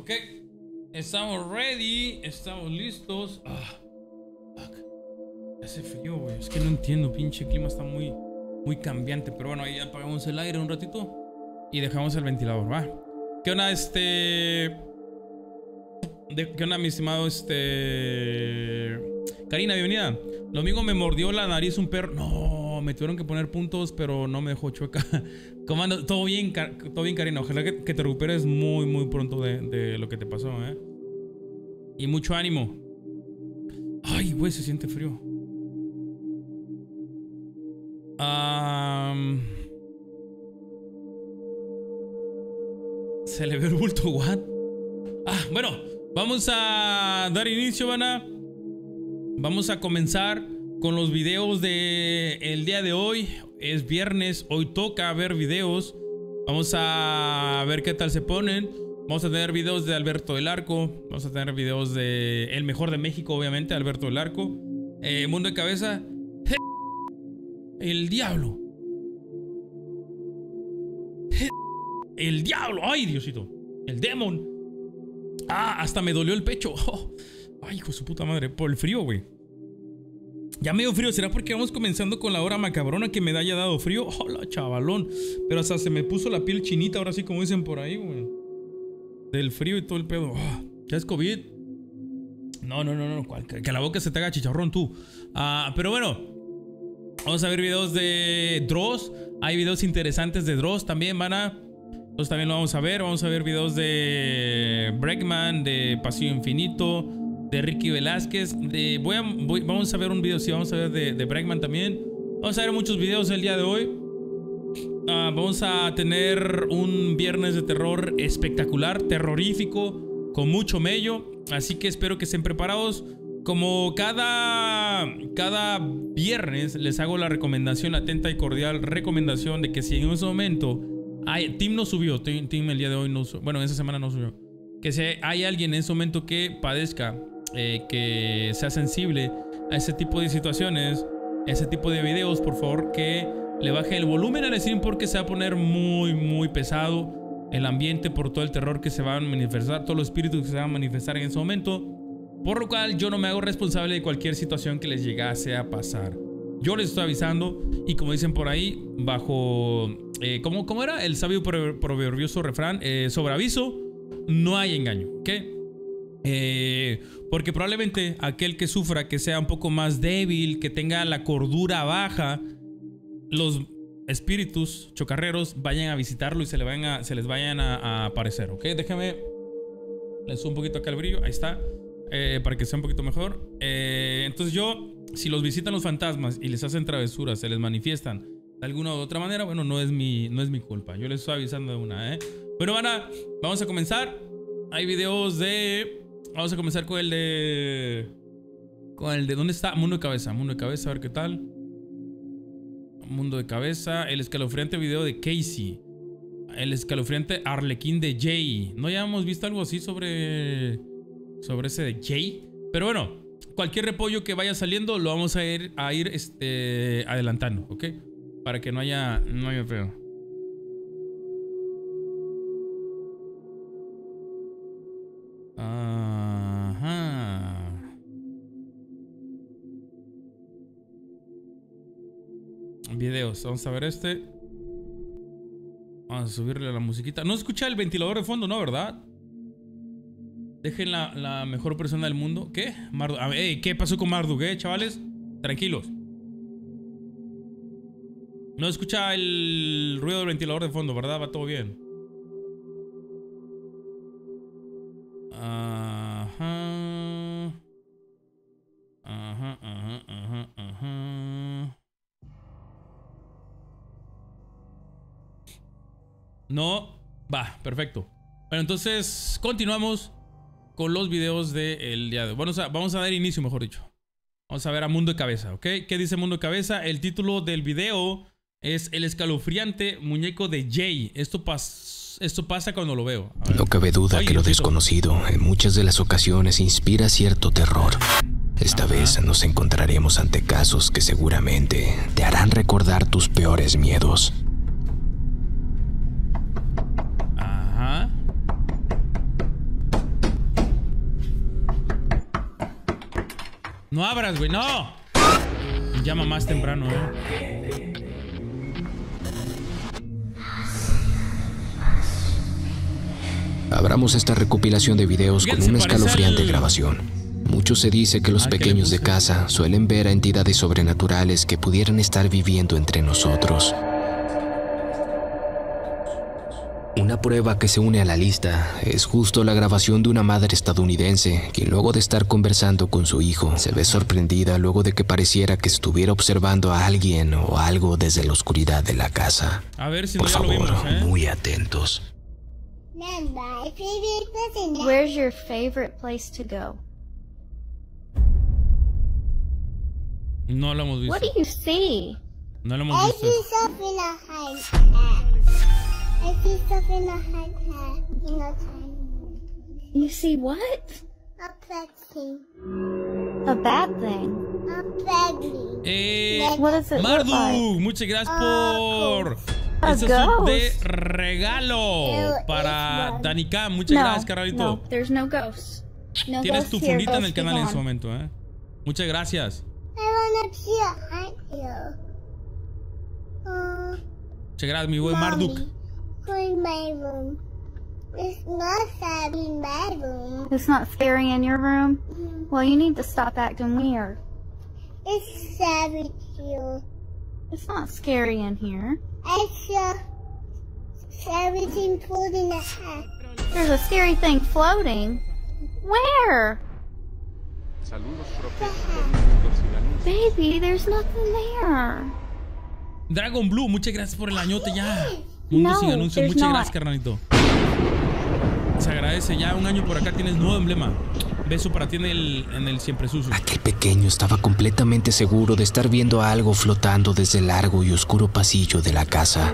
Ok. Estamos ready. Estamos listos. Ah. Hace frío, güey. Es que no entiendo. Pinche clima está muy, muy cambiante. Pero bueno, ahí apagamos el aire un ratito. Y dejamos el ventilador, va. ¿Qué onda, este. ¿Qué onda, mi estimado, este. Karina, bienvenida. Lo mismo me mordió la nariz un perro. No, me tuvieron que poner puntos, pero no me dejó chueca. ¿Cómo andas? Todo bien, todo bien, Karina. Ojalá que, te recuperes muy, muy pronto de, lo que te pasó, ¿eh? Y mucho ánimo. Ay, güey, se siente frío. Am, Se le ve el bulto, what? Ah, bueno, vamos a dar inicio, Vana. Vamos a comenzar con los videos de el día de hoy. Es viernes, hoy toca ver videos. Vamos a ver qué tal se ponen. Vamos a tener videos de Alberto del Arco. Vamos a tener videos de El Mejor de México, obviamente, Alberto del Arco. Eh, Mundo de Cabeza. El Diablo. El Diablo. Ay, Diosito. El Demon. Ah, hasta me dolió el pecho. Ay, hijo de su puta madre. Por el frío, güey. Ya medio frío. ¿Será porque vamos comenzando con la hora macabrona que me haya dado frío? Hola, chavalón. Pero hasta se me puso la piel chinita, ahora sí, como dicen por ahí, güey. Del frío y todo el pedo. Ah, ¿Ya es COVID? No, no, no, no. Que, la boca se te haga chicharrón tú. Ah, pero bueno. Vamos a ver videos de Dross. Hay videos interesantes de Dross también, van a. Entonces también lo vamos a ver. Vamos a ver videos de Breckman, de Pasillo Infinito, de Ricky Velázquez. De, voy vamos a ver un video, sí, vamos a ver de, de Breckman también. Vamos a ver muchos videos el día de hoy. Ah, vamos a tener un viernes de terror espectacular, terrorífico, con mucho mello. Así que espero que estén preparados. Como cada, cada viernes les hago la recomendación, atenta y cordial recomendación de que si en ese momento hay, Tim no subió, Tim, Tim el día de hoy no subió, bueno, esa semana no subió. Que si hay alguien en ese momento que padezca, eh, que sea sensible a ese tipo de situaciones, ese tipo de videos, por favor que le baje el volumen al stream porque se va a poner muy, muy pesado el ambiente por todo el terror que se va a manifestar, todos los espíritus que se van a manifestar en ese momento. Por lo cual yo no me hago responsable de cualquier situación que les llegase a pasar. Yo les estoy avisando y como dicen por ahí, bajo... eh, ¿cómo, era? El sabio prove- proverbioso refrán. eh, sobre aviso, no hay engaño. ¿Ok? Eh, porque probablemente aquel que sufra, que sea un poco más débil, que tenga la cordura baja, los espíritus chocarreros vayan a visitarlo y se, le vayan a- se les vayan a, aparecer. ¿Ok? Déjame... Le subo un poquito acá el brillo. Ahí está. Eh, para que sea un poquito mejor. Eh, entonces yo, si los visitan los fantasmas y les hacen travesuras, se les manifiestan de alguna u otra manera, bueno, no es mi, no es mi culpa. Yo les estoy avisando de una, ¿eh? Bueno, van a, vamos a comenzar. Hay videos de... Vamos a comenzar con el de... Con el de... ¿Dónde está? Mundo de cabeza. Mundo de cabeza, a ver qué tal. Mundo de cabeza. El escalofriante video de Casey. El escalofriante Arlequín de Jay. ¿No ya hemos visto algo así sobre sobre ese de Jay. Pero bueno, cualquier repollo que vaya saliendo lo vamos a ir, a ir este, adelantando, ¿ok? Para que no haya, no haya feo. Videos, vamos a ver este. Vamos a subirle la musiquita. No escucha el ventilador de fondo, ¿no? ¿Verdad? Dejen la, la mejor persona del mundo. ¿Qué? ¿Qué pasó con Marduk, eh, chavales? Tranquilos. No escucha el ruido del ventilador de fondo, ¿verdad? Va todo bien. Ajá. Ajá, ajá, ajá, ajá. No. Va, perfecto. Bueno, entonces continuamos con los videos del día de hoy. Vamos a, vamos a dar inicio, mejor dicho. Vamos a ver a Mundo de Cabeza, ¿ok? ¿Qué dice Mundo de Cabeza? El título del video es El escalofriante muñeco de Jay. Esto, pas- esto pasa cuando lo veo. No cabe duda Ay, que lo desconocido en muchas de las ocasiones inspira cierto terror. Esta vez nos encontraremos ante casos que seguramente te harán recordar tus peores miedos. No abras, güey, no. Llama más temprano, eh. Abramos esta recopilación de videos con una escalofriante grabación. Mucho se dice que los ah, pequeños de casa suelen ver a entidades sobrenaturales que pudieran estar viviendo entre nosotros. Una prueba que se une a la lista es justo la grabación de una madre estadounidense, quien luego de estar conversando con su hijo, se ve sorprendida luego de que pareciera que estuviera observando a alguien o algo desde la oscuridad de la casa. A ver si no Por favor, vimos, eh. muy atentos. Where's your favorite place to go? No lo hemos visto. What do you see? No lo hemos I visto. see I see stuff in a high hat in a tiny You see what? A bad thing. A bad thing. A badly. Eh, What does it look Marduk, like? muchas gracias por este sub de regalo Ew, para. Danica. Muchas gracias, carnalito. no, there's no ghosts. No Tienes ghosts tu here, fundita en el canal en su momento, ¿eh? Muchas gracias. I wanna see a hat here. Uh, Muchas gracias, mi buen Marduk. Mommy, Where's my room? It's not sad in my room. It's not scary in your room? Mm-hmm. Well, you need to stop acting weird. It's scary here. It's not scary in here. I saw everything pulled in a hat. There's a scary thing floating. Where? Baby, there's nothing there. Dragon Blue, muchas gracias por el añote ya. Mundo No, sin anuncios, muchas not. gracias, carnalito. Se agradece ya un año por acá tienes nuevo emblema. Beso para ti en el, en el siempre sucio. Aquel pequeño estaba completamente seguro de estar viendo algo flotando desde el largo y oscuro pasillo de la casa.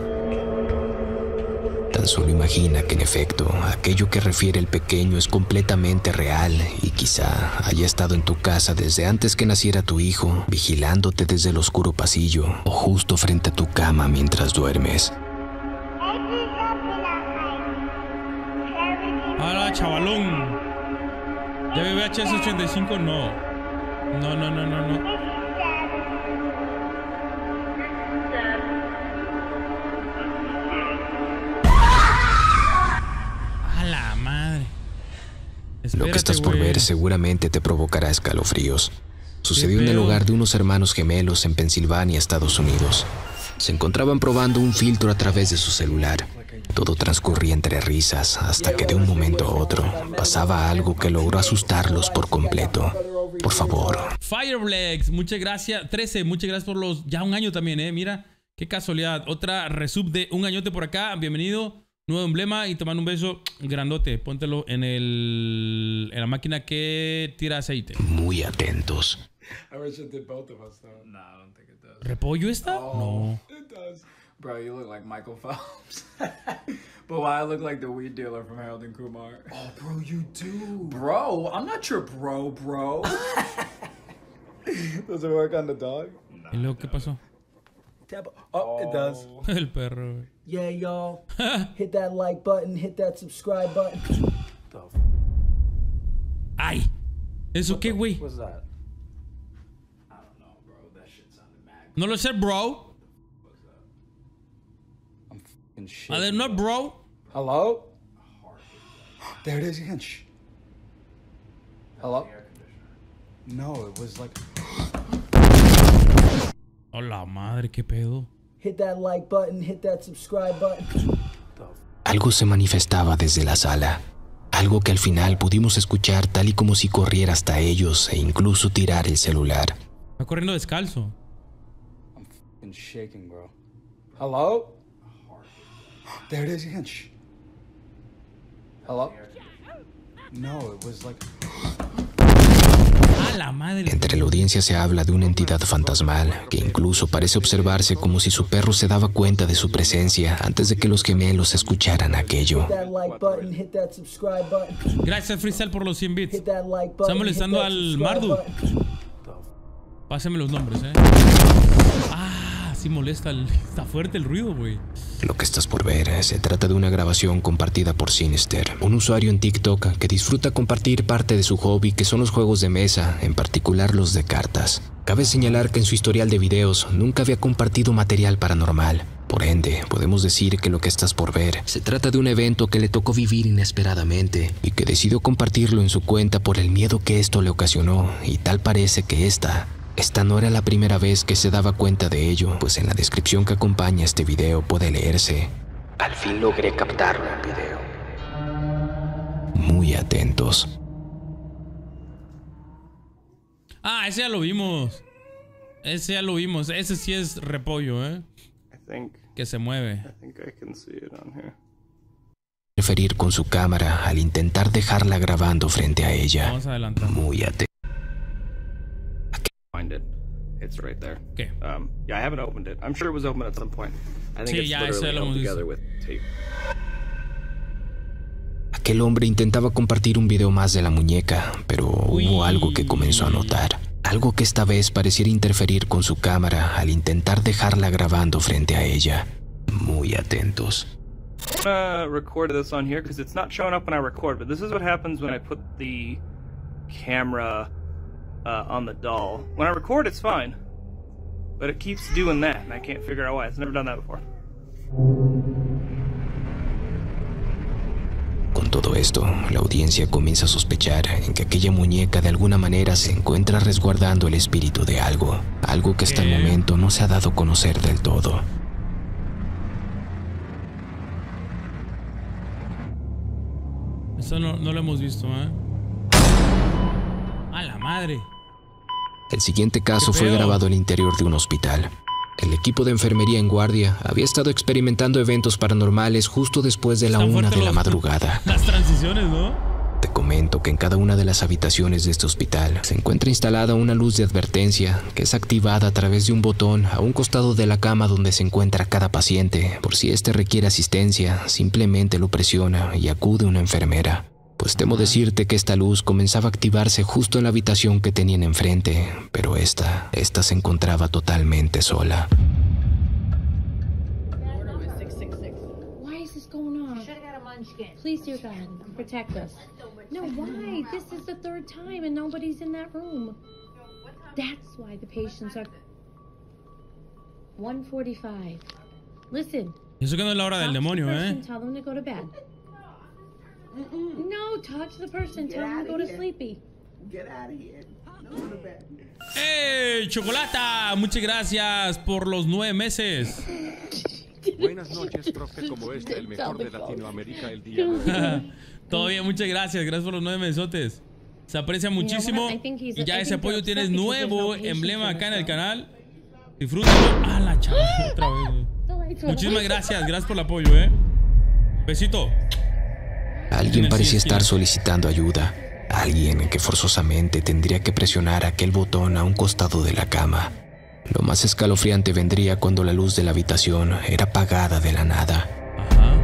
Tan solo imagina que en efecto aquello que refiere el pequeño es completamente real y quizá haya estado en tu casa desde antes que naciera tu hijo, vigilándote desde el oscuro pasillo o justo frente a tu cama mientras duermes. Chavalón. ¿Ya VHS 85? No. No, no, no, no, no. A la madre. Lo que estás por ver seguramente te provocará escalofríos. Sucedió en el hogar de unos hermanos gemelos en Pensilvania, Estados Unidos. Se encontraban probando un filtro a través de su celular. Todo transcurría entre risas hasta que de un momento a otro pasaba algo que logró asustarlos por completo. Por favor, Fireblex, muchas gracias. 13, muchas gracias por los. Ya un año también, eh. Mira, qué casualidad. Otra resub de un añote por acá. Bienvenido. Nuevo emblema y te mando un beso grandote. Póntelo en el. en la máquina que tira aceite. muy atentos. I wish it did both of us though. Nah, I don't think it does. ¿Repollo esta? No. It does. Bro, you look like Michael Phelps. but why I look like the weed dealer from Harold and Kumar. Oh, bro, you do. Bro, I'm not your bro, bro. does it work on the dog? ¿Y luego qué pasó? Tap- Oh, it does. El perro. Yeah, y'all. hit that like button, hit that subscribe button. ¡Ay! ¿Eso qué, güey? What's that? No lo sé, bro. And shit. A ver, no, bro. Hello? There it is again. Shh. Hello? No, it was like. Hola, madre, qué pedo. Hit that like button, hit that subscribe button. Algo se manifestaba desde la sala. Algo que al final pudimos escuchar tal y como si corriera hasta ellos e incluso tirar el celular. Está corriendo descalzo. I'm fucking shaking, bro. Hello? There it is again. Shh. Hello? No, it was like. ¡A la madre! Entre la audiencia se habla de una entidad fantasmal que incluso parece observarse como si su perro se daba cuenta de su presencia antes de que los gemelos escucharan aquello. Gracias, Freestyle, por los 100 bits. Está molestando al Mardu. Pásame los nombres, eh. Molesta. está fuerte el ruido, güey. Lo que estás por ver eh, se trata de una grabación compartida por Sinister, un usuario en TikTok que disfruta compartir parte de su hobby que son los juegos de mesa, en particular los de cartas. Cabe señalar que en su historial de videos nunca había compartido material paranormal. Por ende, podemos decir que lo que estás por ver se trata de un evento que le tocó vivir inesperadamente y que decidió compartirlo en su cuenta por el miedo que esto le ocasionó y tal parece que esta esta no era la primera vez que se daba cuenta de ello, pues en la descripción que acompaña este video puede leerse. Al fin logré captarlo en video. Muy atentos. Ah, ese ya lo vimos. Ese ya lo vimos. Ese sí es repollo, ¿eh? I think Que se mueve. I think I can see it on here. Referir con su cámara al intentar dejarla grabando frente a ella. Vamos a adelantar. Muy atentos. Find it. It's right there. ¿Qué? Um, yeah, I haven't opened it. I'm sure it was open at some point. I think Sí, it's ya, literally held together with tape. Aquel hombre intentaba compartir un video más de la muñeca, pero Uy. hubo algo que comenzó a notar. Algo que esta vez pareciera interferir con su cámara al intentar dejarla grabando frente a ella. Muy atentos. I'm gonna record this on here because it's not showing up when I record, but this is what happens when I put the camera uh, on the doll. When I record, it's fine, but it keeps doing that, and I can't figure out why. It's never done that before. Con todo esto, la audiencia comienza a sospechar en que aquella muñeca de alguna manera se encuentra resguardando el espíritu de algo, algo que hasta el ¿Qué? momento no se ha dado a conocer del todo. Eso no, no lo hemos visto, ¿eh? A la madre. El siguiente caso ¡Qué fue grabado al interior de un hospital. El equipo de enfermería en guardia había estado experimentando eventos paranormales justo después de la Están una de la los- madrugada. Las transiciones, ¿no? Te comento que en cada una de las habitaciones de este hospital se encuentra instalada una luz de advertencia que es activada a través de un botón a un costado de la cama donde se encuentra cada paciente. Por si éste requiere asistencia, simplemente lo presiona y acude una enfermera. Pues temo decirte que esta luz comenzaba a activarse justo en la habitación que tenían enfrente, pero esta, esta se encontraba totalmente sola. Why is this going on? Please, dear God, protect us. No, why? This is the third time and nobody's in that room. That's why the patients are. 145. Listen. Y Eso que no es la hora del demonio, ¿eh? To bed. No, talk to the person. Tell them to go to sleepy. ¡Ey, Chocolata! Muchas gracias por los nueve meses. Buenas noches, profe. Como este, el mejor de Latinoamérica el día bien, muchas gracias. Gracias por los nueve mesotes. Se aprecia muchísimo. Y ya ese apoyo tienes nuevo no emblema acá en el canal. Disfrútalo. ¡Ah, la chava! Otra vez. Muchísimas gracias. Gracias por el apoyo, ¿eh? Besito. Alguien parecía estar solicitando ayuda. Alguien que forzosamente tendría que presionar aquel botón a un costado de la cama. Lo más escalofriante vendría cuando la luz de la habitación era apagada de la nada. Ajá.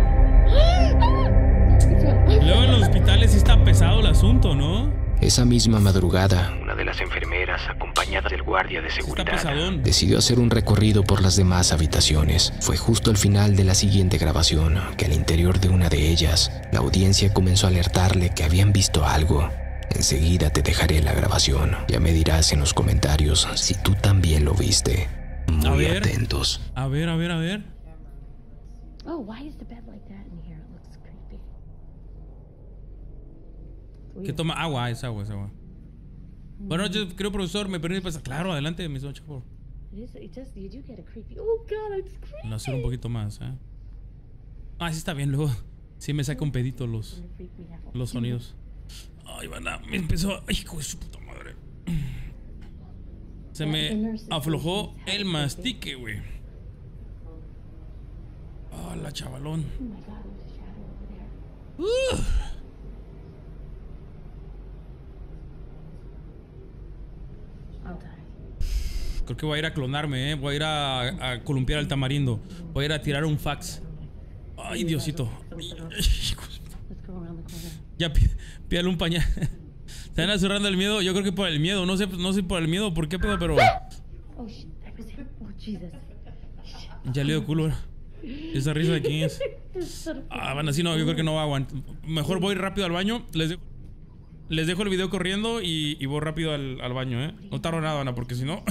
Luego en los hospitales sí está pesado el asunto, ¿no? Esa misma madrugada, una de las enfermeras, acompañada del guardia de seguridad, decidió hacer un recorrido por las demás habitaciones. Fue justo al final de la siguiente grabación que al interior de una de ellas, la audiencia comenzó a alertarle que habían visto algo. Enseguida te dejaré la grabación. Ya me dirás en los comentarios si tú también lo viste. A Muy ver. atentos. A ver, a ver, a ver. Oh, why is the bed like that in here? It looks creepy. ¿Qué toma? Agua, es agua, es agua. Bueno, yo creo, profesor, me permite pasar. Claro, adelante, mis ocho, por favor. Oh hacer un poquito más, ¿eh? Ah, sí está bien, luego. Sí me saca un pedito los, los sonidos. Ay, banda, me empezó. Ay, hijo de su puta madre. Se me aflojó el mastique, güey. Ah, la chavalón. Oh my God, there's a shadow over there. I'll die. Creo que voy a ir a clonarme, ¿eh? Voy a ir a, a columpiar al tamarindo. Voy a ir a tirar un fax. Ay, Diosito. Ya pídale un pañal. Están azurrando el miedo. Yo creo que por el miedo. No sé, no sé por el miedo por qué pedo, pero. Oh. Oh. Ya le dio culo. Esa risa de quién es. Ah, bueno, así no, yo creo que no va a aguantar. Mejor voy rápido al baño. Les dejo, les dejo el video corriendo y, y voy rápido al, baño, ¿eh? No tardo nada, Ana, porque si no,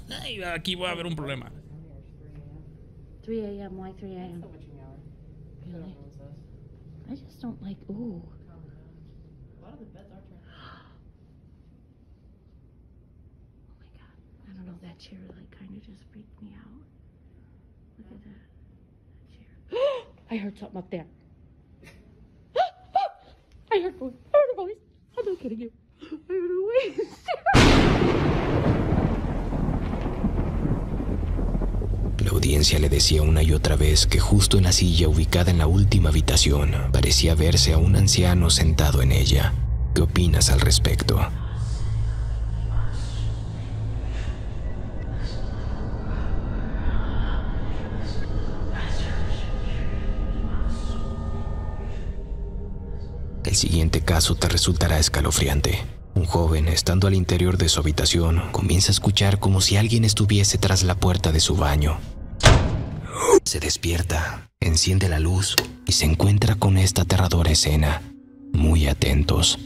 aquí va a haber un problema. 3 a.m. Why 3 a.m.? I just don't like. Oh my god. I me out. I heard something up there. I heard voice. I heard a voice. I'm not kidding you. I heard a voice. La audiencia le decía una y otra vez que justo en la silla ubicada en la última habitación parecía verse a un anciano sentado en ella. ¿Qué opinas al respecto? El siguiente caso te resultará escalofriante. Un joven, estando al interior de su habitación, comienza a escuchar como si alguien estuviese tras la puerta de su baño. Se despierta, enciende la luz y se encuentra con esta aterradora escena. Muy atentos.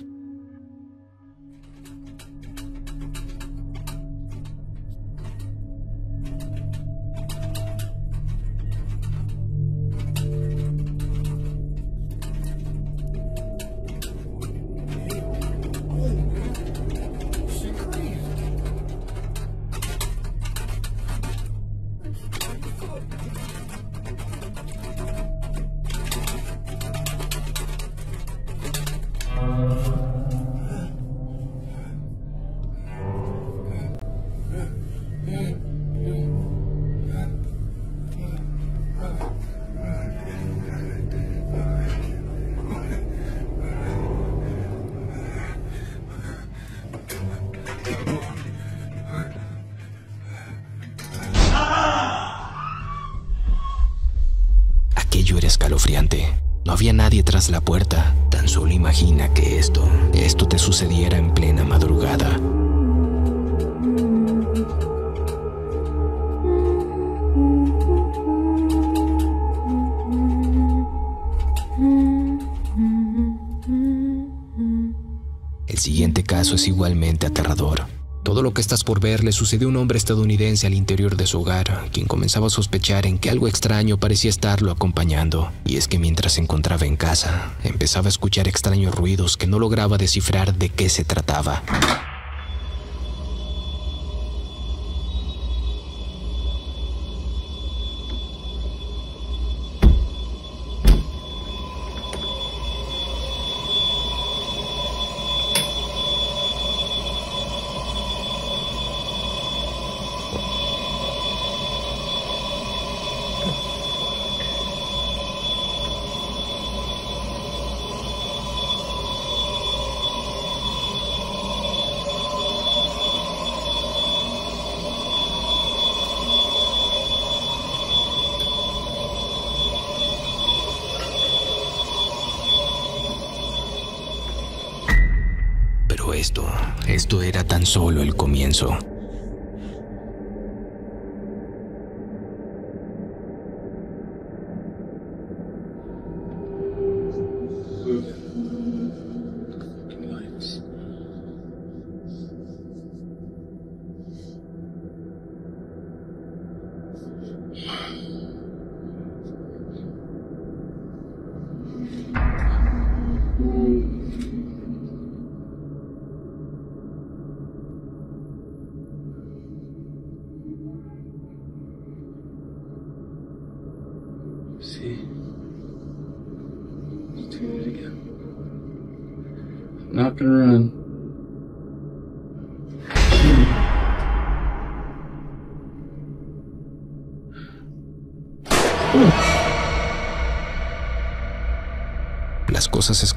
Por ver le sucedió un hombre estadounidense al interior de su hogar, quien comenzaba a sospechar en que algo extraño parecía estarlo acompañando. Y es que mientras se encontraba en casa, empezaba a escuchar extraños ruidos que no lograba descifrar de qué se trataba. Solo el comienzo.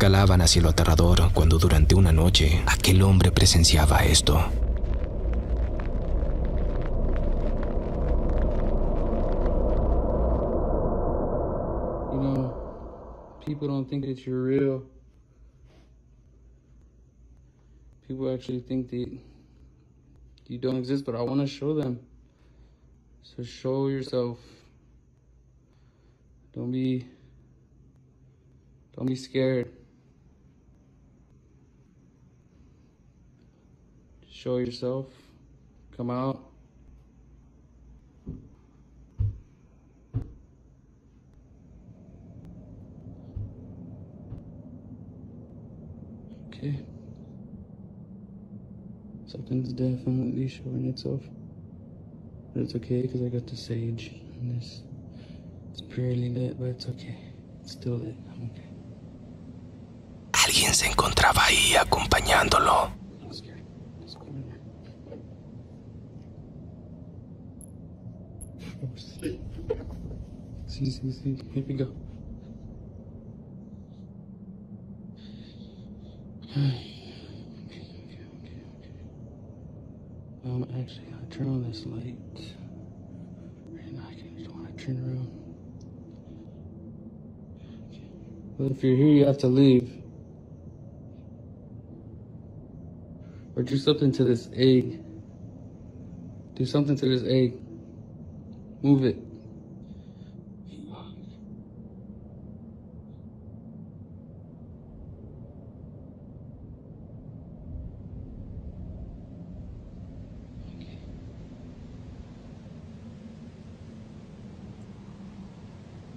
Escalaban hacia lo aterrador cuando durante una noche aquel hombre presenciaba esto. You know, people don't think that you're real. People actually think that you don't exist, but I want to show them. So show yourself Don't be. Don't be scared. Show yourself. Come out. Okay. Something's definitely showing itself. But it's okay because I got the sage and this. It's barely lit, but it's okay. It's still lit. I'm okay. Alguien se encontraba ahí acompañándolo. I'm scared. Just go in there. Oh, see. See, see. Here we go. Okay, okay, okay, okay. Um, actually, I turn on this light. And I can just want to turn around. But if you're here, you have to leave. Or do something to this egg. Do something to this egg. Move it.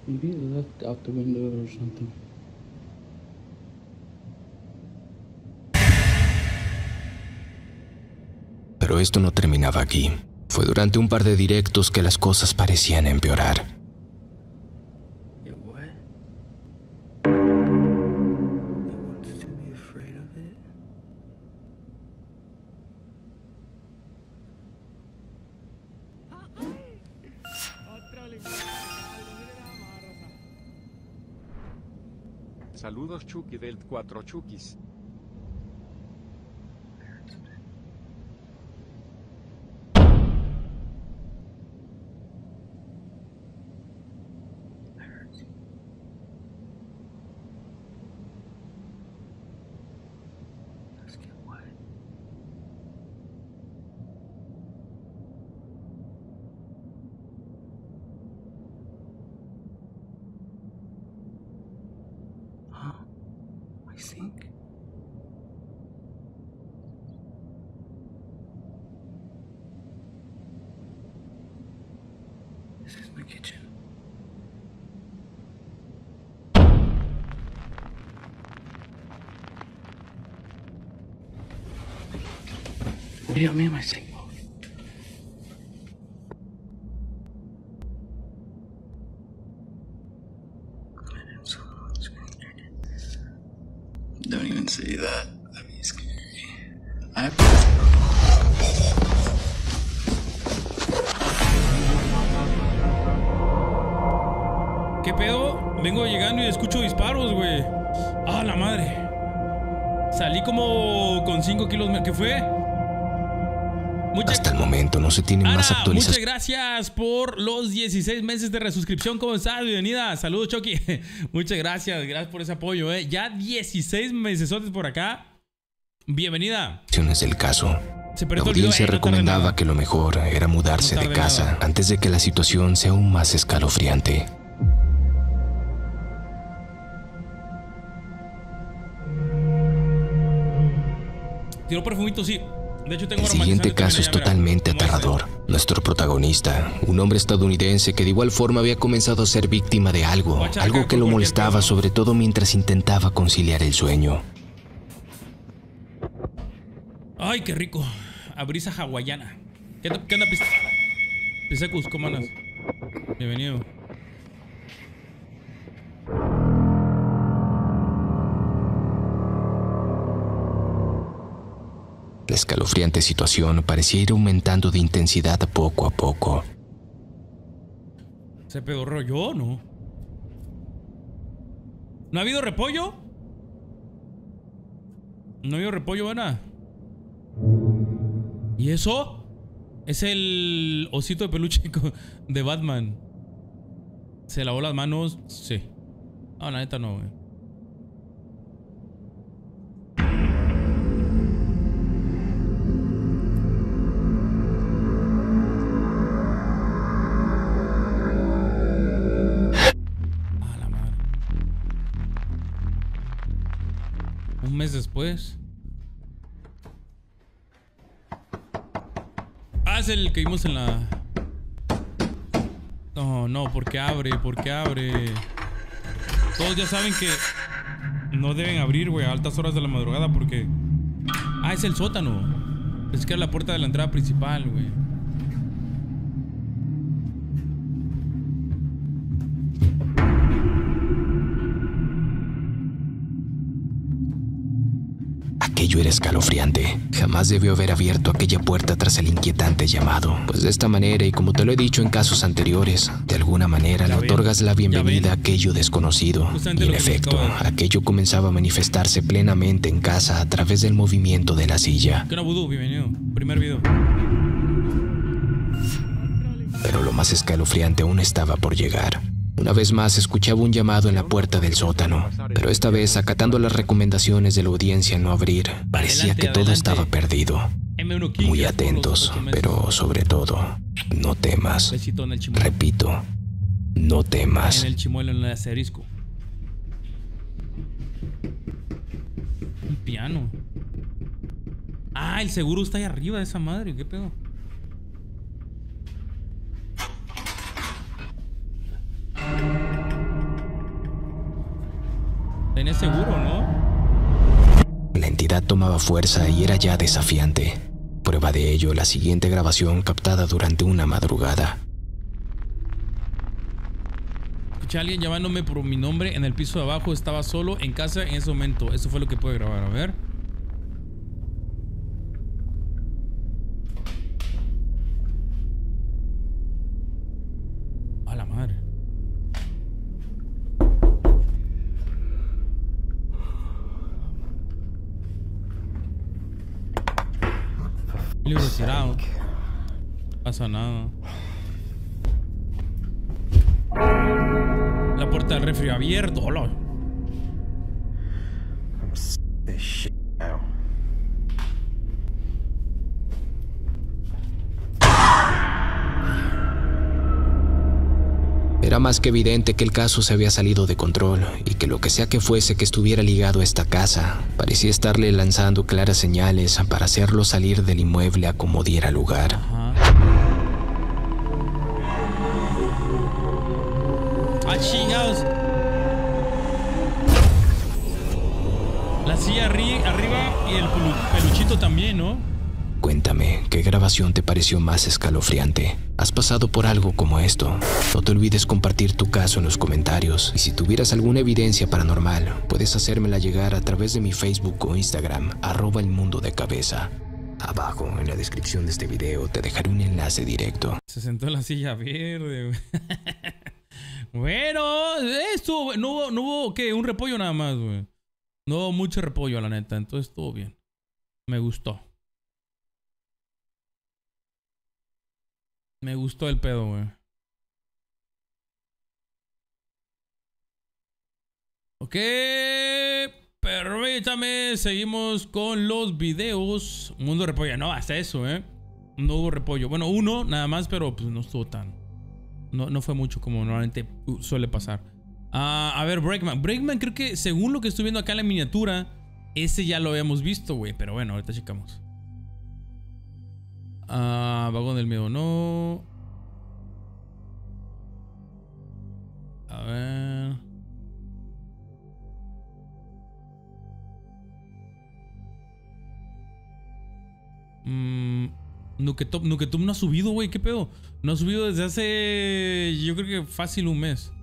Maybe left out the window or something. Pero esto no terminaba aquí. Fue durante un par de directos que las cosas parecían empeorar. Saludos Chucky del 4 Chukis. Me and my it. Don't even say that. That'd be scary. I have ¿Qué pedo? Vengo llegando y escucho disparos, güey. Ah, la madre. Salí como con 5 kilos. ¿Qué fue? Se tienen más Ana, muchas actualizaciones. gracias por los 16 meses de resuscripción. ¿Cómo estás? Bienvenida. Saludos, Chucky. muchas gracias. Gracias por ese apoyo, eh. Ya 16 meses por acá. Bienvenida. del caso. Se La el audiencia Eh, recomendaba que lo mejor era mudarse de casa antes de que la situación sea aún más escalofriante. Tiró perfumito, sí. El siguiente caso es totalmente como aterrador. Nuestro protagonista, un hombre estadounidense que de igual forma había comenzado a ser víctima de algo, algo que lo molestaba sobre todo mientras intentaba conciliar el sueño. este. Ay, qué rico. A brisa hawaiana. ¿Qué, qué onda, pis Pisecus? ¿Cómo andas? Bienvenido. Escalofriante situación parecía ir aumentando de intensidad poco a poco. ¿Se pedorró yo no? ¿No ha habido repollo? ¿No ha habido repollo, Ana? ¿Y eso? Es el osito de peluche de Batman. ¿Se lavó las manos? Sí. No, la neta no, güey. Mes después. Ah, es el que vimos en la... No, no, porque abre, porque abre. Todos ya saben que no deben abrir, güey, a altas horas de la madrugada porque... Ah, es el sótano. Es que es la puerta de la entrada principal, güey. Aquello era escalofriante. Jamás debió haber abierto aquella puerta tras el inquietante llamado. Pues de esta manera, y como te lo he dicho en casos anteriores, de alguna manera le otorgas la bienvenida a aquello desconocido. Y en efecto, aquello comenzaba a manifestarse plenamente en casa a través del movimiento de la silla. Pero lo más escalofriante aún estaba por llegar. Una vez más escuchaba un llamado en la puerta del sótano, pero esta vez, acatando las recomendaciones de la audiencia en no abrir, parecía que todo estaba perdido. M1 King. Muy atentos, pero sobre todo, no temas. Repito, no temas. Un piano. Ah, el seguro está ahí arriba de esa madre. ¿Qué pedo? Tenés seguro, ¿no? La entidad tomaba fuerza y era ya desafiante. Prueba de ello la siguiente grabación captada durante una madrugada. Escuché a alguien llamándome por mi nombre en el piso de abajo. Estaba solo en casa en ese momento. Eso fue lo que pude grabar. A ver. Libro tirado. No pasa nada. La puerta del refri abierto. Hola. Era más que evidente que el caso se había salido de control y que lo que sea que fuese que estuviera ligado a esta casa parecía estarle lanzando claras señales para hacerlo salir del inmueble a como diera lugar. ¡Ah! La silla arri- arriba y el pelu- peluchito también, ¿no? Cuéntame, ¿qué grabación te pareció más escalofriante? ¿Has pasado por algo como esto? No te olvides compartir tu caso en los comentarios. Y si tuvieras alguna evidencia paranormal, puedes hacérmela llegar a través de mi Facebook o Instagram, arroba el mundo de cabeza. Abajo, en la descripción de este video, te dejaré un enlace directo. Se sentó en la silla verde, bueno, estuvo, no hubo, no hubo, ¿qué? Un repollo nada más, güey. No hubo mucho repollo, la neta. Entonces estuvo bien. Me gustó. Me gustó el pedo, güey. Ok, permítame, seguimos con los videos. Mundo repollo, no, hasta eso, ¿eh? No hubo repollo. Bueno, uno nada más, pero pues no estuvo tan. No, no fue mucho como normalmente suele pasar. Ah, a ver, Breakman. Breakman creo que según lo que estoy viendo acá en la miniatura, ese ya lo habíamos visto, güey. Pero bueno, ahorita checamos. Ah, vagón del miedo, no. A ver. Mmm. Nuketop, Nuketop no ha subido, güey. ¿Qué pedo? No ha subido desde hace. Yo creo que fácil un mes.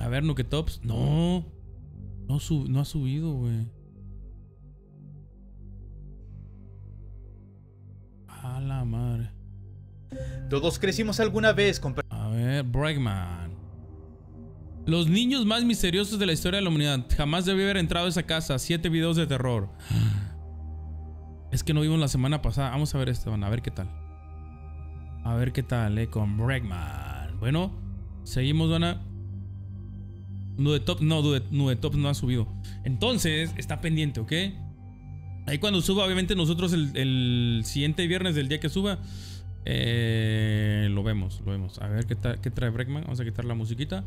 A ver, Nuketops. No. No, no ha subido, güey. A la madre. Todos crecimos alguna vez con... A ver, Bregman. Los niños más misteriosos de la historia de la humanidad. Jamás debió haber entrado a esa casa. Siete videos de terror. Es que no vimos la semana pasada. Vamos a ver este, van a ver qué tal. A ver qué tal, eh, con Bregman. Bueno, seguimos, Dona. Nude Top, no, Nude, Nude Top no ha subido. Entonces, está pendiente, ¿ok? Ahí cuando suba, obviamente nosotros el, el siguiente viernes del día que suba, eh, lo vemos, lo vemos. A ver qué, trae Breckman. Vamos a quitar la musiquita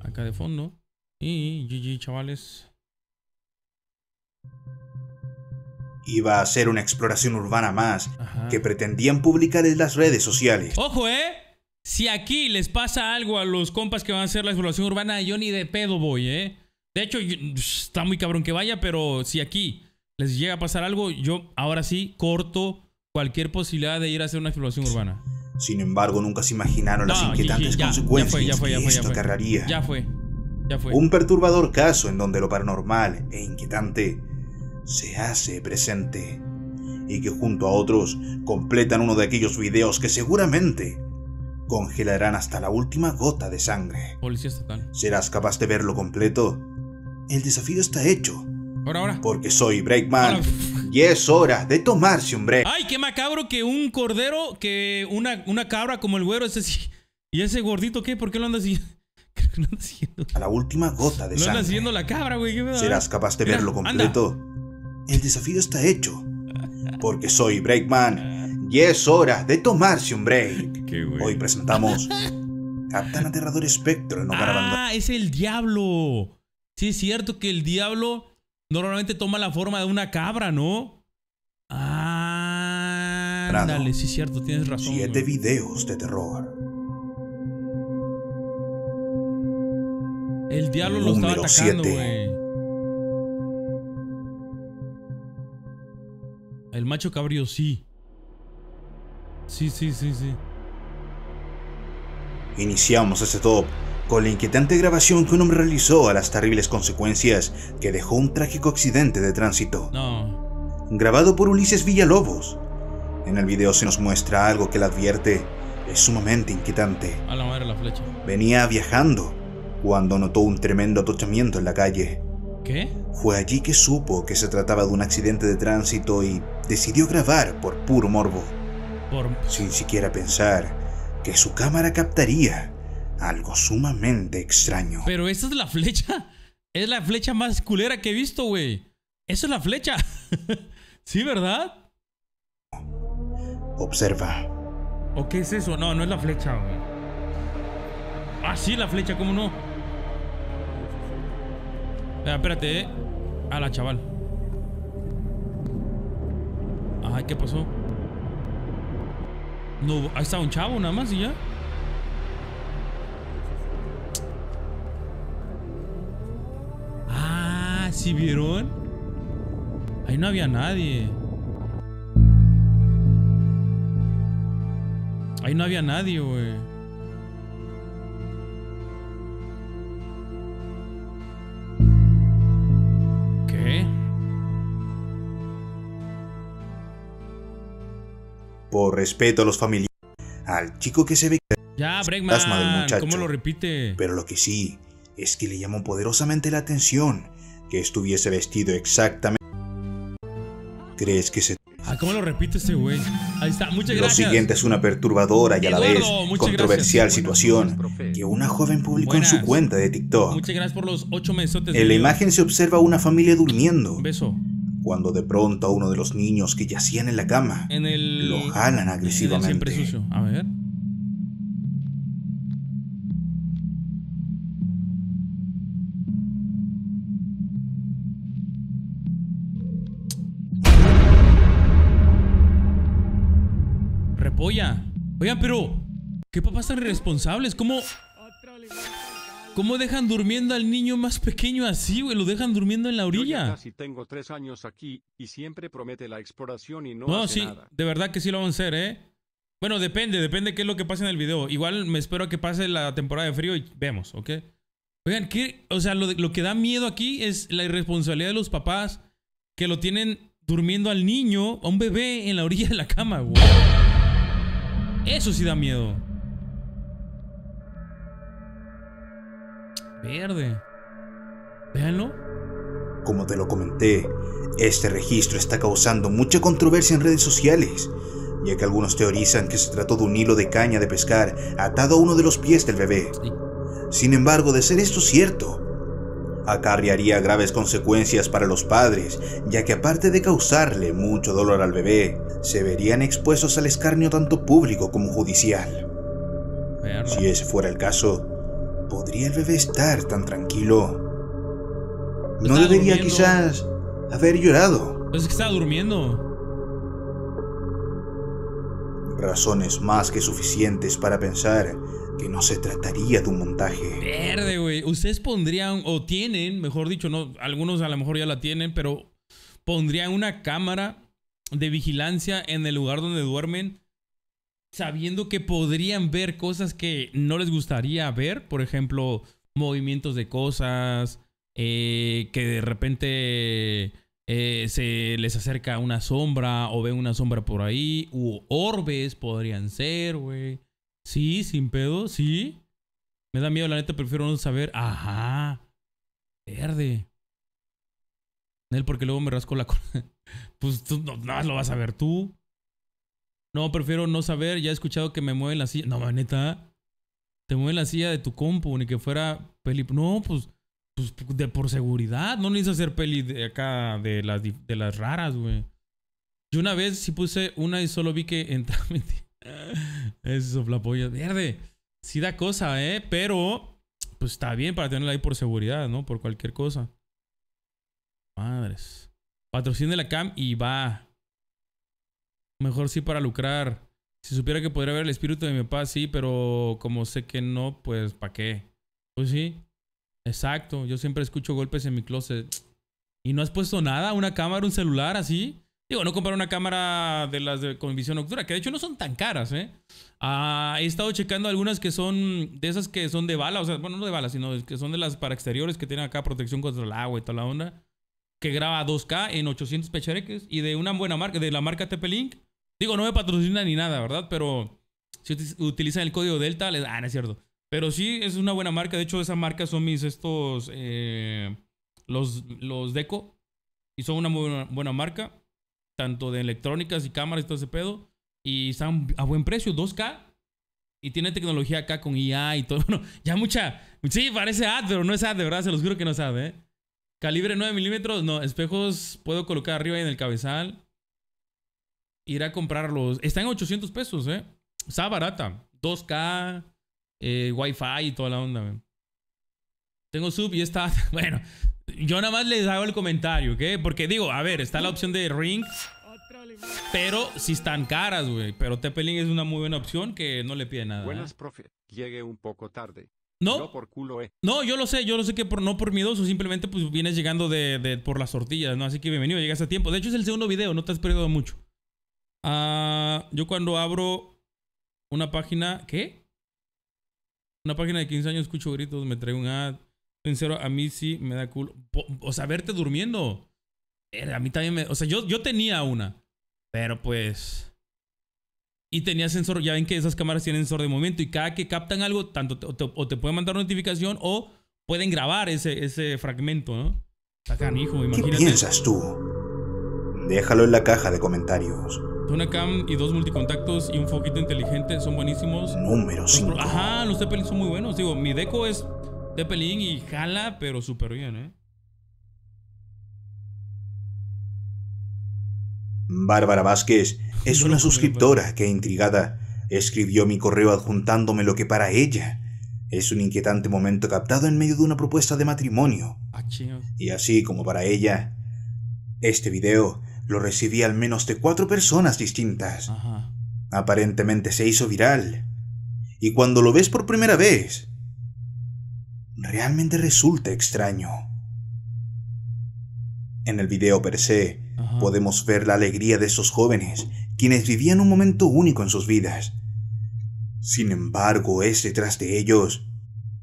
acá de fondo. Y GG, chavales. Iba a ser una exploración urbana más que pretendían publicar en las redes sociales. Ojo, ¿eh? Si aquí les pasa algo a los compas que van a hacer la exploración urbana, yo ni de pedo voy, ¿eh? De hecho, está muy cabrón que vaya, pero si aquí les llega a pasar algo, yo ahora sí corto cualquier posibilidad de ir a hacer una exploración urbana. Sin embargo, nunca se imaginaron las inquietantes ya, consecuencias ya fue, ya fue, ya que esto fue. acarrearía. Ya fue, ya fue. Un perturbador caso en donde lo paranormal e inquietante se hace presente y que junto a otros completan uno de aquellos videos que seguramente congelarán hasta la última gota de sangre. Policía estatal. ¿Serás capaz de verlo completo? El desafío está hecho. Ahora, ahora. Porque soy Breakman y es hora de tomarse un break. Ay, qué macabro que un cordero, que una, una cabra como el güero ese sí. ¿Y ese gordito qué? ¿Por qué lo anda siguiendo? Creo que lo anda siguiendo. A la última gota de Lo anda sangre. siguiendo la cabra, güey. ¿Serás capaz de Mira, verlo anda. completo? El desafío está hecho. Porque soy Breakman y es hora de tomarse un break. Hoy presentamos a tan aterrador espectro en hogar. Ah, es el diablo. Sí, es cierto que el diablo normalmente toma la forma de una cabra, ¿no? Ah, ándale, sí, cierto, tienes razón. Siete güey. videos de terror. El diablo lo estaba Número atacando, güey. El macho cabrío, sí. Sí, sí, sí, sí. Iniciamos este top con la inquietante grabación que un hombre realizó a las terribles consecuencias que dejó un trágico accidente de tránsito. No. Grabado por Ulises Villalobos. En el video se nos muestra algo que le advierte es sumamente inquietante. A la madre la flecha. Venía viajando cuando notó un tremendo atochamiento en la calle. ¿Qué? Fue allí que supo que se trataba de un accidente de tránsito y decidió grabar por puro morbo, Por... sin siquiera pensar que su cámara captaría algo sumamente extraño. Pero esa es la flecha. Es la flecha más culera que he visto, güey. Esa es la flecha. sí, ¿verdad? Observa. ¿O qué es eso? No, no es la flecha, güey. Ah, sí, la flecha, ¿cómo no? Espera, espérate, eh. A la chaval. Ay, ¿qué pasó? No, ahí está un chavo nada más y ya. ¿Sí vieron? Ahí no había nadie. Ahí no había nadie, güey. ¿Qué? Por respeto a los familiares, al chico que se ve que Ya, del Bregman. muchacho. ¿Cómo lo repite? Pero lo que sí es que le llamó poderosamente la atención que estuviese vestido exactamente. ¿Crees que se... Ah, ¿cómo lo repite este güey? Ahí está, muchas Lo gracias. siguiente es una perturbadora y a la vez Eduardo, controversial gracias. situación que una joven publicó en su cuenta de TikTok. Muchas gracias por los ocho mesotes. En la imagen se observa a una familia durmiendo. Un beso. Cuando de pronto a uno de los niños que yacían en la cama En el. lo jalan agresivamente. A ver. Oigan, pero. ¿Qué papás tan irresponsables? ¿Cómo. ¿Cómo dejan durmiendo al niño más pequeño así, güey? Lo dejan durmiendo en la Yo ya orilla. casi tengo tres años aquí y siempre promete la exploración y no, No, hace sí, nada. de verdad que sí lo van a hacer, ¿eh? Bueno, depende, depende qué es lo que pase en el video. Igual me espero a que pase la temporada de frío y vemos, ¿ok? Oigan, ¿qué? O sea, lo, de- lo que da miedo aquí es la irresponsabilidad de los papás que lo tienen durmiendo al niño, a un bebé, en la orilla de la cama, güey. Eso sí da miedo. Verde. Véanlo. Como te lo comenté, este registro está causando mucha controversia en redes sociales, ya que algunos teorizan que se trató de un hilo de caña de pescar atado a uno de los pies del bebé. Sin embargo, de ser esto cierto, acarrearía graves consecuencias para los padres, ya que aparte de causarle mucho dolor al bebé, se verían expuestos al escarnio tanto público como judicial. Si ese fuera el caso, ¿podría el bebé estar tan tranquilo? ¿No Está debería durmiendo. quizás haber llorado. Es que estaba durmiendo. Razones más que suficientes para pensar que no se trataría de un montaje. Verde, güey. Ustedes pondrían, o tienen, mejor dicho, no, algunos a lo mejor ya la tienen, pero pondrían una cámara de vigilancia en el lugar donde duermen, sabiendo que podrían ver cosas que no les gustaría ver, por ejemplo, movimientos de cosas, eh, que de repente eh, se les acerca una sombra o ven una sombra por ahí, u orbes podrían ser, güey. Sí, sin pedo, sí. Me da miedo, la neta, prefiero no saber. Ajá. Verde. Él porque luego me rasco la cola. Pues tú no, más lo vas a ver tú. No, prefiero no saber. Ya he escuchado que me mueven la silla. No, neta. Te mueven la silla de tu compu, ni que fuera peli. No, pues, pues de, por seguridad. No necesitas hacer peli de acá de las, de las raras, güey. Yo una vez sí puse una y solo vi que entraba. Eso, soplapolla. Verde. Sí da cosa, ¿eh? Pero, pues está bien para tenerla ahí por seguridad, ¿no? Por cualquier cosa. Madres. Patrocine la cam y va. Mejor sí para lucrar. Si supiera que podría ver el espíritu de mi papá, sí, pero como sé que no, pues ¿para qué? Pues sí. Exacto. Yo siempre escucho golpes en mi closet. ¿Y no has puesto nada? ¿Una cámara, un celular así? Digo, no comprar una cámara de las de, con visión nocturna, que de hecho no son tan caras, ¿eh? Ah, he estado checando algunas que son de esas que son de bala, o sea, bueno, no de bala, sino que son de las para exteriores que tienen acá protección contra el agua y toda la onda. Que graba 2K en 800 pechareques y de una buena marca, de la marca TP-Link. Digo, no me patrocina ni nada, ¿verdad? Pero si utilizan el código Delta, les... Ah, no es cierto. Pero sí, es una buena marca. De hecho, esa marca son mis estos... Eh, los, los Deco. Y son una muy buena, buena marca tanto de electrónicas y cámaras y todo ese pedo. Y están a buen precio, 2K. Y tiene tecnología acá con IA y todo. Bueno, ya mucha. Sí, parece ad, pero no es ad, de verdad, se los juro que no ad, ¿eh? Calibre 9 milímetros, no. Espejos puedo colocar arriba en el cabezal. Ir a comprarlos. Está en 800 pesos, ¿eh? Está barata. 2K, eh, Wi-Fi y toda la onda, ¿eh? Tengo sub y está. Bueno, yo nada más les hago el comentario, ¿ok? Porque digo, a ver, está la opción de Ring. Pero si están caras, güey. Pero TP-Link es una muy buena opción que no le pide nada. Buenas, ¿eh? profe. Llegué un poco tarde. No. No por culo, eh. No, yo lo sé, yo lo sé que por, no por miedoso, simplemente pues vienes llegando de, de- por las tortillas, ¿no? Así que bienvenido, llegas a tiempo. De hecho, es el segundo video, no te has perdido mucho. Ah, yo cuando abro una página, ¿qué? Una página de 15 años escucho gritos, me trae un ad. Sincero, a mí sí me da culo. O sea, verte durmiendo. A mí también me... O sea, yo, yo tenía una. Pero pues... Y tenía sensor, ya ven que esas cámaras tienen sensor de movimiento y cada que captan algo, tanto te, o te, o te pueden mandar notificación o pueden grabar ese, ese fragmento, ¿no? Canijo, ¿Qué imagínate. piensas tú? Déjalo en la caja de comentarios. Una cam y dos multicontactos y un foquito inteligente son buenísimos. Número Los 5. pro- Ajá, los Zeppelin son muy buenos. Digo, mi deco es Zeppelin y jala, pero súper bien, ¿eh? Bárbara Vázquez es una suscriptora que, intrigada, escribió mi correo adjuntándome lo que para ella es un inquietante momento captado en medio de una propuesta de matrimonio. Ah. Y así como para ella, este video lo recibí al menos de cuatro personas distintas. Ajá. Aparentemente se hizo viral. Y cuando lo ves por primera vez, realmente resulta extraño. En el video per se, podemos ver la alegría de esos jóvenes, quienes vivían un momento único en sus vidas. Sin embargo, es detrás de ellos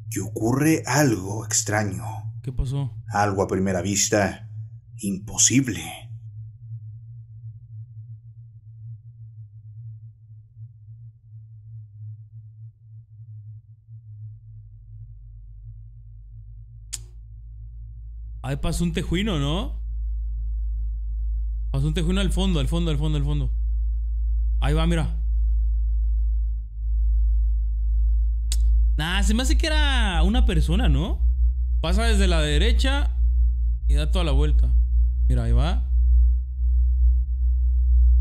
que ocurre algo extraño, ¿Qué pasó? algo a primera vista imposible. Ahí pasó un tejuino, ¿no? Pasó un tejuino al fondo, al fondo, al fondo, al fondo. Ahí va, mira. Nah, se me hace que era una persona, ¿no? Pasa desde la derecha y da toda la vuelta. Mira, ahí va.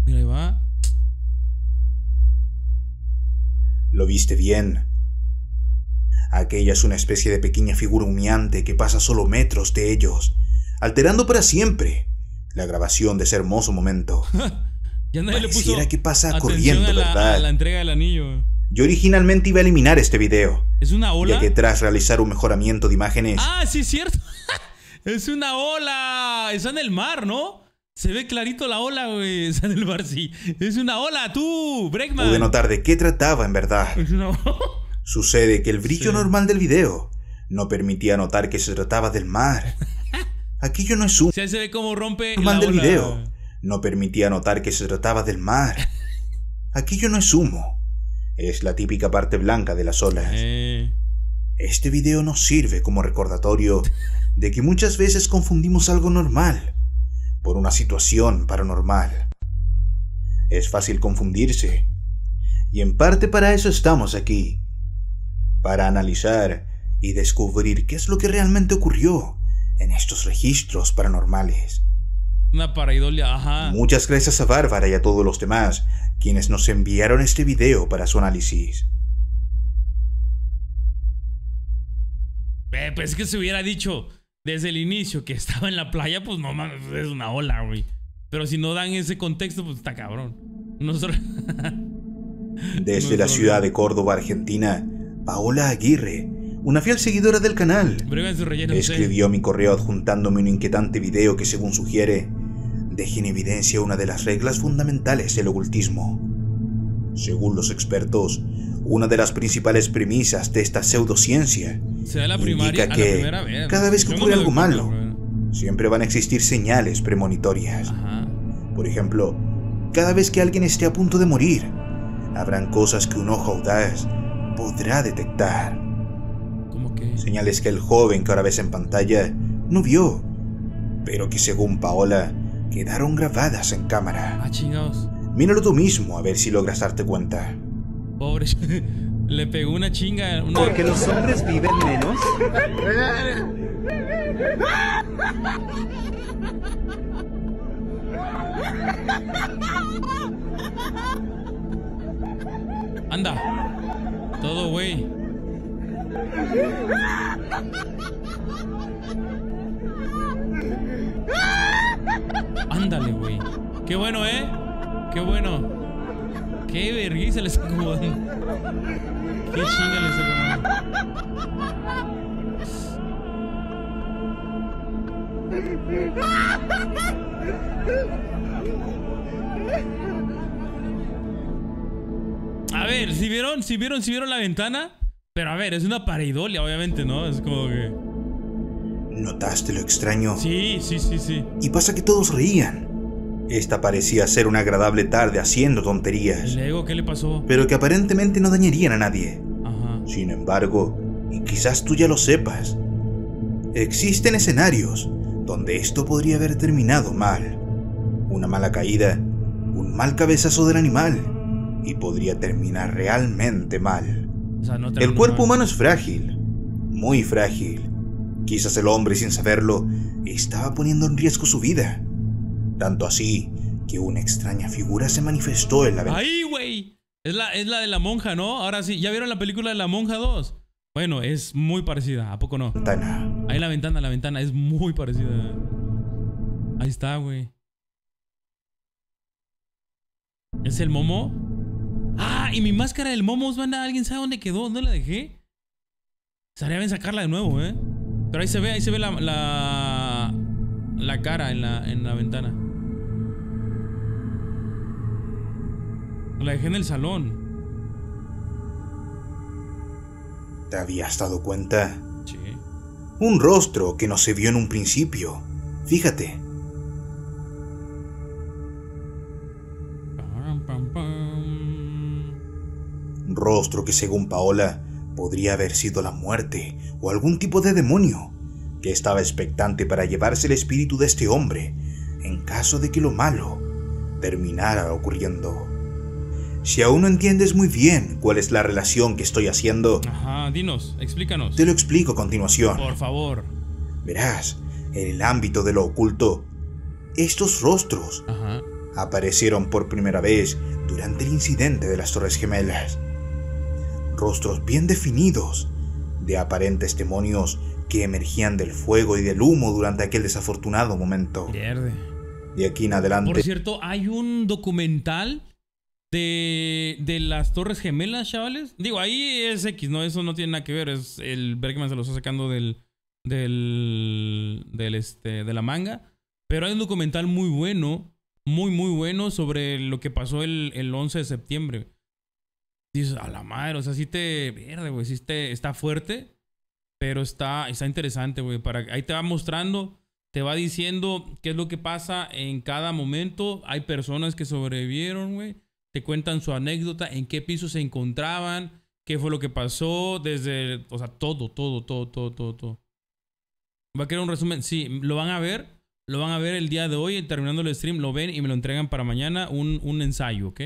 Mira, ahí va. Lo viste bien. Aquella es una especie de pequeña figura humeante que pasa solo metros de ellos, alterando para siempre la grabación de ese hermoso momento. Ya nadie le puso Pareciera que pasa corriendo, a la, ¿verdad? a la entrega del anillo. Yo originalmente iba a eliminar este video, ¿Es una ola? ya que tras realizar un mejoramiento de imágenes, Ah, sí, es cierto. es una ola. Está en el mar, ¿no? Se ve clarito la ola, güey. Está en el mar, sí. Es una ola, tú, Breakman. pude notar de qué trataba en verdad. Es una Sucede que el brillo Sí. normal del video no permitía notar que se trataba del mar. Aquello no es un O sea, se ve como rompe normal del video. No permitía notar que se trataba del mar. Aquello no es humo. Es la típica parte blanca de las olas. Eh, Este video nos sirve como recordatorio de que muchas veces confundimos algo normal por una situación paranormal. Es fácil confundirse. Y en parte para eso estamos aquí. Para analizar y descubrir qué es lo que realmente ocurrió en estos registros paranormales. una paraidolia, ajá. Muchas gracias a Bárbara y a todos los demás quienes nos enviaron este video para su análisis. Eh, pues es que se hubiera dicho desde el inicio que estaba en la playa, pues no mames, es una ola, güey. Pero si no dan ese contexto, pues está cabrón. Nosotros. Desde la ciudad de Córdoba, Argentina, Paola Aguirre, una fiel seguidora del canal, escribió mi correo adjuntándome un inquietante video que según sugiere, deja en evidencia una de las reglas fundamentales del ocultismo. Según los expertos, una de las principales premisas de esta pseudociencia Se da la primaria indica a la que vez. cada vez que ocurre algo malo, siempre van a existir señales premonitorias. Por ejemplo, cada vez que alguien esté a punto de morir, habrán cosas que un ojo audaz podrá detectar. Señales que el joven que ahora ves en pantalla no vio, pero que según Paola quedaron grabadas en cámara. Ah, chingados. Míralo tú mismo a ver si logras darte cuenta. Pobre. Le pegó una chinga. Una... Porque los hombres viven menos. Anda. Todo, güey. Ándale, güey. Qué bueno, ¿eh? Qué bueno. Qué vergüenza le está acomodando. Qué chinga le está acomodando. A ver, si vieron, si vieron, si vieron la ventana. Pero a ver, es una pareidolia, obviamente, ¿no? Es como que. ¿Notaste lo extraño? Sí, sí, sí, sí. Y pasa que todos reían. Esta parecía ser una agradable tarde haciendo tonterías, ¿Y luego qué le pasó? pero que aparentemente no dañarían a nadie. Ajá. Sin embargo, y quizás tú ya lo sepas, existen escenarios donde esto podría haber terminado mal. Una mala caída, un mal cabezazo del animal, y podría terminar realmente mal. O sea, no El cuerpo mal. humano es frágil, muy frágil. Quizás el hombre, sin saberlo, estaba poniendo en riesgo su vida. Tanto así que una extraña figura se manifestó en la ventana. Ahí, güey. Es la, es la de la monja, ¿no? Ahora sí. ¿Ya vieron la película de la monja 2? Bueno, es muy parecida. ¿A poco no? Ahí la ventana, la ventana. Es muy parecida. Ahí está, güey. ¿Es el momo? Ah, y mi máscara del momo, banda. ¿Alguien sabe dónde quedó? ¿Dónde la dejé? Estaría bien sacarla de nuevo, ¿eh? Pero ahí se ve, ahí se ve la, la, la cara en la, en la ventana. La dejé en el salón. ¿Te habías dado cuenta? Sí. Un rostro que no se vio en un principio. Fíjate, rostro que según Paola podría haber sido la muerte o algún tipo de demonio que estaba expectante para llevarse el espíritu de este hombre en caso de que lo malo terminara ocurriendo. Si aún no entiendes muy bien cuál es la relación que estoy haciendo, Ajá, dinos, explícanos. te lo explico a continuación. Por favor. Verás, en el ámbito de lo oculto, estos rostros Ajá. aparecieron por primera vez durante el incidente de las Torres Gemelas. Rostros bien definidos de aparentes demonios que emergían del fuego y del humo durante aquel desafortunado momento. Pierde. De aquí en Por adelante, cierto, hay un documental de, de las Torres Gemelas, chavales. Digo, ahí es X, ¿no? Eso no tiene nada que ver. Es el Bergman se lo está sacando del. del. del este. de la manga. Pero hay un documental muy bueno. Muy, muy bueno sobre lo que pasó el, el 11 de septiembre. Dices, a la madre, o sea, sí te. Verde, güey. Sí te, está fuerte. Pero está, está interesante, güey. Para, ahí te va mostrando te va diciendo qué es lo que pasa en cada momento. Hay personas que sobrevivieron, güey. Te cuentan su anécdota, en qué piso se encontraban, qué fue lo que pasó, desde, o sea, todo, todo, todo, todo, todo, todo. Va a quedar un resumen. Sí, lo van a ver. Lo van a ver el día de hoy, terminando el stream, lo ven y me lo entregan para mañana, un, un ensayo, ¿ok?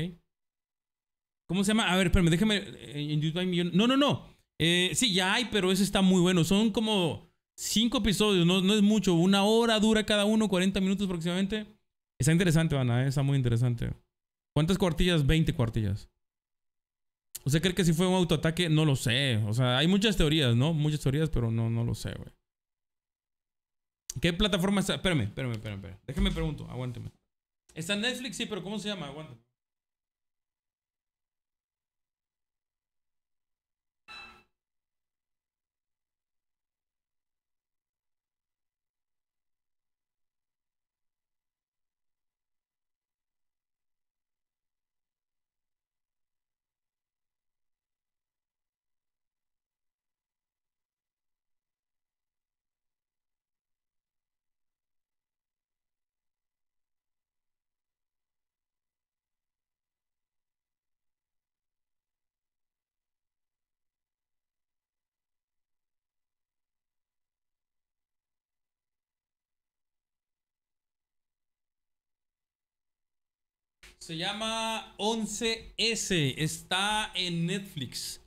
¿Cómo se llama? A ver, espérame, déjame. eh, en YouTube hay millón- No, no, no. Eh, sí, ya hay, pero ese está muy bueno. Son como cinco episodios, no, no es mucho. Una hora dura cada uno, 40 minutos aproximadamente. Está interesante, Ana, eh, está muy interesante. ¿Cuántas cuartillas? 20 cuartillas. ¿Usted cree que si fue un autoataque? No lo sé. O sea, hay muchas teorías, ¿no? Muchas teorías, pero no, no lo sé, güey. ¿Qué plataforma está? Espérame, espérame, espérame, espérame. Déjame pregunto, aguánteme. Está en Netflix, sí, pero ¿cómo se llama? Aguántame. Se llama 11S. Está en Netflix.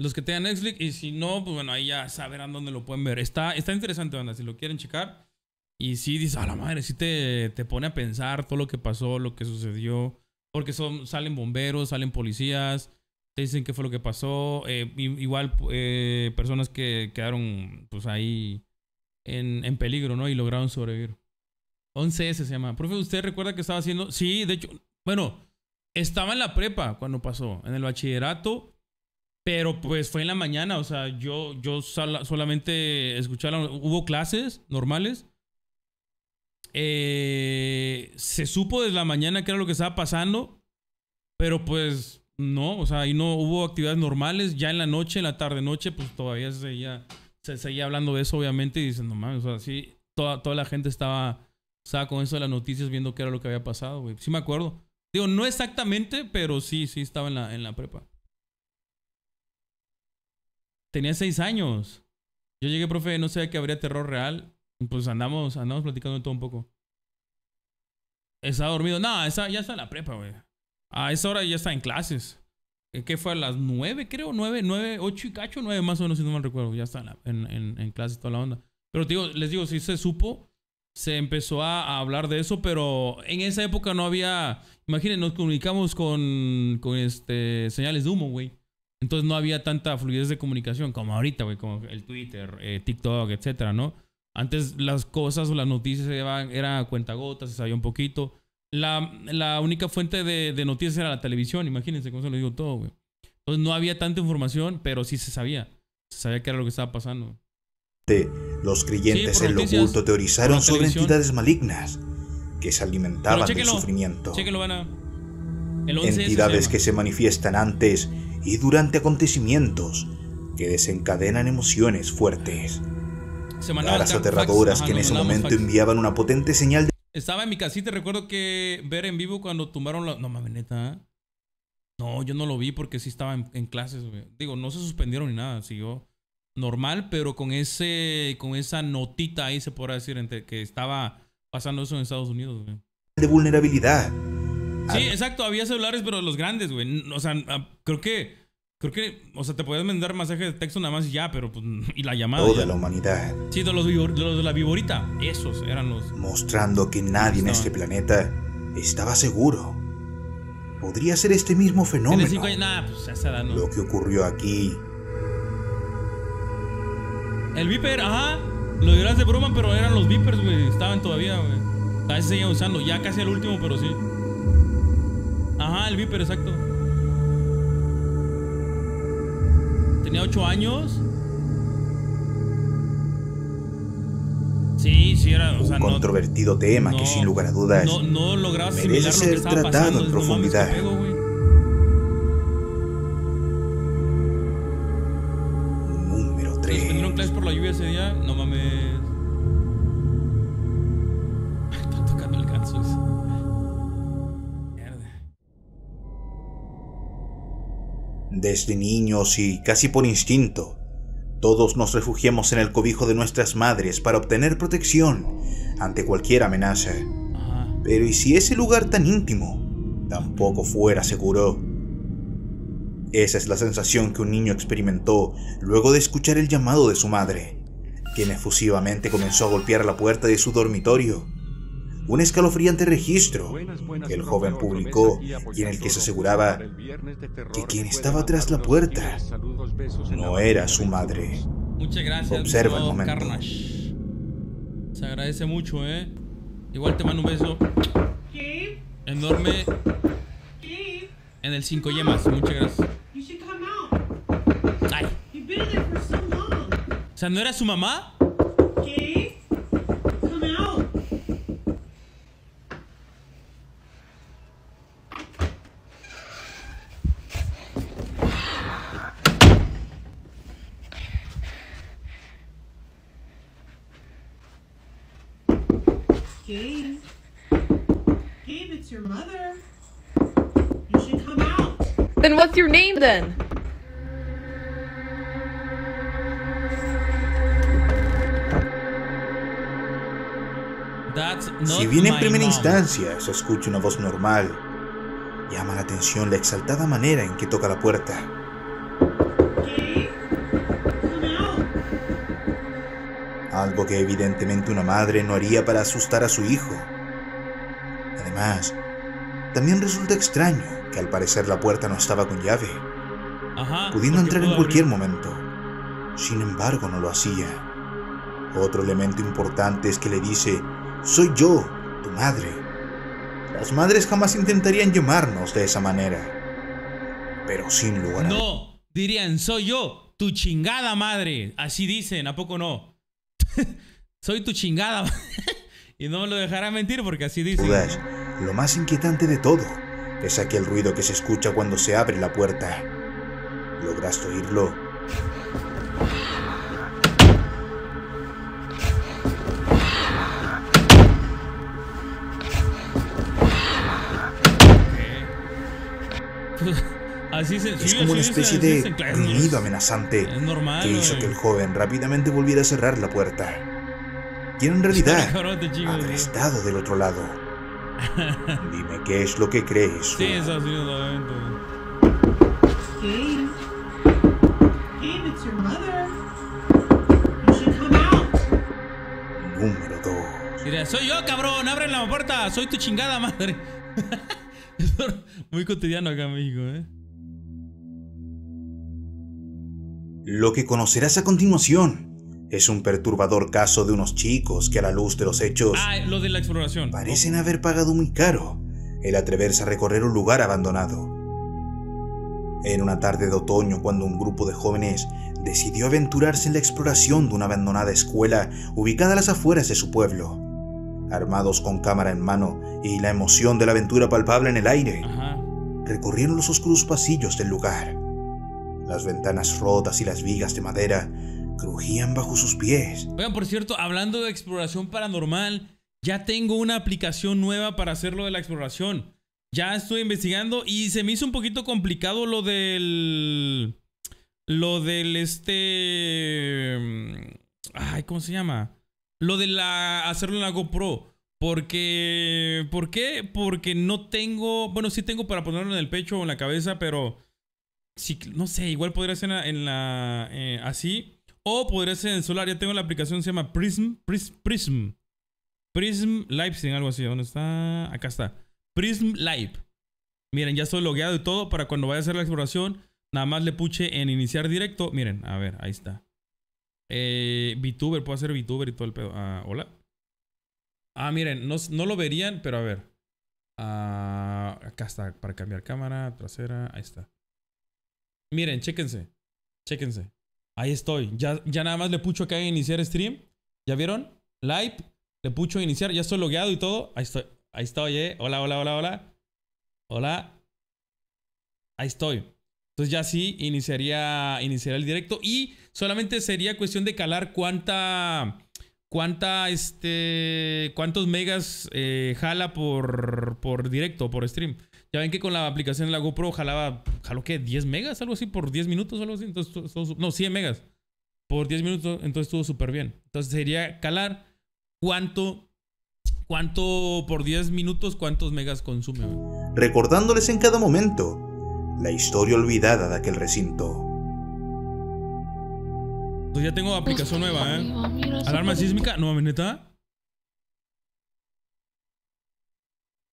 Los que tengan Netflix. Y si no, pues bueno, ahí ya sabrán dónde lo pueden ver. Está, está interesante, banda. Si lo quieren checar. Y sí, dices, a la madre, sí te, te pone a pensar todo lo que pasó, lo que sucedió. Porque son, salen bomberos, salen policías. Te dicen qué fue lo que pasó. Eh, igual, eh, personas que quedaron, pues ahí en, en peligro, ¿no? Y lograron sobrevivir. 11S se llama. Profe, ¿usted recuerda que estaba haciendo? Sí, de hecho, bueno, estaba en la prepa cuando pasó, en el bachillerato, pero pues fue en la mañana, o sea, yo, yo sola- solamente escuché, la- hubo clases normales. Eh, se supo desde la mañana qué era lo que estaba pasando, pero pues no, o sea, ahí no hubo actividades normales. Ya en la noche, en la tarde noche, pues todavía se seguía, se seguía hablando de eso, obviamente, y dicen, no mames, o sea, sí, toda, toda la gente estaba, estaba con eso de las noticias viendo qué era lo que había pasado, güey. Sí me acuerdo. Digo, no exactamente, pero sí, sí estaba en la, en la prepa. Tenía seis años. Yo llegué, profe, no sabía que habría terror real. Pues andamos, andamos platicando de todo un poco. Estaba dormido. No, ya está en la prepa, güey. A esa hora ya está en clases. Eh, ¿Qué fue? A las nueve, creo. Nueve, nueve, ocho y cacho, nueve más o menos, si no mal recuerdo. Ya está en, en, en clases toda la onda. Pero te digo, les digo, sí se supo. Se empezó a, hablar de eso, pero en esa época no había... Imaginen, nos comunicamos con, este, señales de humo, güey. Entonces no había tanta fluidez de comunicación como ahorita, güey, como el Twitter, eh, TikTok, etcétera, ¿no? Antes las cosas o las noticias eran, era a cuentagotas, se sabía un poquito. La, única fuente de, de noticias era la televisión, imagínense cómo se lo digo todo, güey. Entonces no había tanta información, pero sí se sabía. Se sabía qué era lo que estaba pasando. Los creyentes Sí, en lo noticias, oculto teorizaron sobre televisión. entidades malignas que se alimentaban del chéquenlo, sufrimiento. chéquenlo, van a... El 11S se Entidades llama. que se manifiestan antes y durante acontecimientos que desencadenan emociones fuertes. Se mandaban Caras ca- aterradoras fax, que en ese momento fax. enviaban una potente señal de Estaba en mi casita, recuerdo que ver en vivo cuando tumbaron la... No mames, neta. No, yo no lo vi porque sí estaba en, en clases. Digo, no se suspendieron ni nada, siguió normal, pero con ese con esa notita ahí se podrá decir entre que estaba pasando eso en Estados Unidos, güey. de vulnerabilidad. Sí, exacto, había celulares, pero los grandes, güey. O sea, ah, creo que creo que, o sea, te podías mandar mensaje de texto nada más y ya, pero pues y la llamada. toda ya. la humanidad, Sí, de los, de los de la viborita, esos eran los mostrando que nadie en este planeta estaba seguro. Podría ser este mismo fenómeno cinco años, nah, pues esa edad no. lo que ocurrió aquí. El Viper, ajá. Lo dirás de broma, pero eran los Vipers, güey. Estaban todavía, güey. A veces seguía usando, ya casi al último, pero sí. Ajá, el Viper, exacto. Tenía 8 años. Sí, sí, era. O sea, Un no, controvertido tema que sin lugar a dudas no, no lograba merece lo que ser tratado en profundidad. Por la lluvia ese día. No mames. Está tocando el ganso. ese. Desde niños y casi por instinto, todos nos refugiamos en el cobijo de nuestras madres para obtener protección ante cualquier amenaza. Pero ¿y si ese lugar tan íntimo tampoco fuera seguro? Esa es la sensación que un niño experimentó luego de escuchar el llamado de su madre, quien efusivamente comenzó a golpear la puerta de su dormitorio. Un escalofriante registro que el joven publicó y en el que se aseguraba que quien estaba tras la puerta no era su madre. Muchas gracias. Observa el momento. Carnage. Se agradece mucho, eh. Igual te mando un beso. Enorme. En el 5 yemas. Muchas gracias. Ay. O sea, ¿no era su mamá? Gabe. Gabe, it's your mother. You should come out. Then what's your name then? Si bien en primera instancia se escucha una voz normal, llama la atención la exaltada manera en que toca la puerta. Algo que evidentemente una madre no haría para asustar a su hijo. Además, también resulta extraño que al parecer la puerta no estaba con llave, pudiendo entrar en cualquier momento. Sin embargo, no lo hacía. Otro elemento importante es que le dice, soy yo, tu madre. Las madres jamás intentarían llamarnos de esa manera. Pero sin lugar a No, dirían, soy yo, tu chingada madre. Así dicen, ¿a poco no? soy tu chingada. y no me lo dejará mentir porque así dicen. dudas, lo más inquietante de todo es aquel ruido que se escucha cuando se abre la puerta. ¿Lograste oírlo? Así se, Es sí, como una especie de gruñido amenazante Es normal, que hizo que el joven rápidamente volviera a cerrar la puerta. Y en realidad Cabrón, te chingas, haber güey. estado del otro lado. Dime qué es lo que crees. Sí, es así, obviamente. Gabe. Gabe, it's your mother. You should come out. Número 2. Diría, soy yo, cabrón, abre la puerta, soy tu chingada madre. Es Muy cotidiano acá en México, ¿eh? Lo que conocerás a continuación es un perturbador caso de unos chicos que a la luz de los hechos Ah, lo de la exploración. parecen haber pagado muy caro el atreverse a recorrer un lugar abandonado. En una tarde de otoño, cuando un grupo de jóvenes decidió aventurarse en la exploración de una abandonada escuela ubicada a las afueras de su pueblo, armados con cámara en mano y la emoción de la aventura palpable en el aire, recorrieron los oscuros pasillos del lugar. Las ventanas rotas y las vigas de madera crujían bajo sus pies. Oigan, por cierto, hablando de exploración paranormal, ya tengo una aplicación nueva para hacer lo de la exploración. Ya estoy investigando y se me hizo un poquito complicado lo del. Lo del este. mm, Ay, ¿cómo se llama? Lo de la. hacerlo en la GoPro. Porque. ¿Por qué? Porque no tengo. Bueno, sí tengo para ponerlo en el pecho o en la cabeza, pero. Sí, no sé, igual podría ser en la. eh, así. O podría ser en celular. Ya tengo la aplicación, se llama Prism. Prism. Prism. Prism Live algo así. ¿Dónde está? Acá está. Prism Live. Miren, ya estoy logueado y todo para cuando vaya a hacer la exploración. Nada más le puche en iniciar directo. Miren, a ver, ahí está. Eh, VTuber, puedo hacer VTuber y todo el pedo. Ah, Hola. Ah, miren, no, no lo verían, pero a ver. Ah, acá está, para cambiar cámara, trasera, ahí está. Miren, chéquense. Chéquense. Ahí estoy. Ya, ya nada más le pucho acá a iniciar stream. ¿Ya vieron? Live. Le pucho iniciar. Ya estoy logueado y todo. Ahí estoy. Ahí estoy, eh. Hola, hola, hola, hola. Hola. Ahí estoy. Entonces ya sí iniciaría, iniciaría el directo. Y solamente sería cuestión de calar cuánta. Cuánta, este. Cuántos megas eh, jala por, por directo, por stream. Ya ven que con la aplicación de la GoPro jalaba, jaló qué, 10 megas, algo así, por 10 minutos, algo así. Entonces, no, 100 megas. Por 10 minutos, entonces estuvo súper bien. Entonces sería calar cuánto, cuánto por 10 minutos, cuántos megas consume. recordándoles en cada momento la historia olvidada de aquel recinto. Ya tengo aplicación nueva, ¿eh? Alarma sísmica, no neta.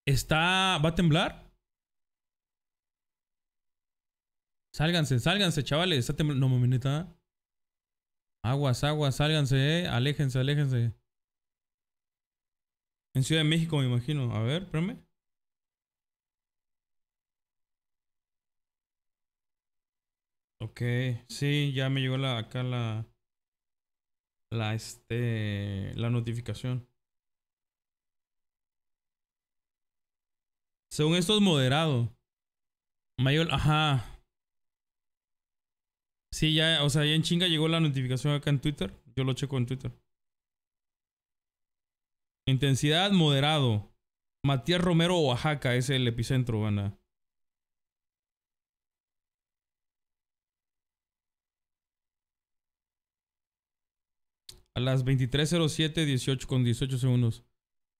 Está. ¿Va a temblar? Sálganse, sálganse, chavales. Está temblando. No neta. Aguas, aguas, sálganse, eh. Aléjense, aléjense. En Ciudad de México, me imagino. A ver, espérame. Ok, sí, ya me llegó la, acá la, la, este, la notificación. Según esto es moderado. Mayor, ajá. Sí, ya, o sea, ya en chinga llegó la notificación acá en Twitter. Yo lo checo en Twitter. Intensidad moderado. Matías Romero, Oaxaca, es el epicentro. A las 23.07, 18 con 18 segundos.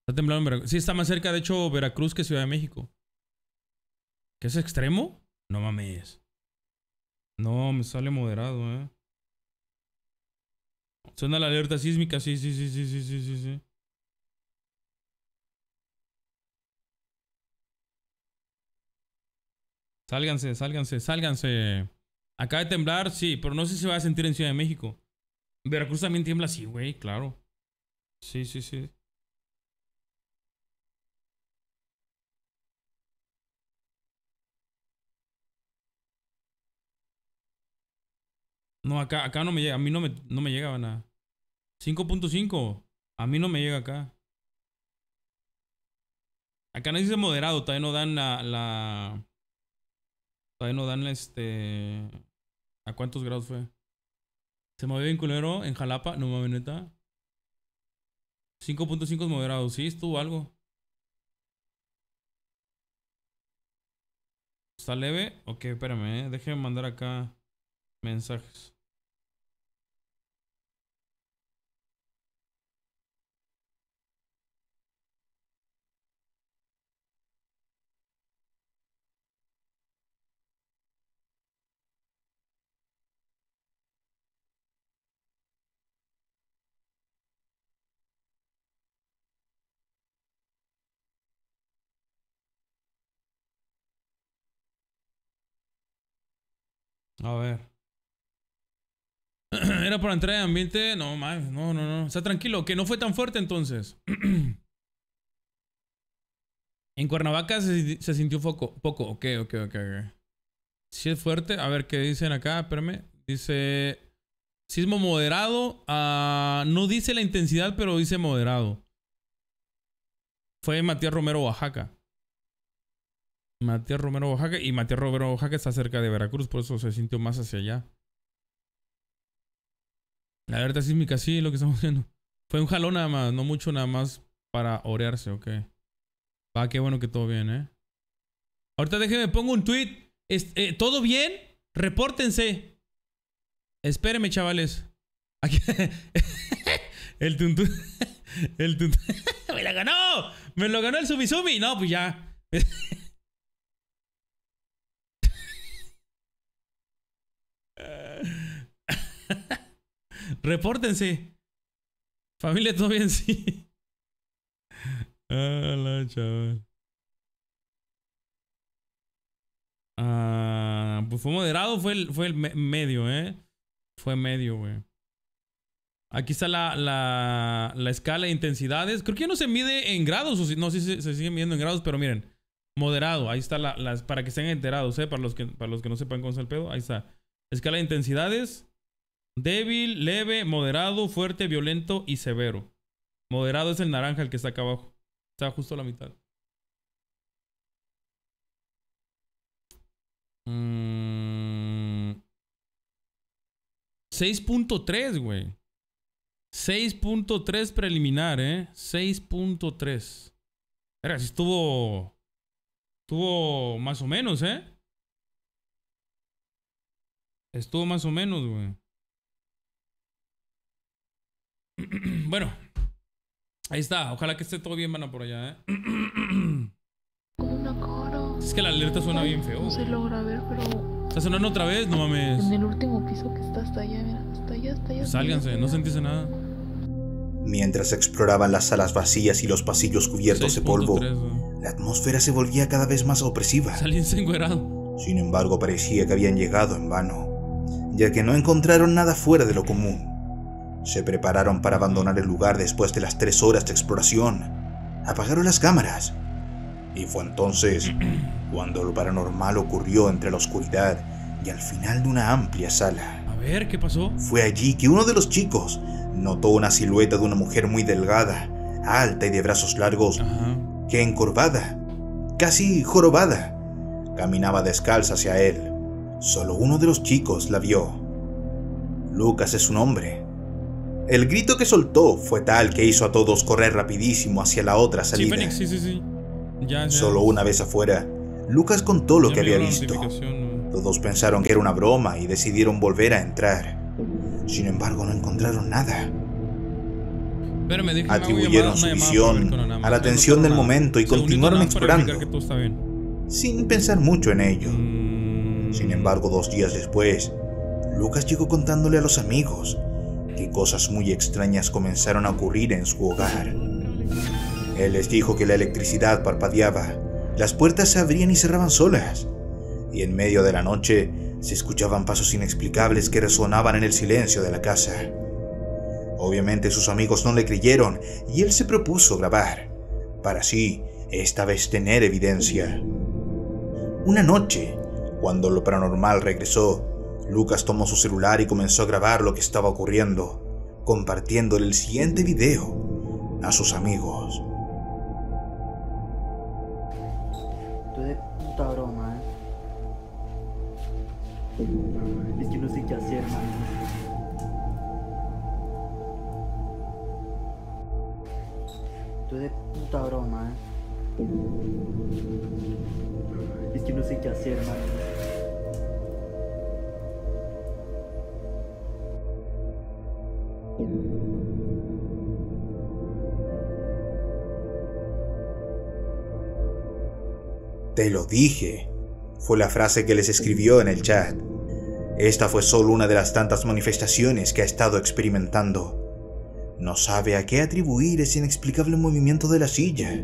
Está temblando en Veracruz. Sí, está más cerca, de hecho, Veracruz que Ciudad de México. ¿Qué es extremo? No mames. No, me sale moderado, eh. Suena la alerta sísmica, sí, sí, sí, sí, sí, sí, sí, sí. Sálganse, sálganse, sálganse. Acaba de temblar, sí, pero no sé si va a sentir en Ciudad de México. Veracruz también tiembla, sí, güey, claro. Sí, sí, sí. No, acá, acá no me llega, a mí no me, no me llega nada. 5.5, a mí no me llega acá. Acá no dice moderado, todavía no dan la, la... Todavía no dan este... ¿A cuántos grados fue? Se movió bien culero en Jalapa, no mames, neta. 5.5 es moderado, sí, estuvo algo. ¿Está leve? Ok, espérame, eh. Déjeme mandar acá mensajes. A ver. Era para entrar en ambiente. No, mames, no, no, no. Está tranquilo, que no fue tan fuerte entonces. en Cuernavaca se, sintió foco, poco. Ok, ok, ok, ok. Si es fuerte. A ver qué dicen acá. Espérame. Dice. Sismo moderado. ah, no dice la intensidad, pero dice moderado. Fue Matías Romero, Oaxaca. Matías Romero, Oaxaca. Y Matías Romero, Oaxaca está cerca de Veracruz, por eso se sintió más hacia allá. La alerta sísmica, sí, lo que estamos haciendo. Fue un jalón nada más, no mucho nada más para orearse, ok. Va, qué bueno que todo bien, ¿eh? Ahorita déjenme pongo un tweet. Eh, ¿Todo bien? Repórtense. Espérenme, chavales. El tuntún. El tuntún. ¡Me la ganó! ¡Me lo ganó el Sumisumi! No, pues ya. Repórtense. Familia, todo bien, sí. Ah, la chaval. Ah, pues fue moderado, fue el, fue el me- medio, ¿eh? Fue medio, güey. Aquí está la, la, la escala de intensidades. Creo que no se mide en grados, o si, no, sí se, se sigue midiendo en grados, pero miren, moderado. Ahí está la, para que estén enterados, ¿eh? Para los que, para los que no sepan cómo es el pedo. Ahí está. Escala de intensidades. Débil, leve, moderado, fuerte, violento y severo. Moderado es el naranja, el que está acá abajo. Está justo a la mitad. Mm. 6.3, güey. 6.3 preliminar, ¿eh? 6.3. Era, si estuvo... Estuvo más o menos, ¿eh? Estuvo más o menos, güey. bueno. Ahí está. Ojalá que esté todo bien, van por allá, ¿eh? Es que la alerta suena bien feo. No se logra ver, pero ¿Está sonando otra vez? No mames. en el último piso que está hasta allá, mira. Hasta allá, hasta allá. Sálganse, no sentís nada. Mientras exploraban las salas vacías y los pasillos cubiertos de polvo, 6.3, güey. la atmósfera se volvía cada vez más opresiva. Salíense encuerado. Sin embargo, parecía que habían llegado en vano, ya que no encontraron nada fuera de lo común. Se prepararon para abandonar el lugar después de las tres horas de exploración. Apagaron las cámaras. Y fue entonces cuando lo paranormal ocurrió entre la oscuridad y al final de una amplia sala. A ver, ¿qué pasó? Fue allí que uno de los chicos notó una silueta de una mujer muy delgada, alta y de brazos largos, que encorvada, casi jorobada, caminaba descalza hacia él. Solo uno de los chicos la vio. Lucas es su nombre. El grito que soltó fue tal que hizo a todos correr rapidísimo hacia la otra Sí, salida. Fénix, sí, sí, sí. Ya, ya. Solo una vez afuera, Lucas contó lo Ya que había visto. Todos pensaron que era una broma y decidieron volver a entrar. Sin embargo, no encontraron nada. Atribuyeron su visión a la tensión del momento y continuaron explorando, sin pensar mucho en ello. Mm. Sin embargo, dos días después, Lucas llegó contándole a los amigos cosas muy extrañas comenzaron a ocurrir en su hogar. Él les dijo que la electricidad parpadeaba, las puertas se abrían y cerraban solas, y en medio de la noche se escuchaban pasos inexplicables que resonaban en el silencio de la casa. Obviamente sus amigos no le creyeron y él se propuso grabar, para así, esta vez tener evidencia. Una noche, cuando lo paranormal regresó, Lucas tomó su celular y comenzó a grabar lo que estaba ocurriendo, compartiéndole el siguiente video a sus amigos. Tú de puta broma, eh. Es que no sé qué hacer, man. Tú de puta broma, eh. Es que no sé qué hacer, man. Te lo dije, fue la frase que les escribió en el chat. Esta fue solo una de las tantas manifestaciones que ha estado experimentando. No sabe a qué atribuir ese inexplicable movimiento de la silla,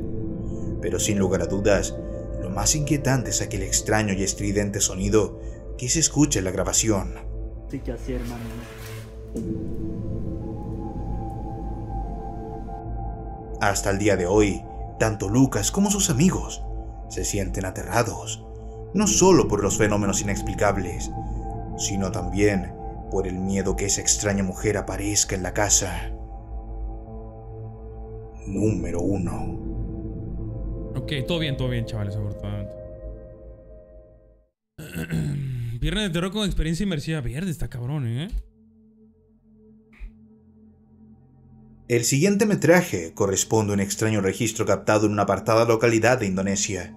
pero sin lugar a dudas, lo más inquietante es aquel extraño y estridente sonido que se escucha en la grabación. Hasta el día de hoy, tanto Lucas como sus amigos se sienten aterrados, no solo por los fenómenos inexplicables, sino también por el miedo que esa extraña mujer aparezca en la casa. Número 1. Ok, todo bien, todo bien, chavales, afortunadamente. Viernes de terror con experiencia inmersiva. Verde está cabrón, ¿eh? El siguiente metraje corresponde a un extraño registro captado en una apartada localidad de Indonesia.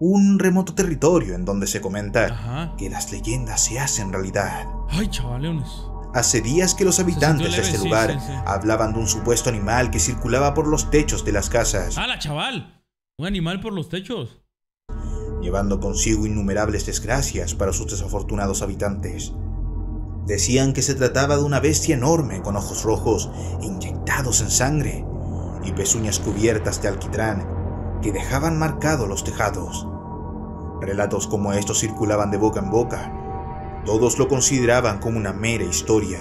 Un remoto territorio en donde se comenta que las leyendas se hacen realidad. Ay, chavaleones. Hace días que los habitantes de este sí, lugar sí, sí. hablaban de un supuesto animal que circulaba por los techos de las casas, ¡Hala, chaval! Un animal por los techos. llevando consigo innumerables desgracias para sus desafortunados habitantes. Decían que se trataba de una bestia enorme con ojos rojos inyectados en sangre y pezuñas cubiertas de alquitrán que dejaban marcados los tejados. Relatos como estos circulaban de boca en boca. Todos lo consideraban como una mera historia,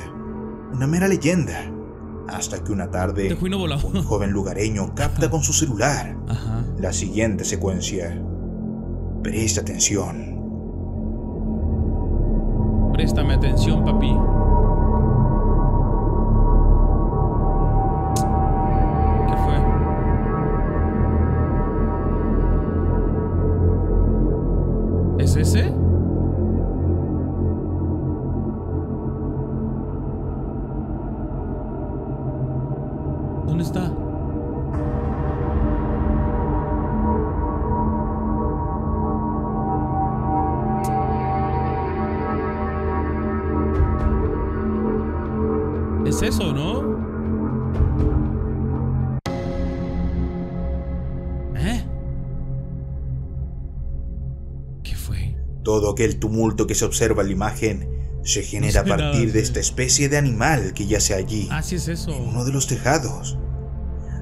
una mera leyenda. Hasta que una tarde, un joven lugareño capta con su celular la siguiente secuencia. Presta atención. Préstame atención, papi. Aquel tumulto que se observa en la imagen se genera a partir de esta especie de animal que yace allí, Ah, sí es eso. en uno de los tejados.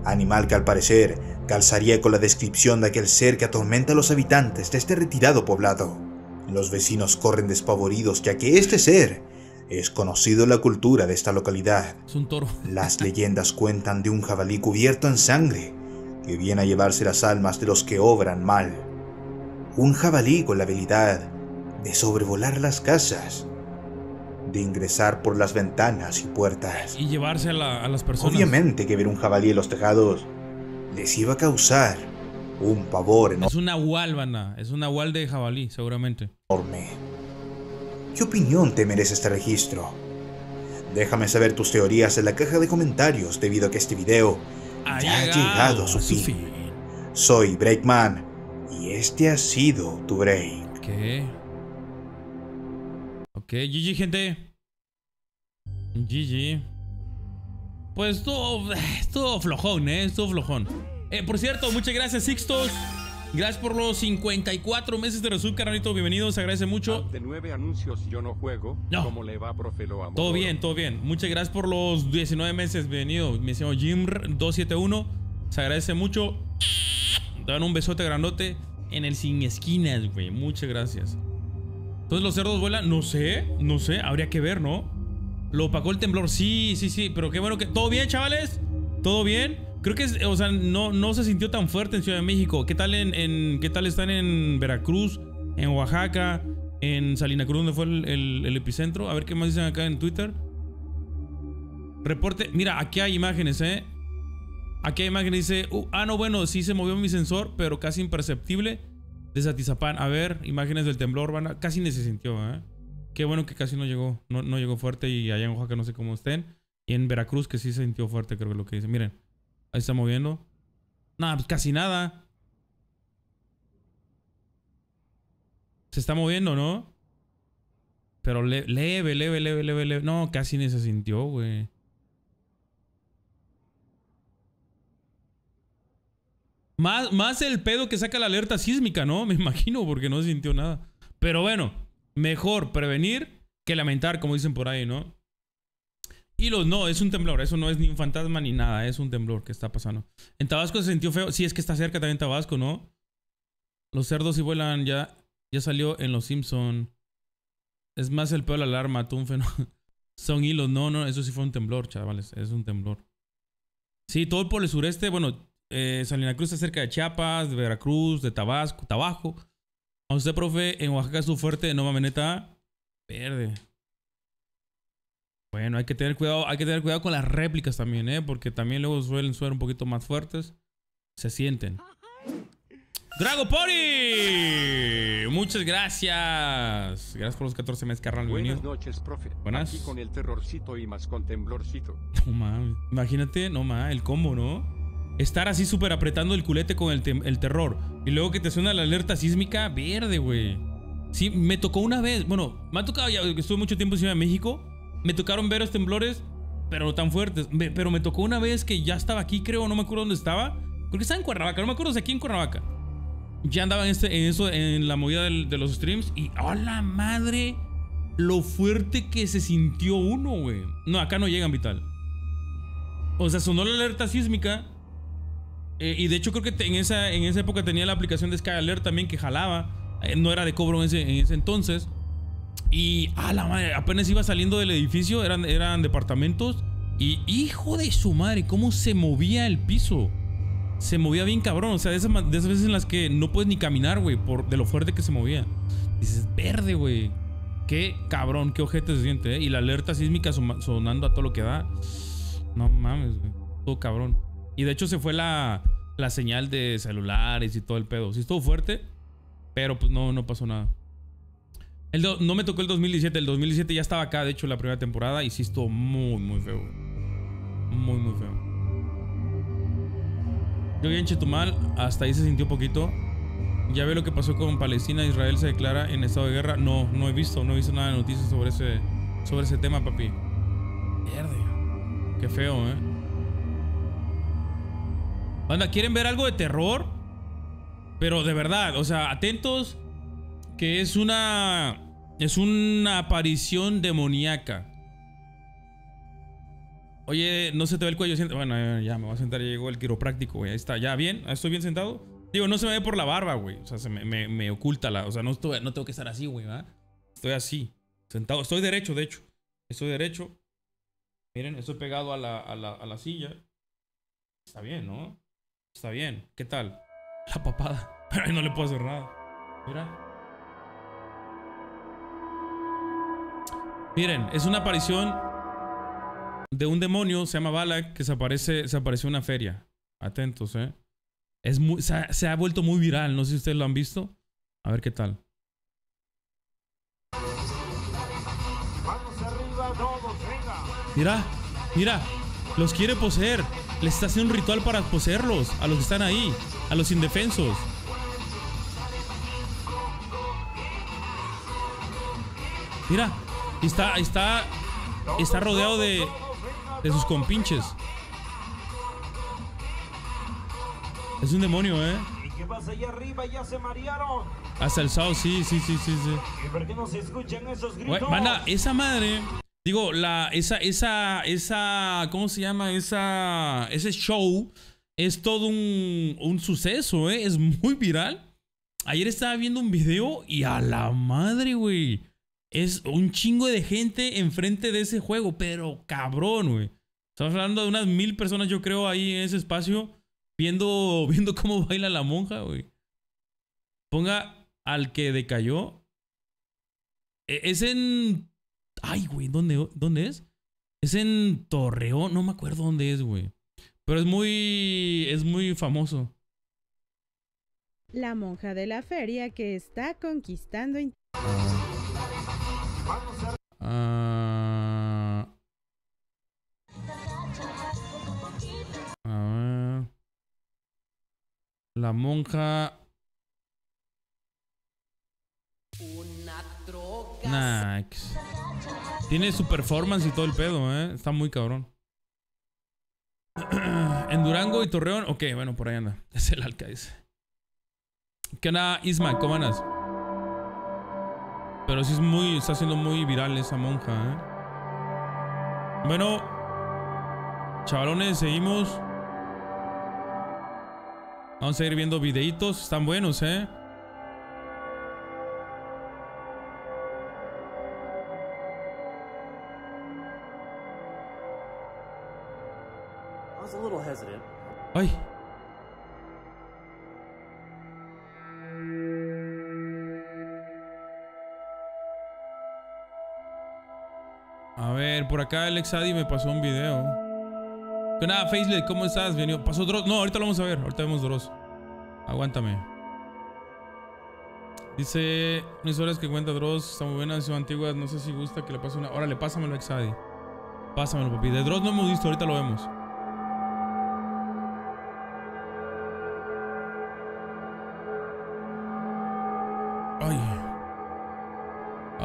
Animal que al parecer calzaría con la descripción de aquel ser que atormenta a los habitantes de este retirado poblado. Los vecinos corren despavoridos ya que este ser es conocido en la cultura de esta localidad. Es un toro. Las leyendas cuentan de un jabalí cubierto en sangre que viene a llevarse las almas de los que obran mal. Un jabalí con la habilidad de sobrevolar las casas, de ingresar por las ventanas y puertas. Y llevarse a, la- a las personas. Obviamente que ver un jabalí en los tejados les iba a causar un pavor Es una nahual, banda. Es un nahual de jabalí, seguramente. enorme. ¿Qué opinión te merece este registro? Déjame saber tus teorías en la caja de comentarios debido a que este video Ha ya ha llegado llegado a su a su fin. Soy Breakman y este ha sido tu break. ¿Qué? Ok, GG, gente. GG. Pues estuvo, estuvo flojón, ¿eh? Estuvo flojón. Eh, por cierto, muchas gracias, Sixtos. Gracias por los 54 meses de resub, carnalito. Bienvenidos, se agradece mucho. De nueve anuncios yo no juego. No. ¿Cómo le va, profe Loamo? Todo bien, todo bien. Muchas gracias por los 19 meses. Bienvenido. Me llamo Jim271. Se agradece mucho. Te dan un besote grandote en el sin esquinas, güey. Muchas gracias. Entonces los cerdos vuelan. No sé, no sé. Habría que ver, ¿no? Lo opacó el temblor. Sí, sí, sí. Pero qué bueno que. ¿Todo bien, chavales? ¿Todo bien? Creo que, o sea, no, no se sintió tan fuerte en Ciudad de México. ¿Qué tal en, qué tal están en Veracruz, en Oaxaca, en Salina Cruz, donde fue el epicentro? A ver qué más dicen acá en Twitter. Reporte. Mira, aquí hay imágenes, ¿eh? Aquí hay imágenes. Dice, "Uh, ah, no, bueno, sí se movió mi sensor, pero casi imperceptible. De Satizapán. A ver, imágenes del temblor, van casi ni se sintió, ¿eh? Qué bueno que casi no llegó. No, no llegó fuerte y allá en Oaxaca no sé cómo estén. Y en Veracruz que sí se sintió fuerte, creo que lo que dice. Miren, ahí está moviendo. Nada, pues casi nada. Se está moviendo, ¿no? Pero le- leve, leve, leve, leve, leve. No, casi ni se sintió, güey. Más, más el pedo que saca la alerta sísmica, ¿no? Me imagino, porque no sintió nada. Pero bueno, mejor prevenir que lamentar, como dicen por ahí, ¿no? Y los no, es un temblor. Eso no es ni un fantasma ni nada. Es un temblor que está pasando. En Tabasco se sintió feo. Sí, es que está cerca también Tabasco, ¿no? Los cerdos y vuelan ya. Ya salió en Los Simpson. Es más el peor la alarma, tú un fenómeno. Son hilos. No, no, eso sí fue un temblor, chavales. Es un temblor. Sí, todo por el sureste. Bueno, eh, Salina Cruz está cerca de Chiapas, de Veracruz, de Tabasco, Tabajo. A usted, profe, en Oaxaca estuvo fuerte, no mames, neta. Verde. Bueno, hay que tener cuidado, hay que tener cuidado con las réplicas también, ¿eh? Porque también luego suelen ser un poquito más fuertes. Se sienten. Drago Pori, muchas gracias. Gracias por los 14 meses, carnal. Buenas noches, profe. Buenas. Aquí con el terrorcito y más con temblorcito. No mames. Imagínate, no mames, el combo, ¿no? Estar así súper apretando el culete con el, terror. Y luego que te suena la alerta sísmica verde, güey. Sí, me tocó una vez. Bueno, me ha tocado ya, estuve mucho tiempo en Ciudad de México. Me tocaron ver los temblores, pero no tan fuertes. Pero me tocó una vez que ya estaba aquí, creo, no me acuerdo dónde estaba. Creo que estaba en Cuernavaca, no me acuerdo si aquí en Cuernavaca. Ya andaba en, este, eso, en la movida de los streams. Y ¡a la madre! Lo fuerte que se sintió uno, güey. No, acá no llegan, Vital. O sea, sonó la alerta sísmica. Eh, y de hecho creo que en esa, en esa época tenía la aplicación de Sky Alert también que jalaba. Eh, no era de cobro en ese, en ese entonces. Y a la madre, apenas iba saliendo del edificio, eran, eran departamentos. Y hijo de su madre, cómo se movía el piso. Se movía bien cabrón. O sea, de esas, de esas veces en las que no puedes ni caminar, güey, por de lo fuerte que se movía. Dices, verde, güey. Qué cabrón, qué ojete se siente, ¿eh? Y la alerta sísmica sonando a todo lo que da. No mames, güey. Todo cabrón. Y de hecho se fue la, la señal de celulares y todo el pedo. Sí estuvo fuerte, pero pues no, no pasó nada. El no me tocó el 2017, el 2017 ya estaba acá, de hecho, la primera temporada y sí estuvo muy, muy feo. Muy, muy feo. Yo vi en Chetumal, hasta ahí se sintió poquito. Ya ve lo que pasó con Palestina, Israel se declara en estado de guerra. No, no he visto, no he visto nada de noticias sobre ese, sobre ese tema, papi. Mierda. Qué feo, ¿eh? Anda, ¿quieren ver algo de terror? Pero de verdad, o sea, atentos que es una es una aparición demoníaca. Oye, no se te ve el cuello. Bueno, ya me voy a sentar. Ya llegó el quiropráctico, güey. Ahí está. ¿Ya bien? ¿Estoy bien sentado? Digo, no se me ve por la barba, güey. O sea, se me, me, oculta la... O sea, no, estoy, no tengo que estar así, güey, ¿verdad? Estoy así. Sentado. Estoy derecho, de hecho. Estoy derecho. Miren, estoy pegado a la, a la, a la silla. Está bien, ¿no? Está bien. ¿Qué tal? La papada. Pero no le puedo hacer nada. Mira. Miren, es una aparición de un demonio, se llama Balak, que se aparece, se apareció en una feria. Atentos, eh. Es muy, se, ha, vuelto muy viral, no sé si ustedes lo han visto. A ver qué tal. Mira, mira, los quiere poseer. Les está haciendo un ritual para poseerlos, a los que están ahí, a los indefensos. Mira, está, está, está rodeado de, de sus compinches. Es un demonio, ¿eh? Hasta el sábado, sí, sí, sí, sí, sí. Manda, esa madre, digo, la, esa, esa, esa, ¿cómo se llama? Esa, ese show es todo un, un suceso, ¿eh? Es muy viral. Ayer estaba viendo un video y a la madre, güey. Es un chingo de gente enfrente de ese juego, pero cabrón, güey. Estamos hablando de unas mil personas, yo creo, ahí en ese espacio, viendo, viendo cómo baila la monja, güey. Ponga al que decayó. E, es en. Ay, güey, ¿dónde, ¿dónde es? Es en Torreón, no me acuerdo dónde es, güey. Pero es muy. Es muy famoso. La monja de la feria que está conquistando. Ah. a ver. La monja. Nax. Tiene su performance y todo el pedo, ¿eh? Está muy cabrón. en Durango y Torreón. Ok, bueno, por ahí anda. Es el alcalde. ¿Qué onda, Isma? ¿Cómo andas? Pero sí es muy, está siendo muy viral esa monja, ¿eh? Bueno, chavalones, seguimos. Vamos a ir viendo videitos, están buenos, ¿eh? Ay. A ver, por acá Alex Adi me pasó un video. ¿Qué nada, Faceless? ¿Cómo estás? Venido. ¿Pasó Dross? No, ahorita lo vamos a ver. Ahorita vemos Dross. Aguántame. Dice, unas historias que cuenta Dross están muy buenas, son antiguas. No sé si gusta que le pase una. Órale, pásamelo, Exadi. Pásamelo, papi. De Dross no hemos visto, ahorita lo vemos.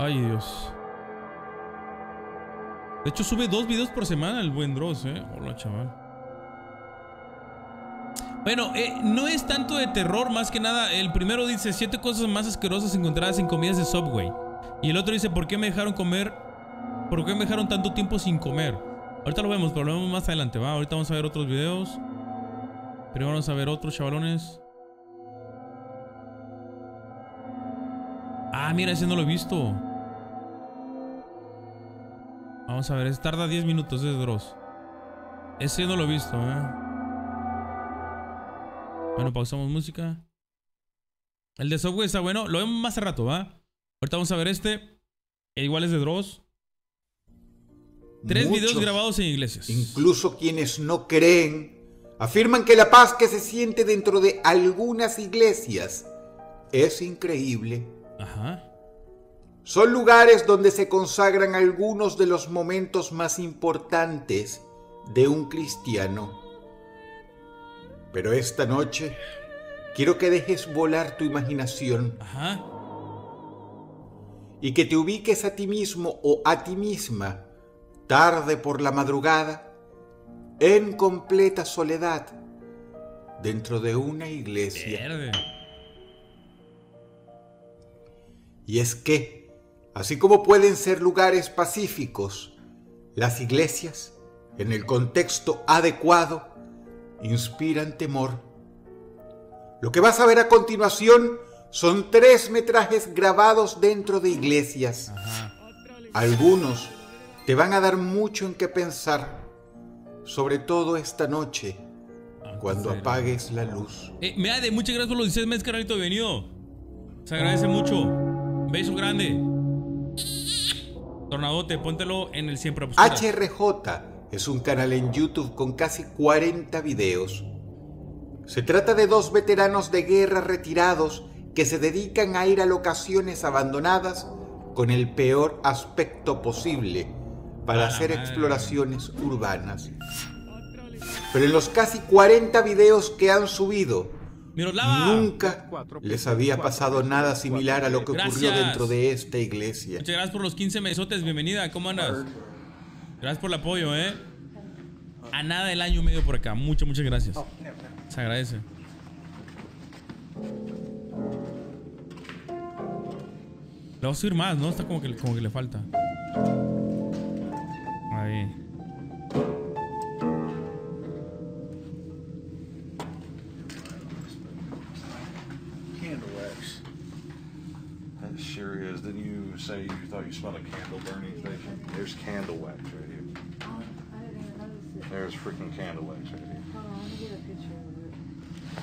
Ay, Dios. De hecho, sube dos videos por semana el buen Dross, ¿eh? Hola, chaval. Bueno, eh, no es tanto de terror, más que nada. El primero dice siete cosas más asquerosas encontradas en comidas de Subway. Y el otro dice, ¿por qué me dejaron comer? ¿Por qué me dejaron tanto tiempo sin comer? Ahorita lo vemos, pero lo vemos más adelante, ¿va? Ahorita vamos a ver otros videos. Pero vamos a ver otros, chavalones. Ah, mira, ese no lo he visto. Vamos a ver, es, tarda 10 minutos, es Dross. Ese no lo he visto, ¿eh? Bueno, pausamos música. El de Subway está bueno. Lo vemos más a rato, ¿va? Ahorita vamos a ver este. Igual es de Dross. Tres videos Muchos, grabados en iglesias. Incluso quienes no creen afirman que la paz que se siente dentro de algunas iglesias es increíble. Ajá. Son lugares donde se consagran algunos de los momentos más importantes de un cristiano. Pero esta noche quiero que dejes volar tu imaginación Ajá. y que te ubiques a ti mismo o a ti misma tarde por la madrugada en completa soledad dentro de una iglesia. Verde. Y es que, así como pueden ser lugares pacíficos, las iglesias, en el contexto adecuado, inspiran temor. Lo que vas a ver a continuación son tres metrajes grabados dentro de iglesias. Algunos te van a dar mucho en qué pensar, sobre todo esta noche, cuando apagues la luz. Eh, Meade, muchas gracias por los 16 meses, carnalito, bienvenido. Se agradece mucho. Beso grande. Tornadote, póntelo en el siempre obscura. HRJ es un canal en YouTube con casi 40 videos. Se trata de dos veteranos de guerra retirados que se dedican a ir a locaciones abandonadas con el peor aspecto posible para hacer exploraciones urbanas. Pero en los casi 40 videos que han subido, Miroslava. nunca les había pasado nada similar a lo que ocurrió Gracias. dentro de esta iglesia. Muchas gracias por los 15 mesotes, bienvenida, ¿cómo andas? Gracias por el apoyo, ¿eh? A nada del año y medio por acá, muchas, muchas gracias. Se agradece. Le voy a subir más, ¿no? Está como que, como que le falta. Ahí. Say you thought you smelled a candle burning station? There's candle wax right here. There's freaking candle wax right here.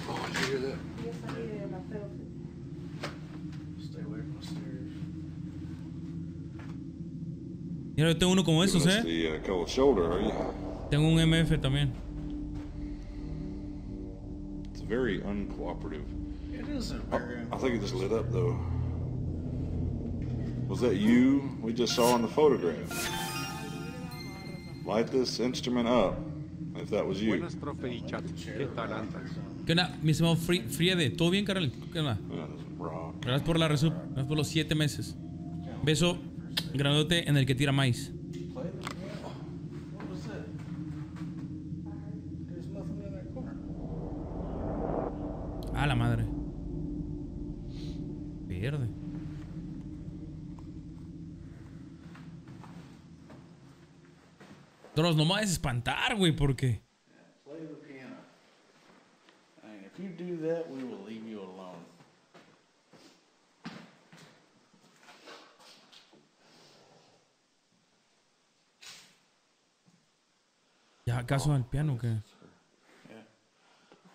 Oh, did you hear that? Stay away from the stairs. Mira, yo tengo uno como esos, Giving us ¿eh? the uh, cold shoulder, are you? Tengo un MF también. It's very uncooperative. It isn't I, I think it just lit up though. Was that you we just saw in the photograph? Light this instrument up if that was you. ¿Qué tal andas? ¿Qué onda? Mi estimado Fri- Friede, ¿todo bien, carnal? ¿Qué onda? Gracias por la resub. Gracias por los 7 meses. Beso grandote en el que tira maíz. A la madre. Pierde. Dross, no me vayas a espantar, güey, porque. ¿Ya acaso al piano o qué?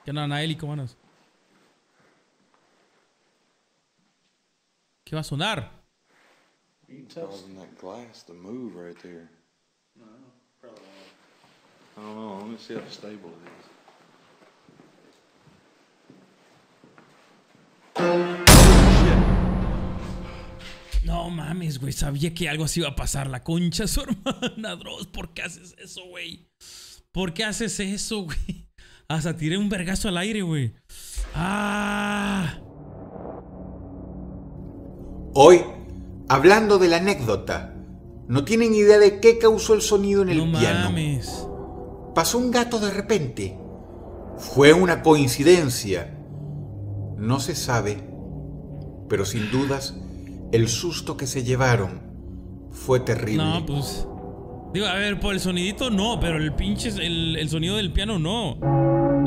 ¿Qué onda, Naeli? ¿Cómo andas? ¿Qué va a sonar? That glass to move right there. I don't know. Let me see how stable it is. No mames, güey. Sabía que algo así iba a pasar. La concha su hermana, Dross. ¿Por qué haces eso, güey? ¿Por qué haces eso, güey? Hasta tiré un vergazo al aire, güey. Ah. Hoy, hablando de la anécdota, no tienen idea de qué causó el sonido en el No piano. mames. Pasó un gato de repente. Fue una coincidencia. No se sabe, pero sin dudas, el susto que se llevaron fue terrible. No, pues. Digo, a ver, por el sonidito no, pero el pinche. El, el sonido del piano no.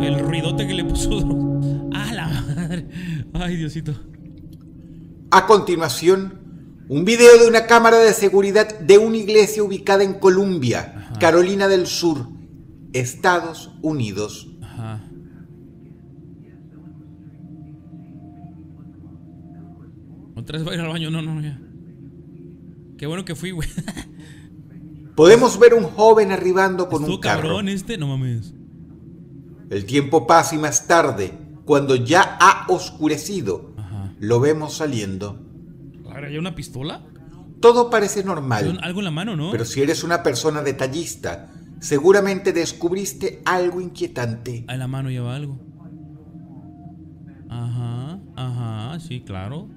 El ruidote que le puso. Ah, la madre. Ay, Diosito. A continuación, Un video de una cámara de seguridad de una iglesia ubicada en Columbia, Carolina del Sur, Estados Unidos. Ajá. Otra vez va a ir al baño, no, no, ya. Qué bueno que fui, güey. Podemos ver un joven arribando con Estuvo un carro. cabrón este, no mames. El tiempo pasa y más tarde, cuando ya ha oscurecido, lo vemos saliendo. ¿hay una pistola? Todo parece normal. Algo en la mano, ¿no? Pero si eres una persona detallista, seguramente descubriste algo inquietante. En la mano lleva algo. Ajá, ajá, sí, claro.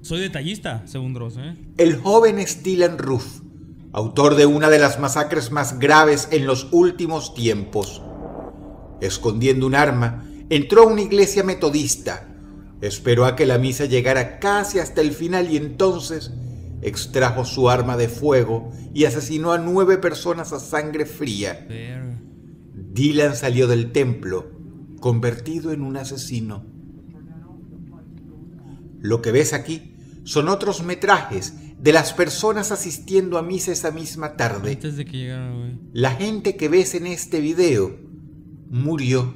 Soy detallista, según Dross, ¿eh? El joven Stylen Ruff, autor de una de las masacres más graves en los últimos tiempos. Escondiendo un arma, entró a una iglesia metodista, esperó a que la misa llegara casi hasta el final y entonces extrajo su arma de fuego y asesinó a nueve personas a sangre fría. Dylan salió del templo, convertido en un asesino. Lo que ves aquí son otros metrajes de las personas asistiendo a misa esa misma tarde. Antes de que llegara, güey. La gente que ves en este video murió.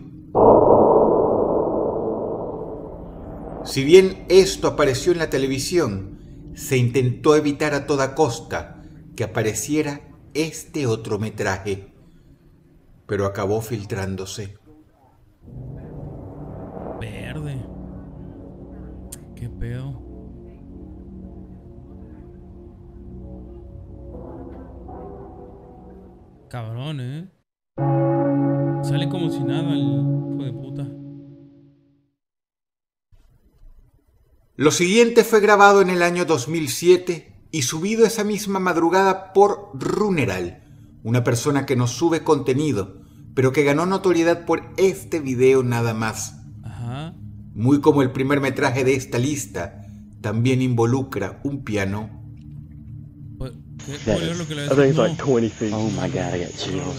Si bien esto apareció en la televisión, se intentó evitar a toda costa que apareciera este otro metraje, pero acabó filtrándose. Verde. ¿Qué pedo? Cabrón, ¿eh? Sale como si nada el hijo de puta. Lo siguiente fue grabado en el año 2007 y subido esa misma madrugada por Runeral, una persona que nos sube contenido, pero que ganó notoriedad por este video nada más. Ajá. Muy como el primer metraje de esta lista, también involucra un piano. ¿Qué? That ¿Puedo leer is- lo que le I decía? think it's No. like 20 feet. Oh my god, I got chills.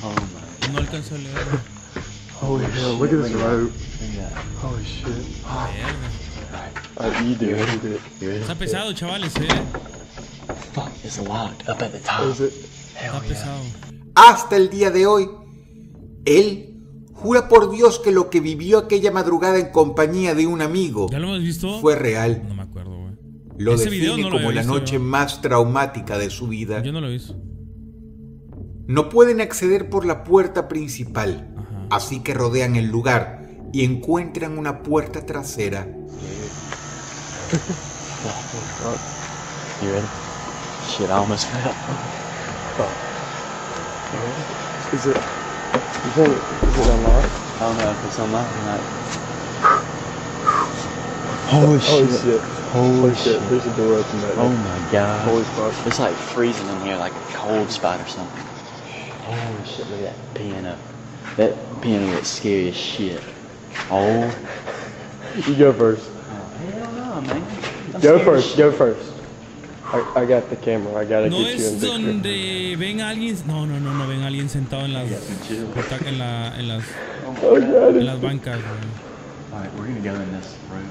Oh my. No alcanzo a leer. Holy hell, look at this rope. Holy shit. It. Está pesado, chavales, ¿eh? Fuck, it's locked up at the top. Is it? Está pesado. Hasta el día de hoy, él jura por Dios que lo que vivió aquella madrugada en compañía de un amigo ¿Ya lo hemos visto? fue real. No me acuerdo, güey. Lo Ese video define no lo como había la visto noche yo. más traumática de su vida. Yo no lo he visto. No pueden acceder por la puerta principal, así que rodean el lugar y encuentran una puerta trasera. You ready? Shit, I almost fell. Is it? You think it, is it unlocked? I don't know if it's unlocked or not. Holy shit. Holy shit. There's a door open back Oh my god. Holy fuck. It's like freezing in here, like a cold spot or something. Holy shit, look at that piano. That piano looks scary as shit. Oh. You go first. Hell no, man. I'm Go first. Go first. I, I got the camera. I gotta No get you in es picture. donde ven a alguien. No, no, no, no ven a alguien sentado en las. En, la, en las. Oh, God. En las bancas. Alright, we're gonna go in this room.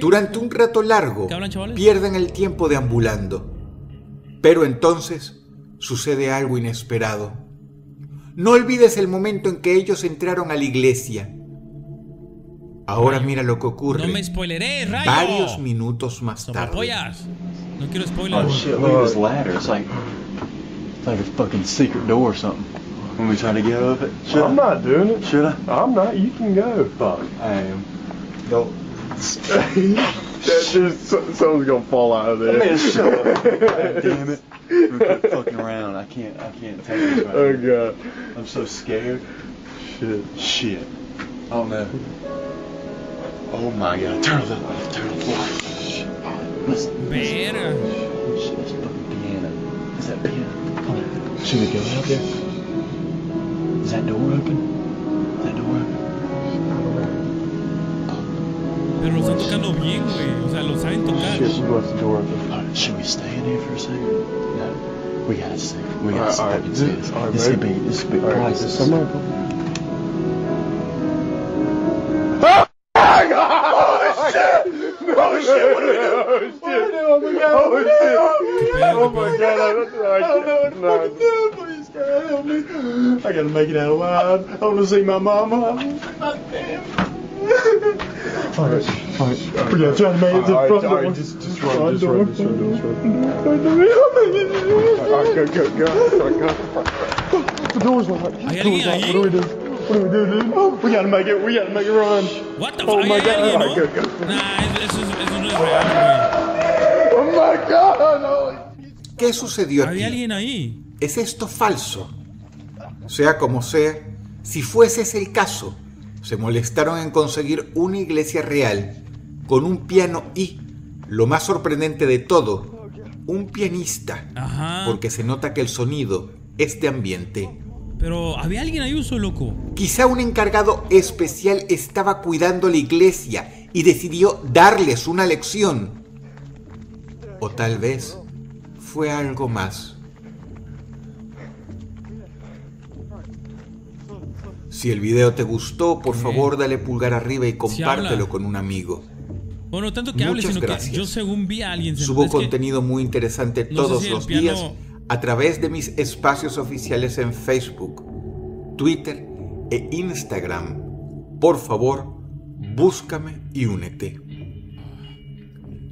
Durante un rato largo, pierden el tiempo deambulando. Pero entonces sucede algo inesperado. No olvides el momento en que ellos entraron a la iglesia. Ahora mira lo que ocurre. No me spoileré, rayo. Varios minutos más tarde. Sopapollas. No quiero oh, spoilers. Oh shit, look at this ladder. It's like it's like a fucking secret door or something. When we try to get up it. Should I'm not doing it. Should I? I'm not. You can go. Fuck. I am. Don't. that just someone's gonna fall out of there. Man, shut up. God damn it. We're quit fucking around. I can't I can't take this right Oh now. god. I'm so scared. Shit. Shit. Oh no. Oh my god. Turn it up. Turn it up. Shit. Listen. Verga. Shit, that's fucking piano. Is that piano? Hold on. Should we go out there? Is that door open? Is that door open? Pero lo están tocando bien, güey. O sea, lo saben tocar. Shit, we left the door open. Alright, should we stay in here for a second? No. We gotta stay. We gotta Alright, stay. alright. and see this. Alright, This could be ready? this could be Alright, priceless. is shit, what do we oh, do? Oh my god, oh shit. Oh my oh, god, I don't know. I don't know what to do. Please, God, help me. I gotta make it out alive. I wanna see my mama. Alright, alright. We gotta try to make it to the front door. Just, just run, just run, just run, just run. Alright, go, go, go. Go, go. The door's locked. The door's locked. What do we do? We do, dude? We gotta make it, we gotta make it run. What the Oh fuck? Nah, es real, Oh my god, no. ¿Qué sucedió Había aquí? alguien ahí. ¿Es esto falso? Sea como sea, si fuese ese el caso, se molestaron en conseguir una iglesia real con un piano y, lo más sorprendente de todo, un pianista. Ajá. Porque se nota que el sonido es de ambiente. Pero había alguien ahí, uso loco. Quizá un encargado especial estaba cuidando la iglesia y decidió darles una lección. O tal vez fue algo más. Si el video te gustó, por favor dale pulgar arriba y compártelo con un amigo. Bueno, tanto que hable, Muchas sino gracias. que yo según vi a alguien. Subo es que- contenido muy interesante no todos los piano- días a través de mis espacios oficiales en Facebook, Twitter e Instagram. Por favor, búscame y únete.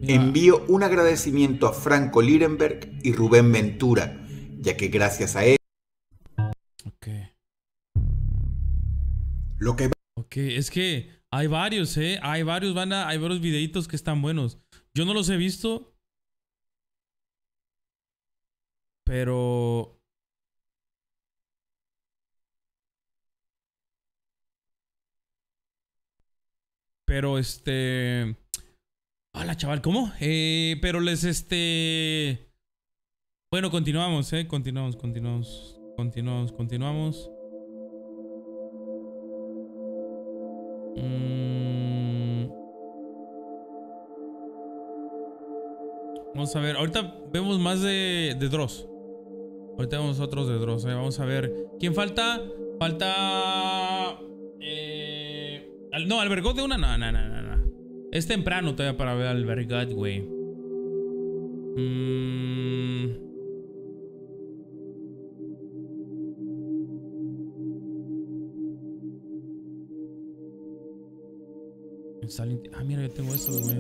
Envío un agradecimiento a Franco Lirenberg y Rubén Ventura, ya que gracias a él lo que Ok, es que hay varios, ¿eh? Hay varios, banda, hay varios videitos que están buenos. Yo no los he visto. Pero... Pero este... Hola, chaval, ¿cómo? Eh, pero les este... Bueno, continuamos, ¿eh? Continuamos, continuamos, continuamos, continuamos. Mm. Vamos a ver, ahorita vemos más de, de Dross. Ahorita vemos otros de Dross. eh, Vamos a ver. ¿Quién falta? Falta. Eh, no, Albergot de una. No, no, no, no. Es temprano todavía para ver Albergot, güey. Mm. Silent- Ah, mira, yo tengo esos, güey.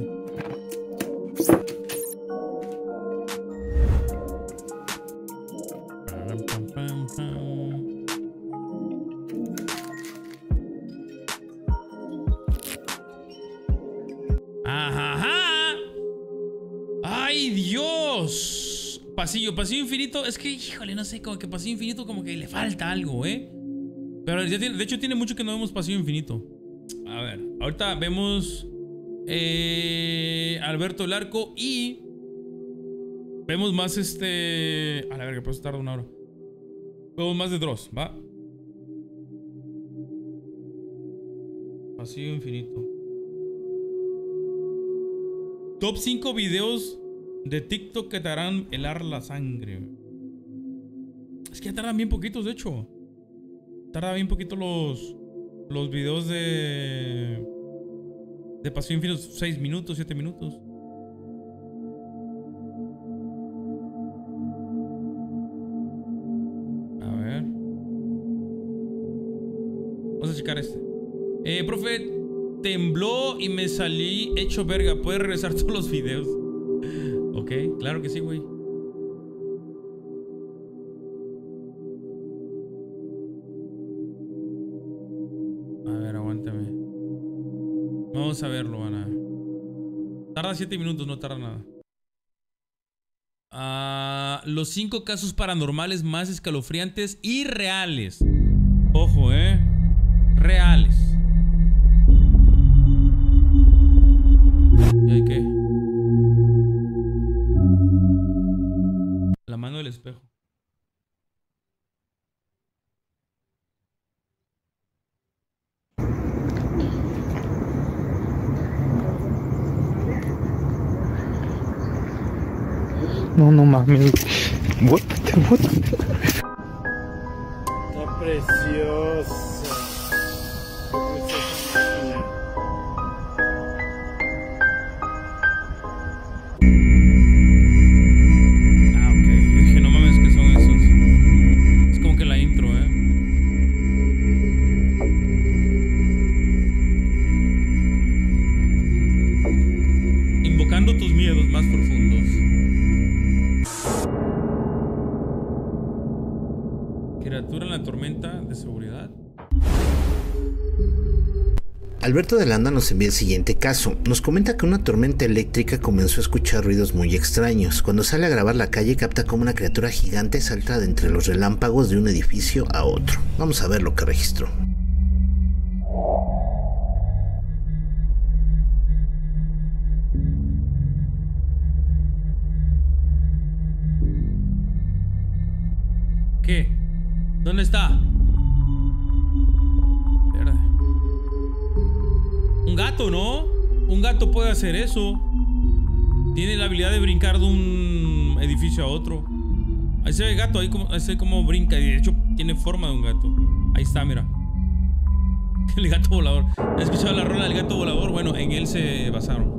Pasillo, pasillo infinito. Es que, híjole, no sé, como que pasillo infinito como que le falta algo, ¿eh? Pero ya tiene- de hecho tiene mucho que no vemos pasillo infinito. A ver, ahorita vemos eh, Alberto Larco y vemos más este... A la verga, pues tarda una hora. Vemos más de Dross, ¿va? Pasillo infinito. Top 5 videos de TikTok que te harán helar la sangre. Es que ya tardan bien poquitos, de hecho. Tarda bien poquito los, los videos de... De Pasillo Infinito. 6 minutos, 7 minutos. A ver. Vamos a checar este. Eh, profe, tembló y me salí hecho verga. ¿Puedes regresar todos los videos? Ok, claro que sí, güey. A ver, aguántame. Vamos a verlo, Ana. Tarda 7 minutos, no tarda nada. Ah, los 5 casos paranormales más escalofriantes y reales. Ojo, eh. Reales. ¿Y hay qué? No, no mames. What? What? Está preciosa. Alberto de Landa nos envía el siguiente caso. Nos comenta que una tormenta eléctrica comenzó a escuchar ruidos muy extraños. Cuando sale a grabar la calle capta como una criatura gigante salta de entre los relámpagos de un edificio a otro. Vamos a ver lo que registró. Gato, ahí como, ahí se ve como brinca. Y de hecho tiene forma de un gato. Ahí está, mira. El gato volador. ¿Has escuchado la rola del gato volador? Bueno, en él se basaron.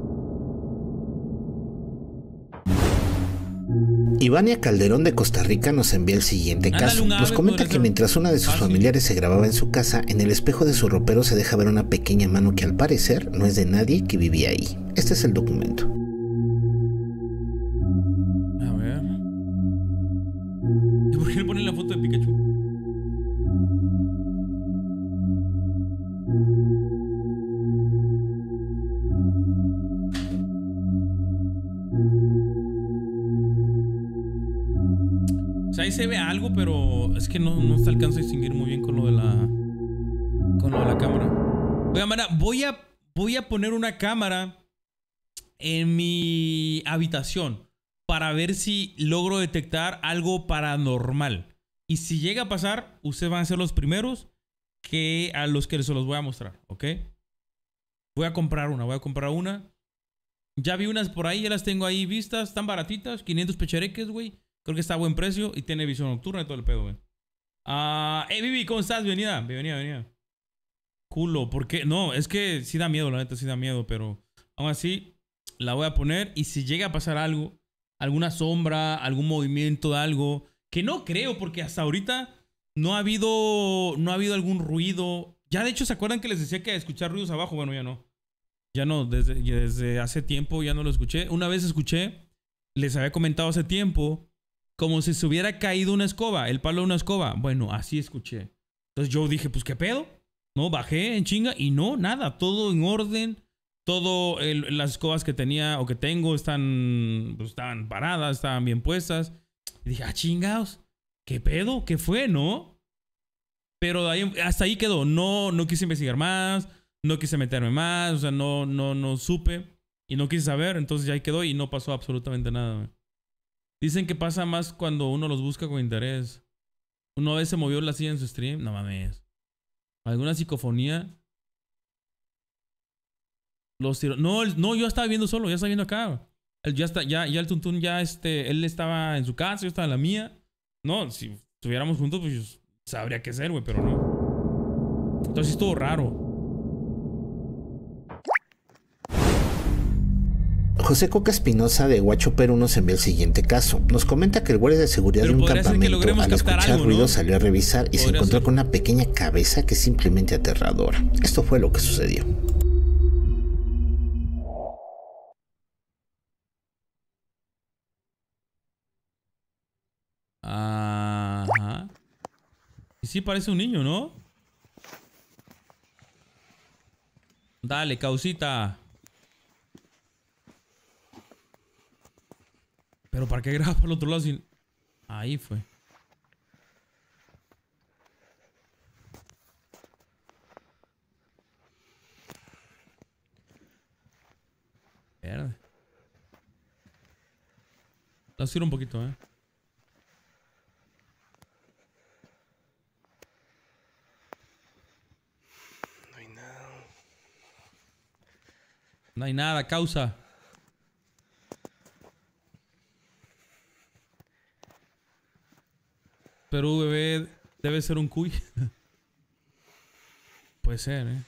Ivania Calderón de Costa Rica nos envía el siguiente caso. Nos comenta que mientras una de sus familiares se grababa en su casa, en el espejo de su ropero se deja ver una pequeña mano que al parecer no es de nadie que vivía ahí. Este es el documento. Se ve algo, pero es que no, no se alcanza a distinguir muy bien con lo de la. Con lo de la cámara. Voy a, voy a poner una cámara en mi habitación para ver si logro detectar algo paranormal. Y si llega a pasar, ustedes van a ser los primeros que a los que se los voy a mostrar, ¿ok? Voy a comprar una, voy a comprar una. Ya vi unas por ahí, ya las tengo ahí vistas, están baratitas, 500 pechereques, güey. Creo que está a buen precio y tiene visión nocturna y todo el pedo, güey. Ah, hey, Vivi, ¿cómo estás? Bienvenida, bienvenida, bienvenida. Culo, ¿por qué? No, es que sí da miedo, la neta, sí da miedo, pero aún así la voy a poner y si llega a pasar algo, alguna sombra, algún movimiento de algo, que no creo porque hasta ahorita no ha habido no ha habido algún ruido. Ya de hecho, ¿se acuerdan que les decía que escuchar ruidos abajo? Bueno, ya no. Ya no, desde, desde hace tiempo ya no lo escuché. Una vez escuché, les había comentado hace tiempo, como si se hubiera caído una escoba, el palo de una escoba. Bueno, así escuché. Entonces yo dije, pues qué pedo. No, bajé en chinga y no, nada, todo en orden. Todo el- las escobas que tenía o que tengo están, pues, estaban paradas, estaban bien puestas. Y dije, ah, chingados, ¿qué pedo? ¿Qué fue, no? Pero de ahí- hasta ahí quedó. No, no quise investigar más, no quise meterme más, o sea, no, no, no supe y no quise saber. Entonces ya ahí quedó y no pasó absolutamente nada. güey. Dicen que pasa más cuando uno los busca con interés. Una vez se movió la silla en su stream. No mames. ¿Alguna psicofonía? Los tiro- No, no, yo estaba viendo solo, ya estaba viendo acá. Ya está, ya, ya el tuntún ya este, él estaba en su casa, yo estaba en la mía. No, si estuviéramos juntos, pues sabría qué hacer, güey, pero no. Entonces estuvo raro. José Coca Espinosa de Huacho Perú nos envía el siguiente caso. Nos comenta que el guardia de seguridad Pero de un campamento al escuchar algo, ¿no? ruidos salió a revisar y se encontró ser. con una pequeña cabeza que es simplemente aterradora. Esto fue lo que sucedió. Ajá. Y sí parece un niño, ¿no? Dale, causita. Pero ¿para qué graba para el otro lado sin...? Ahí fue. Verde. La tiro un poquito, eh. No hay nada, causa. Pero bebé debe ser un cuy. Puede ser, eh.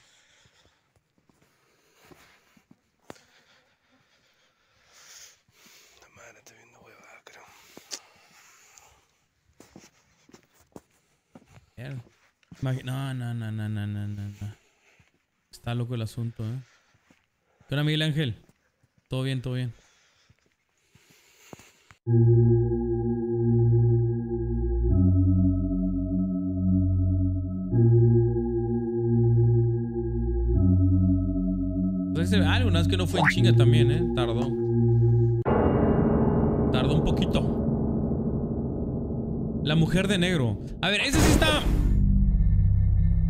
Mierda. Imagi- No, no, no, no, no, no, no, no. Está loco el asunto, eh. ¿Qué onda, Miguel Ángel? Todo bien, todo bien. Entonces, algo, nada es que no fue en chinga también, ¿eh? Tardó. Tardó un poquito. La mujer de negro. A ver, ese sí está...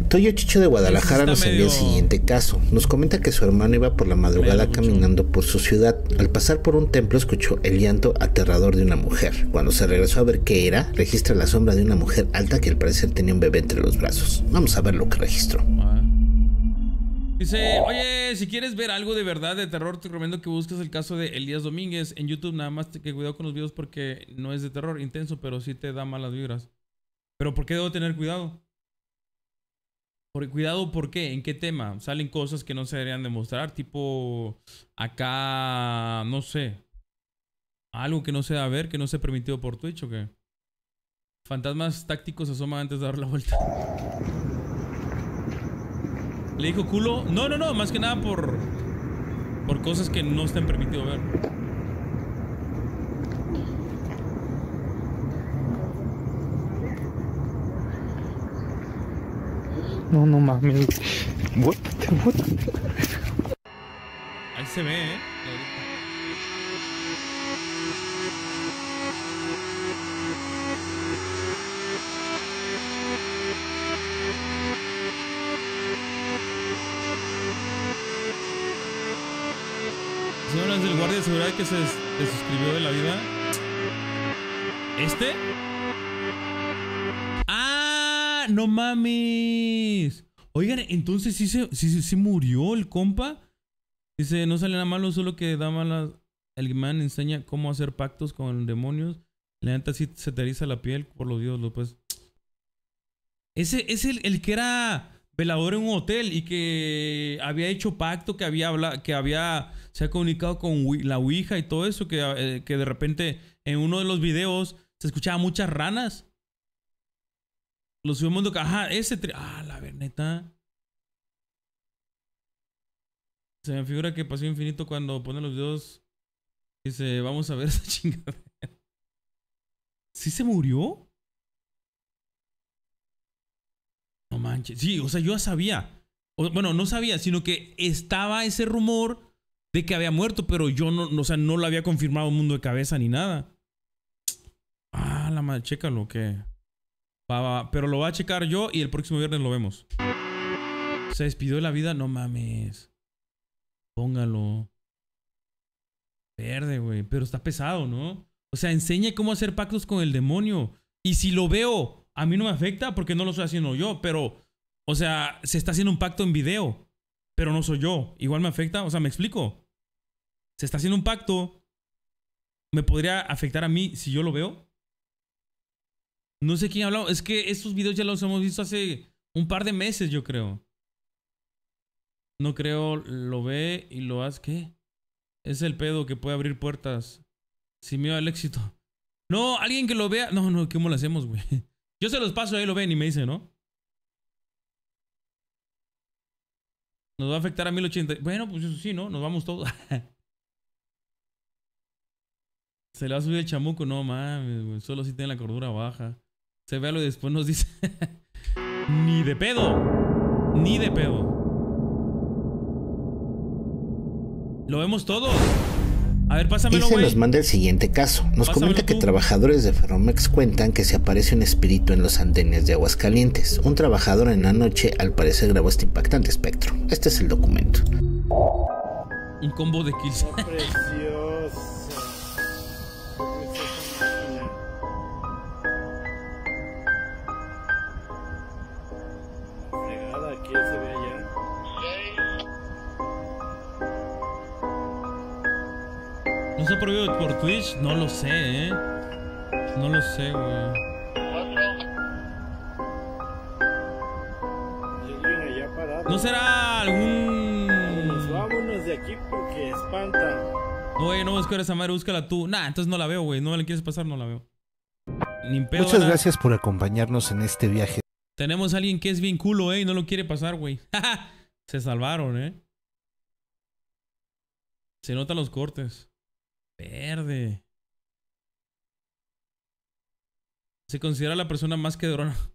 Toyo Chicho de Guadalajara nos envía el siguiente caso. Nos comenta que su hermano iba por la madrugada caminando por su ciudad. Al pasar por un templo escuchó el llanto aterrador de una mujer. Cuando se regresó a ver qué era, registra la sombra de una mujer alta que al parecer tenía un bebé entre los brazos. Vamos a ver lo que registró. Dice, oye, si quieres ver algo de verdad de terror, te recomiendo que busques el caso de Elías Domínguez en YouTube. Nada más que cuidado con los videos porque no es de terror intenso, pero sí te da malas vibras. ¿Pero por qué debo tener cuidado? Por, cuidado, ¿por qué? ¿En qué tema? Salen cosas que no se deberían demostrar, tipo acá, no sé, algo que no se da a ver, que no se ha permitido por Twitch o qué. Fantasmas tácticos asoman antes de dar la vuelta. ¿Le dijo culo? No, no, no, más que nada por, por cosas que no están permitido ver. No, no mames. What? What? Ahí se ve, ¿eh? Señoras del guardia de seguridad que se se suscribió de la vida. ¿Este? ¡Ah! ¡No mames! Oigan, entonces sí se, sí, sí- murió el compa. Dice, no sale nada malo, solo que da malas. El man enseña cómo hacer pactos con demonios. La neta se te la piel por los dios, pues. Ese es el, el que era velador en un hotel y que había hecho pacto, que había que había se ha comunicado con la Ouija y todo eso, que, eh, que de repente en uno de los videos se escuchaba muchas ranas. Lo subió mundo. Ajá, ese. tri- Ah, la ver, neta. Se me figura que pasó infinito cuando pone los videos. Dice, vamos a ver esa chingada. ¿Sí se murió? No manches. Sí, o sea, yo ya sabía. Bueno, no sabía, sino que estaba ese rumor de que había muerto, pero yo no, o sea, no lo había confirmado Mundo de Cabeza ni nada. Ah, la madre, chécalo, que. Va, pero lo va a checar yo y el próximo viernes lo vemos. Se despidió de la vida, no mames. Póngalo. Verde, güey. Pero está pesado, ¿no? O sea, enseña cómo hacer pactos con el demonio. Y si lo veo, a mí no me afecta porque no lo estoy haciendo yo. Pero, o sea, se está haciendo un pacto en video. Pero no soy yo. Igual me afecta. O sea, me explico. Se está haciendo un pacto. ¿Me podría afectar a mí si yo lo veo? No sé quién ha hablado. Es que estos videos ya los hemos visto hace un par de meses, yo creo. No creo, lo ve y lo hace. ¿Qué? Es el pedo que puede abrir puertas. Sin miedo al éxito. No, alguien que lo vea. No, no, ¿cómo lo hacemos, güey? Yo se los paso, ahí lo ven y me dice, ¿no? Nos va a afectar a 1080. Bueno, pues eso sí, ¿no? Nos vamos todos. Se le va a subir el chamuco. No mames. Solo si tiene la cordura baja. Se ve y después nos dice. Ni de pedo. Ni de pedo. Lo vemos todos. A ver, Y pásamelo, nos manda el siguiente caso. Nos Pásamelo comenta que tú. trabajadores de Ferromex cuentan que se aparece un espíritu en los andenes de Aguascalientes. Un trabajador en la noche al parecer grabó este impactante espectro. Este es el documento. Un combo de kills. prohibido por Twitch? No lo sé, ¿eh? No lo sé, güey. ¿No será algún...? Vámonos, vámonos de aquí porque espanta. Güey, no buscar esa madre, búscala tú. Nah, entonces no la veo, güey. No me la quieres pasar, no la veo. Ni pedo. Muchas nada. gracias por acompañarnos en este viaje. Tenemos a alguien que es bien culo, ¿eh? Y no lo quiere pasar, güey. Se salvaron, ¿eh? Se notan los cortes. Verde. Se considera la persona más quedrona.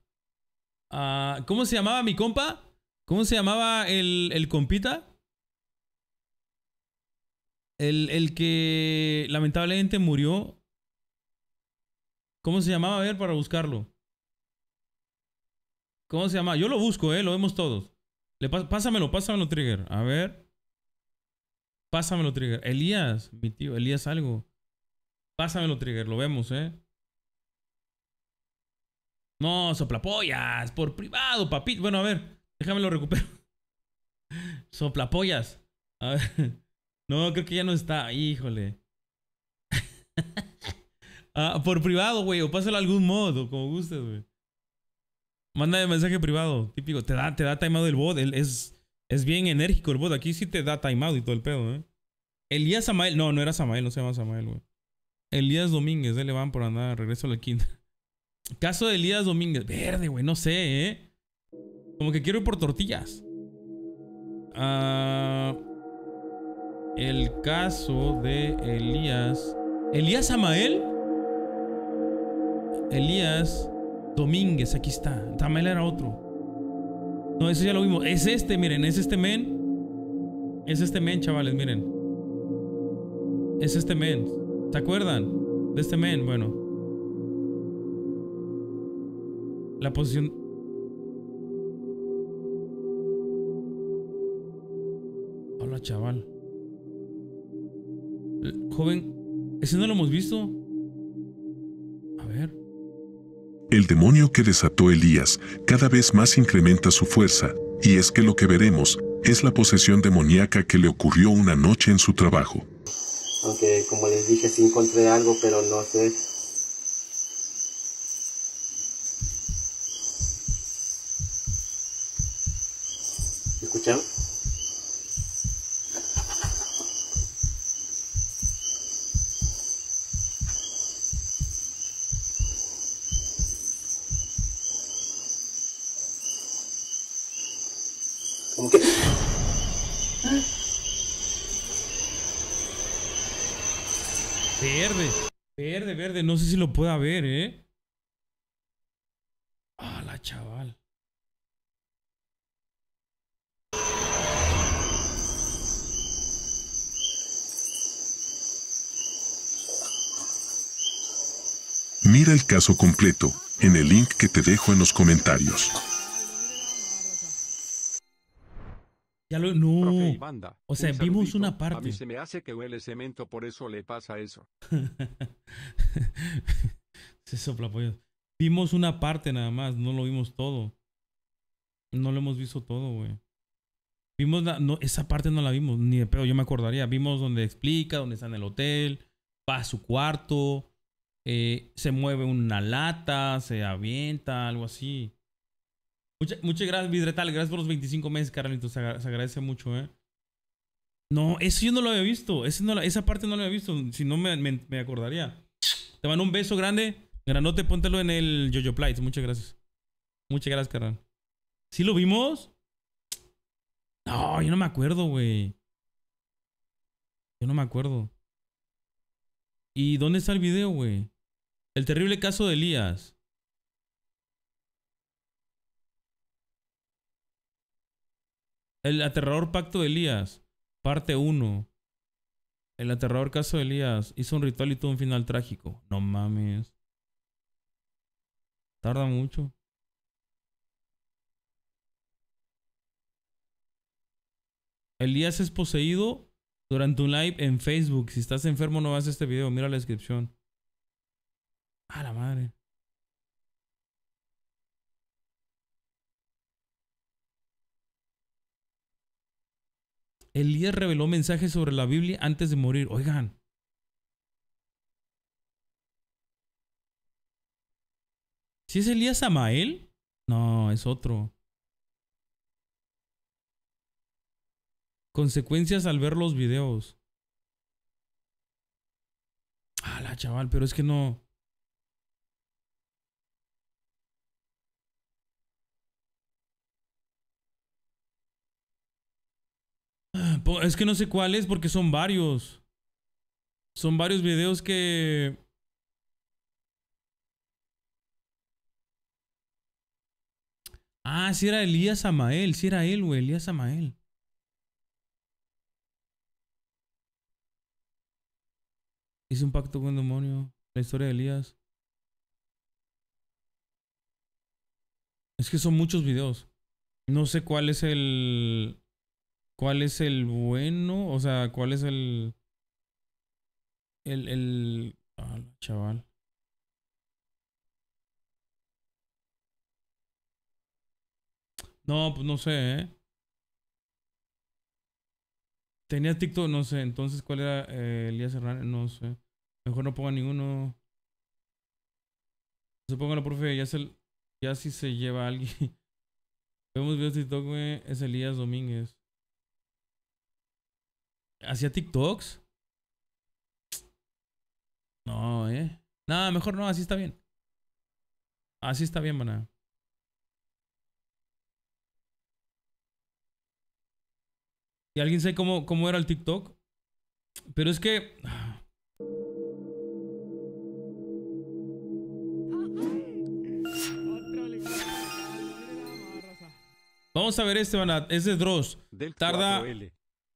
Ah, ¿Cómo se llamaba mi compa? ¿Cómo se llamaba el, el compita? El, el que lamentablemente murió. ¿Cómo se llamaba? A ver, para buscarlo. ¿Cómo se llama? Yo lo busco, eh, lo vemos todos. Le pásamelo, pásamelo, Trigger. A ver. Pásamelo, Trigger. Elías, mi tío, Elías algo. Pásamelo, Trigger, lo vemos, eh. No, soplapollas, por privado, papi. Bueno, a ver, déjame lo recupero. Soplapollas. A ver. No, creo que ya no está. Híjole. Ah, por privado, güey. O pásalo a algún modo, como gustes, güey. Manda mensaje privado. Típico. Te da, te da timeout el bot. Él es, es bien enérgico el bot. Aquí sí te da timeout y todo el pedo, ¿eh? Elías Samael. No, no era Samael. No se llama Samael, güey. Elías Domínguez. Le van por andar. Regreso a la quinta. Caso de Elías Domínguez. Verde, güey. No sé, ¿eh? Como que quiero ir por tortillas. Ah, el caso de Elías. ¿Elías Samael? Elías Domínguez, aquí está. Samael era otro. No, ese ya lo vimos. Es este, miren, es este men. Es este men, chavales, miren. Es este men. ¿Se acuerdan? De este men, bueno. La posición. Hola, chaval. Joven, ¿ese no lo hemos visto? A ver. El demonio que desató Elías cada vez más incrementa su fuerza, y es que lo que veremos es la posesión demoníaca que le ocurrió una noche en su trabajo. Aunque como les dije sí encontré algo, pero no sé. ¿Escuchan? Como que... Verde. No sé si lo pueda ver, ¿eh? Ah, la chaval. Mira el caso completo en el link que te dejo en los comentarios. Ya lo. No. Profe y banda, O sea, un vimos saludito. una A mí parte. se me hace que huele cemento, por eso le pasa eso. Se sopla pollo. Vimos una parte nada más, no lo vimos todo. No lo hemos visto todo, güey. Vimos la, no, esa parte no la vimos, ni de pedo, yo me acordaría. Vimos donde explica, donde está en el hotel, va a su cuarto, eh, se mueve una lata, se avienta, algo así. Mucha- muchas gracias, Vidretal. Gracias por los 25 meses, Carlitos. Se, agra- se agradece mucho, ¿eh? No, eso yo no lo había visto. Ese no esa parte no lo había visto. Si no, me, me- me acordaría. Te mando un beso grande. Granote, póntelo en el Jojo Plight. Muchas gracias. Muchas gracias, carnal. ¿Sí lo vimos? No, yo no me acuerdo, güey. Yo no me acuerdo. ¿Y dónde está el video, güey? El terrible caso de Elías. El aterrador pacto de Elías. Parte 1. El aterrador caso de Elías. Hizo un ritual y tuvo un final trágico. No mames. Tarda mucho. Elías es poseído durante un live en Facebook. Si estás enfermo no veas este video. Mira la descripción. A la madre. Elías reveló mensajes sobre la Biblia antes de morir. Oigan. ¿Si es Elías Samael? No, es otro. Consecuencias al ver los videos. Ah, la chaval, pero es que no. Es que no sé cuál es porque son varios. Son varios videos que. Ah, sí era Elías Amael, sí era él, güey, Elías Amael. Hice un pacto con un demonio. La historia de Elías. Es que son muchos videos. No sé cuál es el. ¿Cuál es el bueno? O sea, ¿cuál es el. El. el ah, chaval. No, pues no sé, ¿eh? Tenía TikTok, no sé. Entonces, ¿cuál era eh, Elías Hernández? No sé. Mejor no ponga ninguno. Se ponga la profe, ya, se, ya si se lleva alguien. Vemos videos de TikTok, güey. Es Elías Domínguez. ¿Hacía TikToks? No, eh. Nada, mejor no, así está bien. Así está bien, maná. ¿Y alguien sabe cómo, cómo era el TikTok? Pero es que. Vamos a ver este, van Es de Dross. Tarda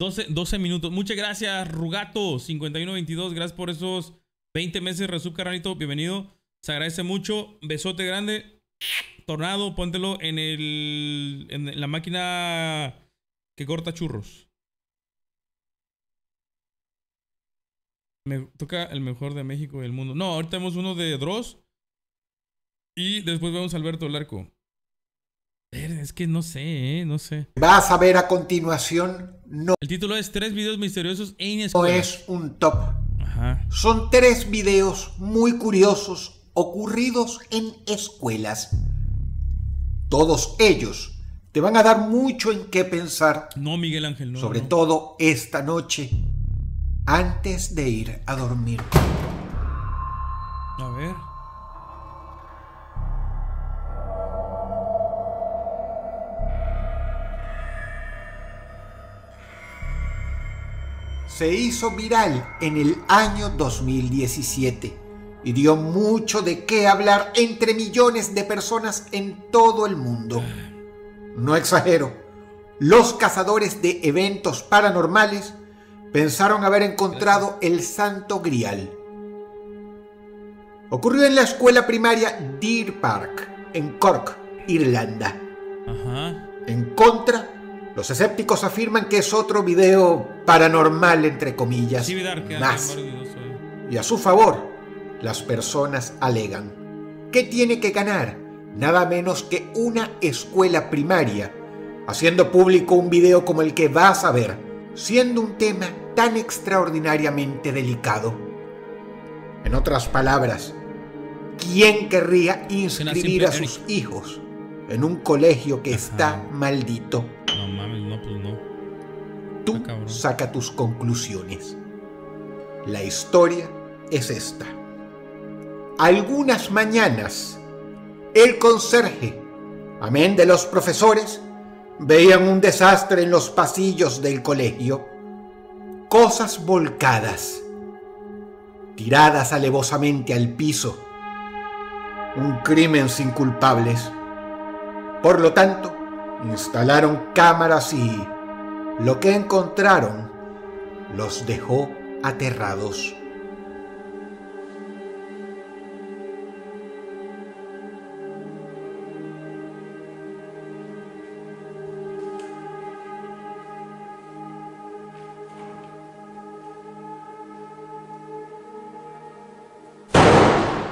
12, 12 minutos. Muchas gracias, Rugato 5122. Gracias por esos 20 meses. Resub Carranito, bienvenido. Se agradece mucho. Besote grande. Tornado, póntelo en, el, en la máquina que corta churros. Me toca el mejor de México y del mundo. No, ahorita tenemos uno de Dross. Y después vemos a Alberto Larco. Es que no sé, ¿eh? no sé. Vas a ver a continuación. No. El título es Tres videos misteriosos e No inescuelados. es un top. Ajá. Son tres videos muy curiosos ocurridos en escuelas. Todos ellos te van a dar mucho en qué pensar. No, Miguel Ángel, no. sobre no. todo esta noche, antes de ir a dormir. A ver. Se hizo viral en el año 2017 y dio mucho de qué hablar entre millones de personas en todo el mundo. No exagero, los cazadores de eventos paranormales pensaron haber encontrado el santo grial. Ocurrió en la escuela primaria Deer Park, en Cork, Irlanda. En contra, los escépticos afirman que es otro video paranormal, entre comillas, más. Y a su favor, las personas alegan. ¿Qué tiene que ganar? Nada menos que una escuela primaria, haciendo público un video como el que vas a ver, siendo un tema tan extraordinariamente delicado. En otras palabras, ¿quién querría inscribir a sus hijos en un colegio que está maldito? Tú saca tus conclusiones. La historia es esta. Algunas mañanas, el conserje, amén de los profesores, veían un desastre en los pasillos del colegio. Cosas volcadas, tiradas alevosamente al piso. Un crimen sin culpables. Por lo tanto, instalaron cámaras y lo que encontraron los dejó aterrados.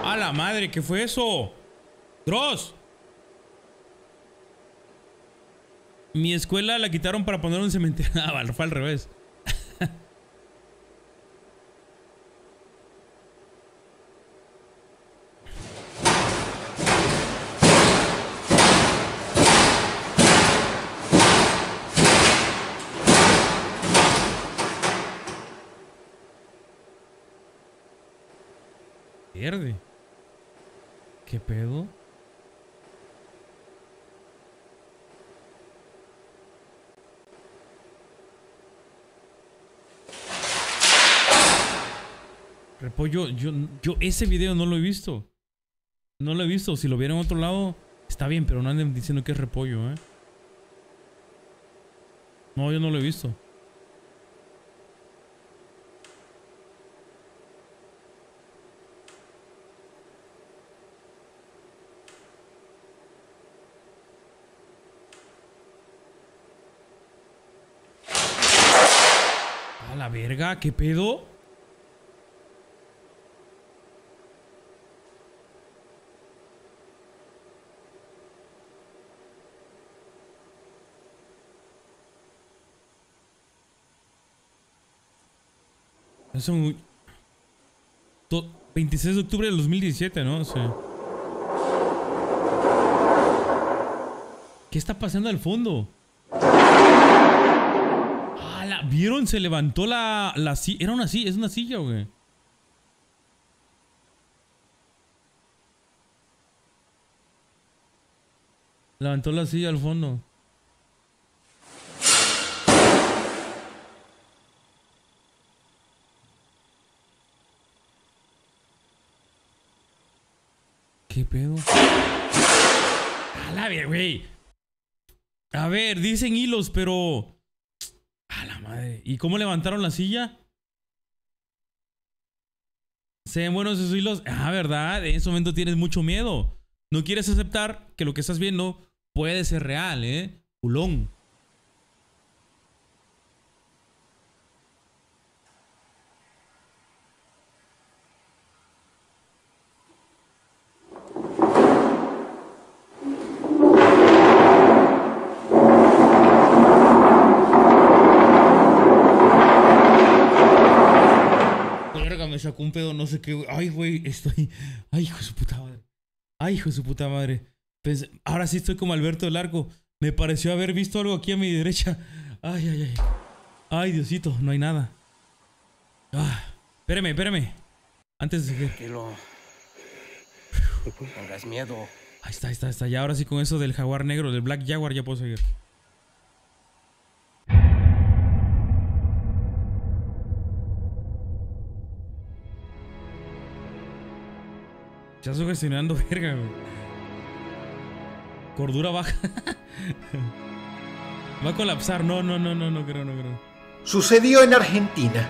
¡A la madre! ¿Qué fue eso? ¡Dross! Mi escuela la quitaron para poner un cementerio. Ah, fue al revés. Pierde. ¿Qué pedo? Repollo, yo, yo ese video no lo he visto. No lo he visto. Si lo viera en otro lado, Está bien, pero no anden diciendo que es repollo, ¿eh? No, yo no lo he visto. A la verga, ¿qué pedo? To- 26 de octubre del 2017, ¿no? O sea... ¿Qué está pasando al fondo? Ah, la- ¿Vieron? Se levantó la, la silla. Era una silla, es una silla, güey. Levantó la silla al fondo. Pedo? A la ver, güey. A ver, dicen hilos, pero. A la madre. ¿Y cómo levantaron la silla? Se ven buenos esos hilos. Ah, ¿verdad? En ese momento tienes mucho miedo. No quieres aceptar que lo que estás viendo puede ser real, ¿eh? Culón. Me sacó un pedo, no sé qué. güey. Ay, güey, estoy. Ay, hijo de su puta madre. Ay, hijo de su puta madre. Pensé- Ahora sí estoy como Alberto del Arco. Me pareció haber visto algo aquí a mi derecha. Ay, ay, ay. Ay, Diosito, no hay nada. Ah, espérame, espérame. Antes de que. Tranquilo. No tengas miedo. Ahí está, ahí está, ahí está. Ya ahora sí con eso del jaguar negro, del Black Jaguar, ya puedo seguir. Ya sugestionando verga, güey. Cordura baja. Va a colapsar. No, no, no, no, no creo, no creo. Sucedió en Argentina.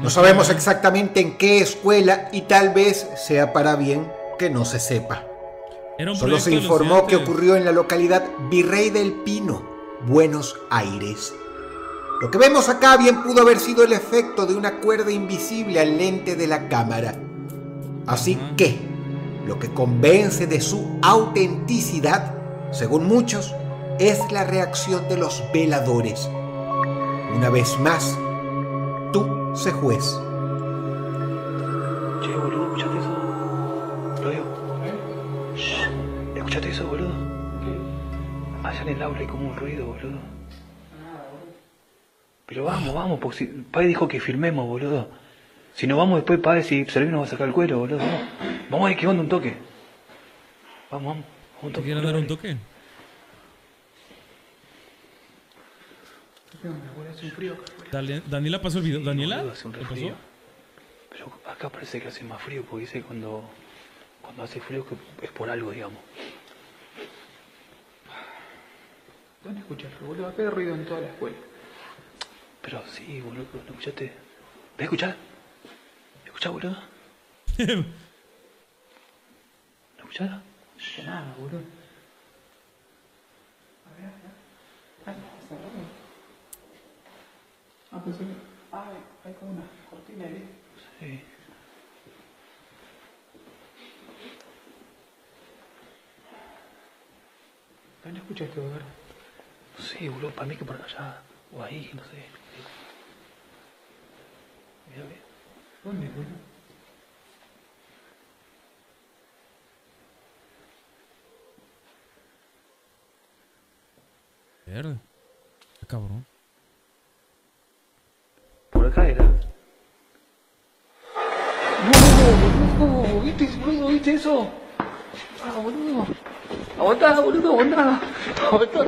No sabemos exactamente en qué escuela y tal vez sea para bien que no se sepa. Era un Solo se informó que ocurrió en la localidad Virrey del Pino, Buenos Aires. Lo que vemos acá bien pudo haber sido el efecto de una cuerda invisible al lente de la cámara. Así que, lo que convence de su autenticidad, según muchos, es la reacción de los veladores. Una vez más, tú sé juez. Che, boludo, escuchate eso. Lo digo. Shh, Escuchate eso, boludo. Allá en el aula hay como un ruido, boludo. Pero vamos, vamos, porque si, Pai dijo que firmemos, boludo. Si no vamos después, Pai, si Servín nos va a sacar el cuero, boludo. Vamos, vamos a ver qué onda un toque. Vamos, vamos. vamos un ¿Te toque. quieren dar un toque? Hace un frío acá. Dale- Daniela pasó el video. ¿Daniela? Boludo, hace un. Pero acá parece que hace más frío, porque dice cuando, cuando hace frío que es por algo, digamos. ¿Dónde escuchas, boludo? Acá hay ruido en toda la escuela. Pero sí, boludo, ¿no escuchaste? ¿Ves escuchar? ¿Escuchás, boludo? ¿No escuchás? No nada, boludo. A ver, acá. Está cerrado. Ah, pensé que... Ah, hay como una cortina ahí. Sí. ¿Dónde escuchaste, boludo? Sí, boludo, para mí que por allá. O ahí, no sé. Mira, mira. Verde. Qué cabrón. Por acá era. No, boludo, ¿viste, boludo? ¿Viste eso? Ah, boludo. Aguantá, boludo, aguantá. Aguantá.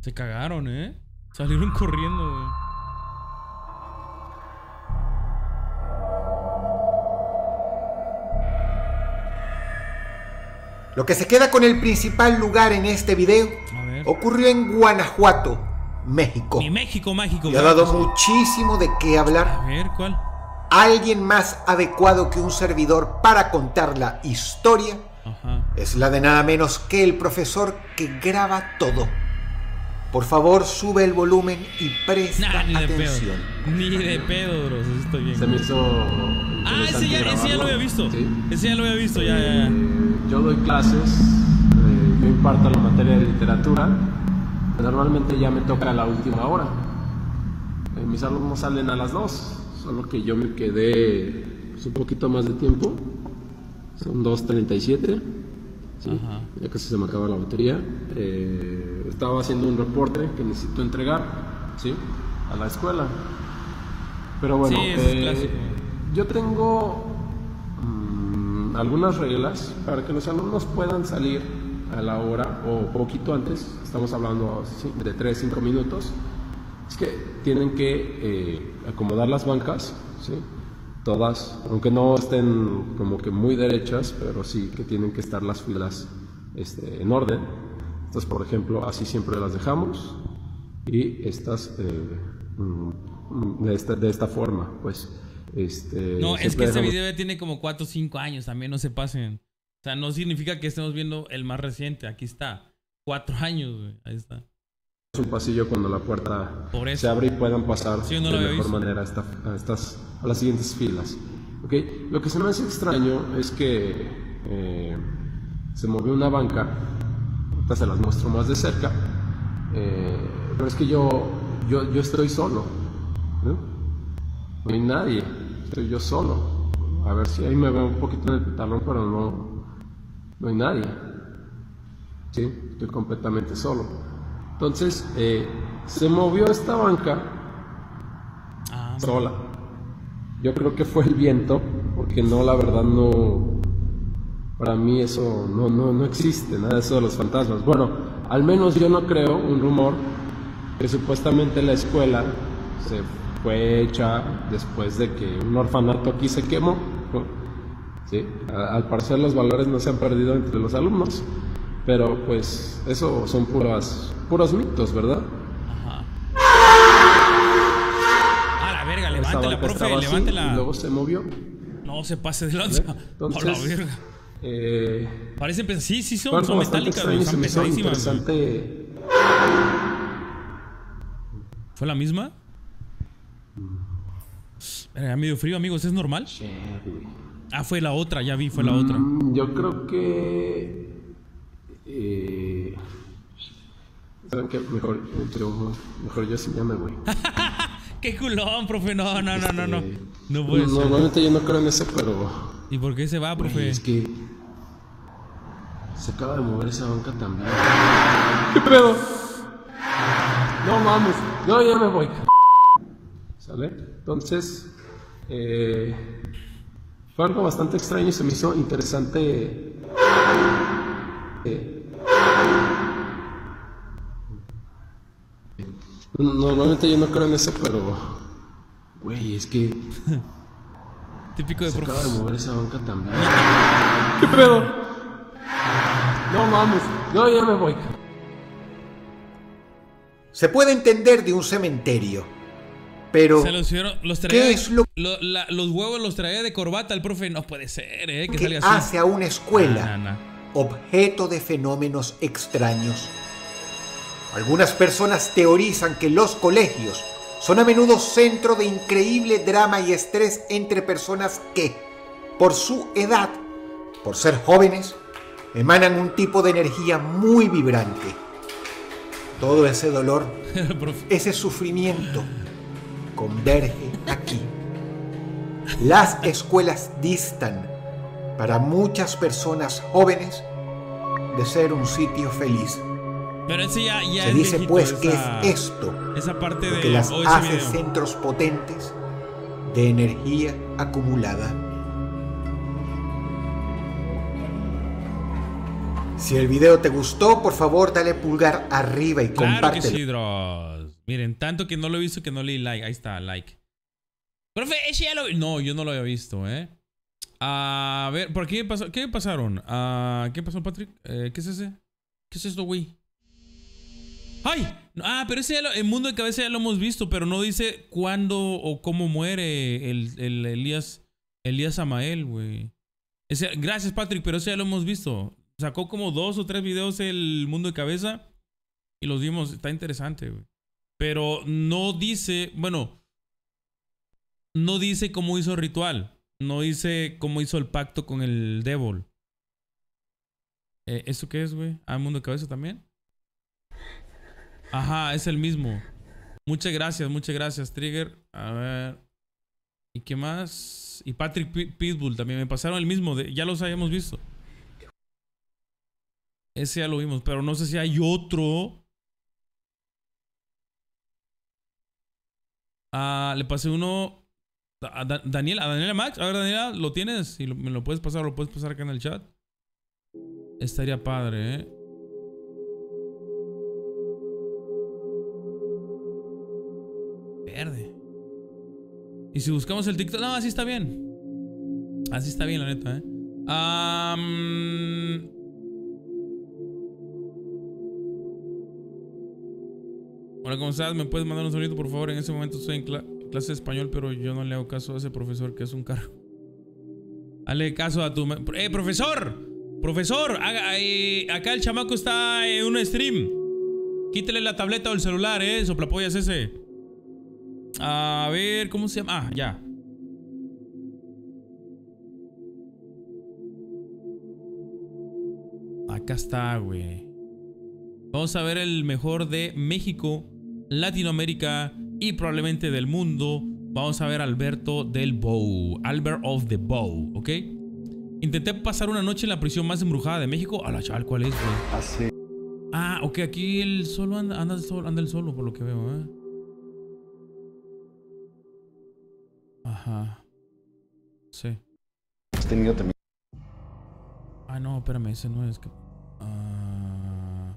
Se cagaron, ¿eh? Salieron corriendo, güey. Lo que se queda con el principal lugar en este video ocurrió en Guanajuato, México. Mi México mágico. Y ha dado muchísimo de qué hablar. A ver, ¿cuál? Alguien más adecuado que un servidor para contar la historia es la de nada menos que el profesor que graba todo. Por favor, sube el volumen y presta Nah, ni de atención. pedo. Ni de pedo, bro. Eso estoy bien. Se me hizo. Ah, ese ya, ese ya lo había visto. Sí. Ese ya lo había visto, ya, ya, ya. Eh, Yo doy clases, eh, yo imparto la materia de literatura. Normalmente ya me toca a la última hora. Eh, mis alumnos salen a las 2, solo que yo me quedé pues, un poquito más de tiempo. Son 2.37. ¿sí? Ya casi se me acaba la batería. Eh, estaba haciendo un reporte que necesito entregar ¿sí? a la escuela. Pero bueno, Sí, eh, yo tengo mm, algunas reglas para que los alumnos puedan salir a la hora o poquito antes, estamos hablando sí, de 3, 5 minutos, es que tienen que eh, acomodar las bancas, ¿sí? Todas, aunque no estén como que muy derechas, pero sí que tienen que estar las filas este, en orden. Estas, por ejemplo, así siempre las dejamos y estas eh, mm, de, esta, de esta forma, pues. Este, No, es que este dejamos- video ya tiene como 4 o 5 años, también no se pasen. O sea, no significa que estemos viendo el más reciente. Aquí está. 4 años, güey. Ahí está. Es un pasillo cuando la puerta se abre y puedan pasar Sí, no de mejor visto. manera a, esta- a estas, a las siguientes filas. ¿ok? Lo que se me hace extraño es que eh, se movió una banca, ahorita se las muestro más de cerca, eh, pero es que yo, yo, yo estoy solo, ¿no? no hay nadie, estoy yo solo. A ver si ahí me veo un poquito en el pantalón, pero no, no hay nadie. ¿sí? Estoy completamente solo. Entonces, eh, se movió esta banca sola. Yo creo que fue el viento, porque no, la verdad no... Para mí eso no, no, no existe, nada de eso de los fantasmas. Bueno, al menos yo no creo un rumor que supuestamente la escuela se fue hecha después de que un orfanato aquí se quemó. ¿no? Sí, al parecer los valores no se han perdido entre los alumnos, pero pues eso son puras, puros mitos, ¿verdad? A la verga, levántela, profe, levántela. Y luego se movió. No se pase de lanza. Entonces, a la verga. eh, Parecen Sí, sí, son, son metálicas, extraño Son pesadísimas. interesante ¿Fue la misma? Verga, medio frío, amigos. ¿Es normal? Ah, fue la otra, ya vi, fue la otra. Mm, Yo creo que. Eh, ¿Saben qué? Mejor, yo, mejor yo sí ya me voy. ¡Qué culón, profe! No, no, no, no, no. No puede ser. Normalmente yo no creo en eso, pero. ¿Y por qué se va, profe? Güey, es que. Se acaba de mover esa banca también. ¿Qué pedo? No mames. No, ya me voy. ¿Sale? Entonces. Eh, fue algo bastante extraño y se me hizo interesante. eh, Normalmente yo no creo en eso, pero. Güey, es que. Típico de Se profe. acaba de mover esa banca también. ¿Qué pedo? No mames. No, ya me voy. Se puede entender de un cementerio, pero Se los, hicieron- los ¿qué traía es lo lo- la- los huevos los traía de corbata el profe. No puede ser, ¿eh? Que que salga así. hace a una escuela nah, nah. Objeto de fenómenos extraños? Algunas personas teorizan que los colegios son a menudo centro de increíble drama y estrés entre personas que, por su edad, por ser jóvenes, emanan un tipo de energía muy vibrante. Todo ese dolor, ese sufrimiento, converge aquí. Las escuelas distan para muchas personas jóvenes de ser un sitio feliz. Pero ese ya, ya Se es dice viejito, pues que esa- es esto Esa parte lo de. que las hace video. centros potentes de energía acumulada. Si el video te gustó, por favor dale pulgar arriba y Claro que compártelo. sí, Dross. Miren, tanto que no lo he visto que no le di like. Ahí está, like. Profe, ese ya lo. No, yo no lo había visto, ¿eh? A ver, ¿por qué pasó? ¿Qué pasaron? ¿Qué pasó, Patrick? Eh, ¿Qué es ese? ¿Qué es esto, güey? ¡Ay! Ah, pero ese ya lo- el mundo de cabeza ya lo hemos visto, pero no dice cuándo o cómo muere el, el Elías, Elías Amael, güey. Gracias, Patrick, pero ese ya lo hemos visto. Sacó como dos o tres videos el mundo de cabeza y los vimos. Está interesante, güey. Pero no dice, bueno, no dice cómo hizo el ritual. No dice cómo hizo el pacto con el Devil. Eh, ¿Eso qué es, güey? Ah, mundo de cabeza también. Ajá, es el mismo. Muchas gracias, muchas gracias, Trigger. A ver. ¿Y qué más? Y Patrick Pi- Pitbull también. Me pasaron el mismo. de- ya los habíamos visto. Ese ya lo vimos, pero no sé si hay otro. Ah, le pasé uno a Da- Daniel, a Daniela Max. A ver, Daniela, ¿lo tienes? Si me lo puedes pasar, lo puedes pasar acá en el chat. Estaría padre, ¿eh? Verde. Y si buscamos el TikTok. No, así está bien. Así está bien, la neta, ¿eh? Am, Hola, ¿cómo estás? ¿Me puedes mandar un solito, por favor? En ese momento estoy en cla- clase de español, pero yo no le hago caso a ese profesor que es un carro. Hazle caso a tu... ¡Eh, profesor! Profesor, eh, acá el chamaco está en un stream. Quítele la tableta o el celular, ¿eh? Soplapollas ese. A ver, ¿cómo se llama? Ah, ya. Acá está, güey. Vamos a ver el mejor de México, Latinoamérica y probablemente del mundo. Vamos a ver Alberto del Bow. Albert of the Bow, ¿ok? Intenté pasar una noche en la prisión más embrujada de México. A la chaval, ¿cuál es, güey? Ah, ok, aquí el solo anda, anda, el solo, anda el solo, por lo que veo, ¿eh? Ajá. Sí. Has tenido también. Ah, no, espérame, ese no es que. Ah,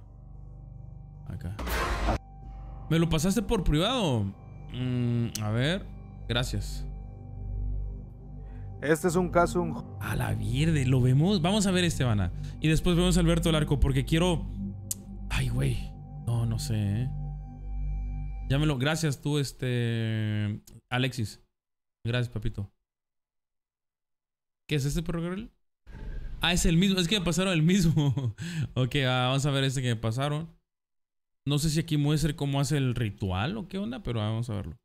acá. ¿Me lo pasaste por privado? Mm, a ver. Gracias. Este es un caso, un A la vierde, ¿lo vemos? Vamos a ver este, Esteban. Y después vemos a Alberto Arco porque quiero. Ay, güey. No, no sé, ¿eh? Llámelo. Gracias tú, este. Alexis. Gracias, papito. ¿Qué es este perro? Ah, es el mismo. Es que me pasaron el mismo. ok, ah, vamos a ver este que me pasaron. No sé si aquí muestre cómo hace el ritual o qué onda, pero vamos a verlo.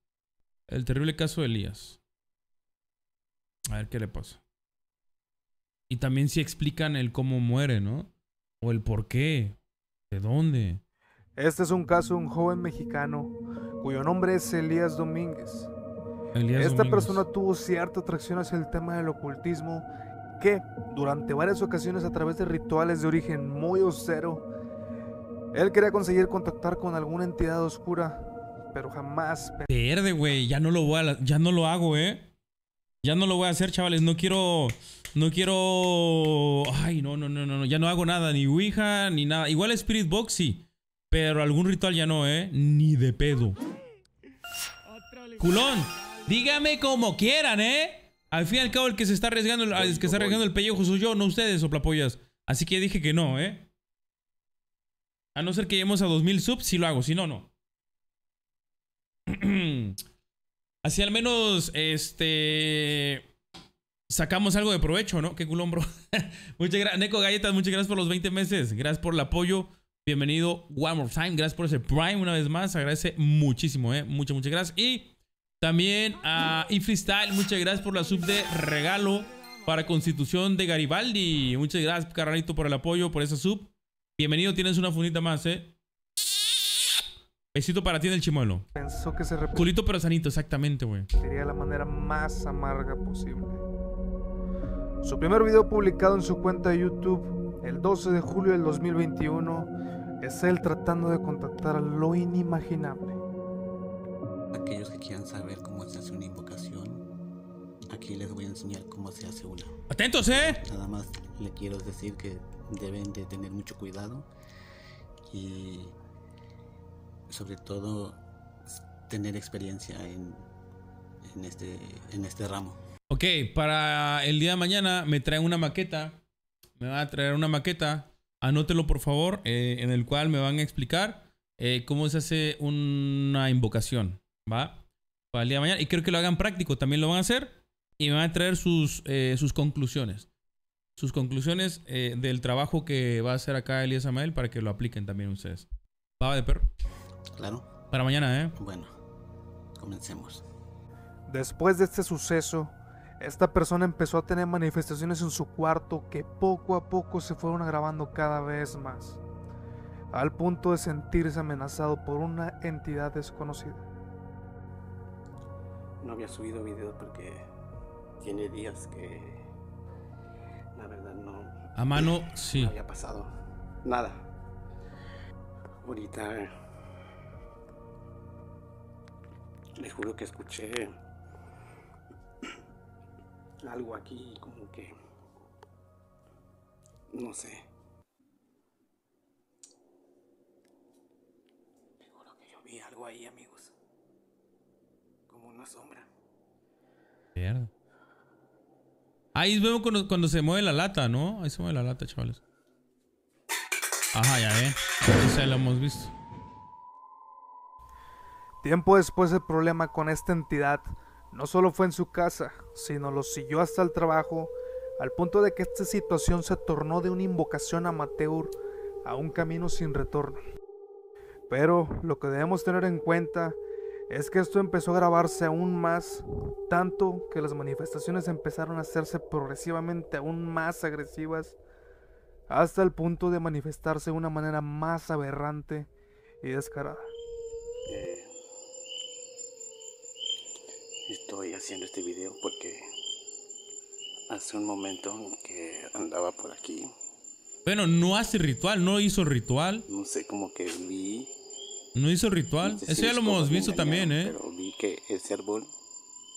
El terrible caso de Elías. A ver qué le pasa. Y también si explican el cómo muere, ¿no? O el por qué. ¿De dónde? Este es un caso de un joven mexicano cuyo nombre es Elías Domínguez. Elías Esta Domínguez. persona tuvo cierta atracción hacia el tema del ocultismo que durante varias ocasiones a través de rituales de origen muy austero, él quería conseguir contactar con alguna entidad oscura, pero jamás Verde, güey. Ya no lo voy a la- ya no lo hago, ¿eh? Ya no lo voy a hacer, chavales. No quiero. No quiero. Ay, no, no, no, no. no. Ya no hago nada. Ni Ouija, ni nada. Igual Spirit Box sí. Pero algún ritual ya no, ¿eh? Ni de pedo. Culón. Dígame como quieran, ¿eh? Al fin y al cabo, el que se está arriesgando, el, el que está arriesgando el pellejo soy yo, no ustedes, soplapollas. Así que dije que no, ¿eh? A no ser que lleguemos a 2000 subs, sí lo hago. Si no, no. Así al menos, este... Sacamos algo de provecho, ¿no? Qué culón, bro. muchas gracias. Neko Galletas, muchas gracias por los 20 meses. Gracias por el apoyo. Bienvenido one more time. Gracias por ese Prime una vez más. Agradece muchísimo, ¿eh? Muchas, muchas gracias. Y también a Freestyle, muchas gracias por la sub de regalo para Constitución de Garibaldi. Muchas gracias, carnalito, por el apoyo, por esa sub. Bienvenido, tienes una fundita más, ¿eh? Besito para ti en el chimuelo. pensó que se repetiría Culito pero sanito, exactamente, güey. de la manera más amarga posible. Su primer video publicado en su cuenta de YouTube el 12 de julio del 2021 es él tratando de contactar a lo inimaginable. Aquellos que quieran saber cómo se hace una invocación, aquí les voy a enseñar cómo se hace una. Atentos, ¿eh? Nada más le quiero decir que deben de tener mucho cuidado y sobre todo tener experiencia en, en este, en este ramo. Ok, para el día de mañana me traen una maqueta. Me van a traer una maqueta. Anótelo por favor, eh, en el cual me van a explicar eh, cómo se hace una invocación. ¿Va? Para el día de mañana. Y creo que lo hagan práctico. También lo van a hacer. Y me van a traer sus, eh, sus conclusiones. Sus conclusiones eh, del trabajo que va a hacer acá Elías Amael para que lo apliquen también ustedes. ¿Va de perro? Claro. Para mañana, ¿eh? Bueno, comencemos. Después de este suceso, esta persona empezó a tener manifestaciones en su cuarto que poco a poco se fueron agravando cada vez más, al punto de sentirse amenazado por una entidad desconocida. No había subido video porque tiene días que A mano, sí. no había pasado nada. Ahorita les juro que escuché algo aquí como que no sé. Te juro que yo vi algo ahí, amigos. Como una sombra. Mierda. Ahí vemos cuando, se mueve la lata, ¿no? Ahí se mueve la lata, chavales. Ajá, ya ven. Ese lo hemos visto. Tiempo después el problema con esta entidad no solo fue en su casa, sino lo siguió hasta el trabajo, al punto de que esta situación se tornó de una invocación amateur a un camino sin retorno. Pero lo que debemos tener en cuenta es que esto empezó a grabarse aún más, tanto que las manifestaciones empezaron a hacerse progresivamente aún más agresivas, hasta el punto de manifestarse de una manera más aberrante y descarada. Eh, estoy haciendo este video porque hace un momento que andaba por aquí, Bueno, no hace ritual, no hizo ritual. no sé, como que vi, No hizo ritual. no sé si Eso ya lo hemos visto también, ¿eh? pero vi que ese árbol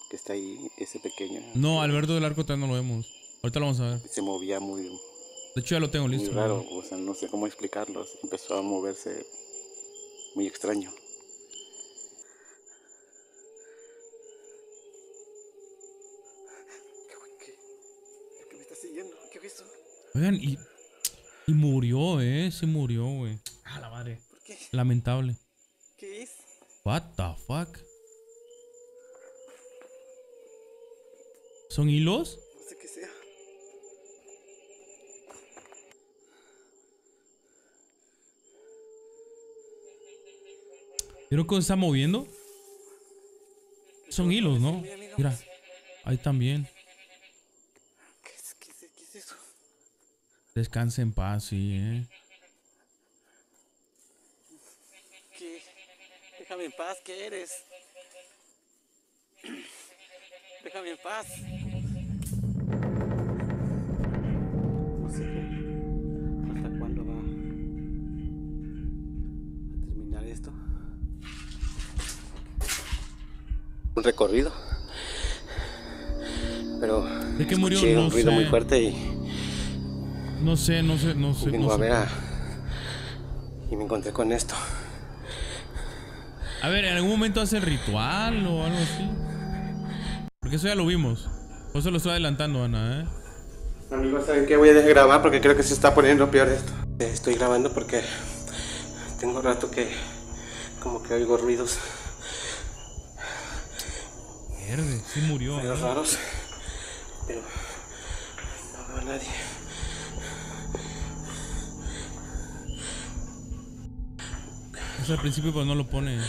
que está ahí, ese pequeño, No, Alberto del Arco todavía no lo vemos. Ahorita lo vamos a ver. se movía muy, De hecho, ya lo tengo muy listo. raro, o sea, no sé cómo explicarlo, empezó a moverse muy extraño. ¿Qué me está siguiendo? ¿Qué es eso? Oigan, y, y murió, ¿eh? Se murió, güey. A la madre. Lamentable. ¿Qué es? What the fuck? ¿Son hilos? No sé qué sea. ¿Vieron cómo se está moviendo? Son hilos, ¿no? Mira, ahí también. Descansa en paz, sí, ¿eh? Déjame en paz, ¿qué eres? Déjame en paz. No sé. ¿Hasta cuándo va a terminar esto? Un recorrido. Pero ¿De qué murió? escuché No un ruido sé. muy fuerte y No sé, no sé, no sé. vengo no a ver a... y me encontré con esto. A ver, ¿en algún momento hace ritual o algo así? Porque eso ya lo vimos. Por eso lo estoy adelantando, Ana, ¿eh? Amigos, ¿saben qué? Voy a desgrabar porque creo que se está poniendo peor esto. Estoy grabando porque tengo rato que como que oigo ruidos Verde, sí murió. ¿eh? raros, pero no veo a nadie. Eso al principio pues no lo pone.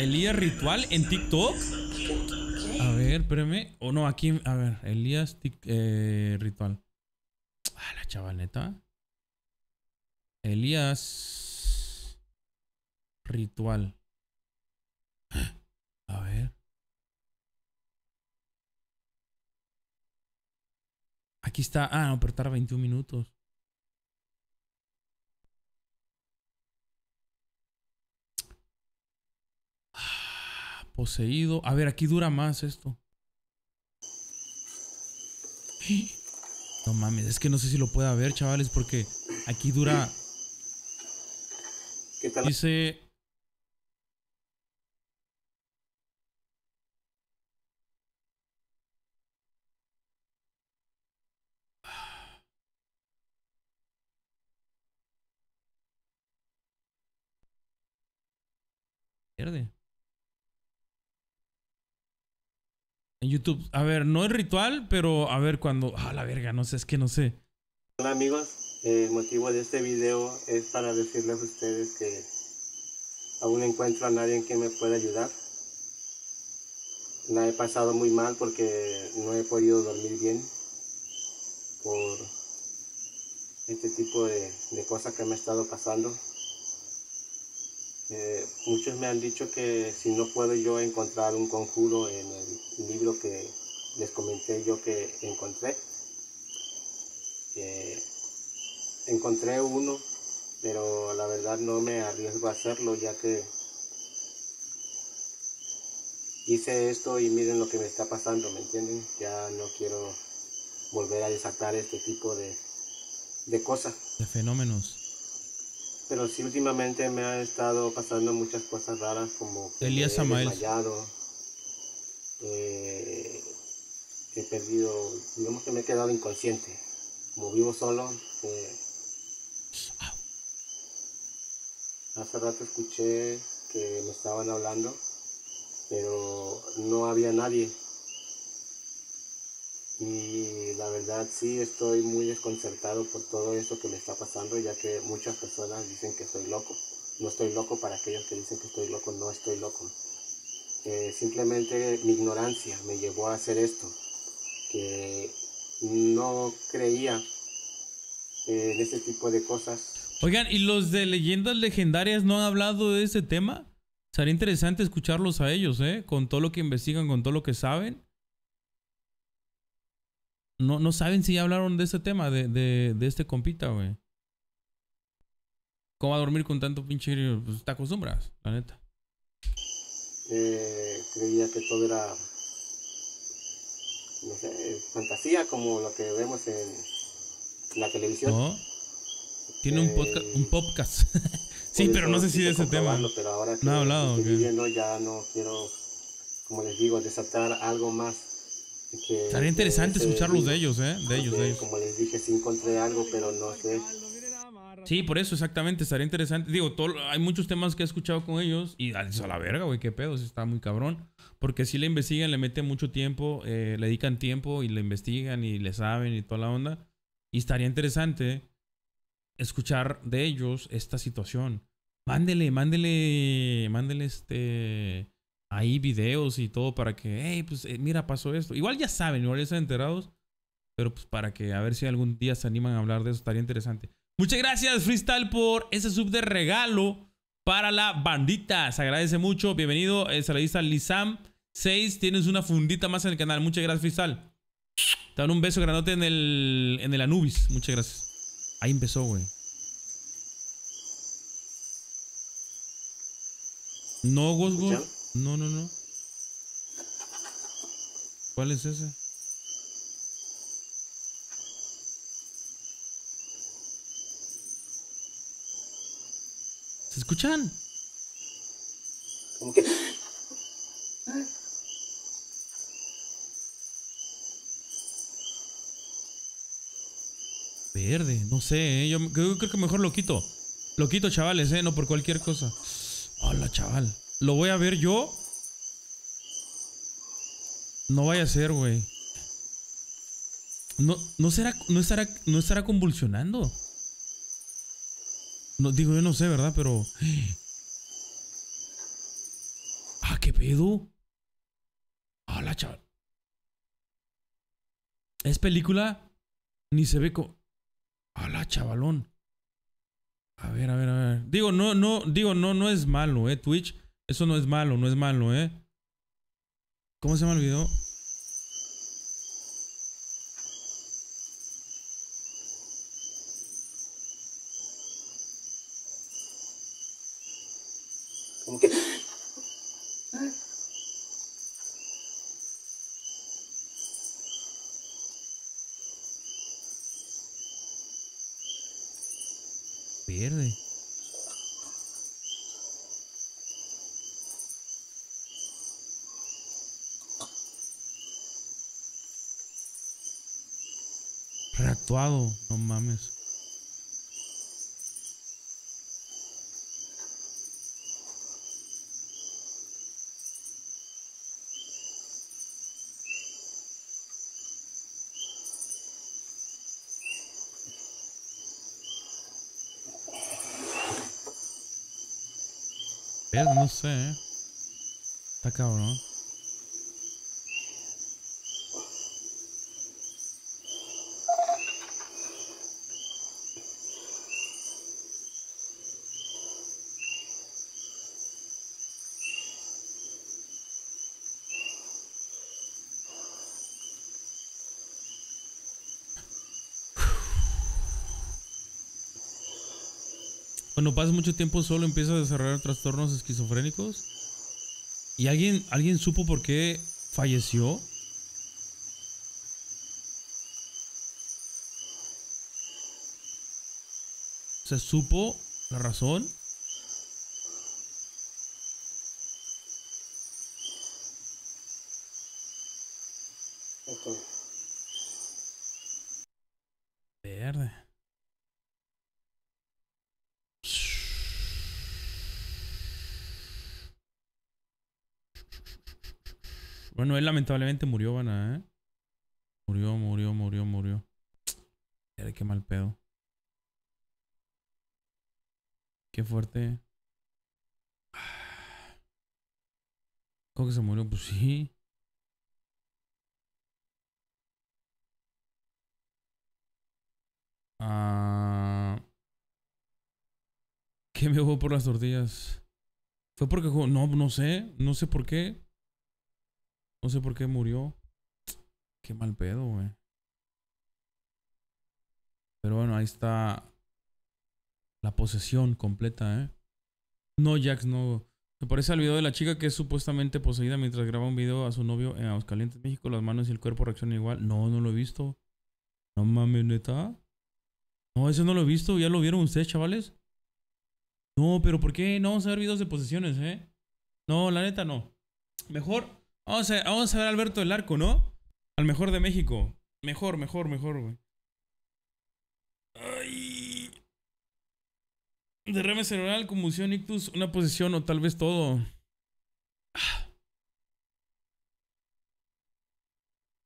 Elías Ritual en TikTok. A ver, espérame. O no, aquí, a ver, Elías eh, Ritual. Ah, la chavaleta. Elías Ritual. A ver. Aquí está. Ah, no, pero tarda 21 minutos. Poseído. A ver, aquí dura más esto. No mames, es que no sé si lo pueda ver, chavales, porque aquí dura. ¿Qué tal? Dice. Pierde. YouTube. A ver, no es ritual, pero a ver cuando. Ah, la verga, no sé, es que no sé. Hola amigos, el motivo de este video es para decirles a ustedes que aún no encuentro a nadie que me pueda ayudar. La he pasado muy mal porque no he podido dormir bien por este tipo de cosas que me ha estado pasando. Eh, muchos me han dicho que si no puedo yo encontrar un conjuro en el libro que les comenté yo que encontré, eh, encontré uno, pero la verdad no me arriesgo a hacerlo ya que hice esto y miren lo que me está pasando, ¿me entienden? Ya no quiero volver a desatar este tipo de, de cosas. De fenómenos. Pero sí últimamente me han estado pasando muchas cosas raras como que Elías Samael. desmayado, eh, he perdido, digamos que me he quedado inconsciente. Como vivo solo, eh, hace rato escuché que me estaban hablando, pero no había nadie. Y la verdad sí estoy muy desconcertado por todo esto que me está pasando, ya que muchas personas dicen que estoy loco. No estoy loco para aquellos que dicen que estoy loco, no estoy loco. Eh, simplemente mi ignorancia me llevó a hacer esto, que no creía en ese tipo de cosas. Oigan, ¿y los de leyendas legendarias no han hablado de ese tema? Sería interesante escucharlos a ellos, ¿eh? Con todo lo que investigan, con todo lo que saben. No, no saben si ya hablaron de ese tema, de, de, de este compita, güey. ¿Cómo va a dormir con tanto pinche... Pues te acostumbras, la neta. Eh, creía que todo era, no sé, fantasía como lo que vemos en la televisión. ¿No? Tiene un podcast, un podcast. sí, pero no sé si de ese tema. Pero ahora que No ha hablado, estoy ¿o qué? viviendo ya no quiero, como les digo, desatar algo más. Que, Estaría interesante que escucharlos de ellos, ¿eh? De ellos, de ellos. Como les dije, sí encontré algo, pero no sé. Sí, por eso, exactamente, estaría interesante. Digo, todo- hay muchos temas que he escuchado con ellos y a a la verga, güey, qué pedo, está muy cabrón. Porque si le investigan, le meten mucho tiempo, eh, le dedican tiempo y le investigan y le saben y toda la onda. Y estaría interesante escuchar de ellos esta situación. Mándele, mándele, mándele este ahí videos y todo para que, hey, pues eh, mira, pasó esto. Igual ya saben, igual ya están enterados, pero pues para que a ver si algún día se animan a hablar de eso, estaría interesante. Muchas gracias, Freestyle, por ese sub de regalo para la bandita. Se agradece mucho. Bienvenido, eh, saladista Lisam 6. Tienes una fundita más en el canal. Muchas gracias, Freestyle. Te dan un beso grandote en el, en el Anubis. Muchas gracias. Ahí empezó, güey. No, Ghost. No, no, no. ¿Cuál es ese? ¿Se escuchan? Como que Verde, no sé, ¿eh? yo, yo creo que mejor lo quito. Lo quito, chavales, ¿eh? No por cualquier cosa. Hola, chaval. Lo voy a ver yo. No vaya a ser, güey. No, no será, no estará, no estará convulsionando. No, digo, yo no sé, ¿verdad? Pero. Ah, qué pedo. Hola, chaval. Es película. Ni se ve con. Hola, chavalón. A ver, a ver, a ver. Digo, no, no, digo, no, no es malo, eh. Twitch. Eso no es malo, no es malo, eh. ¿Cómo se como que tatuado. No mames. No sé. ¿eh? Está cabrón. Pasas mucho tiempo solo empiezas a desarrollar trastornos esquizofrénicos. ¿Y alguien, alguien supo por qué falleció? ¿Se supo la razón? Verde. Él lamentablemente murió, Vana, ¿eh? Murió, murió, murió, murió. Qué mal pedo. Qué fuerte. ¿Cómo que se murió? Pues sí. Ah. ¿Qué me jugó por las tortillas? Fue porque. No, no sé. No sé por qué. No sé por qué murió. Qué mal pedo, güey. Pero bueno, ahí está la posesión completa, ¿eh? No, Jax, no. Me parece al video de la chica que es supuestamente poseída mientras graba un video a su novio en Aguascalientes, México. Las manos y el cuerpo reaccionan igual. No, no lo he visto. No mames, neta. No, ese no lo he visto. ¿Ya lo vieron ustedes, chavales? No, pero ¿por qué? No vamos a ver videos de posesiones, ¿eh? No, la neta no. Mejor Vamos a, vamos a ver a Alberto del Arco, ¿no? Al mejor de México. Mejor, mejor, mejor, güey. Ay. Derrame cerebral, conmoción, ictus, una posición o tal vez todo.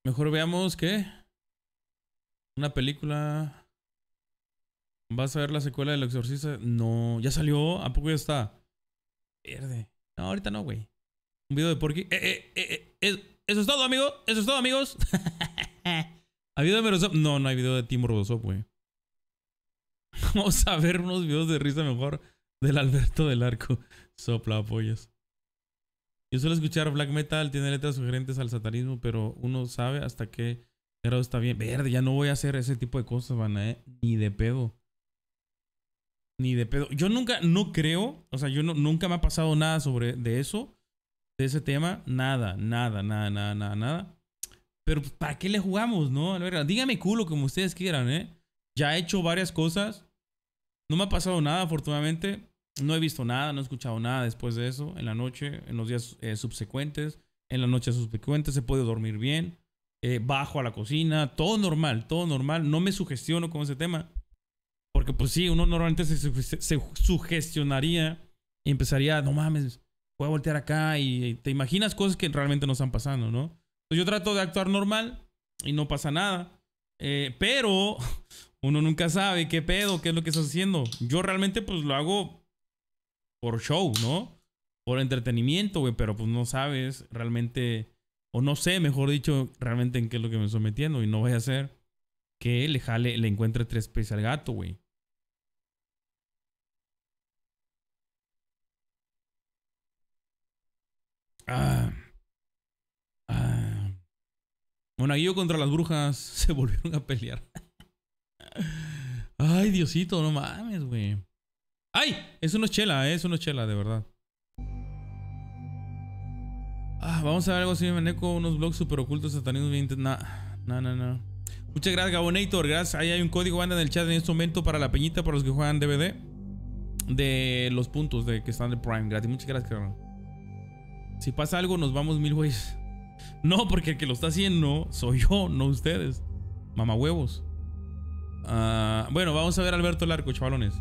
Mejor veamos qué. Una película. ¿Vas a ver la secuela del exorcista? No, ya salió. ¿A poco ya está? Verde. No, ahorita no, güey. Un video de Porky. Eh, eh, eh, eso es todo, amigo. Eso es todo, amigos. ¿Ha video de Merosop? No, no hay video de Timo Rodosop, güey. Vamos a ver unos videos de risa mejor del Alberto del Arco. Sopla apoyos. Yo suelo escuchar black metal, tiene letras sugerentes al satanismo, pero uno sabe hasta qué grado está bien. Verde, ya no voy a hacer ese tipo de cosas, van ¿eh? Ni de pedo. Ni de pedo. Yo nunca, no creo, o sea, yo no, nunca me ha pasado nada sobre de eso de ese tema, nada, nada, nada, nada, nada, nada. Pero pues, ¿para qué le jugamos, no? Dígame culo como ustedes quieran, ¿eh? Ya he hecho varias cosas. No me ha pasado nada, afortunadamente. No he visto nada, no he escuchado nada después de eso. En la noche, en los días eh, subsecuentes. En la noche subsecuente se puede dormir bien. Eh, bajo a la cocina. Todo normal, todo normal. No me sugestiono con ese tema. Porque pues sí, uno normalmente se, se sugestionaría y empezaría, no mames, voy a voltear acá y te imaginas cosas que realmente no están pasando, ¿no? Entonces yo trato de actuar normal y no pasa nada. Eh, pero uno nunca sabe qué pedo, qué es lo que estás haciendo. Yo realmente pues lo hago por show, ¿no? Por entretenimiento, güey, pero pues no sabes realmente, o no sé, mejor dicho, realmente en qué es lo que me estoy metiendo y no voy a hacer que le jale, le encuentre tres pies al gato, güey. Ah. Ah. Monaguillo contra las brujas se volvieron a pelear. Ay, Diosito, no mames, güey. ¡Ay! Es chela, ¿eh? Es chela, de verdad. Ah, vamos a ver algo así, Maneco. Unos blogs super ocultos, satanismo bien... Nah. Muchas gracias, Gabonator. Gracias. Ahí hay un código banda en el chat en este momento para la peñita, para los que juegan DVD. De los puntos de que están de Prime gratis. Muchas gracias, cabrón. Si pasa algo, nos vamos mil güeyes. No, porque el que lo está haciendo soy yo, no ustedes. Mamá huevos. Ah, bueno, vamos a ver Alberto Larco, chavalones.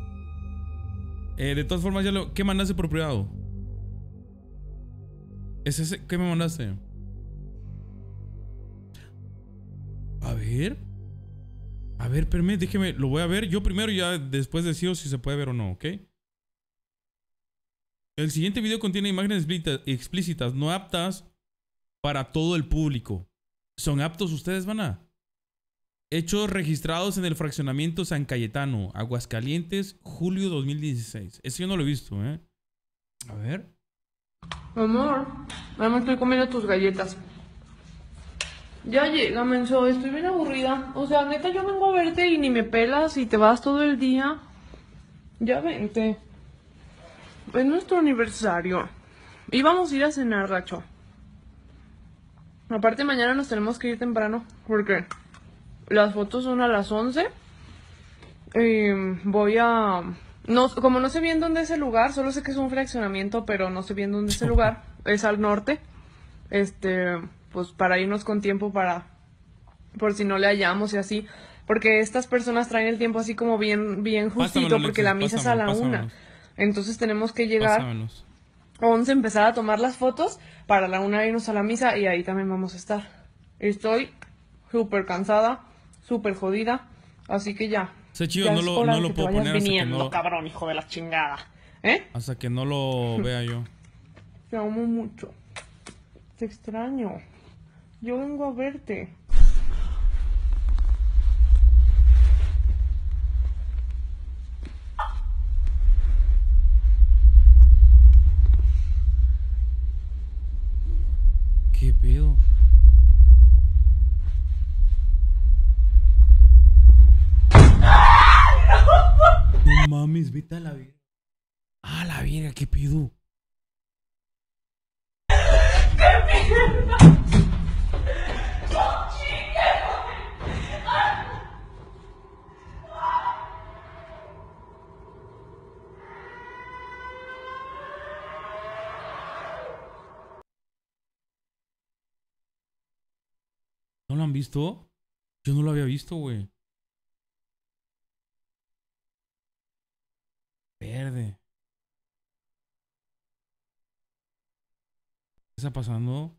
Eh, de todas formas, ya lo. ¿Qué mandaste por privado? ¿Es ese? ¿Qué me mandaste? A ver. A ver, permíteme, déjeme, lo voy a ver. Yo primero ya después decido si se puede ver o no, ¿ok? El siguiente video contiene imágenes explícita- explícitas no aptas para todo el público. ¿Son aptos ustedes, van a? Hechos registrados en el fraccionamiento San Cayetano, Aguascalientes, julio 2016. Ese yo no lo he visto, ¿eh? A ver. Amor, ya me estoy comiendo tus galletas. Ya llega, menso, estoy bien aburrida. O sea, neta, yo vengo a verte y ni me pelas y te vas todo el día. Ya vente. Es nuestro aniversario. Y vamos a ir a cenar, gacho. Aparte, mañana nos tenemos que ir temprano. Porque las fotos son a las 11. Y voy a... No, como no sé bien dónde es el lugar, solo sé que es un fraccionamiento, pero no sé bien dónde es el lugar. Es al norte. Este, pues para irnos con tiempo para... Por si no le hallamos y así. Porque estas personas traen el tiempo así como bien, bien justito, Pásamelo, porque la misa es a la pásamelo, una. Entonces tenemos que llegar Pásamelos. 11 empezar a tomar las fotos para la una irnos a la misa y ahí también vamos a estar. Estoy súper cansada, súper jodida, así que ya. Ese chido ya no lo- no lo que puedo poner hasta que viniendo, no- cabrón, hijo de la chingada. ¿Eh? Hasta que no lo vea yo. Te amo mucho. Te extraño. Yo vengo a verte. ¿Qué pedo? No mames, vete a la verga. Ah, la verga, qué pedo. ¿No lo han visto? Yo no lo había visto, güey. Verde. ¿Qué está pasando?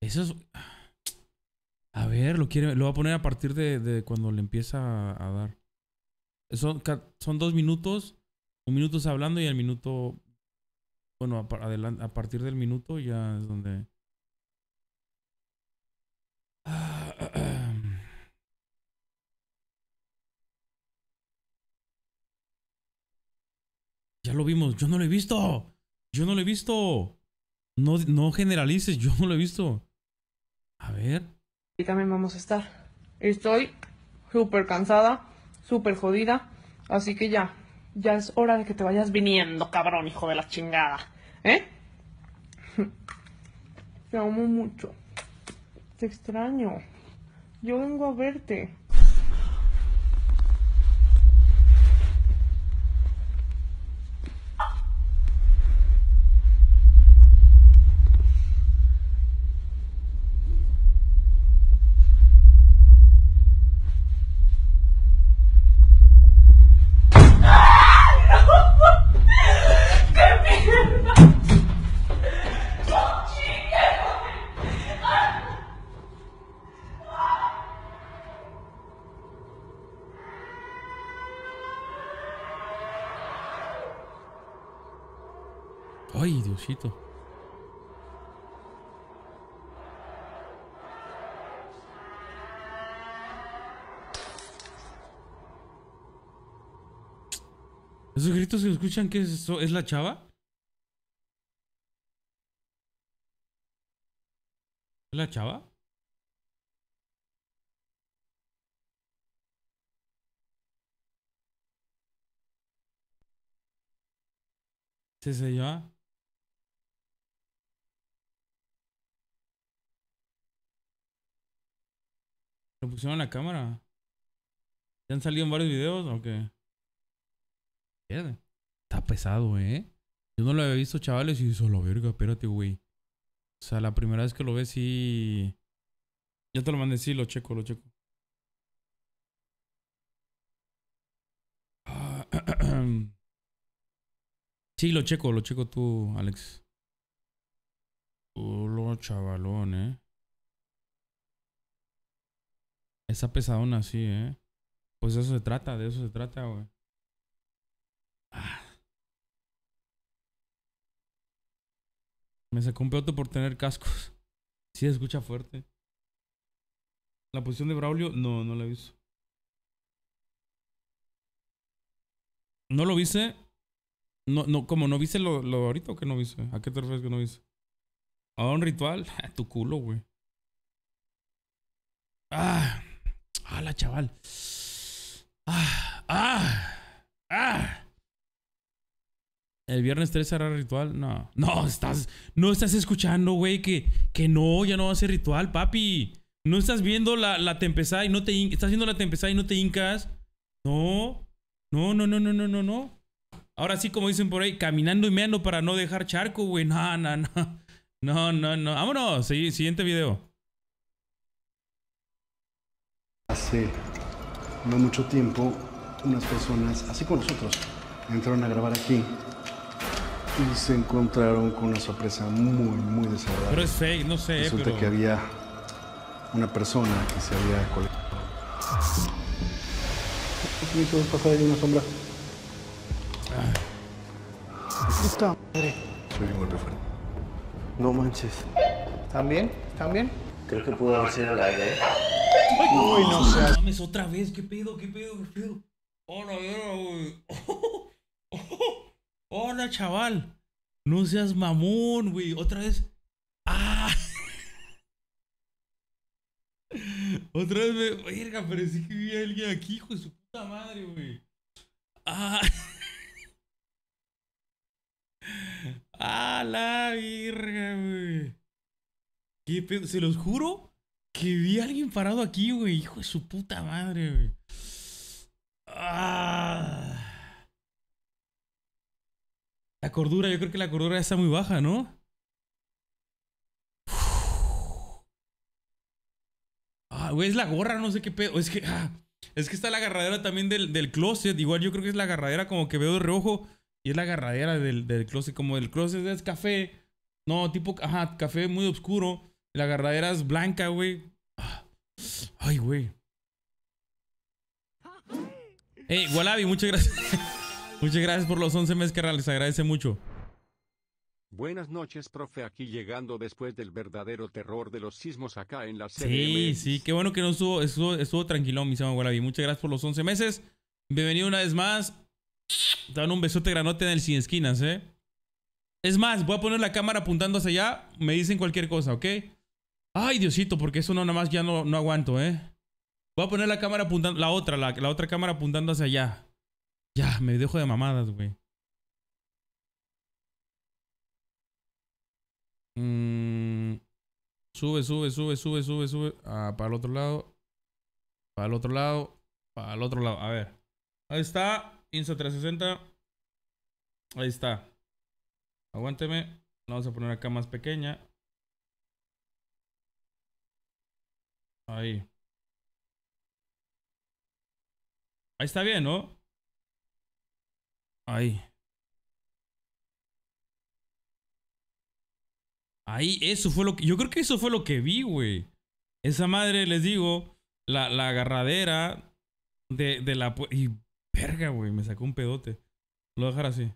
Eso es... A ver, lo quiere, lo voy a poner a partir de, de cuando le empieza a, dar. Son, son dos minutos. Un minuto hablando y el minuto. Bueno, a partir del minuto ya es donde. Lo vimos. Yo no lo he visto. Yo no lo he visto. No, no generalices. Yo no lo he visto. A ver. Y también vamos a estar. Estoy súper cansada, súper jodida, así que ya. Ya es hora de que te vayas viniendo, cabrón, hijo de la chingada. ¿Eh? Te amo mucho. Te extraño. Yo vengo a verte. Ay, Diosito. ¿Esos gritos que escuchan qué es eso? ¿Es la chava? ¿Es la chava? ¿Es esa ya? ¿Le pusieron la cámara? ¿Ya han salido en varios videos o qué? Mierda. Está pesado, ¿eh? Yo no lo había visto, chavales, y eso, la verga, espérate, güey. O sea, la primera vez que lo ves, sí... Ya te lo mandé, sí, lo checo, lo checo. Ah, Sí, lo checo, lo checo tú, Alex. Lo chavalón, ¿eh? Esa pesadona, sí, ¿eh? Pues eso se trata, de eso se trata, güey. Ah. Me sacó un peote por tener cascos. Sí, escucha fuerte. La posición de Braulio, no, no la he visto. ¿No lo viste? No, no, como no viste lo, lo ahorita o que no viste? ¿A qué te refieres que no viste? ¿A un ritual? Tu culo, güey. Ah ah, la chaval. Ah, ah, ah. El viernes 3 será ritual. No, no, estás, no estás escuchando, güey, que, que no, ya no va a ser ritual, papi. No estás viendo la, la tempestad y no te estás viendo la tempestad y no te hincas. No, no, no, no, no, no, no, no. Ahora sí, como dicen por ahí, caminando y meando para no dejar charco, güey. No, no, no. No, no, no. Vámonos. Siguiente video. Hace no mucho tiempo, unas personas, así como nosotros, entraron a grabar aquí y se encontraron con una sorpresa muy, muy desagradable. Pero es fake, no sé, Resulta pero... que había una persona que se había colgado. Me hizo pasar ahí una sombra. Puta madre. Soy un golpe fuerte. No manches. ¿Están bien? ¿Están bien? Creo que pudo haber sido el aire. Uy, no seas. mames otra vez. ¿Qué pedo? ¿Qué pedo? ¿Qué pedo? Hola, güey. Hola, chaval. No seas mamón, güey. Otra vez. ¡Ah! Otra vez me. Verga, parecía que vivía alguien aquí, hijo de su puta madre, güey. ¡Ah! ¡Ah, la virga, güey! ¿Qué pedo? Se los juro que vi a alguien parado aquí, güey. Hijo de su puta madre, güey. ¡Ah! La cordura, yo creo que la cordura está muy baja, ¿no? Ah, güey, es la gorra, no sé qué pedo. Es que, ah, es que está la agarradera también del, del closet. Igual yo creo que es la agarradera como que veo de reojo. Y es la agarradera del, del closet. Como el closet es café. No, tipo, ajá, café muy oscuro. La agarradera es blanca, güey. Ah, Ay, güey. Hey, Wallaby, muchas gracias. muchas gracias por los 11 meses, carnal. Les agradece mucho. Buenas noches, profe, aquí llegando después del verdadero terror de los sismos acá en la Sí, CDMX. sí, qué bueno que no estuvo, estuvo, estuvo tranquilo, mi Sama Wallaby. Muchas gracias por los 11 meses. Bienvenido una vez más. Dan un besote granote en el sin esquinas, ¿eh? Es más, voy a poner la cámara apuntando hacia allá. Me dicen cualquier cosa, ¿ok? Ay, Diosito, porque eso no nada más ya no, no aguanto, ¿eh? Voy a poner la cámara apuntando, la otra, la, la otra cámara apuntando hacia allá. Ya, me dejo de mamadas, güey. Mm, sube, sube, sube, sube, sube, sube. Ah, para el otro lado. Para el otro lado. Para el otro lado. A ver. Ahí está. Insta 360. Ahí está. Aguánteme. Vamos a poner acá más pequeña. Ahí. Ahí está bien, ¿no? Ahí. Ahí, eso fue lo que. Yo creo que eso fue lo que vi, güey. Esa madre, les digo, la, la agarradera de, de la. Y verga, güey, me sacó un pedote. Lo voy a dejar así.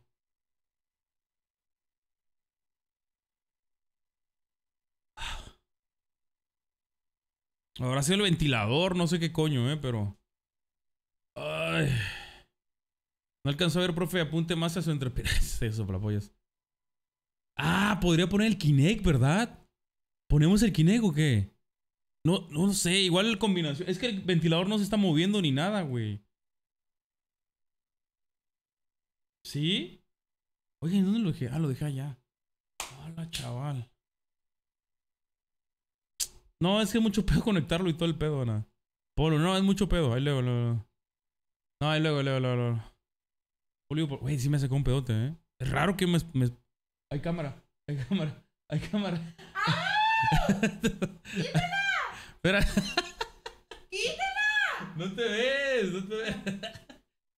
Ahora sí el ventilador, no sé qué coño, eh, pero. Ay. No alcanzó a ver, profe, apunte más a su entrepierna. Eso, soplapollas. Ah, podría poner el Kinect, ¿verdad? ¿Ponemos el Kinect o qué? No, no sé, igual la combinación. Es que el ventilador no se está moviendo ni nada, güey. ¿Sí? Oye, ¿dónde lo dejé? Ah, lo dejé allá. Hola, chaval. No, es que es mucho pedo conectarlo y todo el pedo, nada. Polo, no, es mucho pedo. Ahí luego, luego. No, ahí luego, luego, luego. luego. Por- güey, sí me sacó un pedote, ¿eh? Es raro que me... me- Hay cámara, hay cámara, hay cámara. Espera. ¡Quítala! No te ves, no te ves.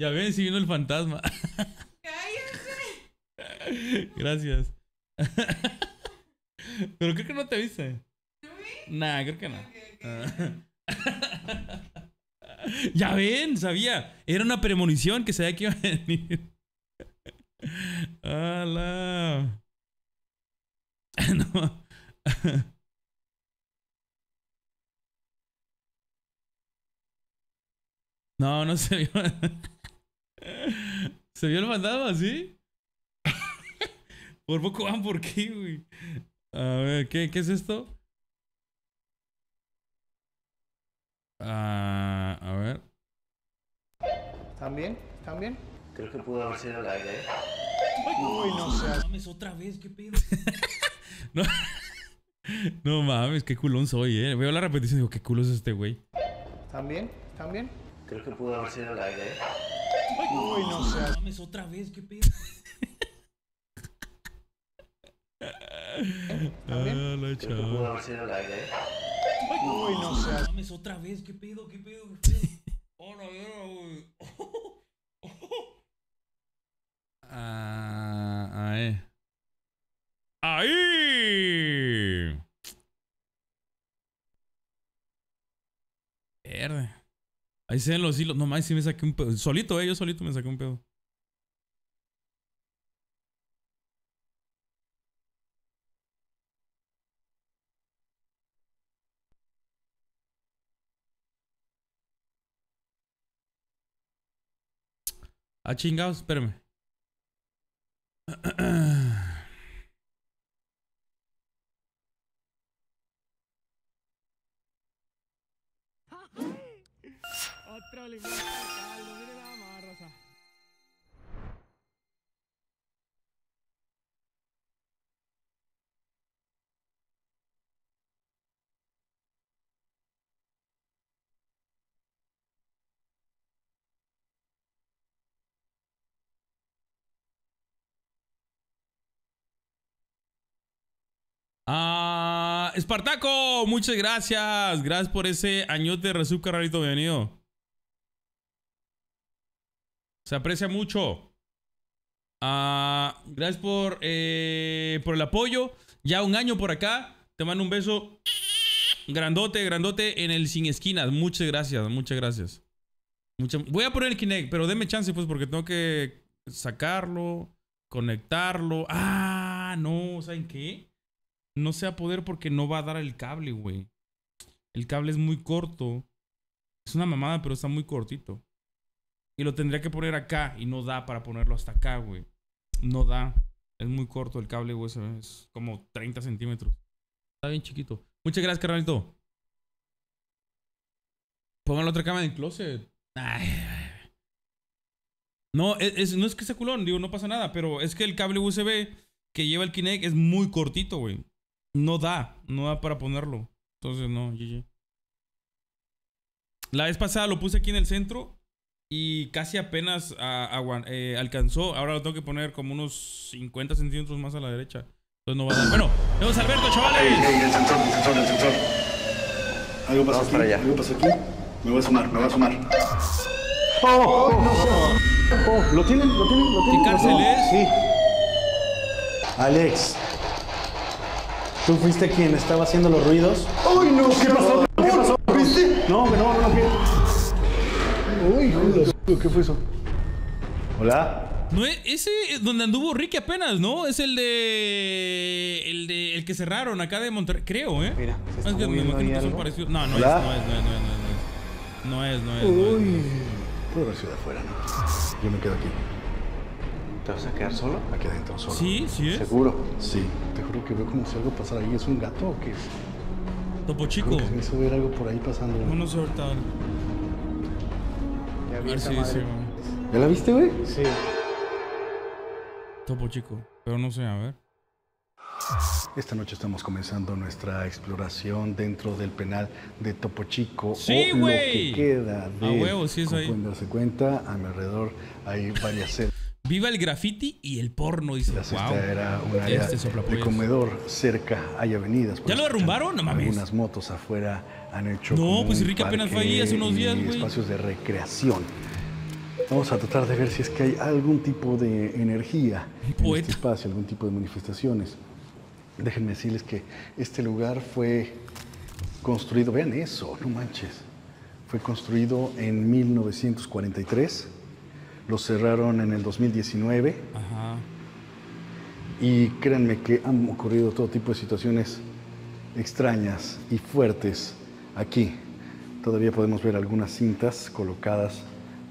Ya ven, si vino el fantasma. ¡Cállate! Gracias. Pero creo que no te viste. Nah, creo que no. Ah. ya ven, sabía. Era una premonición que sabía que iba a venir. ¡Hala! no. No, se vio. ¿Se vio el fantasma así? Por poco van por qué, güey. A ver, ¿qué, qué es esto? Ah, a ver. ¿Están bien? ¿Están bien? Creo que pudo haber sido la aire. Uy, no seas. mames, otra vez, qué pedo. no, no mames, qué culón soy, eh. Veo la repetición y digo, qué culo es este güey. ¿Están bien? ¿Están bien? Creo que pudo haber sido la aire. Uy, no seas. mames, otra vez, qué pedo. Ah, la Creo que pudo chava. haber sido la. Uy, no seas. mames, otra vez, qué pedo, qué pedo, qué pedo. Oh, la verga, güey. Ah, ahí. Ahí. Verde. Ahí se ven los hilos. No mames, sí me saqué un pedo. Solito, eh. Yo solito me saqué un pedo. Ah, chingados, espérame. Espartaco, muchas gracias. Gracias por ese añote de resub, carnalito. Bienvenido. Se aprecia mucho. Ah, gracias por, eh, por el apoyo. Ya un año por acá. Te mando un beso grandote, grandote en el sin esquinas. Muchas gracias, muchas gracias. Mucha- Voy a poner el Kinect, pero denme chance, pues, porque tengo que sacarlo, conectarlo. Ah, no, ¿saben qué? No se va a poder porque no va a dar el cable, güey. El cable es muy corto. Es una mamada, pero está muy cortito. Y lo tendría que poner acá y no da para ponerlo hasta acá, güey. No da. Es muy corto el cable USB. Es como 30 centímetros. Está bien chiquito. Muchas gracias, carnalito. Pongan la otra cámara en el closet. No, es- no es que sea culón, digo, no pasa nada, pero es que el cable USB que lleva el Kinect es muy cortito, güey. No da, no da para ponerlo. Entonces, no, GG. La vez pasada lo puse aquí en el centro y casi apenas ah, eh, alcanzó. Ahora lo tengo que poner como unos 50 centímetros más a la derecha. Entonces no va a dar. Bueno, vemos a Alberto, chavales. el sensor, el sensor, el sensor. Algo pasa aquí, algo pasa aquí. Me voy a sumar, me voy a sumar. Oh, oh, oh, oh, ¿Lo tienen? ¿Lo tienen? ¿Lo tienen? ¿Qué cárcel ¿Lo tienen? es? Sí. Alex, ¿tú fuiste quien estaba haciendo los ruidos? ¡Uy, no! ¿Qué pasó? ¿Qué pasó? ¿Viste? No, no, no, no. ¿qué? Uy, joder, ¿qué fue eso? Hola. No es ese es donde anduvo Ricky apenas, ¿no? Es el de el de el que cerraron acá de Monterrey, creo, ¿eh? Mira, se está me moviendo imagino ahí que son parecidos. No, no es, no es, no es, no es, no es, no es, no es, no es, no es. Uy. Pudo haber sido de afuera, ¿no? Yo me quedo aquí. ¿Te vas a quedar solo? Aquí adentro, solo. Sí, sí es. ¿Seguro? Sí. Te juro que veo como si algo pasara ahí. ¿Es un gato o qué? Topo chico. Creo que se me hizo ver algo por ahí pasando. No, no sé ahorita. A ver si dice, güey. ¿Ya la viste, güey? Sí. Topo chico. Pero no sé, a ver. Esta noche estamos comenzando nuestra exploración dentro del penal de Topo Chico. Sí, o lo que queda de A huevo, sí es ahí. pueden darse cuenta, a mi alrededor hay varias celdas. Viva el graffiti y el porno, dice. Wow. Era un área Este de comedor cerca, hay avenidas. ¿Ya lo derrumbaron? No mames. Algunas motos afuera han hecho. No, pues Enrique apenas fue ahí hace unos días, güey. Espacios de recreación. Vamos a tratar de ver si es que hay algún tipo de energía en este espacio, algún tipo de manifestaciones. Déjenme decirles que este lugar fue construido, vean eso, no manches. Fue construido en 1943, lo cerraron en el 2019 Ajá. Y créanme que han ocurrido todo tipo de situaciones extrañas y fuertes aquí. Todavía podemos ver algunas cintas colocadas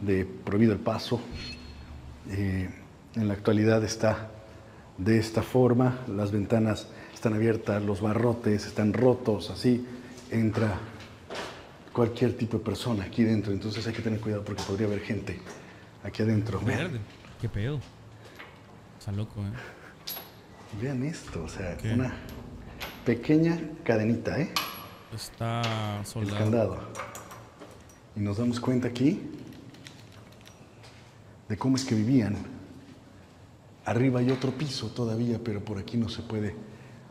de prohibido el paso. Eh, en la actualidad está de esta forma, las ventanas están abiertas, los barrotes están rotos, así entra cualquier tipo de persona aquí dentro. Entonces hay que tener cuidado porque podría haber gente aquí adentro. Verde. ¿Qué pedo? Está loco, ¿eh? vean esto, o sea, ¿Qué? una pequeña cadenita, ¿eh? Está El soldado. candado. Y nos damos cuenta aquí de cómo es que vivían. Arriba hay otro piso todavía, pero por aquí no se puede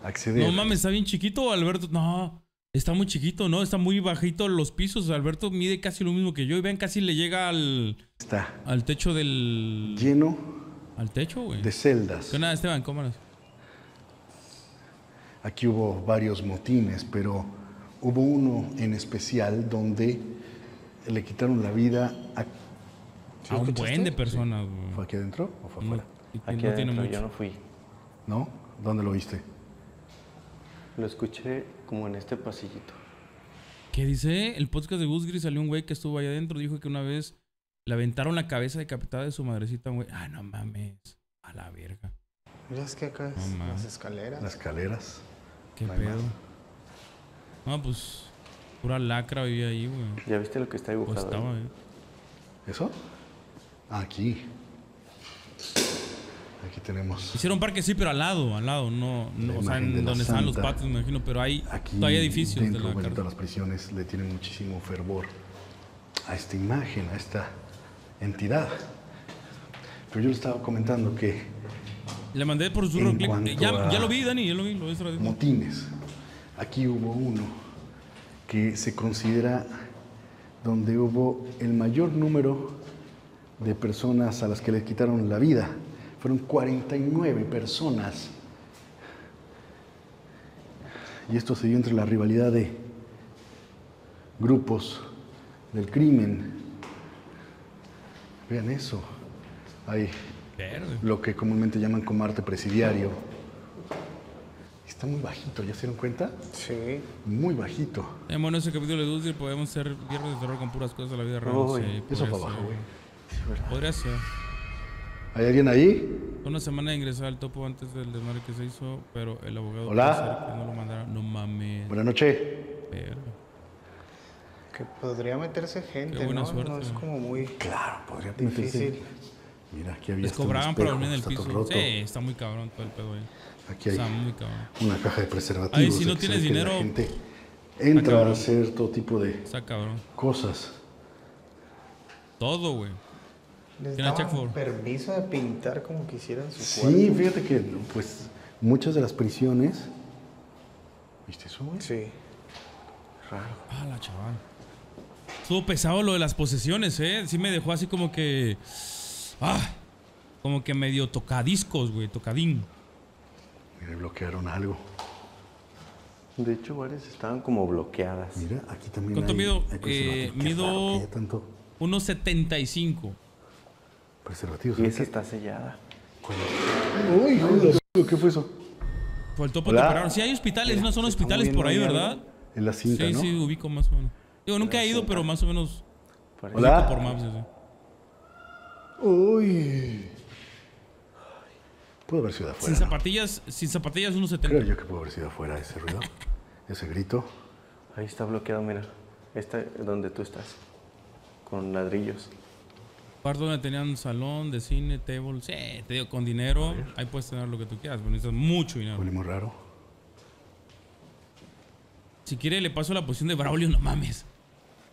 acceder. No mames, está bien chiquito, Alberto. No, está muy chiquito, ¿no? Está muy bajito los pisos. Alberto mide casi lo mismo que yo. Y vean, casi le llega al. Está. Al techo del. Lleno. Al techo, güey. de celdas. ¿Qué onda, Esteban? ¿Cómo eres? Aquí hubo varios motines, pero hubo uno en especial donde le quitaron la vida a... A un buen de personas, güey. ¿Fue aquí adentro o fue afuera? y no tiene mucho. yo no fui. ¿No? ¿Dónde lo viste? Lo escuché como en este pasillito. ¿Qué dice? El podcast de Gus Gris salió un güey que estuvo ahí adentro. Dijo que una vez le aventaron la cabeza decapitada de su madrecita, güey. Ah, no mames. A la verga. Mira, es que acá No es mames. las escaleras. Las escaleras. ¿Qué No pedo? No, pues. Pura lacra vivía ahí, güey. ¿Ya viste lo que está Pues dibujado? estaba, ahí? eh. ¿Eso? Aquí. Aquí tenemos. Hicieron parque, sí, pero al lado, al lado, no, no o sea, de en donde están los santa. patios, me imagino, pero hay Aquí todavía edificios de dentro, la bueno, las prisiones le tienen muchísimo fervor a esta imagen, a esta entidad. Pero yo le estaba comentando que Le mandé por su Ya, ya lo vi, Dani, ya lo vi, lo vez. motines. Aquí hubo uno que se considera donde hubo el mayor número de personas a las que les quitaron la vida. Fueron 49 personas. Y esto se dio entre la rivalidad de grupos del crimen. Vean eso. Hay Verde. lo que comúnmente llaman como arte presidiario. Está muy bajito, ¿ya se dieron cuenta? Sí. Muy bajito. Eh, bueno, ese capítulo de Dulce podemos ser viernes de terror con puras cosas de la vida real. Sí, eso para abajo, güey. Podría ser. ¿Hay alguien ahí? Una semana de ingresar al topo antes del desmadre que se hizo, pero el abogado Hola. que no lo mandara. No mames. Buenas noches. Que podría meterse gente, Qué buena ¿no? suerte. No es como muy Claro, podría difícil. meterse. Mira, aquí había Les cobraban espejo, dormir en el piso. roto. Sí, está muy cabrón todo el pedo ahí. Aquí hay Está muy cabrón. una caja de preservativos. Ahí si no tienes dinero, La gente entra a hacer todo tipo de Está cabrón. cosas. Todo, güey. Les daban check for. permiso de pintar como quisieran su Sí, cuarto. fíjate que pues muchas de las prisiones... ¿Viste eso, güey? Sí. Raro. Ah, la chaval. Estuvo pesado lo de las posesiones, ¿eh? Sí me dejó así como que... Ah, como que medio tocadiscos, güey, tocadín. Mira, bloquearon algo. De hecho, varias estaban como bloqueadas. Mira, aquí también ¿Cuánto hay, mido? hay Eh, mido tanto 1.75. preservativos. Y ¿no? esa ¿Qué- está sellada. Uy, la- ¿qué fue eso? Por el topo Hola. te operaron. Sí hay hospitales, no son está hospitales por ahí, ¿verdad? En la cinta, sí, ¿no? Sí, ubico más o menos. Digo, nunca he ido, pero más o menos... Hola. por maps. Uy. Pudo haber sido de afuera. Sin ¿no? zapatillas, sin zapatillas 1.70. Creo yo que pudo haber sido afuera ese ruido, ese grito. Ahí está bloqueado, mira. Esta donde tú estás. Con ladrillos. Parte donde tenían un salón de cine, table. Sí, te digo, con dinero, ahí puedes tener lo que tú quieras, pero necesitas mucho dinero. Huele muy raro. Si quiere, le paso la posición de Braulio, no mames.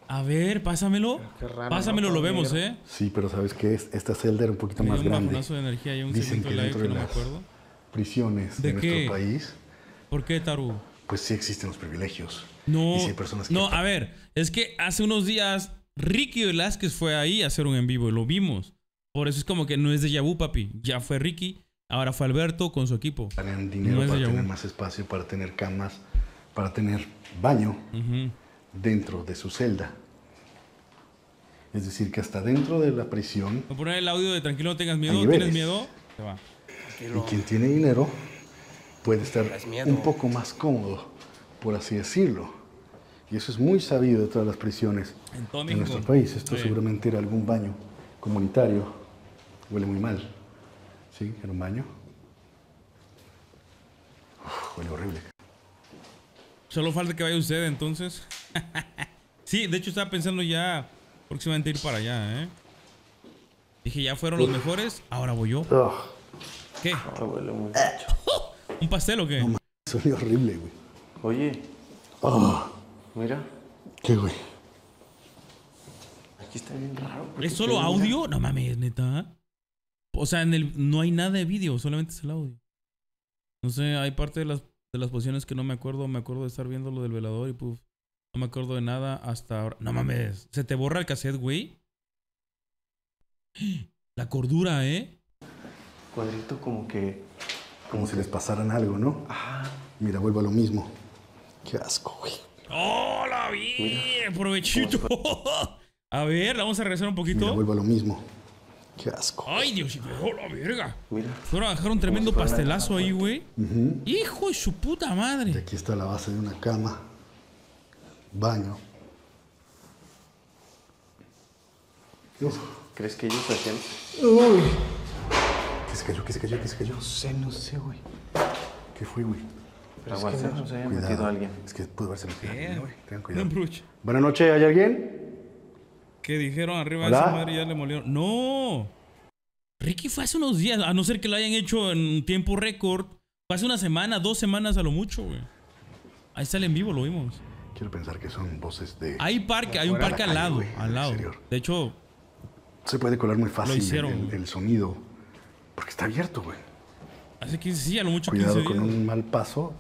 A ver, pásamelo. Qué raro, Pásamelo, ¿no? lo vemos. ¿eh? Sí, pero ¿sabes qué es? Esta celda era un poquito más un grande. de energía y un Dicen que de live dentro que de no me acuerdo. prisiones de, ¿De nuestro qué? país, ¿Por qué, Taru? pues sí existen los privilegios. No, Y sí hay personas que no, a ver, es que hace unos días Ricky Velázquez fue ahí a hacer un en vivo y lo vimos. Por eso es como que no es de vu, papi. Ya fue Ricky, ahora fue Alberto con su equipo. Ganan dinero No es para tener más espacio, para tener camas, para tener baño dentro de su celda. Es decir, que hasta dentro de la prisión Voy a poner el audio de tranquilo, no tengas miedo. ¿Tienes miedo? Se va. Y quien tiene dinero puede estar un poco más cómodo, por así decirlo. Y eso es muy sabido de todas las prisiones En de nuestro país. Esto Sí. seguramente era algún baño comunitario. Huele muy mal. ¿Sí? Era un baño. Uf, huele horrible. Solo falta que vaya usted entonces. sí, de hecho estaba pensando ya próximamente ir para allá, ¿eh? Dije, ya fueron los mejores, ahora voy yo. ¿Qué? ¿Un pastel o qué? Huele horrible, güey. Oye, mira, ¿Qué, güey? aquí está bien raro. ¿Es solo mira, audio? No mames, neta. O sea, en el, no hay nada de vídeo, solamente es el audio. No sé, hay parte de las, de las posiciones que no me acuerdo. Me acuerdo de estar viendo lo del velador y puf. No me acuerdo de nada hasta ahora. No mames. ¿Se te borra el cassette, güey? La cordura, ¿eh? Cuadrito como que... Como si les pasaran algo, ¿no? Mira, vuelvo a lo mismo. Qué asco, güey. ¡Hola, bien! Provechito. A ver, vamos a regresar un Mira, poquito. vuelvo a lo mismo. Qué asco. ¡Ay, Dios! ¡Oh, la verga! Mira. Fueron a dejar un tremendo pastelazo ahí, güey. ¡Hijo de su puta madre! Y aquí está la base de una cama. Baño. Uf. ¿Crees que ellos hacían? Uy. ¿Qué se cayó? ¿Qué se cayó? ¿Qué se cayó? No sé, no sé, güey. ¿Qué fue, güey? Pero es que ¿eh? no- no se haya Cuidado. metido alguien. Es que pudo haberse metido alguien, güey. Tengan cuidado. bruch. Buenas noches, ¿hay alguien? ¿Qué dijeron arriba Hola. de esa madre? Ya le molieron. ¡No! Ricky fue hace unos días, a no ser que lo hayan hecho en un tiempo récord. Fue hace una semana, dos semanas a lo mucho, güey. Ahí sale en vivo, lo vimos. Quiero pensar que son voces de... Hay parque, hay un parque la al lado, güey, al lado. exterior. De hecho, Se puede colar muy fácil el, hicieron. el- el sonido. Porque está abierto, güey. Hace 15 sí, a lo mucho 15 Cuidado días. con un mal paso.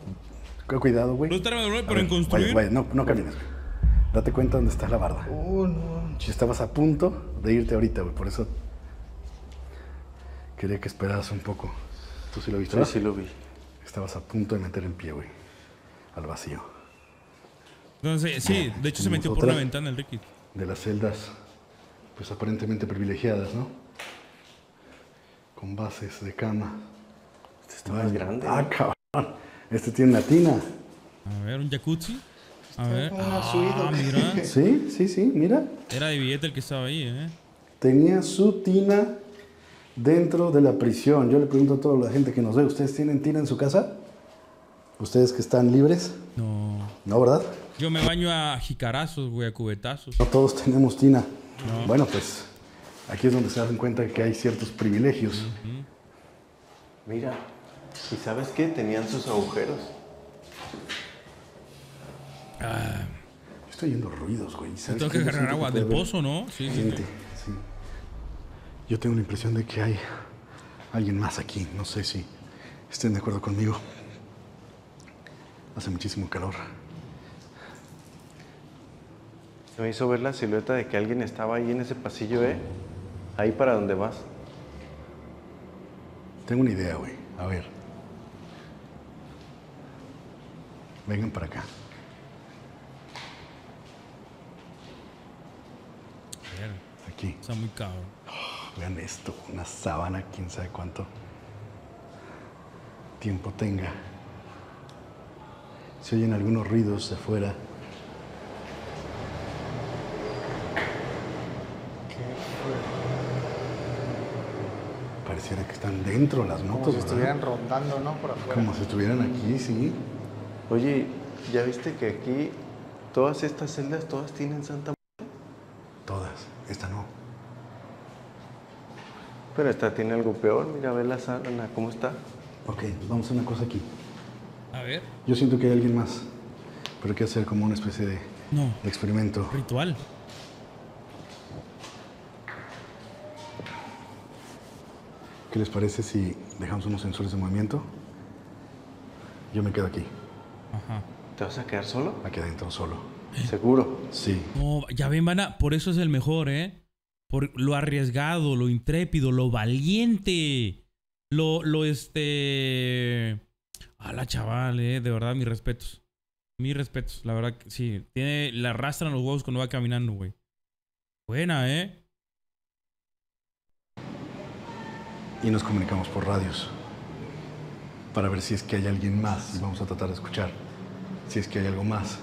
Cu- Cuidado, güey. No nuevo, A pero en ver, construir. vaya, vaya, no, no camines, güey. Date cuenta dónde está la barda. Oh, no. Si estabas a punto de irte ahorita, güey. Por eso quería que esperaras un poco. ¿Tú sí lo viste? Sí, verdad? sí lo vi. Estabas a punto de meter el pie, güey. Al vacío. Entonces, sí, de hecho se metió por una ventana el Ricky. De las celdas, pues aparentemente privilegiadas, ¿no? Con bases de cama. Este está más grande. Ah, cabrón. Este tiene una tina. A ver, un jacuzzi. A ver. como una Ah, mira. Sí, sí, sí, mira. Era de billete el que estaba ahí, ¿eh? Tenía su tina dentro de la prisión. Yo le pregunto a toda la gente que nos ve, ¿ustedes tienen tina en su casa? ¿Ustedes que están libres? No. No, ¿verdad? Yo me baño a jicarazos, güey, a cubetazos. No todos tenemos tina. No. Bueno, pues aquí es donde se dan cuenta que hay ciertos privilegios. Mira. ¿Y sabes qué? Tenían sus agujeros. Ah, Estoy oyendo ruidos, güey. ¿Sabes tengo que agarrar agua del pozo, ¿no? Sí, sí, gente, sí. sí. Yo tengo la impresión de que hay alguien más aquí. No sé si estén de acuerdo conmigo. Hace muchísimo calor. Se me hizo ver la silueta de que alguien estaba ahí en ese pasillo, ¿eh? Ahí para donde vas. Tengo una idea, güey. A ver. Vengan para acá. Aquí. Está muy cabrón. Vean esto. Una sábana, quién sabe cuánto tiempo tenga. Se oyen algunos ruidos de afuera. Pareciera que están dentro las Como motos, si ¿verdad? estuvieran rondando, ¿no? Por afuera. Como si estuvieran aquí, sí. Oye, ¿ya viste que aquí todas estas celdas, todas tienen Santa Todas. Esta no. Pero esta tiene algo peor. Mira, ve la sábana, ¿cómo está? Ok, vamos a una cosa aquí. A ver. Yo siento que hay alguien más. Pero hay que hacer como una especie de, No. de experimento. Ritual. ¿Qué les parece si dejamos unos sensores de movimiento? Yo me quedo aquí. Ajá. ¿Te vas a quedar solo? Aquí adentro solo. ¿Seguro? Sí. No, ya ven, van a, por eso es el mejor, ¿eh? Por lo arriesgado, lo intrépido, lo valiente. Lo, lo este. A la chaval, eh. De verdad, mis respetos. Mis respetos, la verdad que sí. Tiene, la arrastran los huevos cuando va caminando, güey. Buena, ¿eh? Y nos comunicamos por radios. Para ver si es que hay alguien más y vamos a tratar de escuchar si es que hay algo más.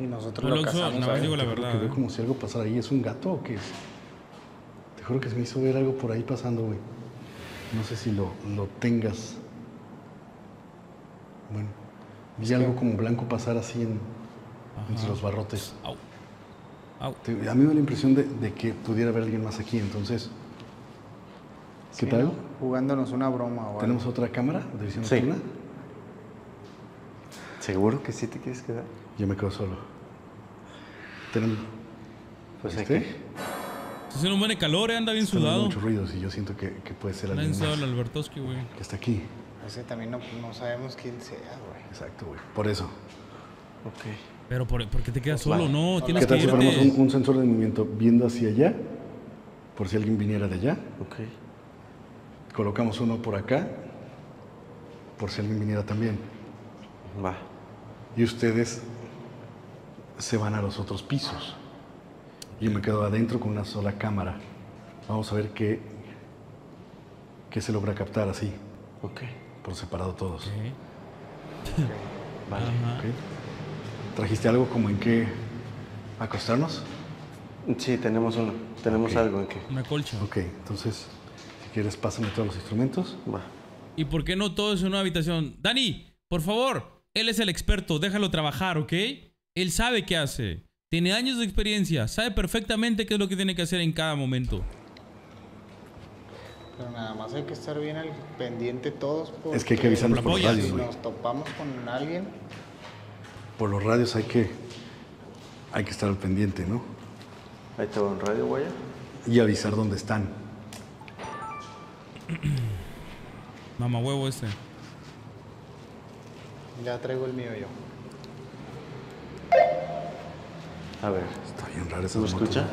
Y nosotros Pues, lo cazamos. ahí. digo la verdad, Que veo ¿eh? como si algo pasara ahí. ¿Es un gato o qué es? Te juro que se me hizo ver algo por ahí pasando, güey. No sé si lo, lo tengas. Bueno, vi algo como blanco pasar así en, entre los barrotes. Te- a mí me da la impresión de, de que pudiera haber alguien más aquí, entonces. ¿Qué Sí, tal? ¿no? Jugándonos una broma o. ¿Tenemos otra cámara de visión Sí. nocturna? ¿Seguro que sí te quieres quedar? Yo me quedo solo. Tenemos. Pues ¿Este? aquí. Está haciendo un buen calor, eh, anda bien dando sudado. muchos ruidos y yo siento que, que puede ser alguien más el Albertoski, güey. que está aquí. Ese también no, no sabemos quién sea, güey. Exacto, güey. Por eso. Ok. Pero ¿por, por qué te quedas solo? No, tienes ¿Qué tal que si ponemos un, un sensor de movimiento viendo hacia allá? Por si alguien viniera de allá. Ok. Colocamos uno por acá. Por si alguien viniera también. Va. Y ustedes se van a los otros pisos. Yo me quedo adentro con una sola cámara. Vamos a ver qué, qué se logra captar así. Ok. Por separado todos. Vale. Ok. ¿Trajiste algo como en qué acostarnos? Sí, tenemos uno. Tenemos algo en que. Una colcha. Ok, entonces, quieres, pásame todos los instrumentos. Va. ¿Y por qué no todos en una habitación? Dani, por favor, él es el experto, déjalo trabajar, ¿ok? Él sabe qué hace. Tiene años de experiencia, sabe perfectamente qué es lo que tiene que hacer en cada momento. Pero nada más hay que estar bien al pendiente todos. Es que hay que avisarnos porque por los radios, Si güey. nos topamos con alguien, Por los radios hay que, hay que estar al pendiente, ¿no? Ahí te va un radio, guaya. Y avisar dónde están. Mamá huevo este. ya traigo el mío yo. A ver. Está bien raro esa ¿Me moto, escucha? ¿no?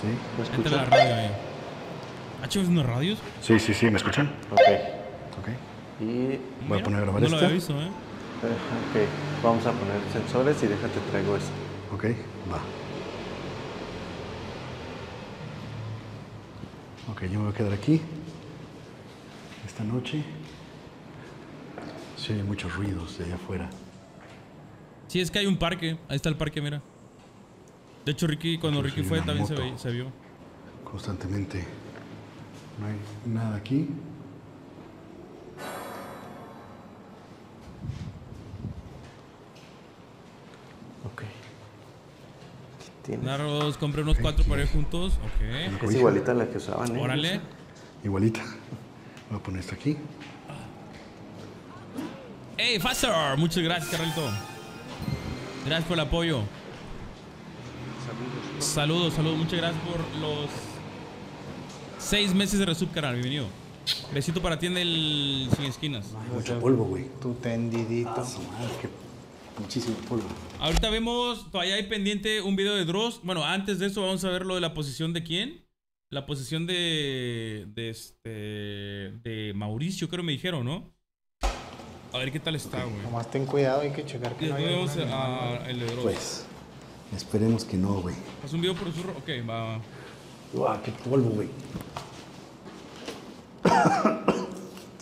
Sí. ¿Me Entra la escucha? radio ahí. ¿Ah, chicos, unos radios? Sí, sí, sí, ¿me escuchan? Ok. Ok. Y. Voy a poner a grabar No lo esta. había visto, ¿eh? Ok. Vamos a poner sensores y déjate traigo eso. Ok, va. Ok, yo me voy a quedar aquí. Esta noche. Se oyen muchos ruidos de allá afuera. Sí, es que hay un parque. Ahí está el parque, mira. De hecho, Ricky, cuando Ricky fue, también se, ve- se vio. Constantemente. No hay nada aquí. ¿Tienes? Narros, compré unos cuatro para ir juntos. Ok. Es igualita a la que usaban, ¿eh? Órale. Igualita. Voy a poner esto aquí. ¡Hey, Faster! Muchas gracias, Carlito. Gracias por el apoyo. Saludos, saludos. Muchas gracias por los seis meses de resub, canal. Bienvenido. Besito para ti en el Sin Esquinas. Mucho polvo, güey. Tu tendidito. Ah, su madre, qué muchísimo polvo. Ahorita vemos, todavía hay pendiente un video de Dross. Bueno, antes de eso vamos a ver lo de la posición de quién. La posición de, de este, de Mauricio, creo me dijeron, ¿no? A ver qué tal está, güey. Nomás ten cuidado, hay que checar que Y no después haya vemos a, el de Dross. Pues, esperemos que no, güey. ¿Es un video por su Ok, va. va. Guau, qué polvo, güey.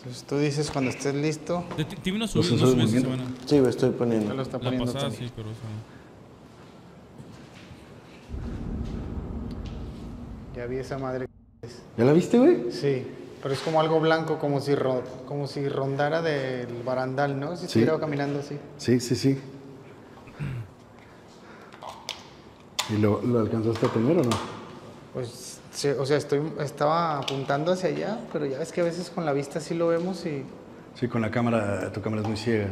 Entonces tú dices cuando estés listo. De- t- Tiene unos Los subidos, no Sí, me estoy poniendo. Ya lo está La poniendo pasada Tony. sí, pero eso Ya vi esa madre. ¿Ya la viste, güey? Sí, pero es como algo blanco, como si, ro- como si rondara del barandal, ¿no? Si Sí. estuviera caminando así. Sí, sí, sí. ¿Y lo, lo alcanzaste a tener o no? Pues, sí, o sea, estoy, estaba apuntando hacia allá, pero ya ves que a veces con la vista sí lo vemos y Sí, con la cámara, tu cámara es muy ciega.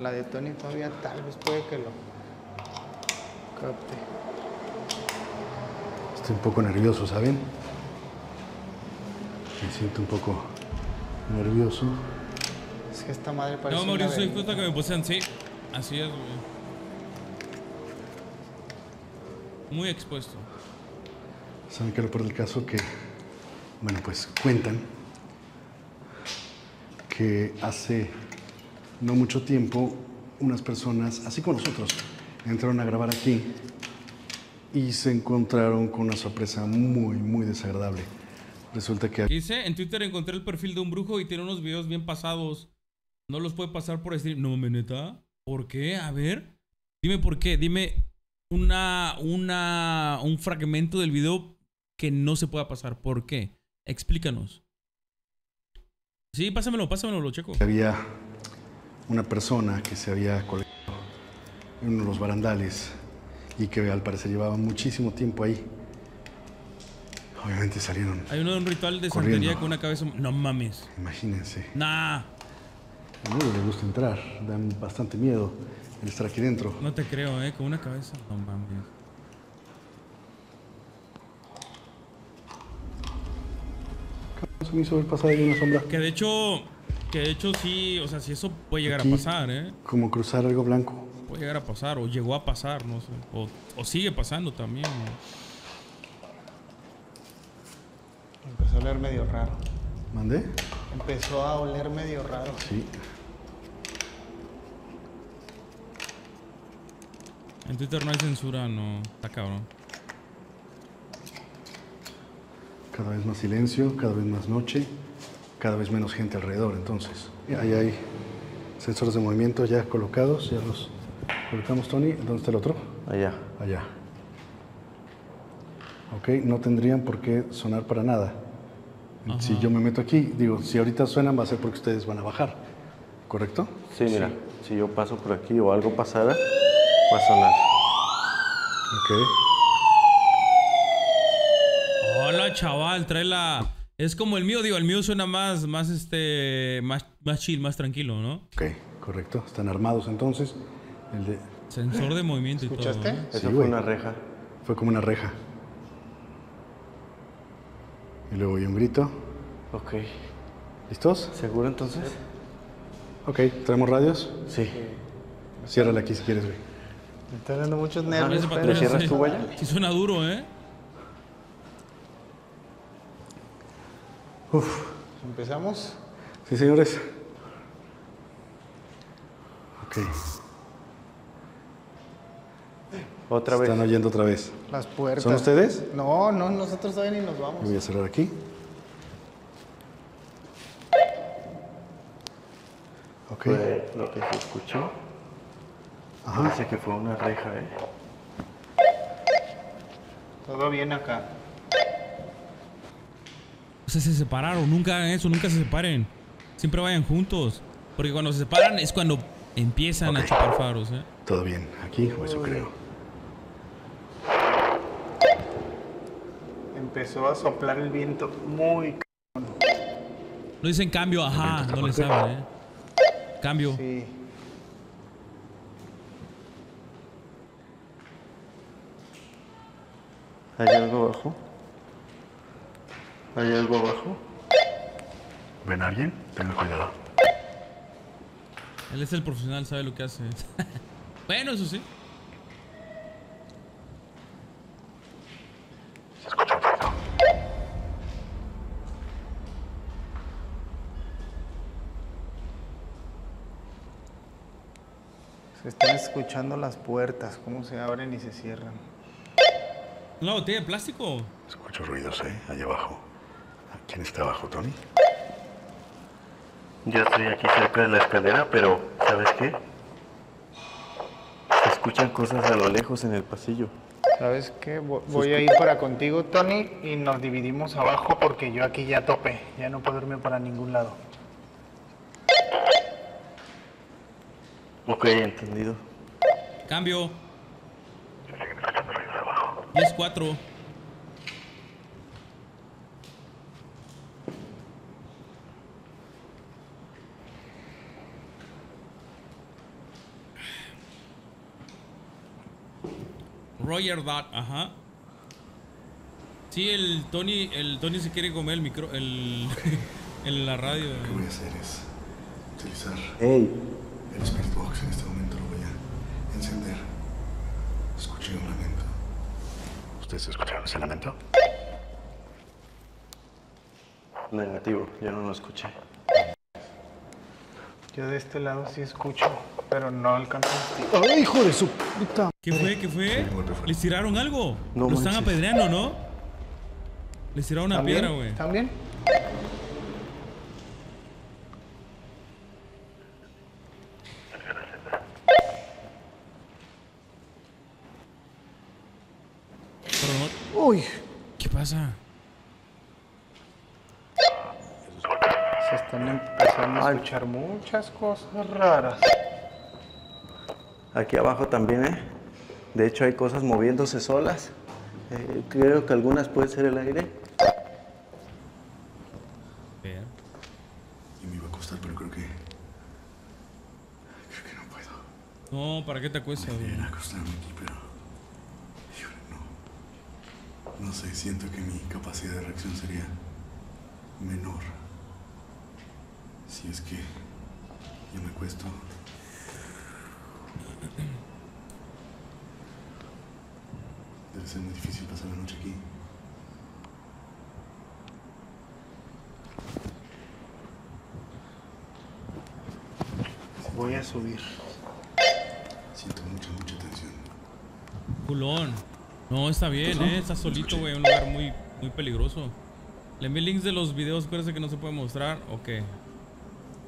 la de Tony todavía tal vez puede que lo capte. Estoy un poco nervioso, ¿saben? Me siento un poco nervioso. Es que esta madre parece No, Mauricio, soy verga. justo que me pusieron sí. Así es, güey. Muy expuesto. ¿Saben qué es lo peor del caso? Que, bueno, pues cuentan que hace no mucho tiempo unas personas, así como nosotros, entraron a grabar aquí y se encontraron con una sorpresa muy, muy desagradable. Resulta que ¿Qué dice? En Twitter encontré el perfil de un brujo y tiene unos videos bien pasados. No los puede pasar por stream. No, meneta. ¿Por qué? A ver. Dime por qué. Dime una, una, un fragmento del video que no se pueda pasar. ¿Por qué? Explícanos. Sí, pásamelo, pásamelo, lo checo. había una persona que se había colgado en uno de los barandales y que al parecer llevaba muchísimo tiempo ahí. Obviamente salieron. Hay uno de un ritual de Corriendo. santería con una cabeza. No mames. Imagínense. Nah, A mí les gusta entrar, dan bastante miedo el estar aquí dentro. no te creo, eh. Con una cabeza. No mames. Se me hizo ver pasar ahí una sombra. Que de hecho. Que de hecho sí. O sea, si eso puede llegar Aquí. a pasar, eh. Como cruzar algo blanco. Puede llegar a pasar. O llegó a pasar, no sé. O, o sigue pasando también. Empezó a oler medio raro. ¿Mandé? Empezó a oler medio raro. Sí. En Twitter no hay censura, no. Está cabrón. Cada vez más silencio, cada vez más noche, cada vez menos gente alrededor. Entonces, ahí hay sensores de movimiento ya colocados. Ya los colocamos, Tony. ¿Dónde está el otro? Allá. Allá. Ok, no tendrían por qué sonar para nada. Si yo me meto aquí, digo, si ahorita suenan va a ser porque ustedes van a bajar. ¿Correcto? Sí, mira, si yo paso por aquí o algo pasara, va a sonar. Ok. Chaval, trae la. Es como el mío, digo, el mío suena más, más este, más, más chill, más tranquilo, ¿no? Ok, correcto. Están armados entonces. El de... Sensor de movimiento y todo. ¿eh? Sí, güey. Fue como una reja. Y luego hay un grito. Ok. ¿Listos? ¿Seguro entonces? Ok, ¿traemos radios? Sí. Ciérrala aquí si quieres, güey. Me están dando muchos nervios. veces pero- patrulla, sí. Sí suena duro, ¿eh? Uf. ¿Empezamos? Sí, señores. Ok. Otra vez. Están oyendo otra vez. Las puertas. ¿Son ustedes? No, no, nosotros todavía ni nos vamos. Voy a cerrar aquí. Ok. Fue lo que se escuchó. Ajá. Parece que fue una reja, ¿eh? Todo bien acá. O sea, se separaron. Nunca hagan eso, nunca se separen. Siempre vayan juntos. Porque cuando se separan es cuando empiezan a chupar faros, ¿eh? Todo bien. Aquí, o eso creo. Empezó a soplar el viento muy... No dicen cambio, ajá, no le saben, ¿eh? Cambio. Sí. ¿Hay algo abajo? ¿Hay algo abajo? ¿Ven a alguien? Tenga cuidado. Él es el profesional, sabe lo que hace. bueno, eso sí. Se están escuchando las puertas, cómo se abren y se cierran. ¿Una botella de plástico? Escucho ruidos, ¿eh? Allá abajo. ¿Quién está abajo, Tony? Yo estoy aquí cerca de la escalera, pero ¿sabes qué? Se escuchan cosas a lo lejos en el pasillo. ¿Sabes qué? Vo- Voy a ir para contigo, Tony, y nos dividimos abajo porque yo aquí ya topé. Ya no puedo irme para ningún lado. Ok, entendido. Cambio. 10-4. Roger Dot, ajá. Sí, el Tony, el Tony se quiere comer el micro, el, en la radio. Lo que voy a hacer es utilizar Hey. el Spirit Box. En este momento lo voy a encender. Escuché un lamento. ¿Ustedes escucharon ese lamento? Negativo, yo no lo escuché. Yo de este lado sí escucho, pero no alcanzo a. ¡Ay, hijo de su puta! ¿Qué fue? ¿Qué fue? ¿Les tiraron algo? No Lo están apedreando, ¿no? Les tiraron una ¿También? piedra, güey. ¿También? Pero no- Uy. ¿Qué pasa? Se están empezando a escuchar muchas cosas raras. Aquí abajo también, ¿eh? De hecho hay cosas moviéndose solas. Eh, creo que algunas pueden ser el aire. Y me iba a acostar, pero creo que. Creo que no puedo. No, ¿para qué te acuestas? Bien acostarme aquí, pero. híjole, no. No sé, siento que mi capacidad de reacción sería menor. Si es que yo me acuesto. Debe ser muy difícil pasar la noche aquí. Voy a subir. Siento mucha, mucha tensión. Culón. No, está bien, eh. Está solito, güey. Un lugar muy, muy peligroso. Le envié links de los videos, acuérdense que no se puede mostrar. Ok.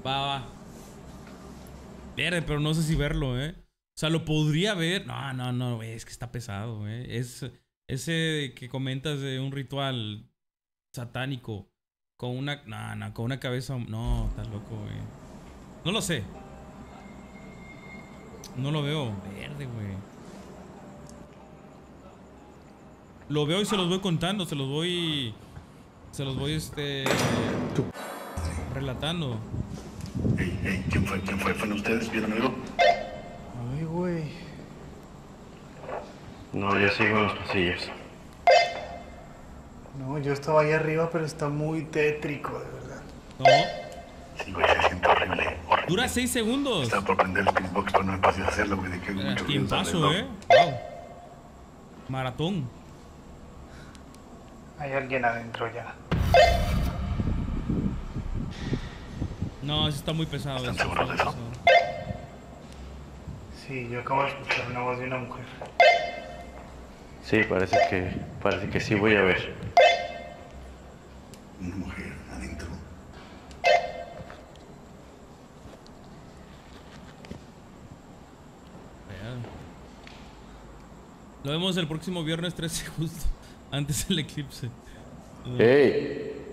Va, va. Verde, pero no sé si verlo, eh. O sea, lo podría ver. No, no, no, güey. Es que está pesado, güey. Es ese que comentas de un ritual satánico. Con una. No, no, con una cabeza. No, estás loco, güey. No lo sé. No lo veo. Verde, güey. Lo veo y se los voy contando, se los voy. Se los voy este. Relatando. Ey, ey, ¿quién fue? ¿Quién fue? ¿Fueron ustedes? ¿Vieron algo? Ay, güey. No, yo sigo en los pasillos. No, yo estaba ahí arriba, pero está muy tétrico, de verdad. No. Sí, güey, se siente horrible. horrible. Dura 6 segundos. Estaba por prender el Spiritbox, pero no me pasé a hacerlo, güey. De que Era mucho ruido Tiempazo, alrededor. eh. Wow. Maratón. Hay alguien adentro ya. No, eso está muy pesado. eso, está muy pesado. Sí, yo acabo de escuchar una voz de una mujer. Sí, parece que, parece que sí voy a ver. Una mujer adentro. Vean. Lo vemos el próximo viernes 13, justo antes del eclipse. ¡Ey!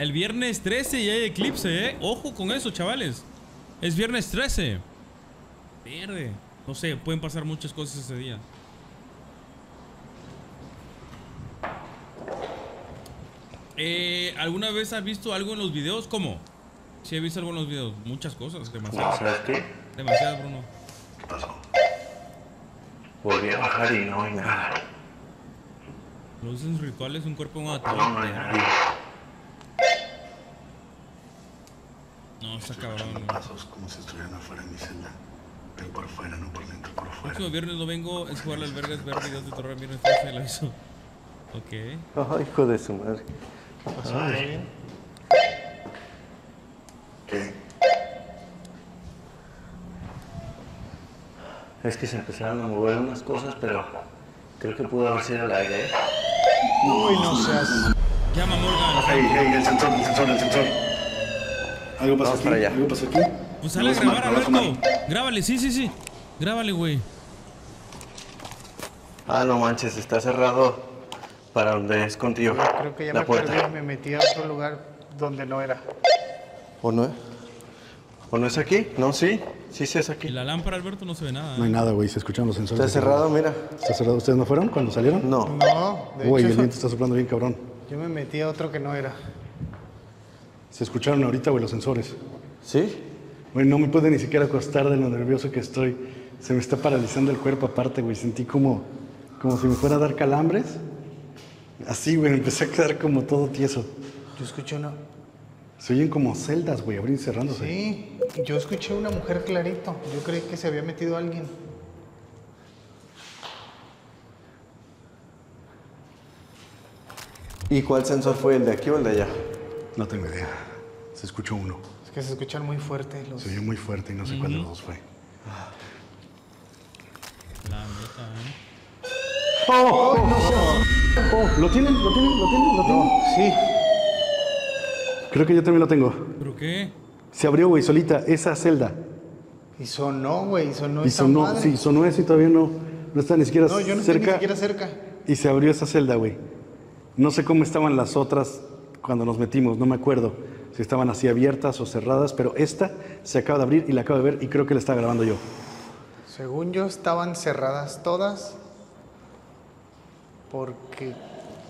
El viernes 13 ya hay eclipse, ¿eh? Ojo con eso, chavales. Es viernes 13. Verde. No sé, pueden pasar muchas cosas ese día. Eh, ¿Alguna vez has visto algo en los videos? ¿Cómo? Sí, he visto algo en los videos. Muchas cosas, demasiadas. ¿Sabes qué? Demasiadas, Bruno. ¿Qué pasó? Volví a bajar y no hay nada. Los rituales, un cuerpo en un ataúd. No, no hay nadie. No, está cabrón. güey. Pasos como si estuvieran afuera de mi celda. Pero por fuera, no por dentro, por El fuera. próximo viernes no vengo, es jugar al vergas, ver videos de terror viernes 13, lo hizo. Ok. Ay, hijo de su madre. ¿Qué pasó? Ay. ¿Qué? Es que se empezaron a mover unas cosas, pero creo que pudo haber sido el aire. ¿eh? Uy, no seas. Llama Morgan. Ey, ey, el sensor, el sensor, el sensor. ¿Algo pasa Vamos aquí? para allá. ¿Algo pasa aquí? Pues sale a grabar, Alberto. Grábale, sí, sí, sí. Grábale, güey. Ah, no manches, está cerrado para donde es contigo. Yo creo que ya la me puerta. perdí y me metí a otro lugar donde no era. ¿O no es? ¿O no es aquí? No, sí. Sí, sí es Y aquí. la lámpara, Alberto, no se ve nada. No hay ¿eh? nada, güey. Se escuchan los sensores. Está cerrado, mira. ¿Está cerrado? ¿Ustedes no fueron cuando salieron? No. No, Güey, el viento está soplando bien cabrón. Yo me metí a otro que no era. Se escucharon ahorita, güey, los sensores. ¿Sí? Güey, no me puedo ni siquiera acostar de lo nervioso que estoy. Se me está paralizando el cuerpo aparte, güey. Sentí como, como si me fuera a dar calambres. Así, güey, me empecé a quedar como todo tieso. Yo escuché una. Se oyen como celdas, güey, abriendo y cerrándose. Sí, yo escuché una mujer clarito. Yo creí que se había metido alguien. ¿Y cuál sensor fue? ¿El de aquí o el de allá? No tengo idea. Se escuchó uno. Es que se escuchan muy fuerte los. Se oyó muy fuerte y no sé cuál de los dos fue. La neta, ¿eh? Oh, oh, ¿Lo tienen? ¿Lo tienen? ¿Lo tienen? ¿Lo tienen? Sí. Creo que yo también lo tengo. ¿Pero qué? Se abrió, güey, solita, esa celda. Y sonó, güey, sonó y esa sonó, madre. sí, sonó eso y todavía no, no está ni siquiera No, yo no estoy cerca. ni siquiera cerca. Y se abrió esa celda, güey. No sé cómo estaban las otras cuando nos metimos, no me acuerdo si estaban así abiertas o cerradas, pero esta se acaba de abrir y la acabo de ver y creo que la estaba grabando yo. Según yo, estaban cerradas todas. Porque.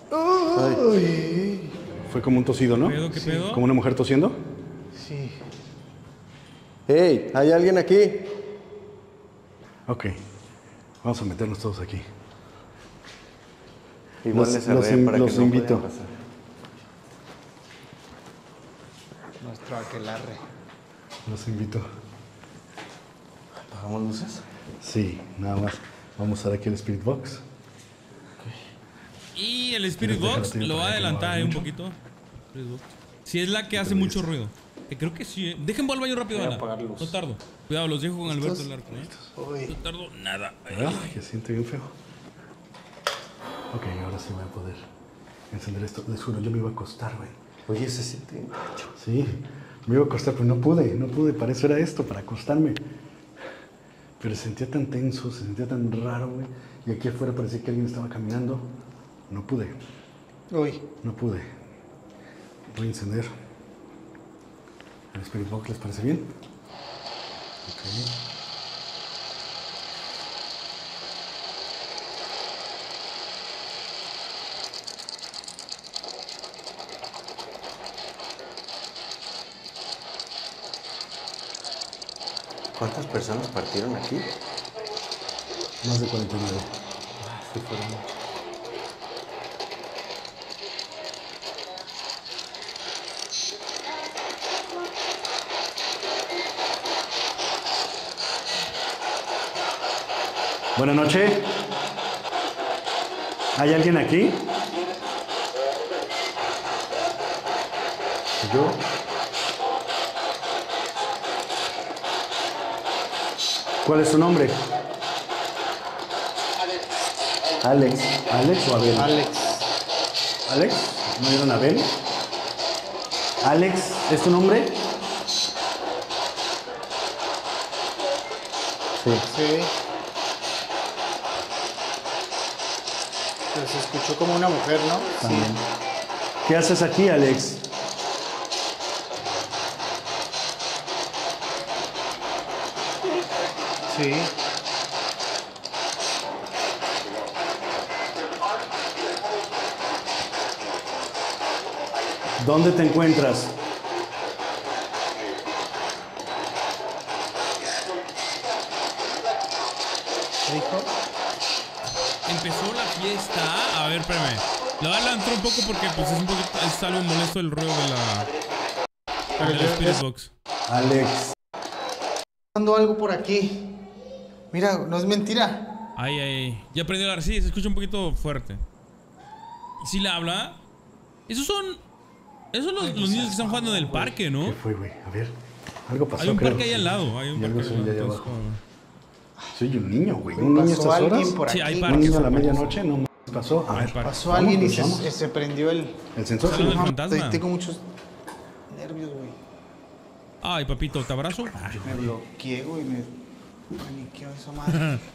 Ay. Fue como un tosido, ¿no? ¿Qué pedo, qué pedo? Como una mujer tosiendo. Sí. Hey, ¿hay alguien aquí? Ok, vamos a meternos todos aquí. Igual Los- le cerré los in- para los que invito. pasar. Nuestro aquelarre. Los invito. ¿Apagamos luces? Sí, nada más. Vamos a usar aquí el Spirit Box. Y el Spirit Box lo va a adelantar ahí un poquito. Si es la que hace mucho ruido. Que creo que sí. eh. Dejen voy al baño rápido, Ana. No tardo. Cuidado, los dejo con Alberto ¿Estos? el arco. ¿eh? No tardo nada. Ah, que siente bien feo. Ok, ahora sí voy a poder encender esto. Les juro, yo me iba a acostar, güey. Oye, se siente. Sí, me iba a acostar, pero no pude, no pude. Para eso era esto, para acostarme. Pero se sentía tan tenso, se sentía tan raro, güey. Y aquí afuera parecía que alguien estaba caminando. No pude, Uy. no pude. Voy a encender el Spirit Box, ¿les parece bien? Ok. ¿Cuántas personas partieron aquí? Más de 49. Sí, fueron. Buenas noches. ¿Hay alguien aquí? ¿Yo? ¿Cuál es su nombre? Alex. ¿Alex o Abel? Alex. ¿Alex? ¿No vieron Abel? ¿Alex es tu nombre? Sí. Sí. Pero se escuchó como una mujer, ¿no? También. ¿Qué haces aquí, Alex? Sí. ¿Dónde te encuentras? ¿Qué dijo? Empezó la fiesta. A ver, espérame. La voy a adelantar un poco porque pues es un poquito es algo molesto el ruido de la del Spirit Box. Alex. Pasando algo por aquí. Mira, no es mentira. Ay, ay, ay. Ya aprendió a hablar. Sí, se escucha un poquito fuerte. ¿Sí le habla? Esos son. Esos son los, los niños que están jugando en el parque, ¿no? ¿Qué fue, güey? A ver. Algo pasó, Hay un creo. parque ahí al lado. Hay un Y algo parque se ahí al lado, Soy un niño, güey. ¿Un niño a pasó alguien horas? por Sí, hay aquí. parques. ¿Un niño a la medianoche? No, ¿qué pasó? A ver. Pasó alguien y se, se prendió el. El sensor. El fantasma. Estoy- Tengo muchos nervios, güey. Ay, papito, ¿te abrazo? Ay, Me bloqueé, güey. Me paniqueó esa madre.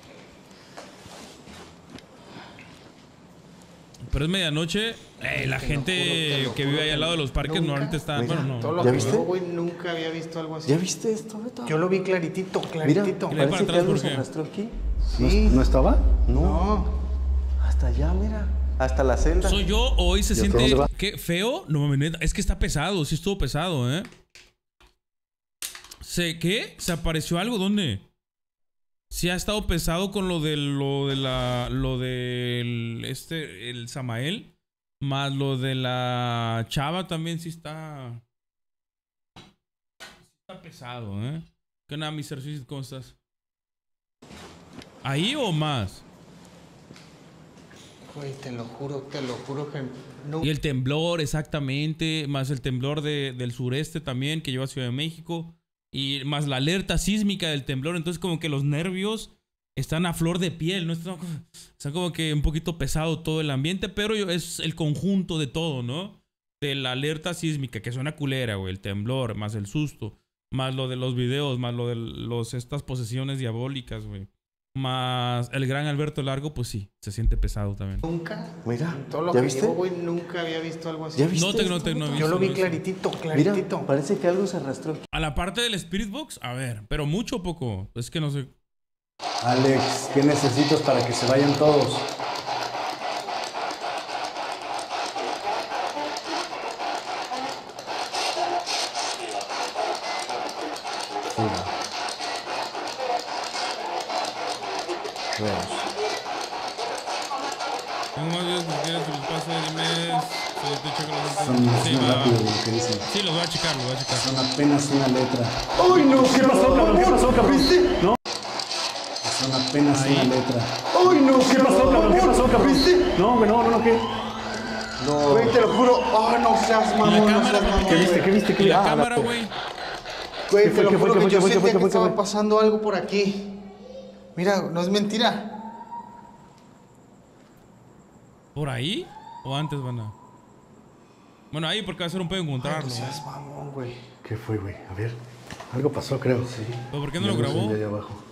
Pero es medianoche. Ey, la gente juro, que vive ahí al lado de los parques nunca- normalmente está. Mira, Bueno, Todo no. lo ¿Ya que viste? güey, nunca había visto algo así. ¿Ya viste esto, Beto? Yo lo vi claritito, Mira, claritito. para parece que atrás, algo ¿por se qué? arrastró aquí. ¿No, Sí. ¿No estaba? No, No. hasta allá, mira. Hasta la celda. ¿Soy yo o hoy se ¿Y hasta siente que feo? No mames, es que está pesado, sí estuvo pesado, ¿eh? ¿Se qué? ¿Se apareció algo? ¿Dónde? Sí ha estado pesado con lo de lo de la lo del este el Samael más lo de la chava también sí está está pesado, ¿eh? ¿Qué nada, Mr. Suicide? ¿Cómo estás? ¿Ahí o más? Güey, te lo juro, te lo juro que no. Y el temblor, exactamente. Más el temblor de- del sureste también, que lleva a Ciudad de México. Y más la alerta sísmica del temblor. Entonces, como que los nervios están a flor de piel, ¿no? Están, está como que un poquito pesado todo el ambiente, pero es el conjunto de todo, ¿no? De la alerta sísmica, que suena culera, güey, el temblor, más el susto, más lo de los videos, más lo de los, estas posesiones diabólicas, güey. Más el gran Alberto Largo, pues sí, se siente pesado también. Nunca. Mira, todo lo ¿ya que viste? llevo, güey, nunca había visto algo así. ¿Ya viste No te- no te- no he Yo lo vi claritito, Mira, claritito. parece que algo se arrastró. A la parte del Spirit Box, a ver, pero mucho o poco. Es que no sé. Alex, ¿qué necesitas para que se vayan todos? Fuga. Son Sí, muy va. rápido lo que dicen. Sí, los voy a checar, los voy a checar. Son apenas una letra. ¡Ay, no! ¿Qué pasó, cabrón? ¿Qué pasó, cabrón? No. Son apenas una letra. ¡Ay, no! ¿Qué pasó, cabrón? ¿Qué pasó, cabrón? No, güey, no, no, no, ¿qué? No. Güey, te lo juro. Oh, no seas mamón, no seas mamón. ¿Qué viste? ¿Qué viste? ¿Qué Y la Ah, cámara, güey. Güey, ¿Qué te fue, lo juro qué que yo qué fue, qué sentía que estaba pasando algo por aquí. Mira, no es mentira. ¿Por ahí? ¿O antes van a.? Bueno, ahí porque va a ser un pedo encontrarlo. No seas mamón, güey. ¿Qué fue, güey? A ver. Algo pasó, creo. Sí. ¿Pero por qué no lo grabó? Allá abajo.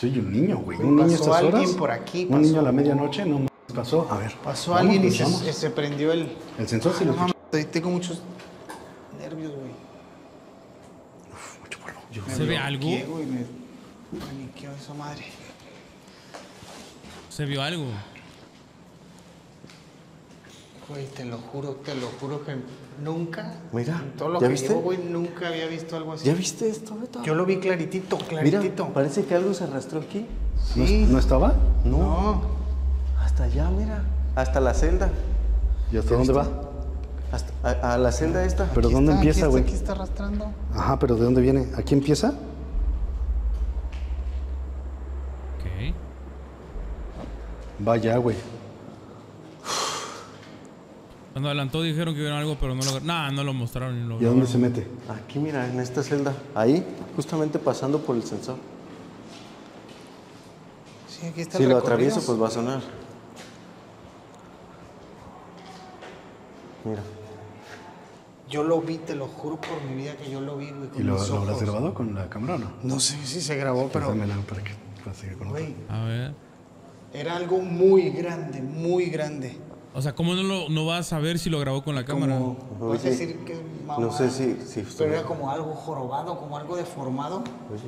Soy un niño, güey. Un niño a pasó estas alguien horas. por aquí, Un pasó. niño a la medianoche, no mames, pasó. A ver. Pasó alguien y se, se prendió el. El sensor sí Ay, lo no tengo muchos nervios, güey. Mucho polvo. ¿Se ve bloqueé, algo? güey, me paniqueó esa madre. ¿Se vio algo? Güey, te lo juro, te lo juro que nunca. Mira, en todo lo ¿ya que viste? llevo, güey, nunca había visto algo así. ¿Ya viste esto, Beto? Yo lo vi claritito, Mira, claritito. parece que algo se arrastró aquí. ¿No, Sí. ¿No estaba? No, No. hasta allá, mira. Hasta la celda. ¿Y hasta dónde va? Hasta, a, a la celda esta. ¿Pero Aquí dónde está, empieza, güey? Aquí está arrastrando. Ajá, pero ¿de dónde viene? ¿Aquí empieza? Ok. Vaya, güey. Cuando adelantó dijeron que vieron algo, pero no lo. Nah, no lo mostraron ni lo. ¿Y a dónde se mete? Aquí, mira, en esta celda. Ahí, justamente pasando por el sensor. Sí, aquí está Si el lo atravieso, pues va a sonar. Mira. Yo lo vi, te lo juro por mi vida que yo lo vi, güey. ¿Y lo, lo habrás grabado con la cámara o no? No sé si se grabó, pero. para que para seguir con. Güey, A ver. era algo muy grande, muy grande. O sea, ¿cómo no, lo, no vas a ver si lo grabó con la cámara? Como, Oye, decir que es mamá, no sé si- si Pero era como algo jorobado, como algo deformado. Oye,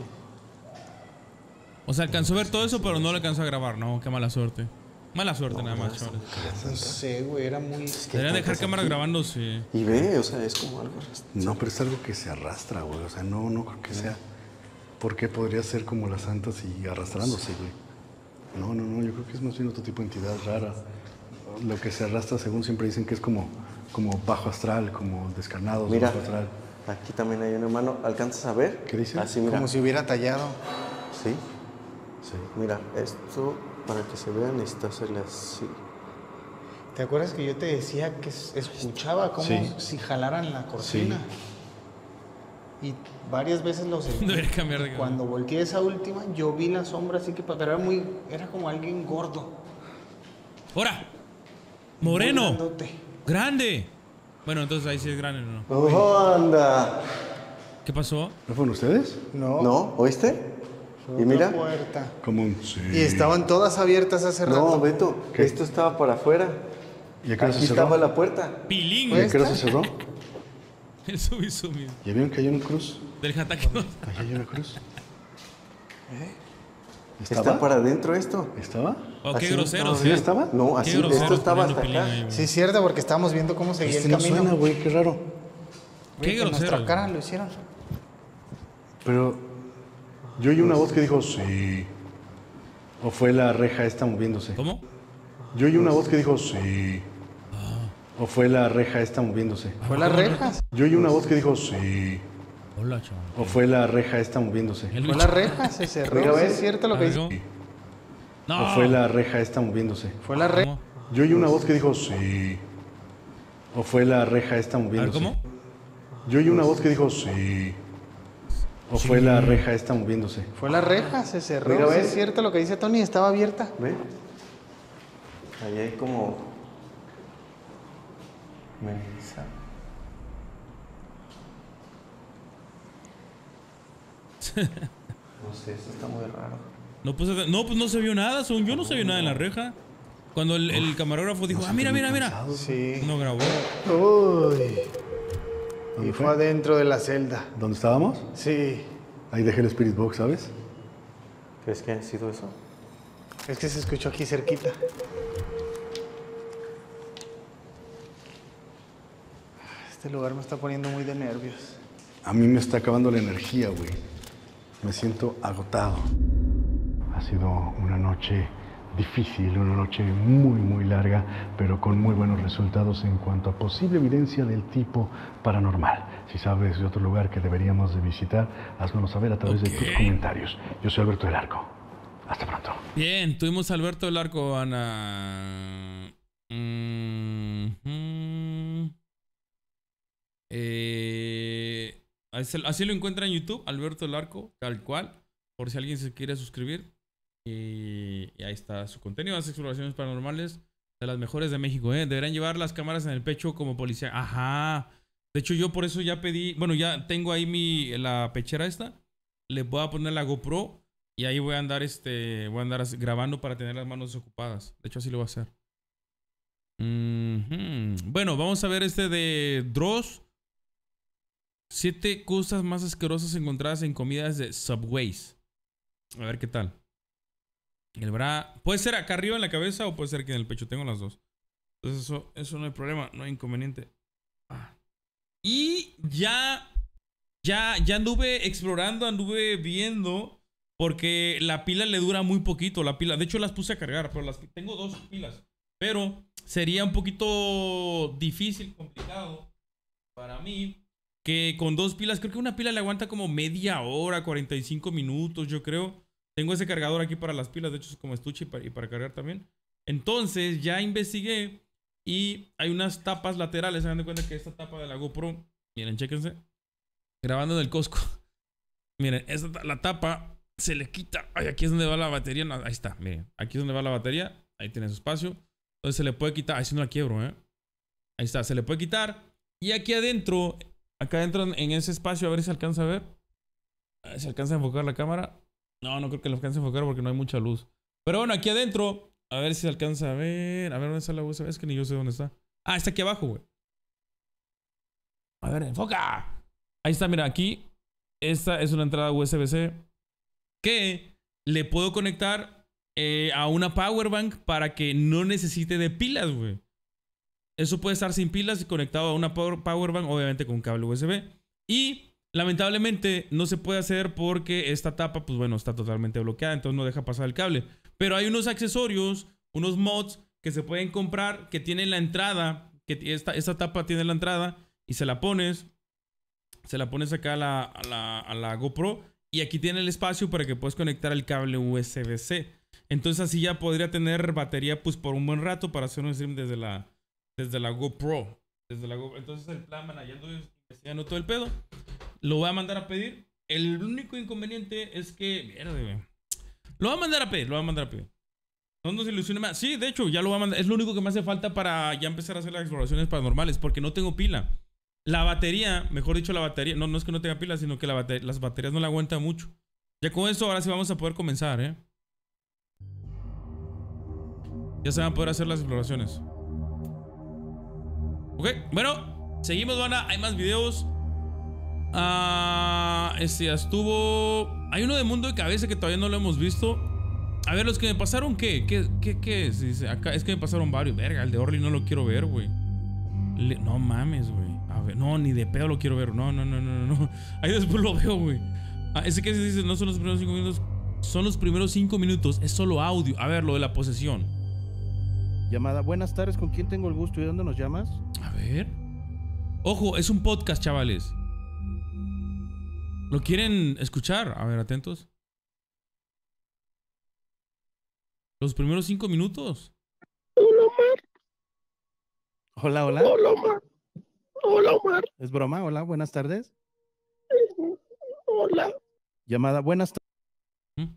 O sea, alcanzó a ver todo eso, pero no lo alcanzó a grabar. No, qué mala suerte. Mala suerte, nada más, chavales. No sé, güey, era muy. Deberían dejar cámaras grabando, sí. Y ve, o sea, es como algo. No, pero es algo que se arrastra, güey. O sea, no, no creo que sea. ¿Por qué podría ser como las santas y arrastrándose, güey? No, no, no. Yo creo que es más bien otro tipo de entidad rara. Lo que se arrastra, según siempre dicen que es como, como bajo astral, como descarnados, Mira, bajo astral. aquí también hay un hermano. ¿Alcanzas a ver? ¿Qué dice? Así, mira. Como si hubiera tallado. Sí. Sí. Mira, esto, para que se vean, necesito hacerle así. ¿Te acuerdas que yo te decía que es- escuchaba como Sí. si jalaran la cortina? Y varias veces lo sentí. Debería cambiar de Cuando volteé esa última, yo vi la sombra así que, pero era muy, era como alguien gordo. ¡Hora! ¡Moreno! grandote. ¡Grande! Bueno, entonces ahí sí es grande, ¿no? ¡Oh, anda! ¿Qué pasó? ¿No fueron ustedes? No. ¿No? ¿Oíste? Y mira. puerta. Como un sí. Y estaban todas abiertas hace rato. No, Beto, esto estaba para afuera. ¿Y a qué hora Aquí se cerró? estaba la puerta. ¡Pilín! ¿Y a qué hora se cerró? El subisumido. ¿Ya vieron que hay una cruz? Del ataque. Ahí hay una cruz. Está para adentro esto. ¿Estaba? Oh, qué grosero, no, sí. ¿Ya estaba? No, así, grosero esto estaba hasta acá. ahí. Sí, es cierto, porque estábamos viendo cómo seguía Este el no camino. suena, güey, qué raro. Qué grosero. nuestra cara lo hicieron. Pero yo oí una voz que dijo sí. ¿O fue la reja esta moviéndose? ¿Cómo? Yo oí una voz que dijo sí. ¿O fue la reja esta moviéndose? Fue las rejas. Yo oí una voz que dijo sí. Hola, chaval. ¿O fue la reja esta moviéndose? Fue las rejas, se cerró. Es cierto lo que dice. No. ¿O fue la reja esta moviéndose? Fue la reja. Yo oí una voz que dijo sí. ¿O fue la reja esta moviéndose? ¿cómo? Yo oí una voz que dijo sí. ¿O fue la reja esta moviéndose? Fue la reja, se cerró. Es cierto lo que dice Tony, estaba abierta. ¿Ve? Ahí hay como... No sé, esto está muy raro. No, pues, no, pues no se vio nada, según yo no se vio nada en la reja. Cuando el, el camarógrafo dijo, ah, mira, mira, mira. Sí. No grabó. Uy. Y fue adentro de la celda. ¿Dónde estábamos? Sí. Ahí dejé el Spirit Box, ¿sabes? ¿Crees que ha sido eso? Es que se escuchó aquí cerquita. Este lugar me está poniendo muy de nervios. A mí me está acabando la energía, güey. Me siento agotado. Ha sido una noche difícil, una noche muy, muy larga, pero con muy buenos resultados en cuanto a posible evidencia del tipo paranormal. Si sabes de otro lugar que deberíamos de visitar, házmelo saber a través de tus comentarios. Yo soy Alberto del Arco. Hasta pronto. Bien, tuvimos a Alberto del Arco, Ana. Mhm. Eh, así lo encuentra en YouTube, Alberto del Arco, tal cual. Por si alguien se quiere suscribir. Y, ahí está su contenido, las exploraciones paranormales de las mejores de México. ¿eh? Deberán llevar las cámaras en el pecho como policía. Ajá. De hecho, yo por eso ya pedí. Bueno, ya tengo ahí mi la pechera esta. Le voy a poner la GoPro. Y ahí voy a andar este. Voy a andar grabando para tener las manos ocupadas. De hecho, así lo voy a hacer. Bueno, vamos a ver este de Dross. Siete cosas más asquerosas encontradas en comidas de Subways. A ver qué tal. El bra. Puede ser acá arriba en la cabeza o puede ser aquí en el pecho. Tengo las dos. Entonces, eso, eso no hay problema, no hay inconveniente. Ah. Y ya. Ya, ya anduve explorando, anduve viendo. Porque la pila le dura muy poquito. La pila. De hecho, las puse a cargar. Pero las tengo dos pilas. Pero sería un poquito difícil, complicado. Para mí. Que con dos pilas. Creo que una pila le aguanta como media hora, 45 minutos, yo creo. Tengo ese cargador aquí para las pilas, de hecho es como estuche y para, cargar también. Entonces ya investigué y hay unas tapas laterales. Dan de cuenta que esta tapa de la GoPro, miren, chéquense. Grabando en el Costco. Miren, esta, ta- la tapa se le quita. Ay, aquí es donde va la batería. No, ahí está, miren. Aquí es donde va la batería. Ahí tiene su espacio. Entonces se le puede quitar. Ahí sí no la quiebro, ¿eh? Ahí está, se le puede quitar. Y aquí adentro, acá adentro en- ese espacio, a ver si alcanza a ver. A ver si alcanza a enfocar la cámara. No, no creo que lo alcance a enfocar porque no hay mucha luz. Pero bueno, aquí adentro, a ver si alcanza a ver. A ver dónde está la USB. Es que ni yo sé dónde está. Ah, está aquí abajo, güey. A ver, enfoca. Ahí está, mira, aquí. Esta es una entrada USB-C que le puedo conectar eh, a una power bank para que no necesite de pilas, güey. Eso puede estar sin pilas y conectado a una power, bank, obviamente con cable USB. Y lamentablemente no se puede hacer porque esta tapa, pues bueno, está totalmente bloqueada, entonces no deja pasar el cable. Pero hay unos accesorios, unos mods que se pueden comprar que tienen la entrada, que esta, tapa tiene la entrada y se la pones, se la pones acá a la, la, la GoPro y aquí tiene el espacio para que puedas conectar el cable USB-C. Entonces así ya podría tener batería pues por un buen rato para hacer un stream desde la, desde la GoPro. Desde la GoPro. Entonces el plan, man, ya ando investigando todo el pedo. Lo voy a mandar a pedir. El único inconveniente es que... Mierda. Lo voy a mandar a pedir, lo voy a mandar a pedir. No nos ilusione más. Sí, de hecho, ya lo voy a mandar. Es lo único que me hace falta para ya empezar a hacer las exploraciones paranormales, porque no tengo pila. La batería, mejor dicho, la batería, no, no es que no tenga pila, sino que las baterías no la aguantan mucho. Ya con eso, ahora sí vamos a poder comenzar, ¿eh? Ya se van a poder hacer las exploraciones. Ok, bueno, seguimos, banda. Hay más videos. Ah, este ya estuvo. Hay uno de mundo de cabeza que todavía no lo hemos visto. A ver, los que me pasaron, ¿qué? ¿Qué, qué, qué es? Dice, acá es que me pasaron varios. Verga, el de Orly no lo quiero ver, güey. No mames, güey. A ver, no, ni de pedo lo quiero ver. No, no, no, no, no. Ahí después lo veo, güey. Ah, ese que se dice, no son los primeros cinco minutos. Son los primeros cinco minutos. Es solo audio. A ver, lo de la posesión. Llamada, buenas tardes, ¿con quién tengo el gusto y de dónde nos llamas? A ver. Ojo, es un podcast, chavales. ¿Lo quieren escuchar? A ver, atentos. Los primeros cinco minutos. Hola, Omar. Hola, hola. Hola, Omar. Hola, Omar. ¿Es broma? Hola, buenas tardes. Hola. Llamada, buenas tardes.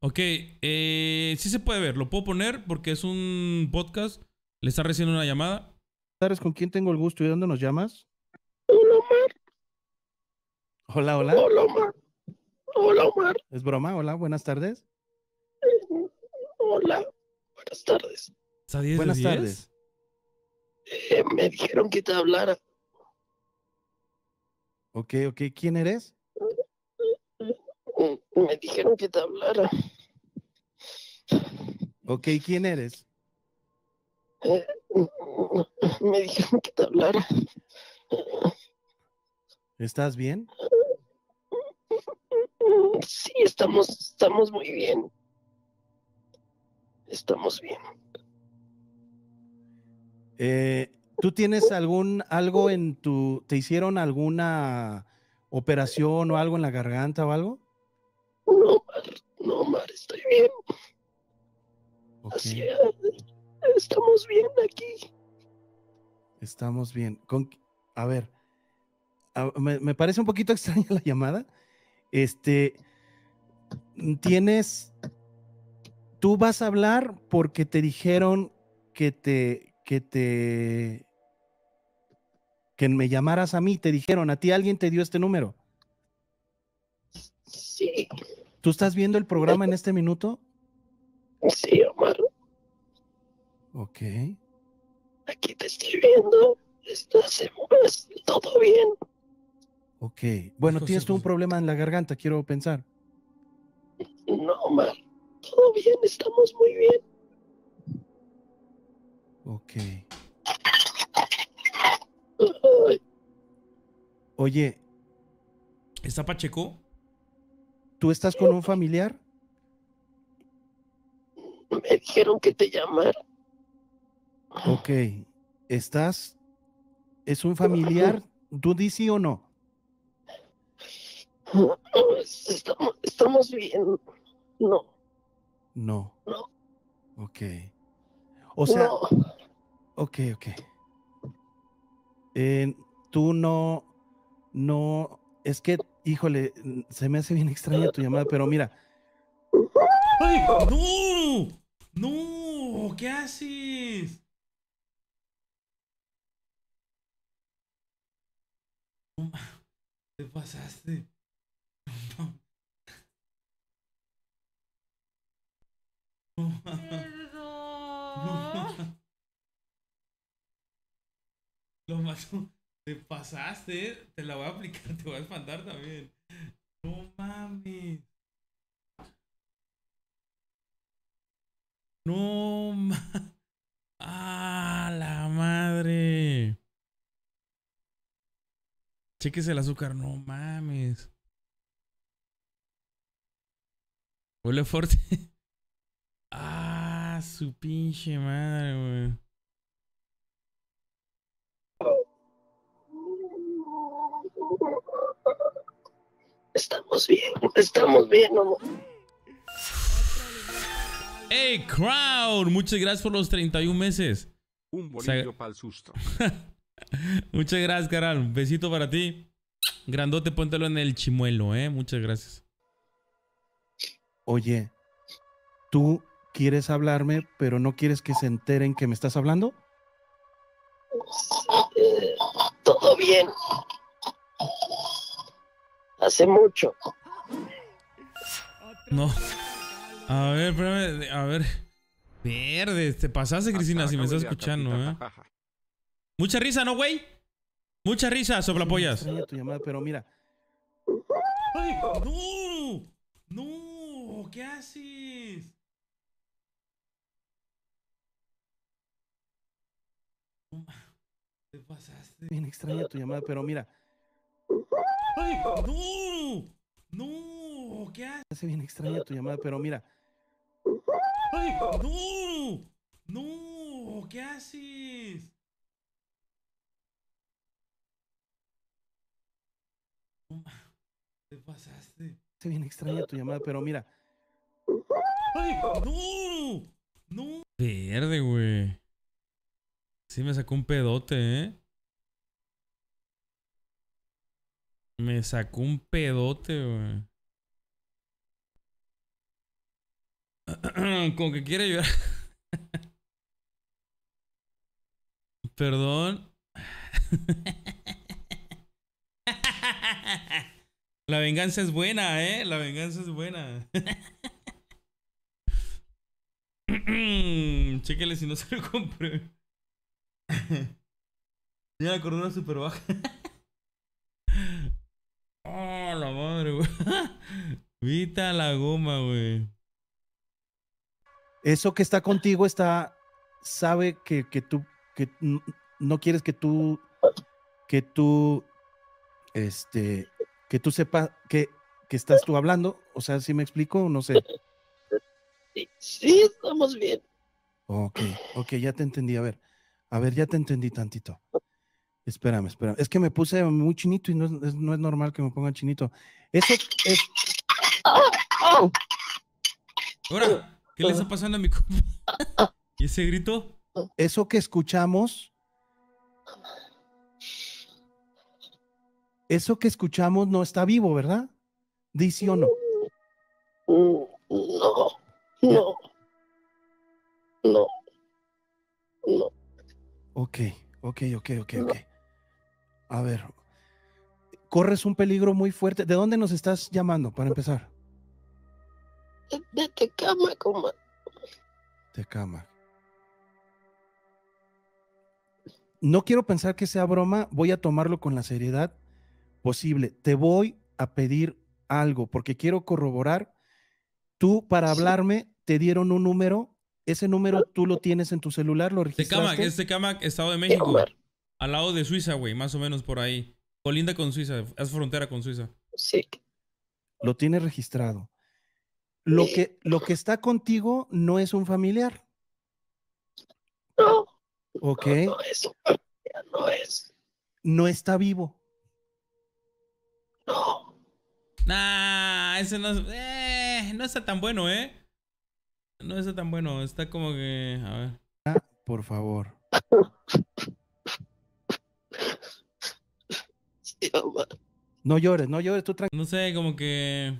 Ok, eh, sí se puede ver. Lo puedo poner porque es un podcast. Le está recibiendo una llamada. Tardes, ¿con quién tengo el gusto y de dónde nos llamas? Hola, hola. Hola, Omar. Hola, Omar. ¿Es broma? Hola, buenas tardes. Hola. Buenas tardes. ¿Está 10 de Buenas 10? tardes. Eh, me dijeron que te hablara. Ok, ok. ¿Quién eres? Me dijeron que te hablara. Ok, ¿quién eres? Eh, me dijeron que te hablara. ¿Estás bien? Sí, estamos, estamos muy bien. Estamos bien. Eh, ¿Tú tienes algún algo en tu, te hicieron alguna operación o algo en la garganta o algo? No, Omar, no, Omar, estoy bien. Así es. Estamos bien aquí. Estamos bien. Con, a ver, a- me, me parece un poquito extraña la llamada. Este, tienes, tú vas a hablar porque te dijeron que te, que te, que me llamaras a mí. Te dijeron, a ti alguien te dio este número. Sí, ¿Tú estás viendo el programa en este minuto? sí, Omar. Ok. Aquí te estoy viendo. Estás en paz, todo bien. Ok. Bueno, tienes tú un problema en la garganta, quiero pensar. No, Omar. Todo bien, estamos muy bien. Ok. Oye, ¿Está Pacheco? ¿tú estás con un familiar? Me dijeron que te llamara. Ok. ¿Estás? ¿Es un familiar? ¿Tú dices sí o no? Estamos, estamos bien. No, No. no. Ok. O sea, No. ok, ok. Eh, tú no, no, es que, híjole, se me hace bien extraña tu llamada, pero mira, ¡Ay! ¡No! ¡No! ¿Qué haces? No Te pasaste. No No ma- Lo mató. Te pasaste. Te la voy a aplicar. Te voy a espantar también. No mames. No ma. ¡Ah, la madre! Cheques el azúcar, no mames. Huele fuerte. Ah, su pinche madre, güey. Estamos bien, estamos bien, Omar. ¡Hey, Crown! Muchas gracias por los 31 meses. Un O sea, bolillo para el susto. Muchas gracias, Caral. Un besito para ti. Grandote, póntelo en el chimuelo, ¿eh? Muchas gracias. oye, tú quieres hablarme, pero no quieres que se enteren que me estás hablando? Todo bien. Hace mucho. No. A ver, espérame. A ver. Verde, te pasaste, Cristina, si me estás escuchando, ¿eh? Mucha risa, ¿no, güey? Mucha risa, soplapollas. Extraña tu llamada, pero mira, ¡Ay! ¡No! ¡No! ¿Qué haces? Te pasaste. bien extraña tu llamada, pero mira, ¡Ay! ¡No! ¡No! ¿Qué haces? hace bien extraña tu llamada, pero mira, ¡Ay! ¡No! ¡No! ¿Qué haces? No ma- Te pasaste. hace bien extraña tu llamada, pero mira, ¡Ay! ¡No! ¡No! Verde, güey. Sí me sacó un pedote, ¿eh? Me sacó un pedote, güey. Como que quiere llorar. Perdón. La venganza es buena, ¿eh? La venganza es buena. Chéquele si no se lo compré. Ya la cordura super baja. Oh, la madre, güey. Vita la goma, güey. Eso que está contigo está, sabe que, que tú, que no quieres que tú, que tú, este, que tú sepas que, que estás tú hablando. O sea, si me explico, no sé. Sí, estamos bien. Ok, ok, ya te entendí. A ver, a ver, ya te entendí tantito. Espérame, espérame. Es que me puse muy chinito y no es, no es normal que me ponga chinito. Eso es. Ahora, ¿qué le está pasando a mi compa? ¿Y ese grito? Eso que escuchamos. Eso que escuchamos no está vivo, ¿verdad? Di sí o no. No, no, no, no. Ok, ok, ok, ok, ok. A ver. Corres un peligro muy fuerte. ¿De dónde nos estás llamando para empezar? De Tecama, como De cama. No quiero pensar que sea broma, voy a tomarlo con la seriedad posible. Te voy a pedir algo porque quiero corroborar. Tú para hablarme te dieron un número, ese número tú lo tienes en tu celular, lo Tecamac, registraste. es Tecamac, Estado de México. Al lado de Suiza, güey, más o menos por ahí. Colinda con Suiza, es frontera con Suiza. Sí. Lo tienes registrado. Lo que, lo que está contigo no es un familiar. No. Ok. No es, ya no es. No está vivo. No. Nah, ese no, es- eh, no está tan bueno, ¿eh? No está tan bueno, está como que... A ver. Por favor. No llores, no llores, tú tranquilo. No sé, como que...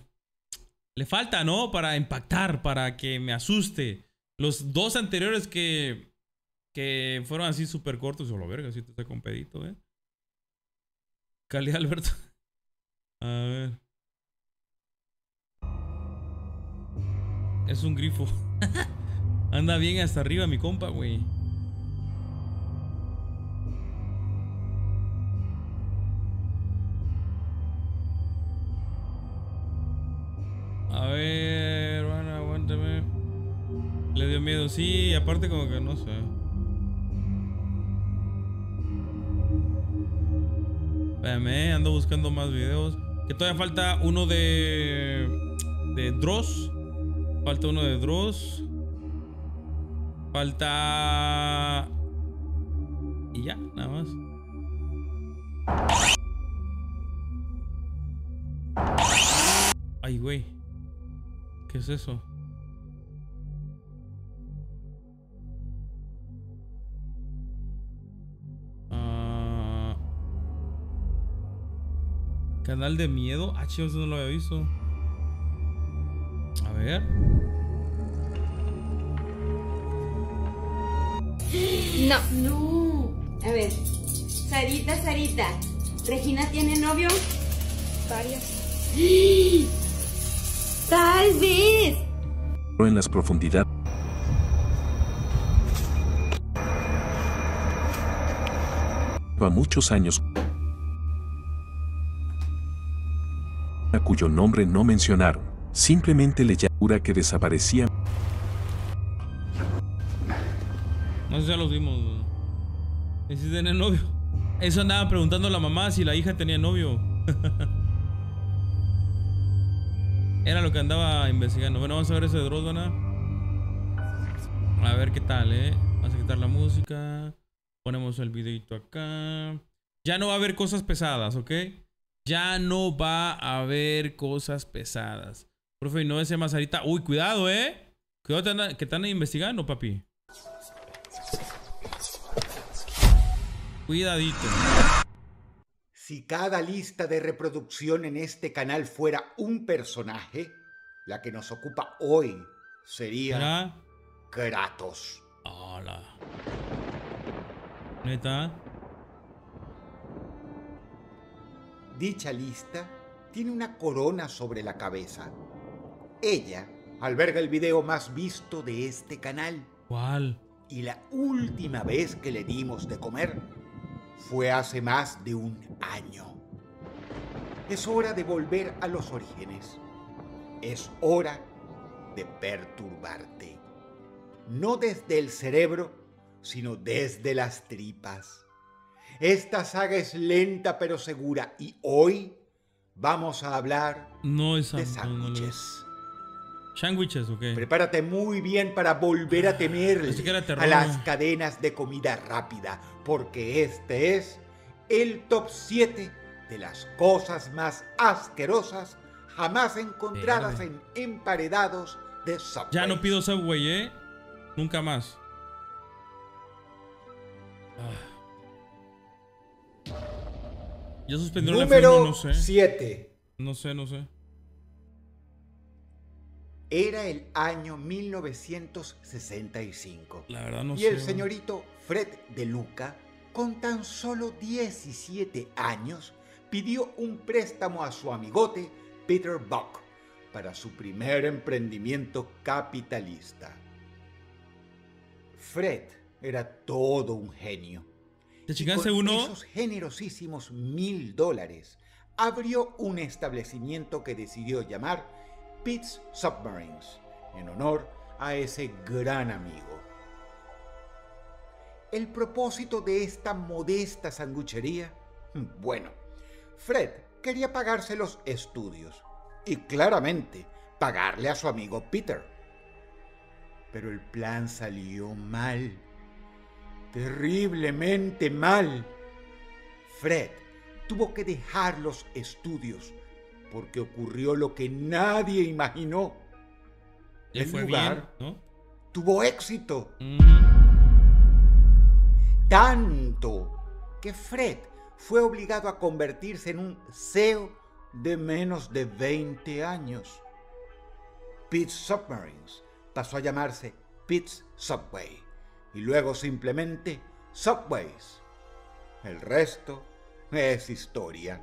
Le falta, ¿no? Para impactar, para que me asuste. Los dos anteriores que... Que fueron así súper cortos. O lo verga, si te saco un pedito, ¿eh? Cali Alberto. A ver. Es un grifo. Anda bien hasta arriba mi compa, güey. A ver, bueno, aguántame. Le dio miedo, sí, aparte como que no sé. Espérame, eh, ando buscando más videos. Que todavía falta uno de. de Dross. Falta uno de Dross. Falta. Y ya, nada más. Ay, güey. ¿Qué es eso? Canal de miedo. Ah, chido, eso no lo había visto. A ver. No. No. A ver. Sarita, Sarita. ¿Regina tiene novio? Varios. Tal vez. en las profundidades. Lleva muchos años cuyo nombre no mencionaron. Simplemente le llamura que desaparecía. No sé si ya los vimos. ¿Y si tiene novio? Eso andaba preguntando la mamá si la hija tenía novio. Era lo que andaba investigando. Bueno, vamos a ver ese ¿no? A ver qué tal, ¿eh? Vamos a quitar la música. Ponemos el videito acá. Ya no va a haber cosas pesadas, ¿ok? Ya no va a haber cosas pesadas. Profe, no ese más ahorita. Uy, cuidado, ¿eh? Cuidado que están investigando, papi. Cuidadito. Si cada lista de reproducción en este canal fuera un personaje, la que nos ocupa hoy sería. Kratos. Hola. Neta. Dicha lista tiene una corona sobre la cabeza. Ella alberga el video más visto de este canal. ¿Cuál? Y la última vez que le dimos de comer fue hace más de un año. Es hora de volver a los orígenes. Es hora de perturbarte. No desde el cerebro, sino desde las tripas. Esta saga es lenta pero segura y hoy vamos a hablar No es de sándwiches. ¿Sándwiches o qué? Prepárate muy bien para volver a era terror, a las cadenas de comida rápida, porque este es el top 7 de las cosas más asquerosas jamás encontradas en emparedados de Subway. Ya no pido Subway, ¿eh? Nunca más. Ah. Ya suspendieron la Número F1, no sé. 7. No sé, no sé. Era el año 1965. La verdad no y sé. el güey. señorito Fred De Luca, con tan solo 17 años, pidió un préstamo a su amigote Peter Buck para su primer emprendimiento capitalista. Fred era todo un genio. ¿Te chingaste uno? esos generosísimos mil dólares, abrió un establecimiento que decidió llamar Pete's Submarines, en honor a ese gran amigo. El propósito de esta modesta sanguchería, bueno, Fred quería pagarse los estudios y claramente pagarle a su amigo Peter. Pero el plan salió mal, terriblemente mal. Fred tuvo que dejar los estudios porque ocurrió lo que nadie imaginó. Le El fue lugar bien, ¿no? tuvo éxito. Mm. Tanto que Fred fue obligado a convertirse en un CEO de menos de 20 años. Pete's Submarines pasó a llamarse Pete's Subway y luego simplemente Subways. El resto es historia.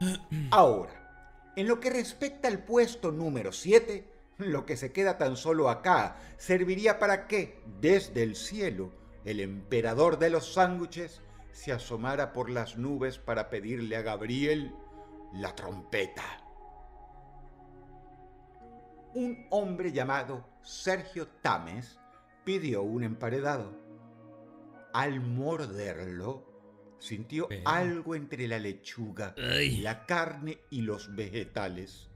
Ahora, en lo que respecta al puesto número 7, lo que se queda tan solo acá serviría para que, desde el cielo, el emperador de los sándwiches se asomara por las nubes para pedirle a Gabriel la trompeta. Un hombre llamado Sergio Tames pidió un emparedado. Al morderlo, sintió algo entre la lechuga, la carne y los vegetales.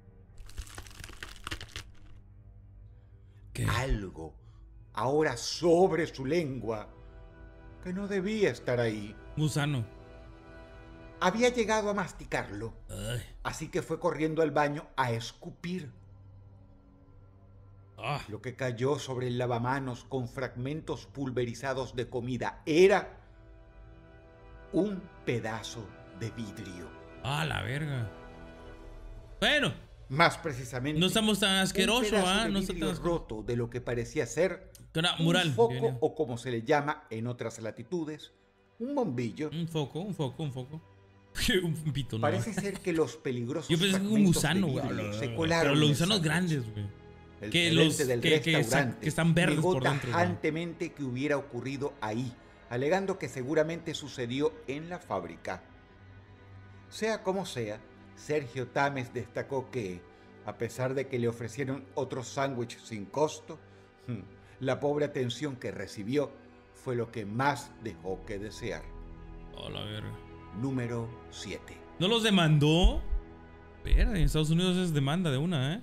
Algo ahora sobre su lengua que no debía estar ahí. Gusano. Había llegado a masticarlo, Ay. así que fue corriendo al baño a escupir. Ah. Lo que cayó sobre el lavamanos con fragmentos pulverizados de comida era un pedazo de vidrio. Ah, la verga. Bueno. Más precisamente. No estamos tan asquerosos, ¿ah? No está tan roto de lo que parecía ser un foco o como se le llama en otras latitudes, un bombillo. Un foco, un foco, un foco. un pito, ¿no? Parece ser que los peligrosos Yo pensé que un gusano, güey. se Pero colaron los gusanos grandes, güey. El Que los del que, restaurante que están verdes negó por dentro. tajantemente que hubiera ocurrido ahí, alegando que seguramente sucedió en la fábrica. Sea como sea, Sergio Tames destacó que, a pesar de que le ofrecieron otro sándwich sin costo, hmm, la pobre atención que recibió fue lo que más dejó que desear. Oh, la verga. Número 7. ¿No los demandó? Verga, en Estados Unidos es demanda de una, ¿eh?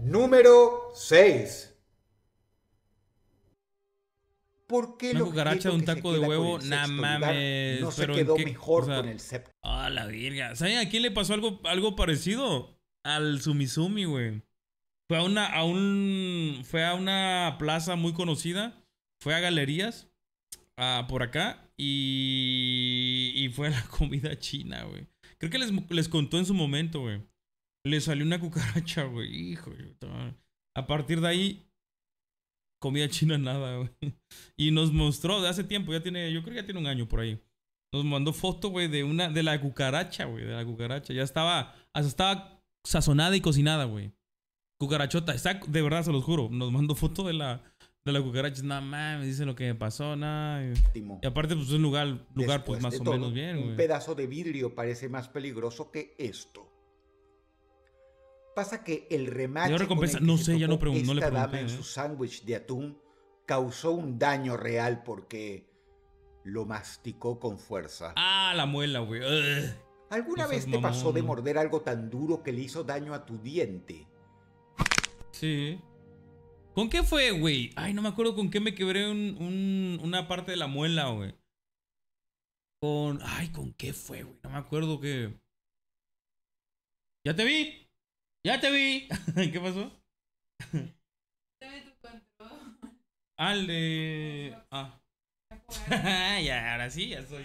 Número 6. ¿Por qué Una cucaracha de un taco de huevo, nah mames. No se pero ¿en quedó qué- mejor o sea, con el séptimo. Ah, la verga. ¿Saben a quién le pasó algo, algo parecido? Al Sumisumi, güey. Fue a una, a un, fue a una plaza muy conocida. Fue a galerías. ah, por acá y, y fue a la comida china, güey. Creo que les, les contó en su momento, güey. Le salió una cucaracha, güey. Hijo. A partir de ahí, comida china nada, güey. Y nos mostró de hace tiempo, ya tiene, yo creo que ya tiene un año por ahí. Nos mandó foto, güey, de una, de la cucaracha, güey, de la cucaracha. Ya estaba, hasta estaba sazonada y cocinada, güey. Cucarachota, está, de verdad, se los juro. Nos mandó foto de la, de la cucaracha. Nada más, me dice lo que me pasó, nada. Y, aparte, pues es un lugar, lugar pues más o todo, menos bien, Un güey. pedazo de vidrio parece más peligroso que esto. Pasa que el remate con el que No se sé, ya no topó pregun- no le esta dama pregunté, en ¿eh? su sándwich de atún causó un daño real porque lo masticó con fuerza. Ah, la muela, güey. ¿Alguna no vez te pasó de morder algo tan duro que le hizo daño a tu diente? Sí. ¿Con qué fue, güey? Ay, no me acuerdo con qué me quebré un- un- una parte de la muela, güey. Con. Ay, ¿con qué fue, güey? No me acuerdo qué. ¡Ya te vi! ¡Ya te vi! ¿Qué pasó? Al de. Ah. ya, ahora sí, ya soy.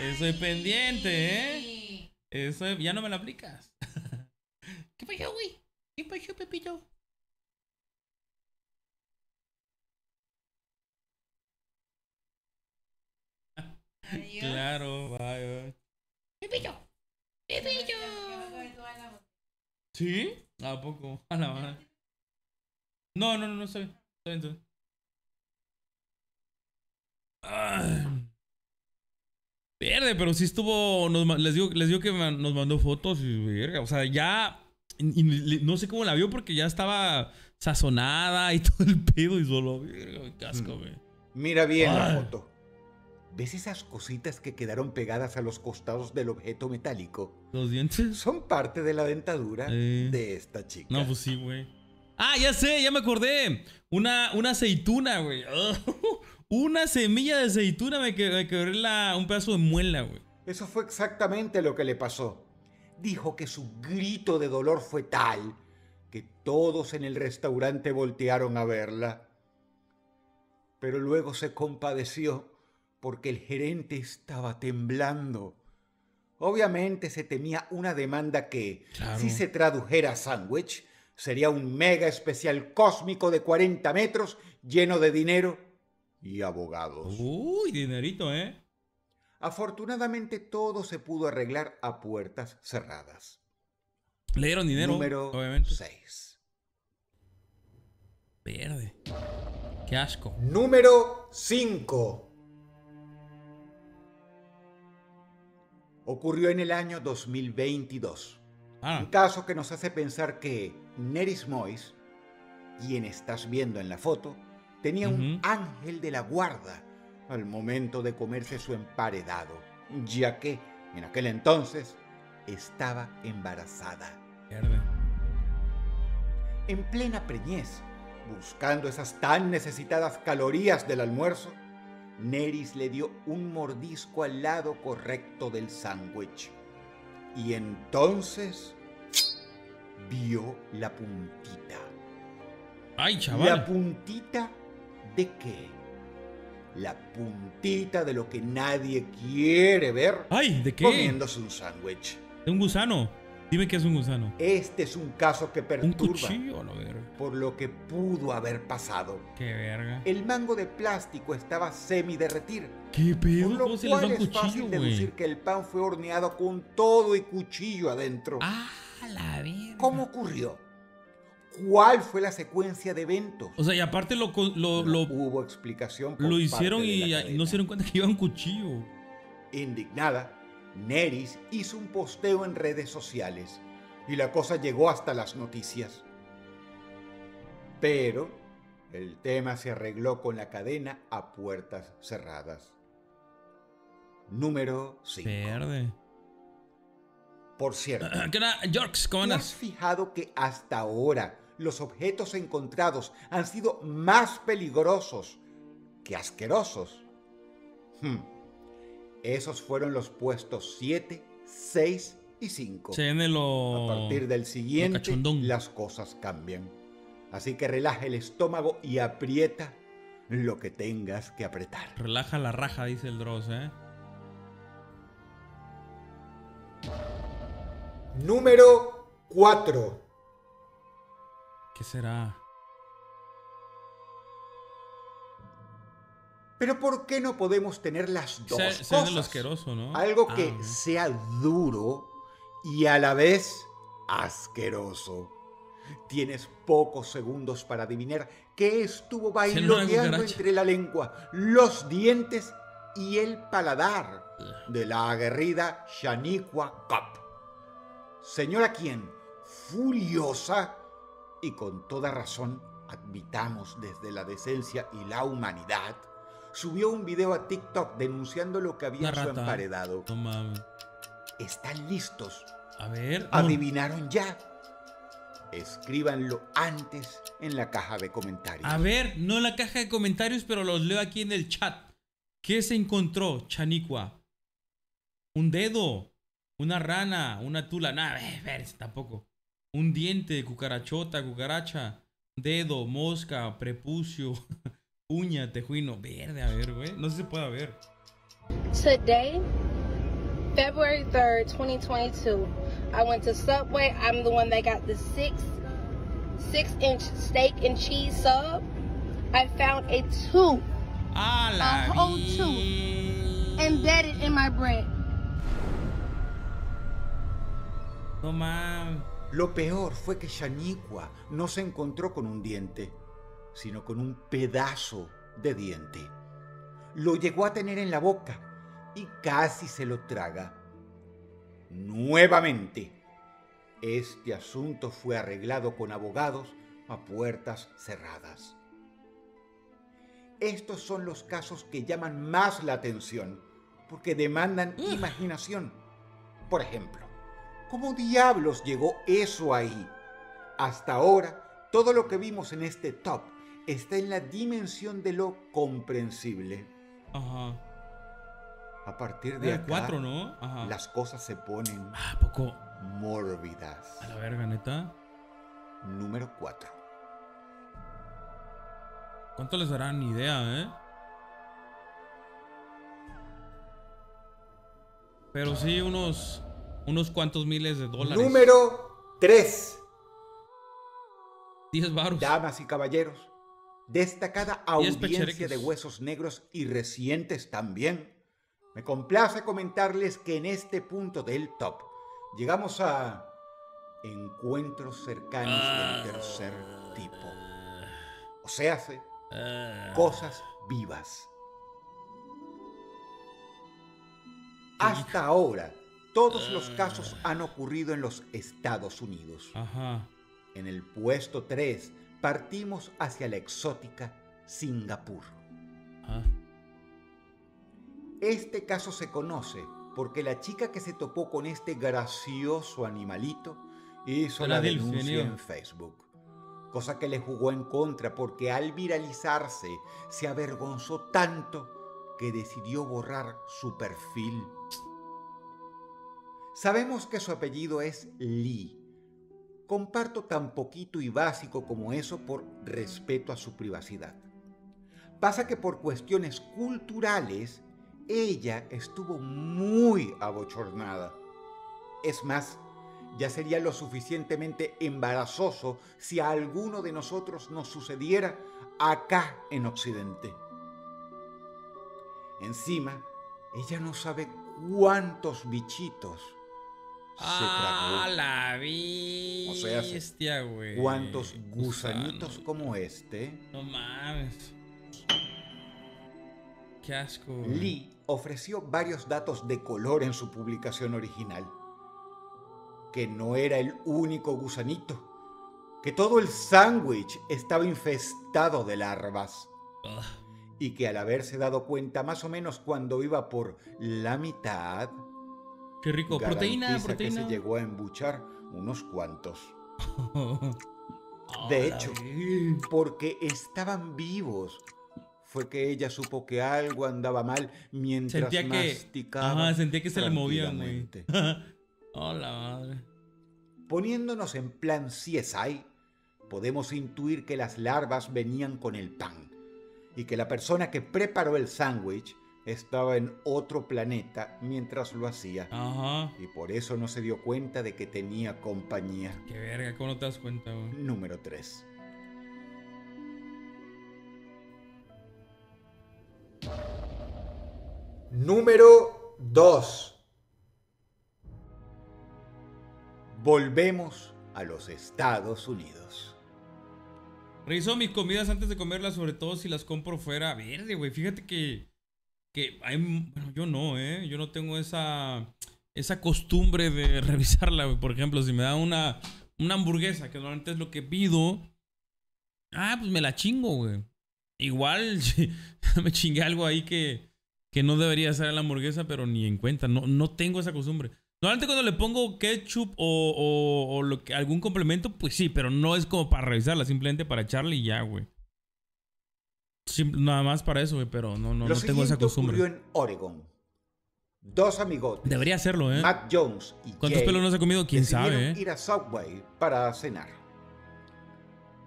Estoy pendiente, ¿eh? Eso, ya no me lo aplicas. ¿Qué pasó, güey? ¿Qué pasó, Pepito? Claro, bye, Pepillo. Pepillo. ¿Sí? ¿A poco? A la madre. No, no, no, no, está bien. Está bien, está bien. Ay. Verde, pero sí estuvo. nos les, digo, les digo que nos mandó fotos y verga. O sea, ya. y- y le- no sé cómo la vio porque ya estaba sazonada y todo el pedo y solo. Verga, qué asco, güey. Mira bien la foto. ¿Ves esas cositas que quedaron pegadas a los costados del objeto metálico? ¿Los dientes? Son parte de la dentadura Eh. de esta chica. No, pues sí, güey. Ah, ya sé, ya me acordé. Una, una aceituna, güey. una semilla de aceituna me, que- me quebré la, un pedazo de muela, güey. Eso fue exactamente lo que le pasó. Dijo que su grito de dolor fue tal que todos en el restaurante voltearon a verla. Pero luego se compadeció porque el gerente estaba temblando. Obviamente se temía una demanda que, Claro. si se tradujera a sándwich, sería un mega especial cósmico de 40 metros lleno de dinero y abogados. Uy, dinerito, ¿eh? Afortunadamente todo se pudo arreglar a puertas cerradas. Le dieron dinero, Número obviamente. 6. Verde. Qué asco. Número 5. Ocurrió en el año 2022. Ah. Un caso que nos hace pensar que Neris Mois, quien estás viendo en la foto, tenía un ángel de la guarda al momento de comerse su emparedado, ya que en aquel entonces estaba embarazada. Verde. En plena preñez, buscando esas tan necesitadas calorías del almuerzo, Neris le dio un mordisco al lado correcto del sándwich. Y entonces vio la puntita. Ay, chaval. ¿La puntita de qué? La puntita de lo que nadie quiere ver Ay, ¿de qué? comiéndose un sándwich. De un gusano. Dime que es un gusano. Este es un caso que Un perturba cuchillo, a la verga. por lo que pudo haber pasado. Qué verga. El mango de plástico estaba semi derretir. ¿Qué pedo? Por lo ¿Cómo se les da cual un es cuchillo, fácil deducir que el pan fue horneado con todo y cuchillo adentro. Ah, la verga. ¿Cómo ocurrió? ¿Cuál fue la secuencia de eventos? O sea, y aparte lo, lo, lo, Hubo explicación. por lo parte hicieron la y no se dieron cuenta que iba un cuchillo. Indignada, Neris hizo un posteo en redes sociales y la cosa llegó hasta las noticias. Pero el tema se arregló con la cadena a puertas cerradas. Número 5. Verde. Por cierto, ¿Qué? ¿Cómo ¿te has fijado que hasta ahora los objetos encontrados han sido más peligrosos que asquerosos? Hmm. Esos fueron los puestos 7, 6 y 5. Se viene lo. A partir del siguiente, las cosas cambian. Así que relaja el estómago y aprieta, lo que tengas que apretar. Relaja la raja, dice el Dross, ¿eh? Número 4. ¿Qué será? Pero ¿por qué no podemos tener las dos cosas? lo asqueroso, ¿no? Algo Ah, que sea duro y a la vez asqueroso. Tienes pocos segundos para adivinar qué estuvo bailoteando entre la lengua, los dientes y el paladar de la aguerrida Shaniqua Cup. Señora quien, furiosa y con toda razón, admitamos desde la decencia y la humanidad, subió un video a TikTok denunciando lo que había en su emparedado. No mames. ¿Están listos? A ver. ¿Adivinaron ya? Escríbanlo antes en la caja de comentarios. A ver, no en la caja de comentarios, pero los leo aquí en el chat. ¿Qué se encontró, Chanicua? Un dedo, una rana, una tula. Nada, a ver, tampoco. Un diente cucarachota, cucaracha, dedo, mosca, prepucio, uña, tejuino. Verde, a ver, güey. No sé si se puede ver. Today, February 3rd, 2022, I went to Subway. I'm the one that got the six six inch steak and cheese sub. I found a tooth, a whole tooth, embedded in my bread. No mames. Lo peor fue que Shaniqua no se encontró con un diente, sino con un pedazo de diente. Lo llegó a tener en la boca y casi se lo traga. Nuevamente, este asunto fue arreglado con abogados a puertas cerradas. Estos son los casos que llaman más la atención porque demandan imaginación. Por ejemplo, ¿cómo diablos llegó eso ahí? Hasta ahora, todo lo que vimos en este top está en la dimensión de lo comprensible. Ajá. A partir de acá, cuatro, ¿no? Ajá. las cosas se ponen poco? mórbidas. A la verga, neta. Número 4. ¿Cuánto les darán idea, eh? Pero sí, unos. Unos cuantos miles de dólares. Número 3. 10 baros. Damas y caballeros, destacada audiencia de huesos negros y recientes también. Me complace comentarles que en este punto del top llegamos a encuentros cercanos Ah. del tercer tipo. O sea, se- cosas vivas. Hasta ahora, todos los casos han ocurrido en los Estados Unidos. Ajá. En el puesto 3 partimos hacia la exótica Singapur. Este caso se conoce porque la chica que se topó con este gracioso animalito hizo la denuncia en Facebook. Cosa que le jugó en contra porque al viralizarse se avergonzó tanto que decidió borrar su perfil. Sabemos que su apellido es Lee. Comparto tan poquito y básico como eso por respeto a su privacidad. Pasa que por cuestiones culturales, ella estuvo muy abochornada. Es más, ya sería lo suficientemente embarazoso si a alguno de nosotros nos sucediera acá en Occidente. Encima, ella no sabe cuántos bichitos Ah, la bestia, O sea, se- güey. ¿Cuántos gusanitos como este? No mames. Qué asco. güey. Lee ofreció varios datos de color en su publicación original. Que no era el único gusanito. Que todo el sándwich estaba infestado de larvas. Y que al haberse dado cuenta más o menos cuando iba por la mitad, Qué rico. Proteína, proteína. que se llegó a embuchar unos cuantos. De hecho, porque estaban vivos, fue que ella supo que algo andaba mal mientras Sentía que. masticaba. Ajá, sentía que se le movían, güey. Hola, madre. Poniéndonos en plan CSI, podemos intuir que las larvas venían con el pan y que la persona que preparó el sándwich estaba en otro planeta mientras lo hacía. Ajá. Y por eso no se dio cuenta de que tenía compañía. Qué verga, ¿cómo no te das cuenta, güey? Número 3. Número 2. Volvemos a los Estados Unidos. Reviso mis comidas antes de comerlas, sobre todo si las compro fuera. Verde, güey. Fíjate que. Que. Bueno, yo no, ¿eh? Yo no tengo esa. Esa costumbre de revisarla. Por ejemplo, si me da una. Una hamburguesa, que normalmente es lo que pido. Ah, pues me la chingo, güey. Igual me chingué algo ahí que. Que no debería ser la hamburguesa, pero ni en cuenta. No, no tengo esa costumbre. Normalmente cuando le pongo ketchup o, o, o lo que, algún complemento, pues sí, pero no es como para revisarla, simplemente para echarle y ya, güey. Nada más para eso, güey, pero no, no, Lo no tengo esa costumbre. ocurrió en Oregon. Dos amigos, Debería hacerlo, ¿eh? Mac Jones y ¿Cuántos Jay, pelos no se ha comido? ¿Quién sabe, eh? ir a Subway para cenar.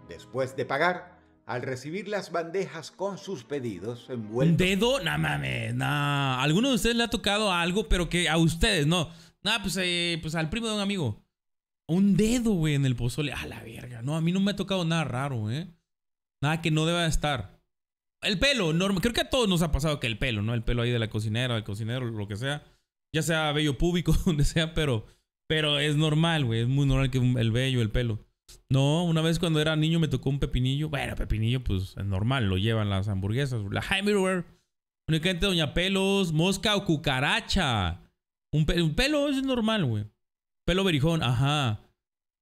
Después de pagar, al recibir las bandejas con sus pedidos ¿Un envueltos dedo? No mames, nah. ¿A alguno de ustedes le ha tocado algo, pero que a ustedes, no? Nah, pues, eh, pues al primo de un amigo. Un dedo, güey, en el pozole. A la verga. No, a mí no me ha tocado nada raro, ¿eh? Nada que no deba estar. El pelo, normal. Creo que a todos nos ha pasado que el pelo, ¿no? El pelo ahí de la cocinera, del cocinero, lo que sea. Ya sea vello público, donde sea, pero, pero es normal, güey. Es muy normal que el vello, el pelo. No, una vez cuando era niño me tocó un pepinillo. Bueno, pepinillo, pues es normal, lo llevan las hamburguesas. La Hamburger. Únicamente Doña Pelos, mosca o cucaracha. Un, pe- un pelo es normal, güey. Pelo berijón, ajá.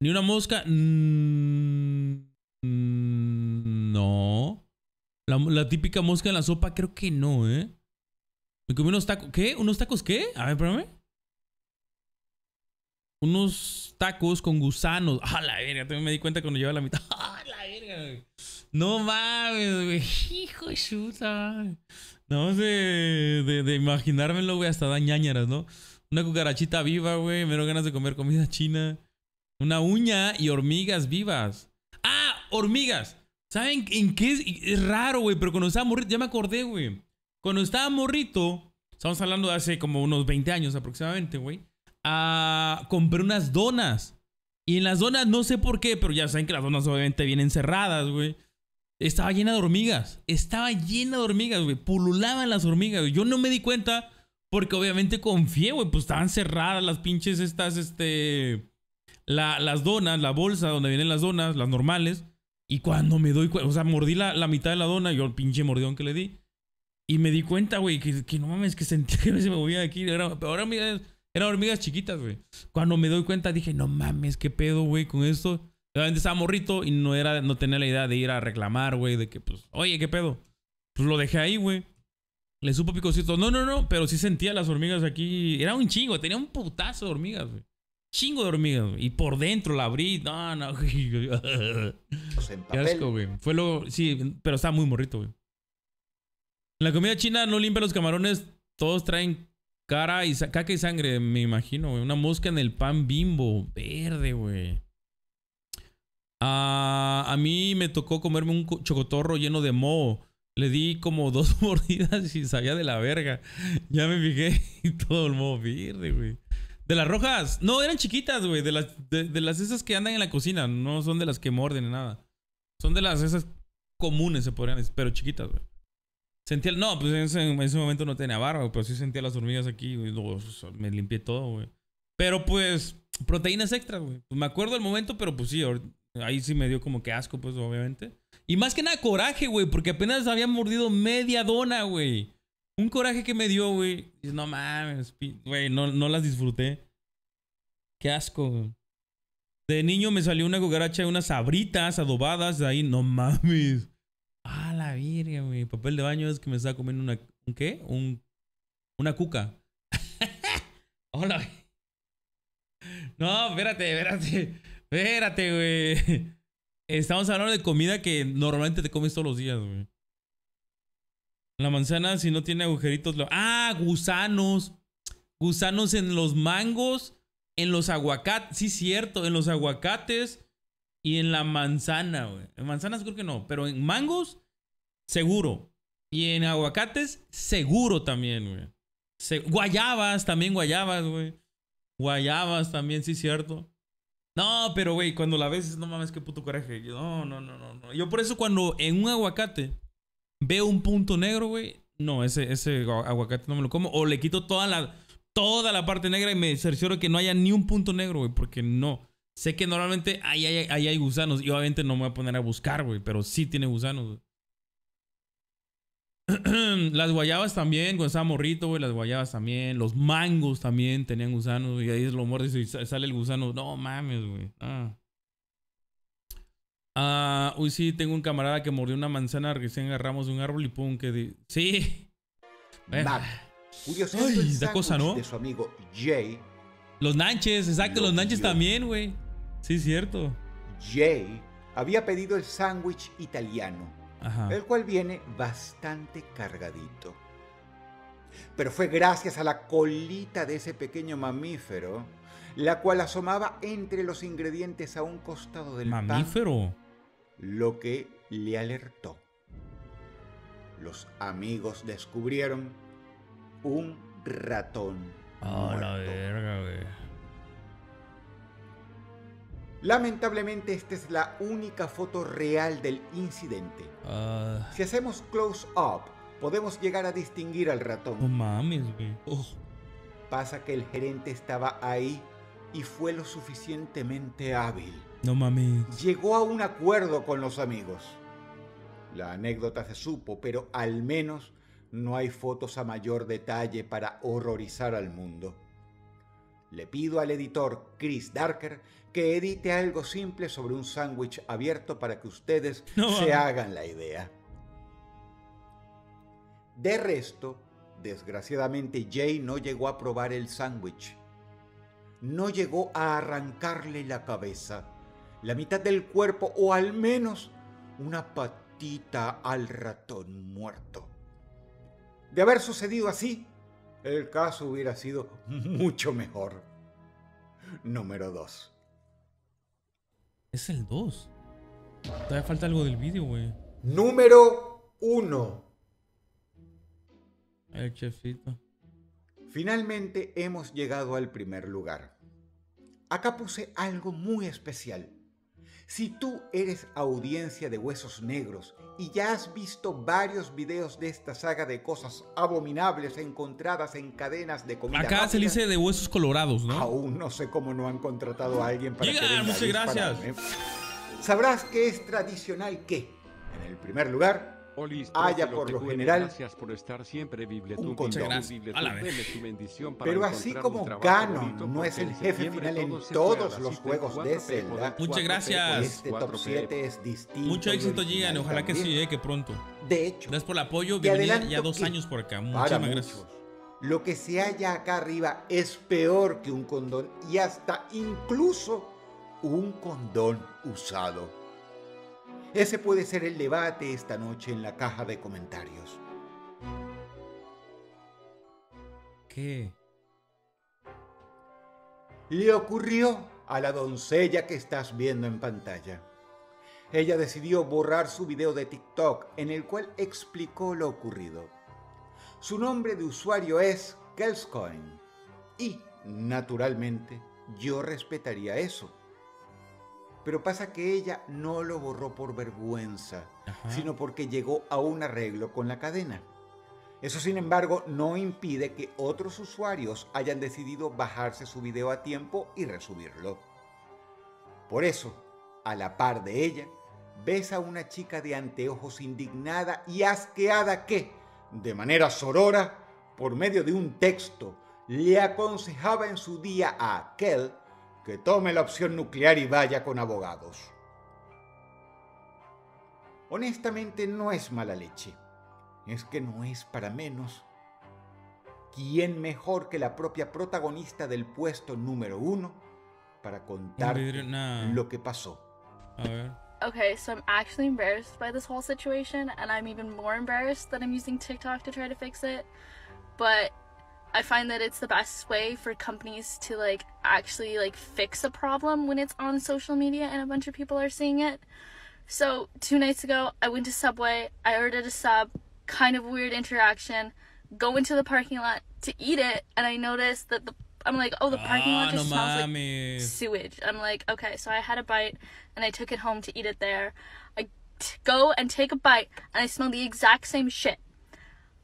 Ni una mosca. no. La, típica mosca en la sopa, creo que no, ¿eh? Me comí unos tacos. ¿Qué? ¿Unos tacos qué? A ver, espérame. Unos tacos con gusanos. ¡Ah, la verga! También me di cuenta cuando llevaba la mitad. ¡Ah, la verga! güey! No mames, güey. Hijo de puta. No sé de, de imaginármelo, güey, hasta da ñañaras, ¿no? Una cucarachita viva, güey. Me ganas de comer comida china. Una uña y hormigas vivas. ¡Ah! ¡Hormigas! ¿Saben en qué es? Es raro, güey, pero cuando estaba morrito, ya me acordé, güey. Cuando estaba morrito, estamos hablando de hace como unos 20 años aproximadamente, güey. Ah, compré unas donas. Y en las donas, no sé por qué, pero ya saben que las donas obviamente vienen cerradas, güey. Estaba llena de hormigas. Estaba llena de hormigas, güey. Pululaban las hormigas. Yo no me di cuenta porque obviamente confié, güey. Pues estaban cerradas las pinches estas, este... La, las donas, la bolsa donde vienen las donas, las normales. Y cuando me doy cuenta, o sea, mordí la, la mitad de la dona, yo el pinche mordidón que le di. Y me di cuenta, güey, que, que no mames, que sentía que se me movía de aquí. Era, pero ahora hormigas, eran hormigas chiquitas, güey. Cuando me doy cuenta dije, no mames, qué pedo, güey, con esto. Obviamente estaba morrito y no, era, no tenía la idea de ir a reclamar, güey, de que, pues, oye, qué pedo. Pues lo dejé ahí, güey. Le supo picosito. No, no, no, pero sí sentía las hormigas aquí. Era un chingo, tenía un putazo de hormigas, güey. Chingo de hormigas. Y por dentro la abrí. No, no, güey. en Qué asco, güey. Fue lo. Sí, pero estaba muy morrito, güey. La comida china no limpia los camarones. Todos traen cara y caca y sangre, me imagino, güey. Una mosca en el pan bimbo. Verde, güey. Ah, a mí me tocó comerme un co- chocotorro lleno de moho. Le di como dos mordidas y sabía de la verga. Ya me fijé y todo el moho verde, güey. De las rojas. No, eran chiquitas, güey. De las, de, de las esas que andan en la cocina. No son de las que morden ni nada. Son de las esas comunes, se podrían decir, pero chiquitas, güey. Sentía, no, pues en ese, en ese momento no tenía barba, pero sí sentía las hormigas aquí, güey. Me limpié todo, güey. Pero pues, proteínas extras, güey. Pues me acuerdo del momento, pero pues sí, ahí sí me dio como que asco, pues, obviamente. Y más que nada coraje, güey, porque apenas había mordido media dona, güey. Un coraje que me dio, güey. No mames, güey, no, no las disfruté. Qué asco, güey. De niño me salió una cucaracha y unas sabritas adobadas de ahí. No mames. Ah, la virga, güey. Papel de baño es que me estaba comiendo una... ¿Un qué? Un... Una cuca. Hola, güey. No, espérate, espérate. Espérate, güey. Estamos hablando de comida que normalmente te comes todos los días, güey. La manzana, si no tiene agujeritos. lo- Ah, gusanos. Gusanos en los mangos. En los aguacates. Sí, cierto. En los aguacates. Y en la manzana, güey. En manzanas creo que no. Pero en mangos, seguro. Y en aguacates, seguro también, güey. Se- guayabas, también guayabas, güey. Guayabas también, sí, cierto. No, pero, güey, cuando la ves, no mames, qué puto coraje. Yo, No, no, no, no, no. Yo por eso cuando en un aguacate veo un punto negro, güey, no, ese, ese agu- aguacate no me lo como. O le quito toda la, toda la parte negra y me cercioro que no haya ni un punto negro, güey, porque no. Sé que normalmente ahí hay, ahí hay gusanos y obviamente no me voy a poner a buscar, güey, pero sí tiene gusanos, güey. las guayabas también, cuando estaba morrito, güey, las guayabas también. Los mangos también tenían gusanos. Y ahí lo muerdes y sa- sale el gusano. No mames, güey. Ah. Ah, uy, sí, tengo un camarada que mordió una manzana recién agarramos de un árbol y pum, que... di- Sí. Bueno. Mac, Ay, cosa, ¿no? de su amigo Jay, Los nanches, exacto, los nanches también, güey. Sí, cierto. Jay había pedido el sándwich italiano, Ajá. el cual viene bastante cargadito. Pero fue gracias a la colita de ese pequeño mamífero, la cual asomaba entre los ingredientes a un costado del pan, Mamífero. Lo que le alertó. Los amigos descubrieron un ratón. Oh, la verga, güey. Lamentablemente esta es la única foto real del incidente. Ah, Si hacemos close up, podemos llegar a distinguir al ratón. no mames, güey. Oh, Pasa que el gerente estaba ahí y fue lo suficientemente hábil. No mames. Llegó a un acuerdo con los amigos. La anécdota se supo, pero al menos no hay fotos a mayor detalle para horrorizar al mundo. Le pido al editor Chris Darker que edite algo simple sobre un sándwich abierto para que ustedes No, se hagan la idea. De resto, desgraciadamente Jay no llegó a probar el sándwich. No llegó a arrancarle la cabeza, la mitad del cuerpo o al menos una patita al ratón muerto. De haber sucedido así, el caso hubiera sido mucho mejor. Número 2. Es el 2. Todavía falta algo del vídeo, güey. Número 1. El chefito. Finalmente hemos llegado al primer lugar. Acá puse algo muy especial. Si tú eres audiencia de Huesos Negros y ya has visto varios videos de esta saga de cosas abominables encontradas en cadenas de comida Acá se le dice de huesos colorados, ¿no? Aún no sé cómo no han contratado a alguien para Llega, que muchas gracias. Sabrás que es tradicional que, en el primer lugar, haya profe, por lo que general Gracias por estar siempre, un para Pero así como Ganon no es el jefe final en todos los juegos de Zelda, Muchas gracias. este top cuatro P. 7 es distinto. Mucho éxito, Gigan. Ojalá que sí también. llegue pronto. De hecho, Gracias por el apoyo. Bienvenida ya dos que, años por acá. Muchísimas gracias. Lo que se halla acá arriba es peor que un condón y hasta incluso un condón usado. Ese puede ser el debate esta noche en la caja de comentarios. ¿Qué? Le ocurrió a la doncella que estás viendo en pantalla. Ella decidió borrar su video de TikTok en el cual explicó lo ocurrido. Su nombre de usuario es Kelscoin y, naturalmente, yo respetaría eso. Pero pasa que ella no lo borró por vergüenza, sino porque llegó a un arreglo con la cadena. Eso, sin embargo, no impide que otros usuarios hayan decidido bajarse su video a tiempo y resubirlo. Por eso, a la par de ella, ves a una chica de anteojos indignada y asqueada que, de manera sorora, por medio de un texto, le aconsejaba en su día a Kel que tome la opción nuclear y vaya con abogados. Honestamente no es mala leche, es que no es para menos. ¿Quién mejor que la propia protagonista del puesto número uno para contar nah. lo que pasó? A ver. Okay, so I'm actually embarrassed by this whole situation, and I'm even more embarrassed that I'm using TikTok to try to fix it. But I find that it's the best way for companies to like actually like fix a problem when it's on social media and a bunch of people are seeing it. So two nights ago, I went to Subway. I ordered a sub. kind of weird interaction. Go into the parking lot to eat it, and I noticed that the I'm like, oh, the parking Ah, lot just no smells like sewage. I'm like, okay, so I had a bite and I took it home to eat it there. I t- go and take a bite and I smell the exact same shit.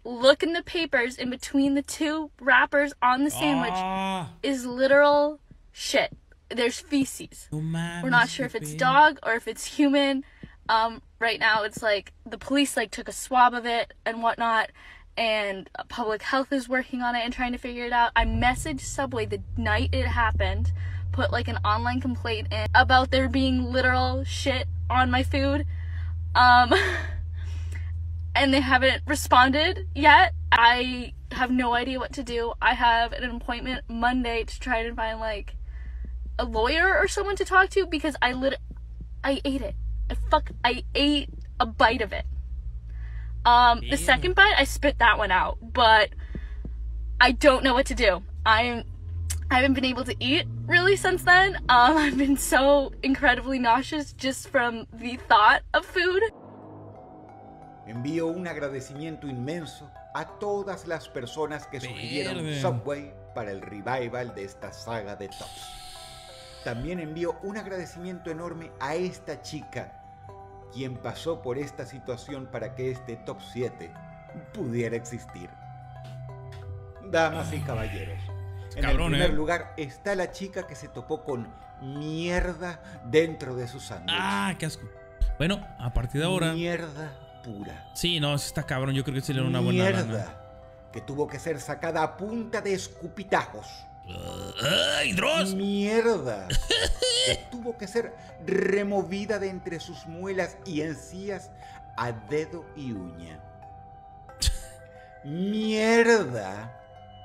Look in the papers in between the two wrappers on the sandwich Ah. is literal shit. There's feces. Mames, We're not sure if it's dog or if it's human. Um, right now it's like the police like took a swab of it and whatnot, and public health is working on it and trying to figure it out. I messaged Subway the night it happened, put like an online complaint in about there being literal shit on my food. Um, and they haven't responded yet. I have no idea what to do. I have an appointment Monday to try to find like a lawyer or someone to talk to because I lit I ate it. I fuck I ate a bite of it. Um the second bite I spit that one out, but I don't know what to do. I'm I haven't been able to eat really since then. Um I've been so incredibly nauseous just from the thought of food. Envío un agradecimiento inmenso a todas las personas que sugirieron Verde. Subway para el revival de esta saga de tops. También envío un agradecimiento enorme a esta chica, quien pasó por esta situación para que este top 7 pudiera existir. Damas y caballeros, en Cabrón, el primer ¿eh? lugar está la chica que se topó con mierda dentro de su sándwich. Ah, qué asco. Bueno, a partir de ahora. Mierda pura. Sí, no, sí está cabrón. Yo creo que sí le era una buena Mierda. lana. Que tuvo que ser sacada a punta de escupitajos. ¡Ay, Dross! Mierda. que tuvo que ser removida de entre sus muelas y encías a dedo y uña. Mierda.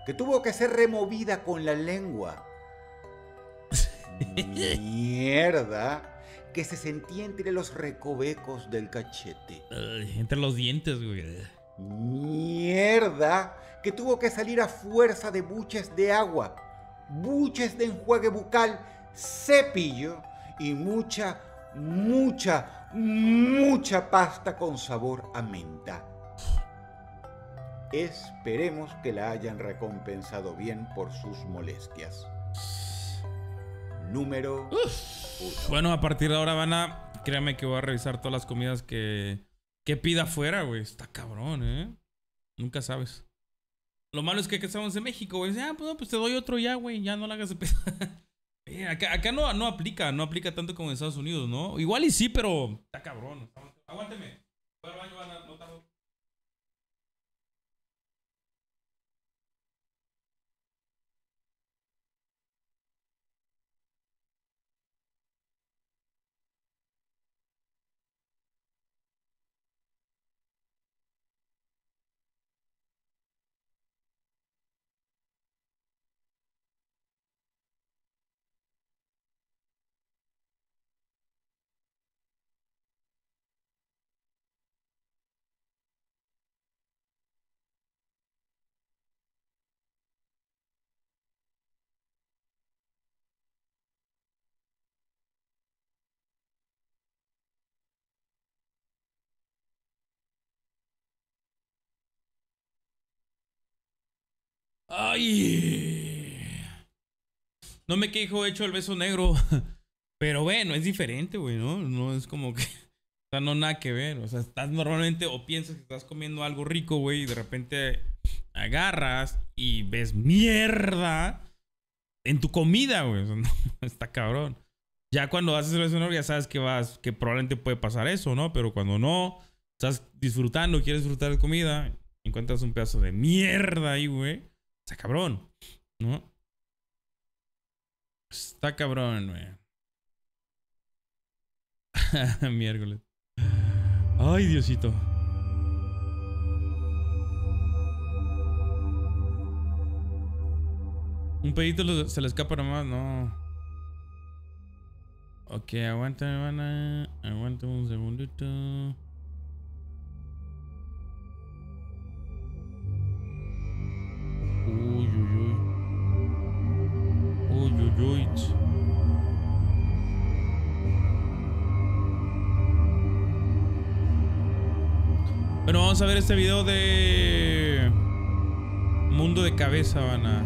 Que tuvo que ser removida con la lengua. Mierda. Que se sentía entre los recovecos del cachete. Ay, entre los dientes, güey. Mierda, que tuvo que salir a fuerza de buches de agua, buches de enjuague bucal, cepillo y mucha, mucha, mucha pasta con sabor a menta. Esperemos que la hayan recompensado bien por sus molestias. Número Bueno, a partir de ahora van a. Créame que voy a revisar todas las comidas que. Que pida afuera, güey. Está cabrón, ¿eh? Nunca sabes. Lo malo es que aquí estamos en México, güey. Ah, pues, no, pues te doy otro ya, güey. Ya no la hagas de pedo. Eh, acá acá no, no aplica, no aplica tanto como en Estados Unidos, ¿no? Igual y sí, pero está cabrón. Aguánteme. Baño, Ay. No me quejo hecho el beso negro. Pero bueno, es diferente, güey, ¿no? No es como que. O sea, no nada que ver. O sea, estás normalmente o piensas que estás comiendo algo rico, güey, y de repente agarras y ves mierda en tu comida, güey. O sea, no, está cabrón. Ya cuando haces el beso negro ya sabes que vas, que probablemente puede pasar eso, ¿no? Pero cuando no, estás disfrutando, quieres disfrutar de comida, encuentras un pedazo de mierda ahí, güey. Está cabrón, ¿no? Está cabrón, güey. Miércoles. Ay, Diosito. Un pedito se le escapa nomás, no. Ok, aguanta, hermana. Aguanta un segundito. Uy, uy, uy. Bueno, vamos a ver este video de... Mundo de cabeza, van a...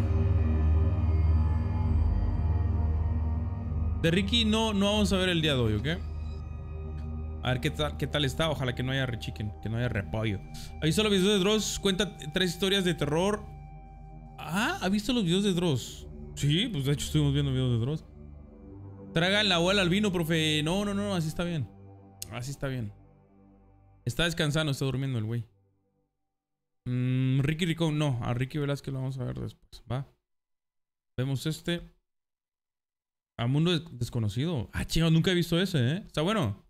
De Ricky no, no vamos a ver el día de hoy, ¿ok? A ver qué tal, qué tal está. Ojalá que no haya rechicken, que no haya repollo. ¿Ha visto los videos de Dross? Cuenta tres historias de terror. Ah, ¿ha visto los videos de Dross? Sí, pues de hecho estuvimos viendo videos de Dross. Traga la abuela al vino, profe. No, no, no, así está bien. Así está bien. Está descansando, está durmiendo el güey. Mm, Ricky Ricón, no. A Ricky Velázquez lo vamos a ver después. Va. Vemos este. A Mundo Desconocido. Ah, chido, nunca he visto ese, ¿eh? Está bueno.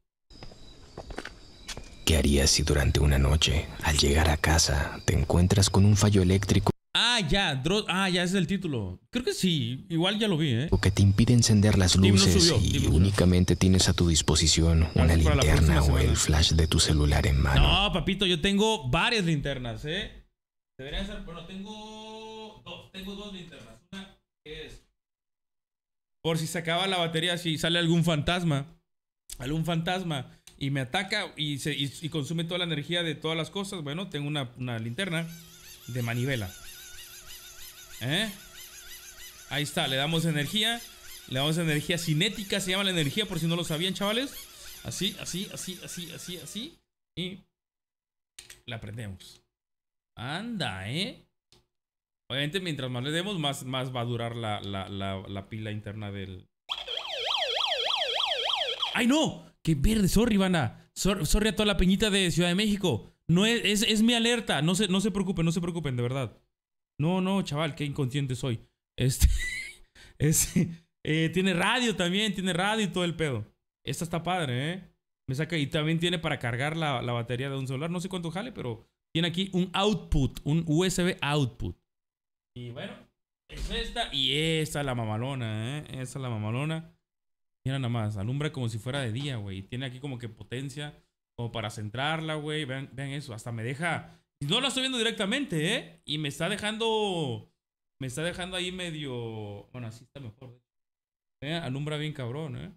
¿Qué harías si durante una noche, al llegar a casa, te encuentras con un fallo eléctrico Ah, ya. Dro- ah, ya ese es el título. Creo que sí. Igual ya lo vi, ¿eh? que te impide encender las luces subió, y únicamente tienes a tu disposición una linterna o el flash de tu celular en mano? No, papito, yo tengo varias linternas, ¿eh? Deberían ser. Bueno, tengo. Dos, tengo dos linternas. Una que es. Por si se acaba la batería, si sale algún fantasma. Algún fantasma. Y me ataca y, se, y, y consume toda la energía de todas las cosas. Bueno, tengo una, una linterna de manivela. ¿Eh? Ahí está, le damos energía. Le damos energía cinética, se llama la energía, por si no lo sabían, chavales. Así, así, así, así, así, así. Y la prendemos. Anda, ¿eh? Obviamente, mientras más le demos, más, más va a durar la, la, la, la pila interna del. ¡Ay, no! ¡Qué verde! Sorry, banda. Sor- sorry a toda la peñita de Ciudad de México. No es, es, es mi alerta. No se, no se preocupen, no se preocupen, de verdad. No, no, chaval, qué inconsciente soy. Este. es, eh, tiene radio también, tiene radio y todo el pedo. Esta está padre, ¿eh? Me saca y también tiene para cargar la, la batería de un celular. No sé cuánto jale, pero tiene aquí un output, un USB output. Y bueno, es esta y esta la mamalona, ¿eh? Esta es la mamalona. Mira nada más, alumbra como si fuera de día, güey. Tiene aquí como que potencia, como para centrarla, güey. Vean, vean eso, hasta me deja... No la estoy viendo directamente, ¿eh? Y me está dejando... Me está dejando ahí medio... Bueno, así está mejor. ¿Eh? Alumbra bien cabrón, ¿eh?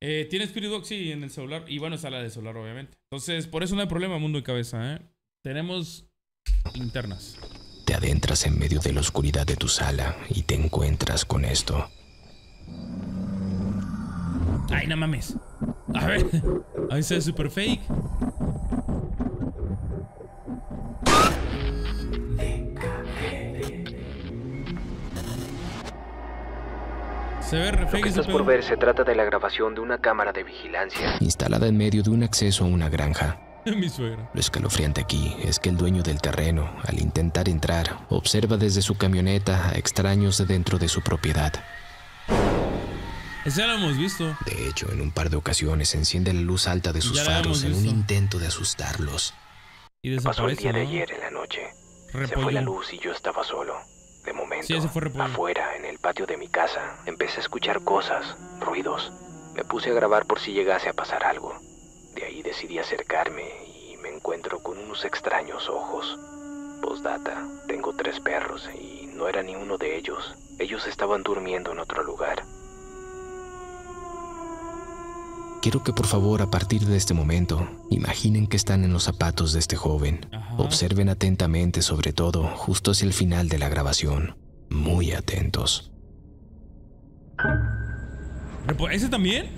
Eh, tiene Spirit Box, sí, en el celular. Y bueno, está la de celular, obviamente. Entonces, por eso no hay problema, mundo de cabeza, ¿eh? Tenemos linternas. Te adentras en medio de la oscuridad de tu sala y te encuentras con esto. Ay, no mames. A ver. Ahí se ve super fake. Se ve Lo que estás por ver se trata de la grabación de una cámara de vigilancia instalada en medio de un acceso a una granja. Mi suegra. Lo escalofriante aquí es que el dueño del terreno, al intentar entrar, observa desde su camioneta a extraños de dentro de su propiedad. Ese ya lo hemos visto. De hecho, en un par de ocasiones enciende la luz alta de sus Ya faros en un intento de asustarlos. Y Pasó el de ayer en la noche. Se fue la luz y yo estaba solo. De momento, Sí, fue afuera, en el patio de mi casa, empecé a escuchar cosas, ruidos. Me puse a grabar por si llegase a pasar algo. De ahí decidí acercarme y me encuentro con unos extraños ojos. Postdata, tengo tres perros y no era ni uno de ellos. Ellos estaban durmiendo en otro lugar. Quiero que por favor a partir de este momento imaginen que están en los zapatos de este joven. Observen atentamente sobre todo justo hacia el final de la grabación. Muy atentos. ¿Ese también?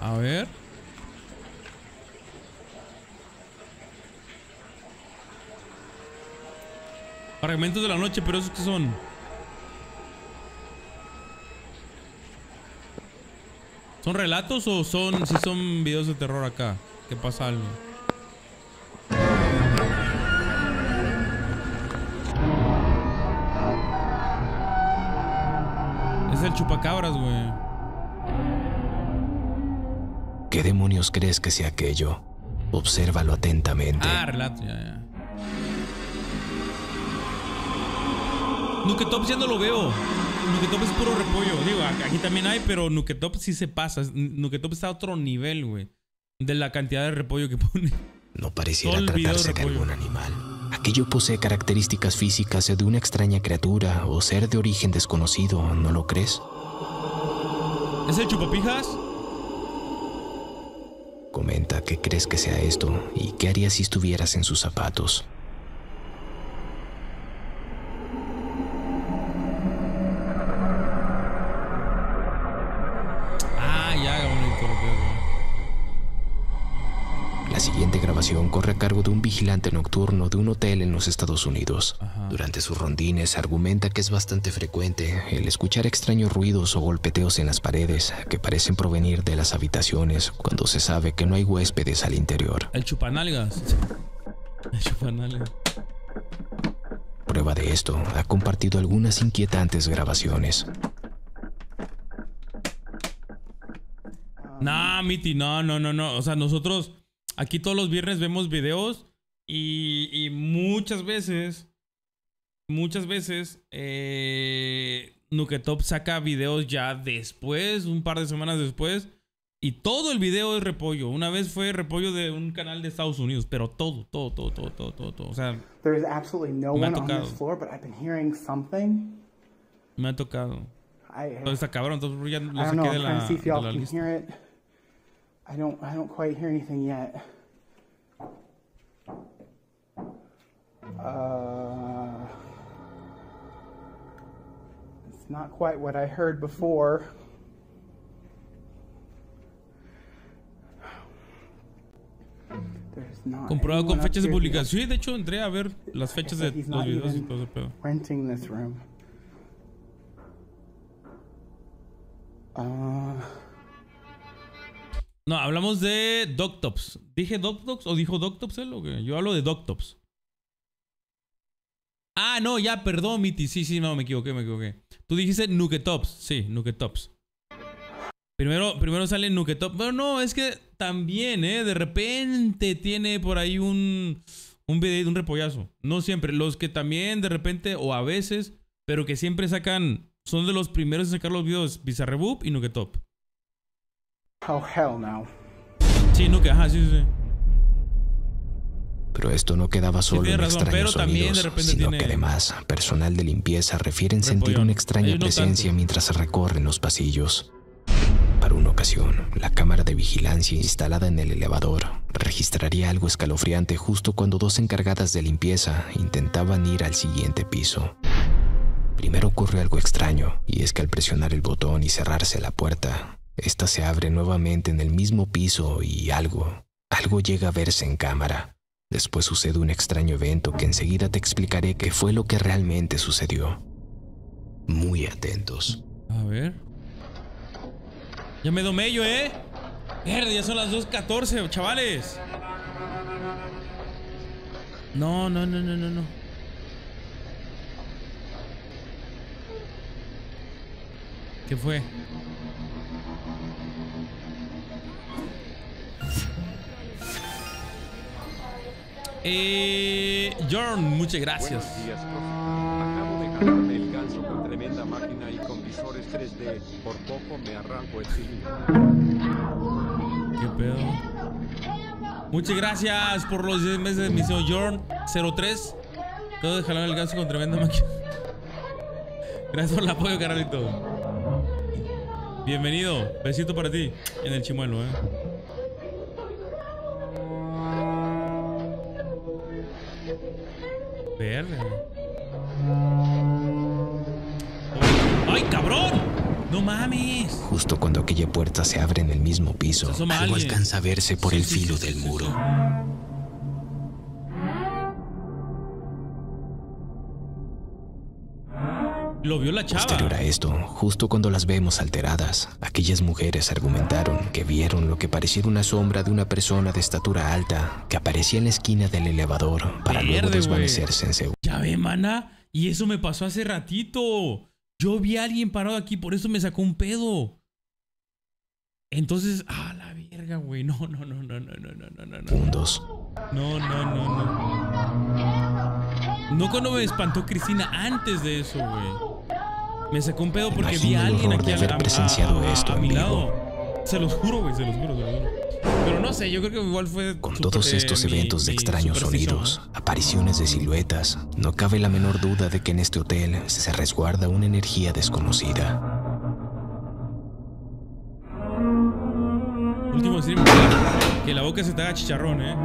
A ver. Fragmentos de la noche, pero esos que son. ¿Son relatos o son si son videos de terror acá? ¿Qué pasa algo? Es el chupacabras, güey. ¿Qué demonios crees que sea aquello? Obsérvalo atentamente. Ah, relato, ya, ya. Nuketop ya no lo veo. Nuketop es puro repollo. Digo, aquí también hay, pero Nuketop sí se pasa. Nuketop está a otro nivel, güey. De la cantidad de repollo que pone. No pareciera Todo tratarse de algún animal. ¿A Aquello posee características físicas de una extraña criatura o ser de origen desconocido, ¿no lo crees? ¿Es el chupapijas? Comenta qué crees que sea esto y qué harías si estuvieras en sus zapatos. Siguiente grabación corre a cargo de un vigilante nocturno de un hotel en los Estados Unidos. Durante sus rondines argumenta que es bastante frecuente el escuchar extraños ruidos o golpeteos en las paredes que parecen provenir de las habitaciones cuando se sabe que no hay huéspedes al interior. El chupanalgas. El chupanalgas. Prueba de esto, ha compartido algunas inquietantes grabaciones. Nah, Miti, no, no, no, no. O sea, nosotros aquí todos los viernes vemos videos y, y muchas veces, muchas veces, eh, Nuketop saca videos ya después, un par de semanas después, y todo el video es repollo. Una vez fue repollo de un canal de Estados Unidos, pero todo, todo, todo, todo, todo, todo. todo. O sea, There's absolutely no Me ha tocado. this floor, but I've been hearing something. me ha tocado. I, está cabrón, entonces ya lo know. saqué de la, de la lista. I don't. I don't quite hear anything yet. Uh, it's not quite what I heard before. There's not Comprobado con fechas de publicación. Sí, de hecho entré a ver las fechas de los videos y todo ese pedo. renting this room. Uh, No, hablamos de Doctops. ¿Dije Doctops o dijo Doctops él o qué? Yo hablo de Doctops. Ah, no, ya, perdón, Miti. Sí, sí, no, me equivoqué, me equivoqué. Tú dijiste Nuketops. Sí, Nuketops. Primero, primero sale Nuketops. Pero no, es que también, ¿eh? De repente tiene por ahí un, un video, un repollazo. No siempre. Los que también de repente, o a veces, pero que siempre sacan, son de los primeros en sacar los videos, Bizarrebub y Nuketop. Oh hell no. Sí, Nuke, ajá, sí, sí. Pero esto no quedaba solo en razón, extraños sonidos, sino tiene- que además personal de limpieza refieren sentir una extraña no presencia tanto. mientras recorren los pasillos. Para una ocasión, la cámara de vigilancia instalada en el elevador registraría algo escalofriante justo cuando dos encargadas de limpieza intentaban ir al siguiente piso. Primero ocurrió algo extraño, y es que al presionar el botón y cerrarse la puerta, esta se abre nuevamente en el mismo piso y algo, algo llega a verse en cámara. Después sucede un extraño evento que enseguida te explicaré qué fue lo que realmente sucedió. Muy atentos. A ver. Ya me domello, ¿eh? Verde, ya son las 2.14, chavales. No, no, no, no, no, no. ¿Qué fue? Eh, Jorn, muchas gracias. Buenos días, profe. Acabo de ganarme el ganso con tremenda máquina y con visores 3D. Por poco me arranco el cilindro. ¿Qué pedo? Muchas gracias por los 10 meses de emisión, Jorn 03. Acabo de jalar el ganso con tremenda máquina. Gracias por el apoyo, carnalito. Bienvenido. Besito para ti en el chimuelo, eh. Verde. ¡Ay, cabrón! ¡No mames! Justo cuando aquella puerta se abre en el mismo piso, algo alguien. alcanza a verse por Sí, el sí, filo sí, del muro. Lo vio la chava. Posterior a esto, justo cuando las vemos alteradas, aquellas mujeres argumentaron que vieron lo que parecía una sombra de una persona de estatura alta que aparecía en la esquina del elevador para luego Verde, desvanecerse en segundo. Ya ve, mana. Y eso me pasó hace ratito. Yo vi a alguien parado aquí, por eso me sacó un pedo. Entonces, ah, la verga, güey. No, no, no, no, no, no, no, no, no. Segundos. No, no, no, no. No cuando me espantó Cristina, antes de eso, güey. Me sacó un pedo porque vi Imagino a el alguien aquí de a, haber a- presenciado a- esto a mi vivo. lado. Se los juro, güey, se los juro, se los juro. Pero no sé, yo creo que igual fue. Con super- todos eh, estos mi- eventos de mi extraños superstición, sonidos, apariciones de siluetas, no cabe la menor duda de que en este hotel se resguarda una energía desconocida. ¿no? Último stream. Que la boca se te haga chicharrón, eh.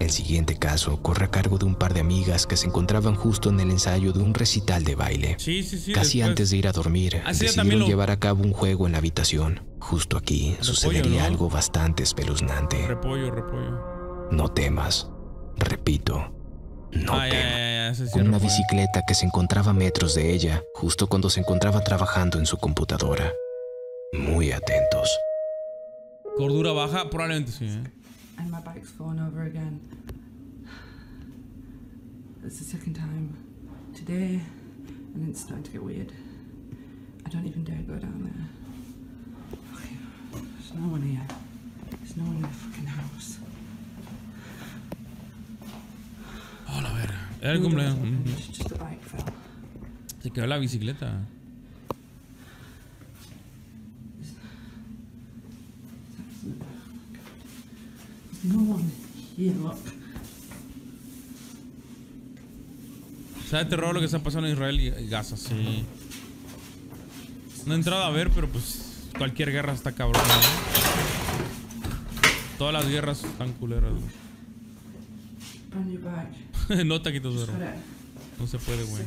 El siguiente caso corre a cargo de un par de amigas que se encontraban justo en el ensayo de un recital de baile. Sí, sí, sí. Casi después- antes de ir a dormir, Ah, decidieron lo- llevar a cabo un juego en la habitación. Justo aquí sucedería ¿no? algo bastante espeluznante. Repollo, repollo. No temas. Repito, no ah, temas. ya, ya, Con una bicicleta que se encontraba a metros de ella, justo cuando se encontraba trabajando en su computadora. Muy atentos. Cordura baja, probablemente sí, eh. And my bike's fallen over again. It's the second time today, and it's starting to get weird. I don't even dare go down there. Fucking, there's no one here. There's no one in the fucking house. La verga. Era el cumpleaños. Just the bike fell. Se quedó la bicicleta. No one here, look. ¿Sabe terror lo que está pasando en Israel y Gaza? Sí. No he entrado a ver, pero pues cualquier guerra está cabrón. Todas las guerras están culeras. No de got it. No se puede, güey.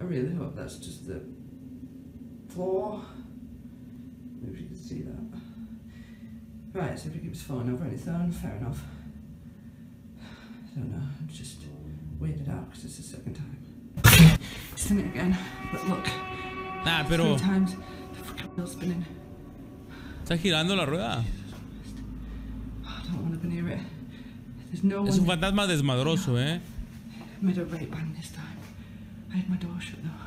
I really hope that's just the floor. Maybe see that. Right, so if it keeps falling over on its own, fair enough. I don't know, I'm just weirded out because it's the second time. It's done it again, but look. Ah, pero Three times, the fucking wheel's spinning. está girando la rueda. I don't want to go near it. There's no Es un fantasma desmadroso, eh. Made a right bang this time. I had my door shut though.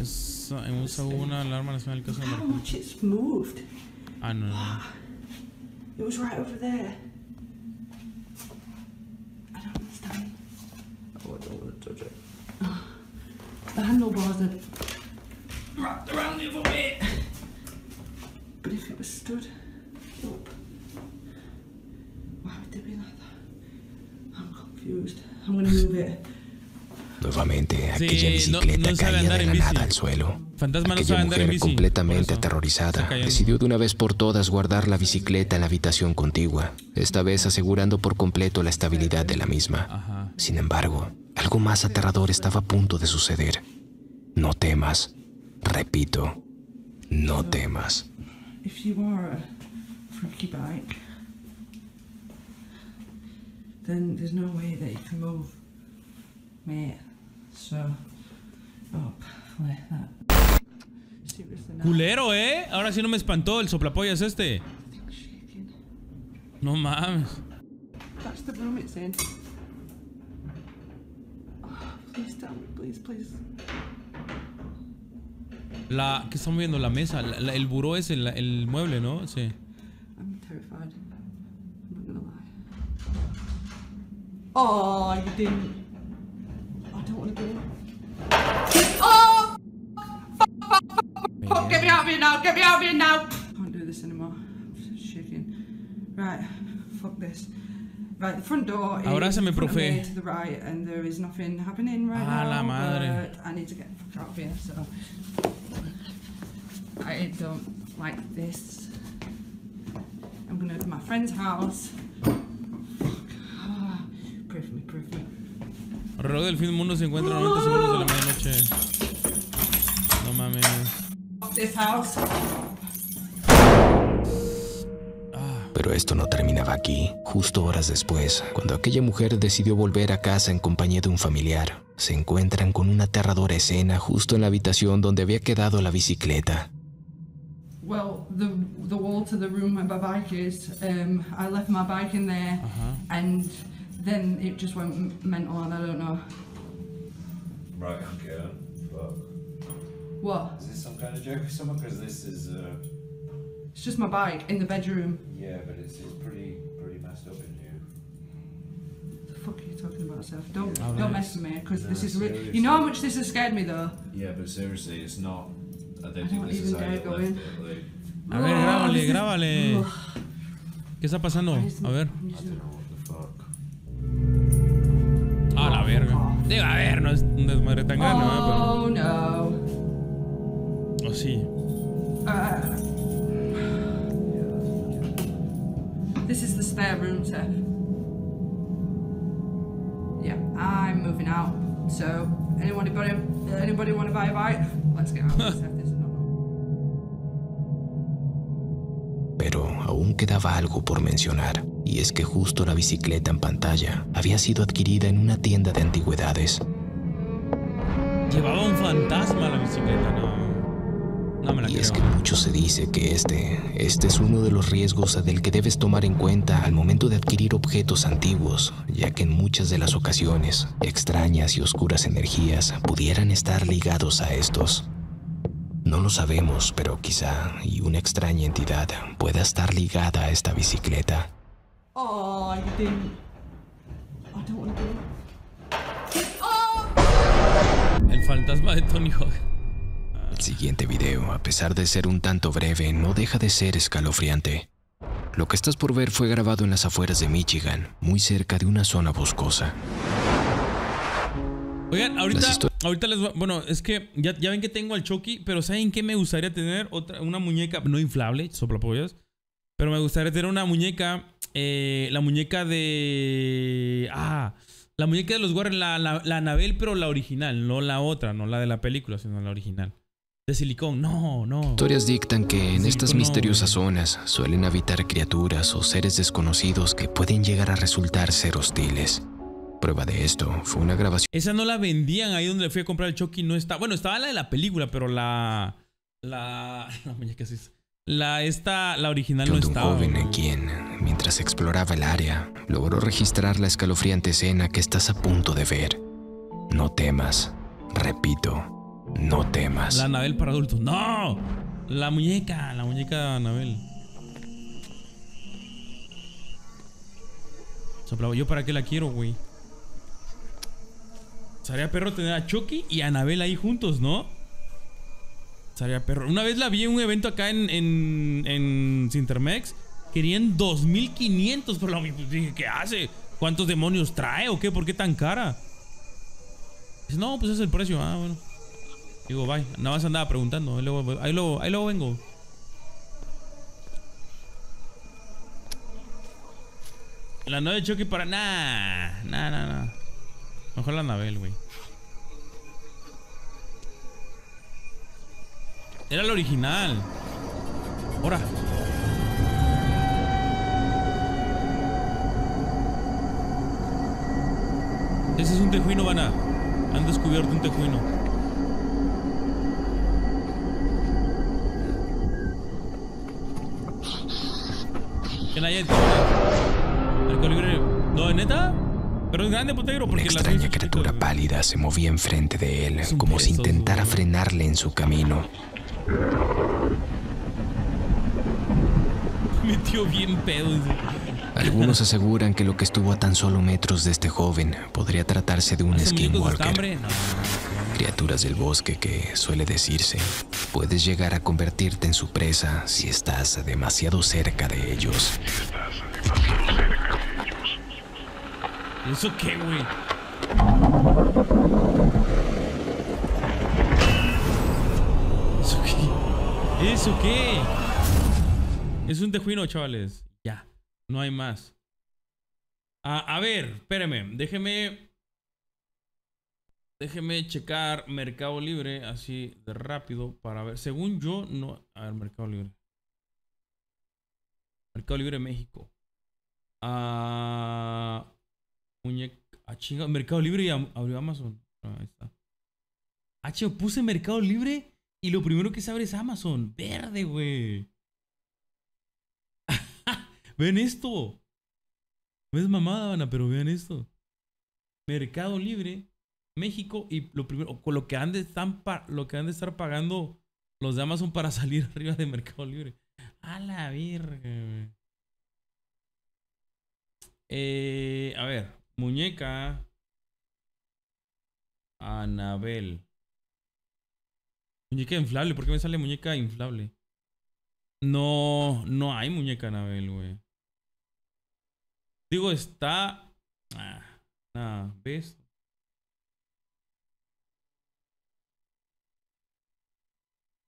Es, usa una alarma nacional del caso de How Marco. much it's moved. Ah, no, no. It was right over there. I don't understand. Oh, I don't want to touch it. The handlebars are wrapped around the other way. But if it was stood up, why would they be like that? I'm confused. I'm gonna move it. Nuevamente, Sí, aquella bicicleta no caía andar de en la bici. nada al suelo. Fantasma no Aquella sabe andar en mujer bici. completamente aterrorizada decidió de una vez por todas guardar la bicicleta en la habitación contigua, esta vez asegurando por completo la estabilidad de la misma. Sin embargo, algo más aterrador estaba a punto de suceder. No temas. Repito, no temas. If you are a freaky bike, then there's no way that you can move, mate. So, like that. Now. Culero, eh. Ahora sí no me espantó el soplapollas este. No mames. That's the room it's in. Oh, please tell me, please, please. La. ¿Qué estamos viendo? La mesa. la- la- el buró es el, el mueble, ¿no? Sí. I'm terrified. I'm not gonna lie. Oh, you didn't. I don't want to do it. Oh! Fuck, fuck, fuck. Get me out of here now! Get me out of here now! Can't do this anymore. I'm shaking. Right, fuck this. Right, the front door is front of me profe. to the right, and there is nothing happening right Ah, now. la madre. But I need to get the fuck out of here. So I don't like this. I'm gonna go to my friend's house. Fuck. Ah, pray for me, pray for me. Alrededor del fin del mundo se encuentra a 90 segundos de la medianoche. No mames. This house. Pero esto no terminaba aquí. Justo horas después, cuando aquella mujer decidió volver a casa en compañía de un familiar, se encuentran con una aterradora escena justo en la habitación donde había quedado la bicicleta. Well, the the wall to the room where my bike is, um, I left my bike in there, and then it just went mental, and I don't know Right, okay. But what. is this some kind of joke or something? Because this is, uh, It's just my bike in the bedroom. yeah, but it's, it's pretty, pretty messed up in here. The fuck are you talking about yourself. Don't Oh, don't mess with me because No, this is. Re- you know how much this has scared me though. Yeah, but seriously, it's not. I don't I think don't this is even how you dare go left it. Like, A ver, grábale, grábale. Ugh. ¿Qué está pasando? A ver. A la verga. A ver, no es un desmadre tan grande, ¿verdad? Oh no. Pero. O sí. Uh, this is the spare room, Seth. Yeah, I'm moving out. So, anybody, anybody want to buy a bite? Let's get out. Pero aún quedaba algo por mencionar, y es que justo la bicicleta en pantalla había sido adquirida en una tienda de antigüedades. Llevaba un fantasma la bicicleta, no. No me la Y creo. es que mucho se dice que este, este es uno de los riesgos del que debes tomar en cuenta al momento de adquirir objetos antiguos, ya que en muchas de las ocasiones, extrañas y oscuras energías pudieran estar ligados a estos. No lo sabemos, pero quizá y una extraña entidad pueda estar ligada a esta bicicleta. Oh, you didn't. I don't want to do El fantasma de Tony Hawk. El siguiente video, a pesar de ser un tanto breve, no deja de ser escalofriante. Lo que estás por ver fue grabado en las afueras de Michigan, muy cerca de una zona boscosa. Oigan, ahorita, ahorita les voy- Bueno, es que ya, ya ven que tengo al Chucky, pero ¿saben qué me gustaría tener? Otra, una muñeca, no inflable, soplapollas. Pero me gustaría tener una muñeca. eh, la muñeca de. Ah, la muñeca de los Warren, la, la, la Anabel, pero la original, no la otra, no la de la película, sino la original. De silicón, no, no. Historias dictan que en estas no, misteriosas zonas suelen habitar criaturas o seres desconocidos que pueden llegar a resultar ser hostiles. Prueba de esto fue una grabación Esa no la vendían ahí donde fui a comprar el Chucky, no está. Bueno, estaba la de la película, pero la. La. La muñeca sí. La esta. La original no de un estaba. joven en quien, mientras exploraba el área, logró registrar la escalofriante escena que estás a punto de ver. No temas, repito, no temas. La Anabel para adultos. ¡No! La muñeca, la muñeca de Anabel. Soplaba, ¿yo para qué la quiero, güey? Sería perro tener a Chucky y a Anabel ahí juntos, ¿no? Sería perro. Una vez la vi en un evento acá en, en, en Cintermex. Querían 2500 por la pues Dije, ¿qué hace? ¿Cuántos demonios trae o qué? ¿Por qué tan cara? Dice, no, pues es el precio. Ah, bueno. Digo, bye. Nada más andaba preguntando. Ahí luego, ahí luego, ahí luego vengo. La nueva de Chucky para. Nah, nah, nah, nah. Mejor la Anabel, güey. Era la original. Ahora. Ese es un tejuino, Vana. Han descubierto un tejuino. ¿Quién hay? Mercado Libre. No, ¿neta? Pero es grande, Una porque la extraña criatura pálida se movía enfrente de él, como si intentara frenarle en su camino. metió bien pedo. Algunos aseguran que lo que estuvo a tan solo metros de este joven podría tratarse de un ¿Hace muñecos de skinwalker. Criaturas del bosque que, suele decirse, puedes llegar a convertirte en su presa si estás demasiado cerca de ellos. ¿Eso qué, güey? ¿Eso qué? ¿Eso qué? Es un tejuino, chavales. Ya. No hay más. A, a ver, espérame. Déjeme. Déjeme checar Mercado Libre así de rápido para ver. Según yo, no. A ver, Mercado Libre. Mercado Libre México. Ah. Muñeca. Ah. Mercado Libre y abrió Amazon. Ah, ahí está. Ah, chinga, puse Mercado Libre y lo primero que se abre es Amazon. Verde, güey. Ven esto. No es mamada, Ana, pero vean esto. Mercado Libre, México y lo primero, con lo que han de lo que han de estar pagando los de Amazon para salir arriba de Mercado Libre. A la verga, güey. Eh, a ver, muñeca. Anabel. Muñeca inflable. ¿Por qué me sale muñeca inflable? No, no hay muñeca Anabel, güey. Digo, está. Ah, nada, ¿ves?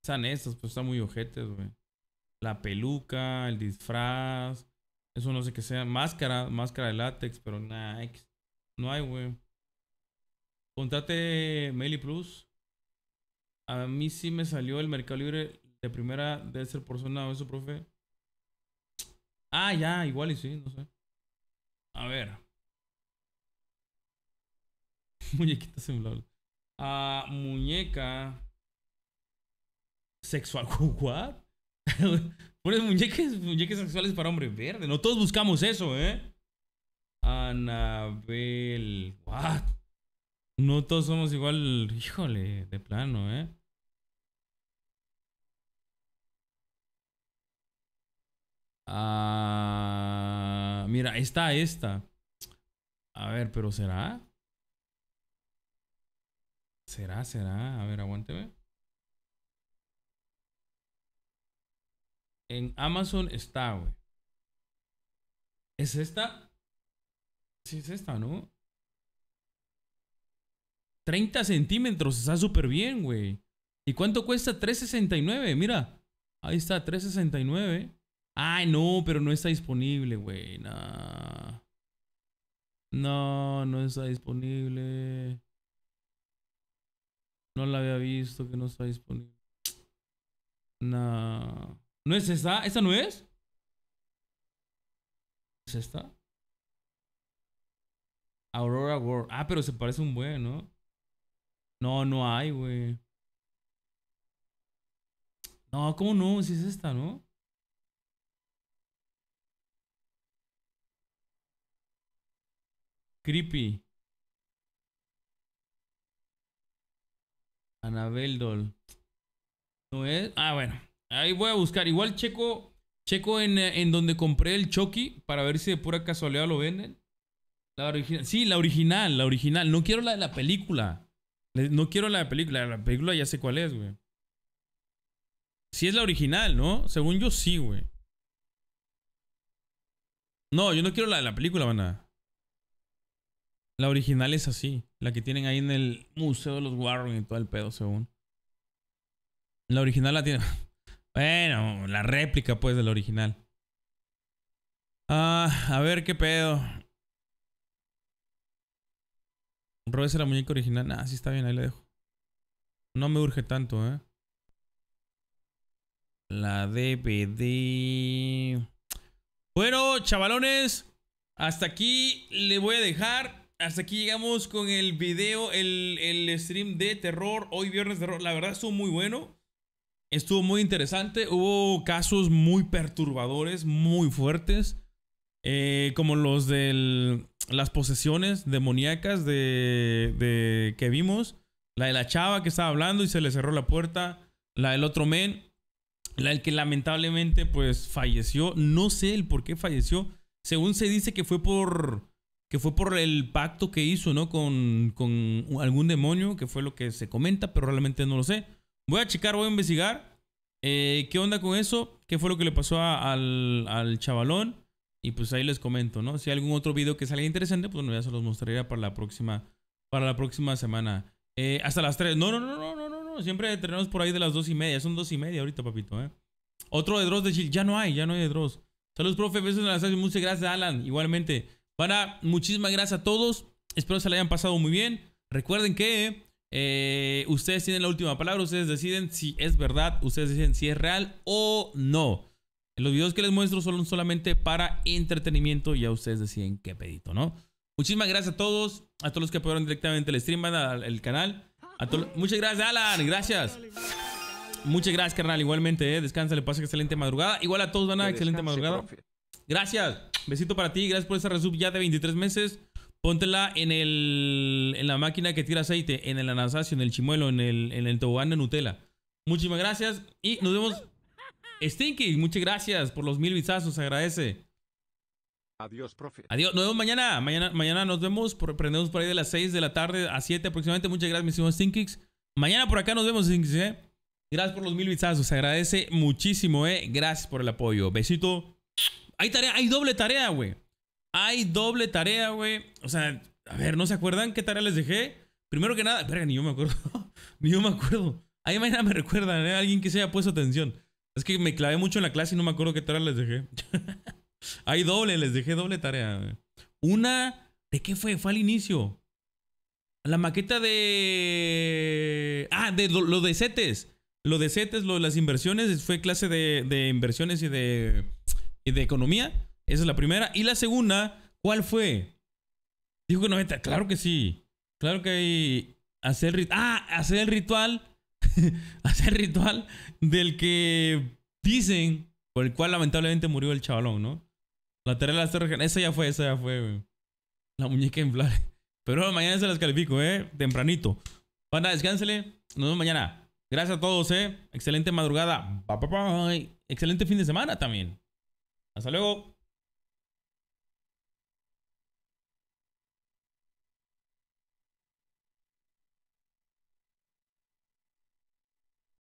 Están estos, pues están muy ojetes, güey. La peluca, el disfraz. Eso no sé qué sea. Máscara, máscara de látex, pero nada, no hay, güey. Contate Meli Plus. A mí sí me salió el Mercado Libre de primera, debe ser por eso, profe. Ah, ya, igual y sí, no sé. A ver. Muñequita semblable. Ah, muñeca. Sexual. ¿What? Pones muñecas, muñecas sexuales para hombre verde. No todos buscamos eso, ¿eh? Anabel. What? No todos somos igual. Híjole, de plano, ¿eh? Ah, mira, está esta. A ver, pero ¿será? ¿Será? ¿Será? A ver, aguánteme. En Amazon está, güey. ¿Es esta? Sí, es esta, ¿no? 30 centímetros, está súper bien, güey. ¿Y cuánto cuesta? 3.69, mira. Ahí está, 3.69. Ay, no, pero no está disponible, güey. No. No, no está disponible. No la había visto que no está disponible. No. ¿No es esta? ¿Esta no es? ¿Es esta? Aurora World. Ah, pero se parece un buen, ¿no? No, no hay, güey. No, ¿cómo no? Si es esta, ¿no? Creepy. Anabel Doll. ¿No es? Ah, bueno. Ahí voy a buscar. Igual checo, checo en, en donde compré el Chucky para ver si de pura casualidad lo venden. La original. Sí, la original, la original. No quiero la de la película. No quiero la de película. La película ya sé cuál es, güey. Sí es la original, ¿no? Según yo sí, güey. No, yo no quiero la de la película, van La original es así. La que tienen ahí en el Museo de los Warren y todo el pedo, según. La original la tiene. Bueno, la réplica, pues, de la original. Ah, a ver qué pedo. Róbese la muñeca original. Ah, sí está bien, ahí la dejo. No me urge tanto, ¿eh? La DVD. Bueno, chavalones, hasta aquí le voy a dejar. Hasta aquí llegamos con el video, el, el stream de terror. Hoy viernes de terror. La verdad estuvo muy bueno. Estuvo muy interesante. Hubo casos muy perturbadores, muy fuertes. eh, como los de las posesiones demoníacas de, que vimos. La de la chava que estaba hablando y se le cerró la puerta. La del otro men. La del que lamentablemente pues falleció. No sé el por qué falleció. Según se dice que fue por que fue por el pacto que hizo, ¿no? Con, con algún demonio, que fue lo que se comenta, pero realmente no lo sé. Voy a checar, voy a investigar. eh, ¿Qué onda con eso? ¿Qué fue lo que le pasó al, al chavalón? Y pues ahí les comento, ¿no? Si hay algún otro video que salga interesante, pues bueno, ya se los mostraría para la próxima, para la próxima semana. Eh, hasta las 3. No, no, no, no, no, no, no. Siempre tenemos por ahí de las 2 y media. Son 2 y media ahorita, papito, ¿eh? Otro de Dross de Chill. Ya no hay, ya no hay de Dross. Saludos, profe. Besos en la sesión. Muchas gracias, Alan. Igualmente. Para, muchísimas gracias a todos. Espero se la hayan pasado muy bien. Recuerden que eh, ustedes tienen la última palabra. Ustedes deciden si es verdad. Ustedes deciden si es real o no. Los videos que les muestro son solamente para entretenimiento. Y ya ustedes deciden qué pedito, ¿no? Muchísimas gracias a todos. A todos los que apoyaron directamente el stream, al el canal. A Muchas gracias, Alan. Gracias. Muchas gracias, carnal. Igualmente, ¿eh? descansa, le pasa excelente madrugada. Igual a todos, van a excelente madrugada. Gracias. Besito para ti. Gracias por esa resub ya de 23 meses. Póntela en el en la máquina que tira aceite, en el anasacio, en el chimuelo, en el, en el tobogán de Nutella. Muchísimas gracias. Y nos vemos. Stinky, muchas gracias por los mil bizazos. Se agradece. Adiós, profe. Adiós, nos vemos mañana. Mañana, mañana nos vemos. Por, prendemos por ahí de las 6 de la tarde a 7 aproximadamente. Muchas gracias, mis estimados Thinkix. Mañana por acá nos vemos, Thinkix, ¿eh? Gracias por los mil bitazos. Se agradece muchísimo, ¿eh? Gracias por el apoyo. Besito. Hay tarea, hay doble tarea, güey. Hay doble tarea, güey. O sea, a ver, ¿no se acuerdan qué tarea les dejé? Primero que nada, verga, ni yo me acuerdo. ni yo me acuerdo. Ahí mañana me recuerdan, ¿eh? Alguien que se haya puesto atención. Es que me clavé mucho en la clase y no me acuerdo qué tarea les dejé. Hay doble, les dejé doble tarea. Una, ¿de qué fue? Fue al inicio. La maqueta de... Ah, de lo, lo de CETES. Lo de CETES, lo de las inversiones, fue clase de, de inversiones y de, y de economía. Esa es la primera. Y la segunda, ¿cuál fue? Dijo que 90. Claro que sí. Claro que hay... Hacer el Ah, hacer el ritual. hacer el ritual del que dicen, por el cual lamentablemente murió el chavalón, ¿no? La tarea de las torres. Esa ya fue, esa ya fue. La muñeca inflable. Pero mañana se las califico, ¿eh? Tempranito. Panda, descánsele. Nos vemos mañana. Gracias a todos, ¿eh? Excelente madrugada. Bye, bye, bye. Excelente fin de semana también. Hasta luego.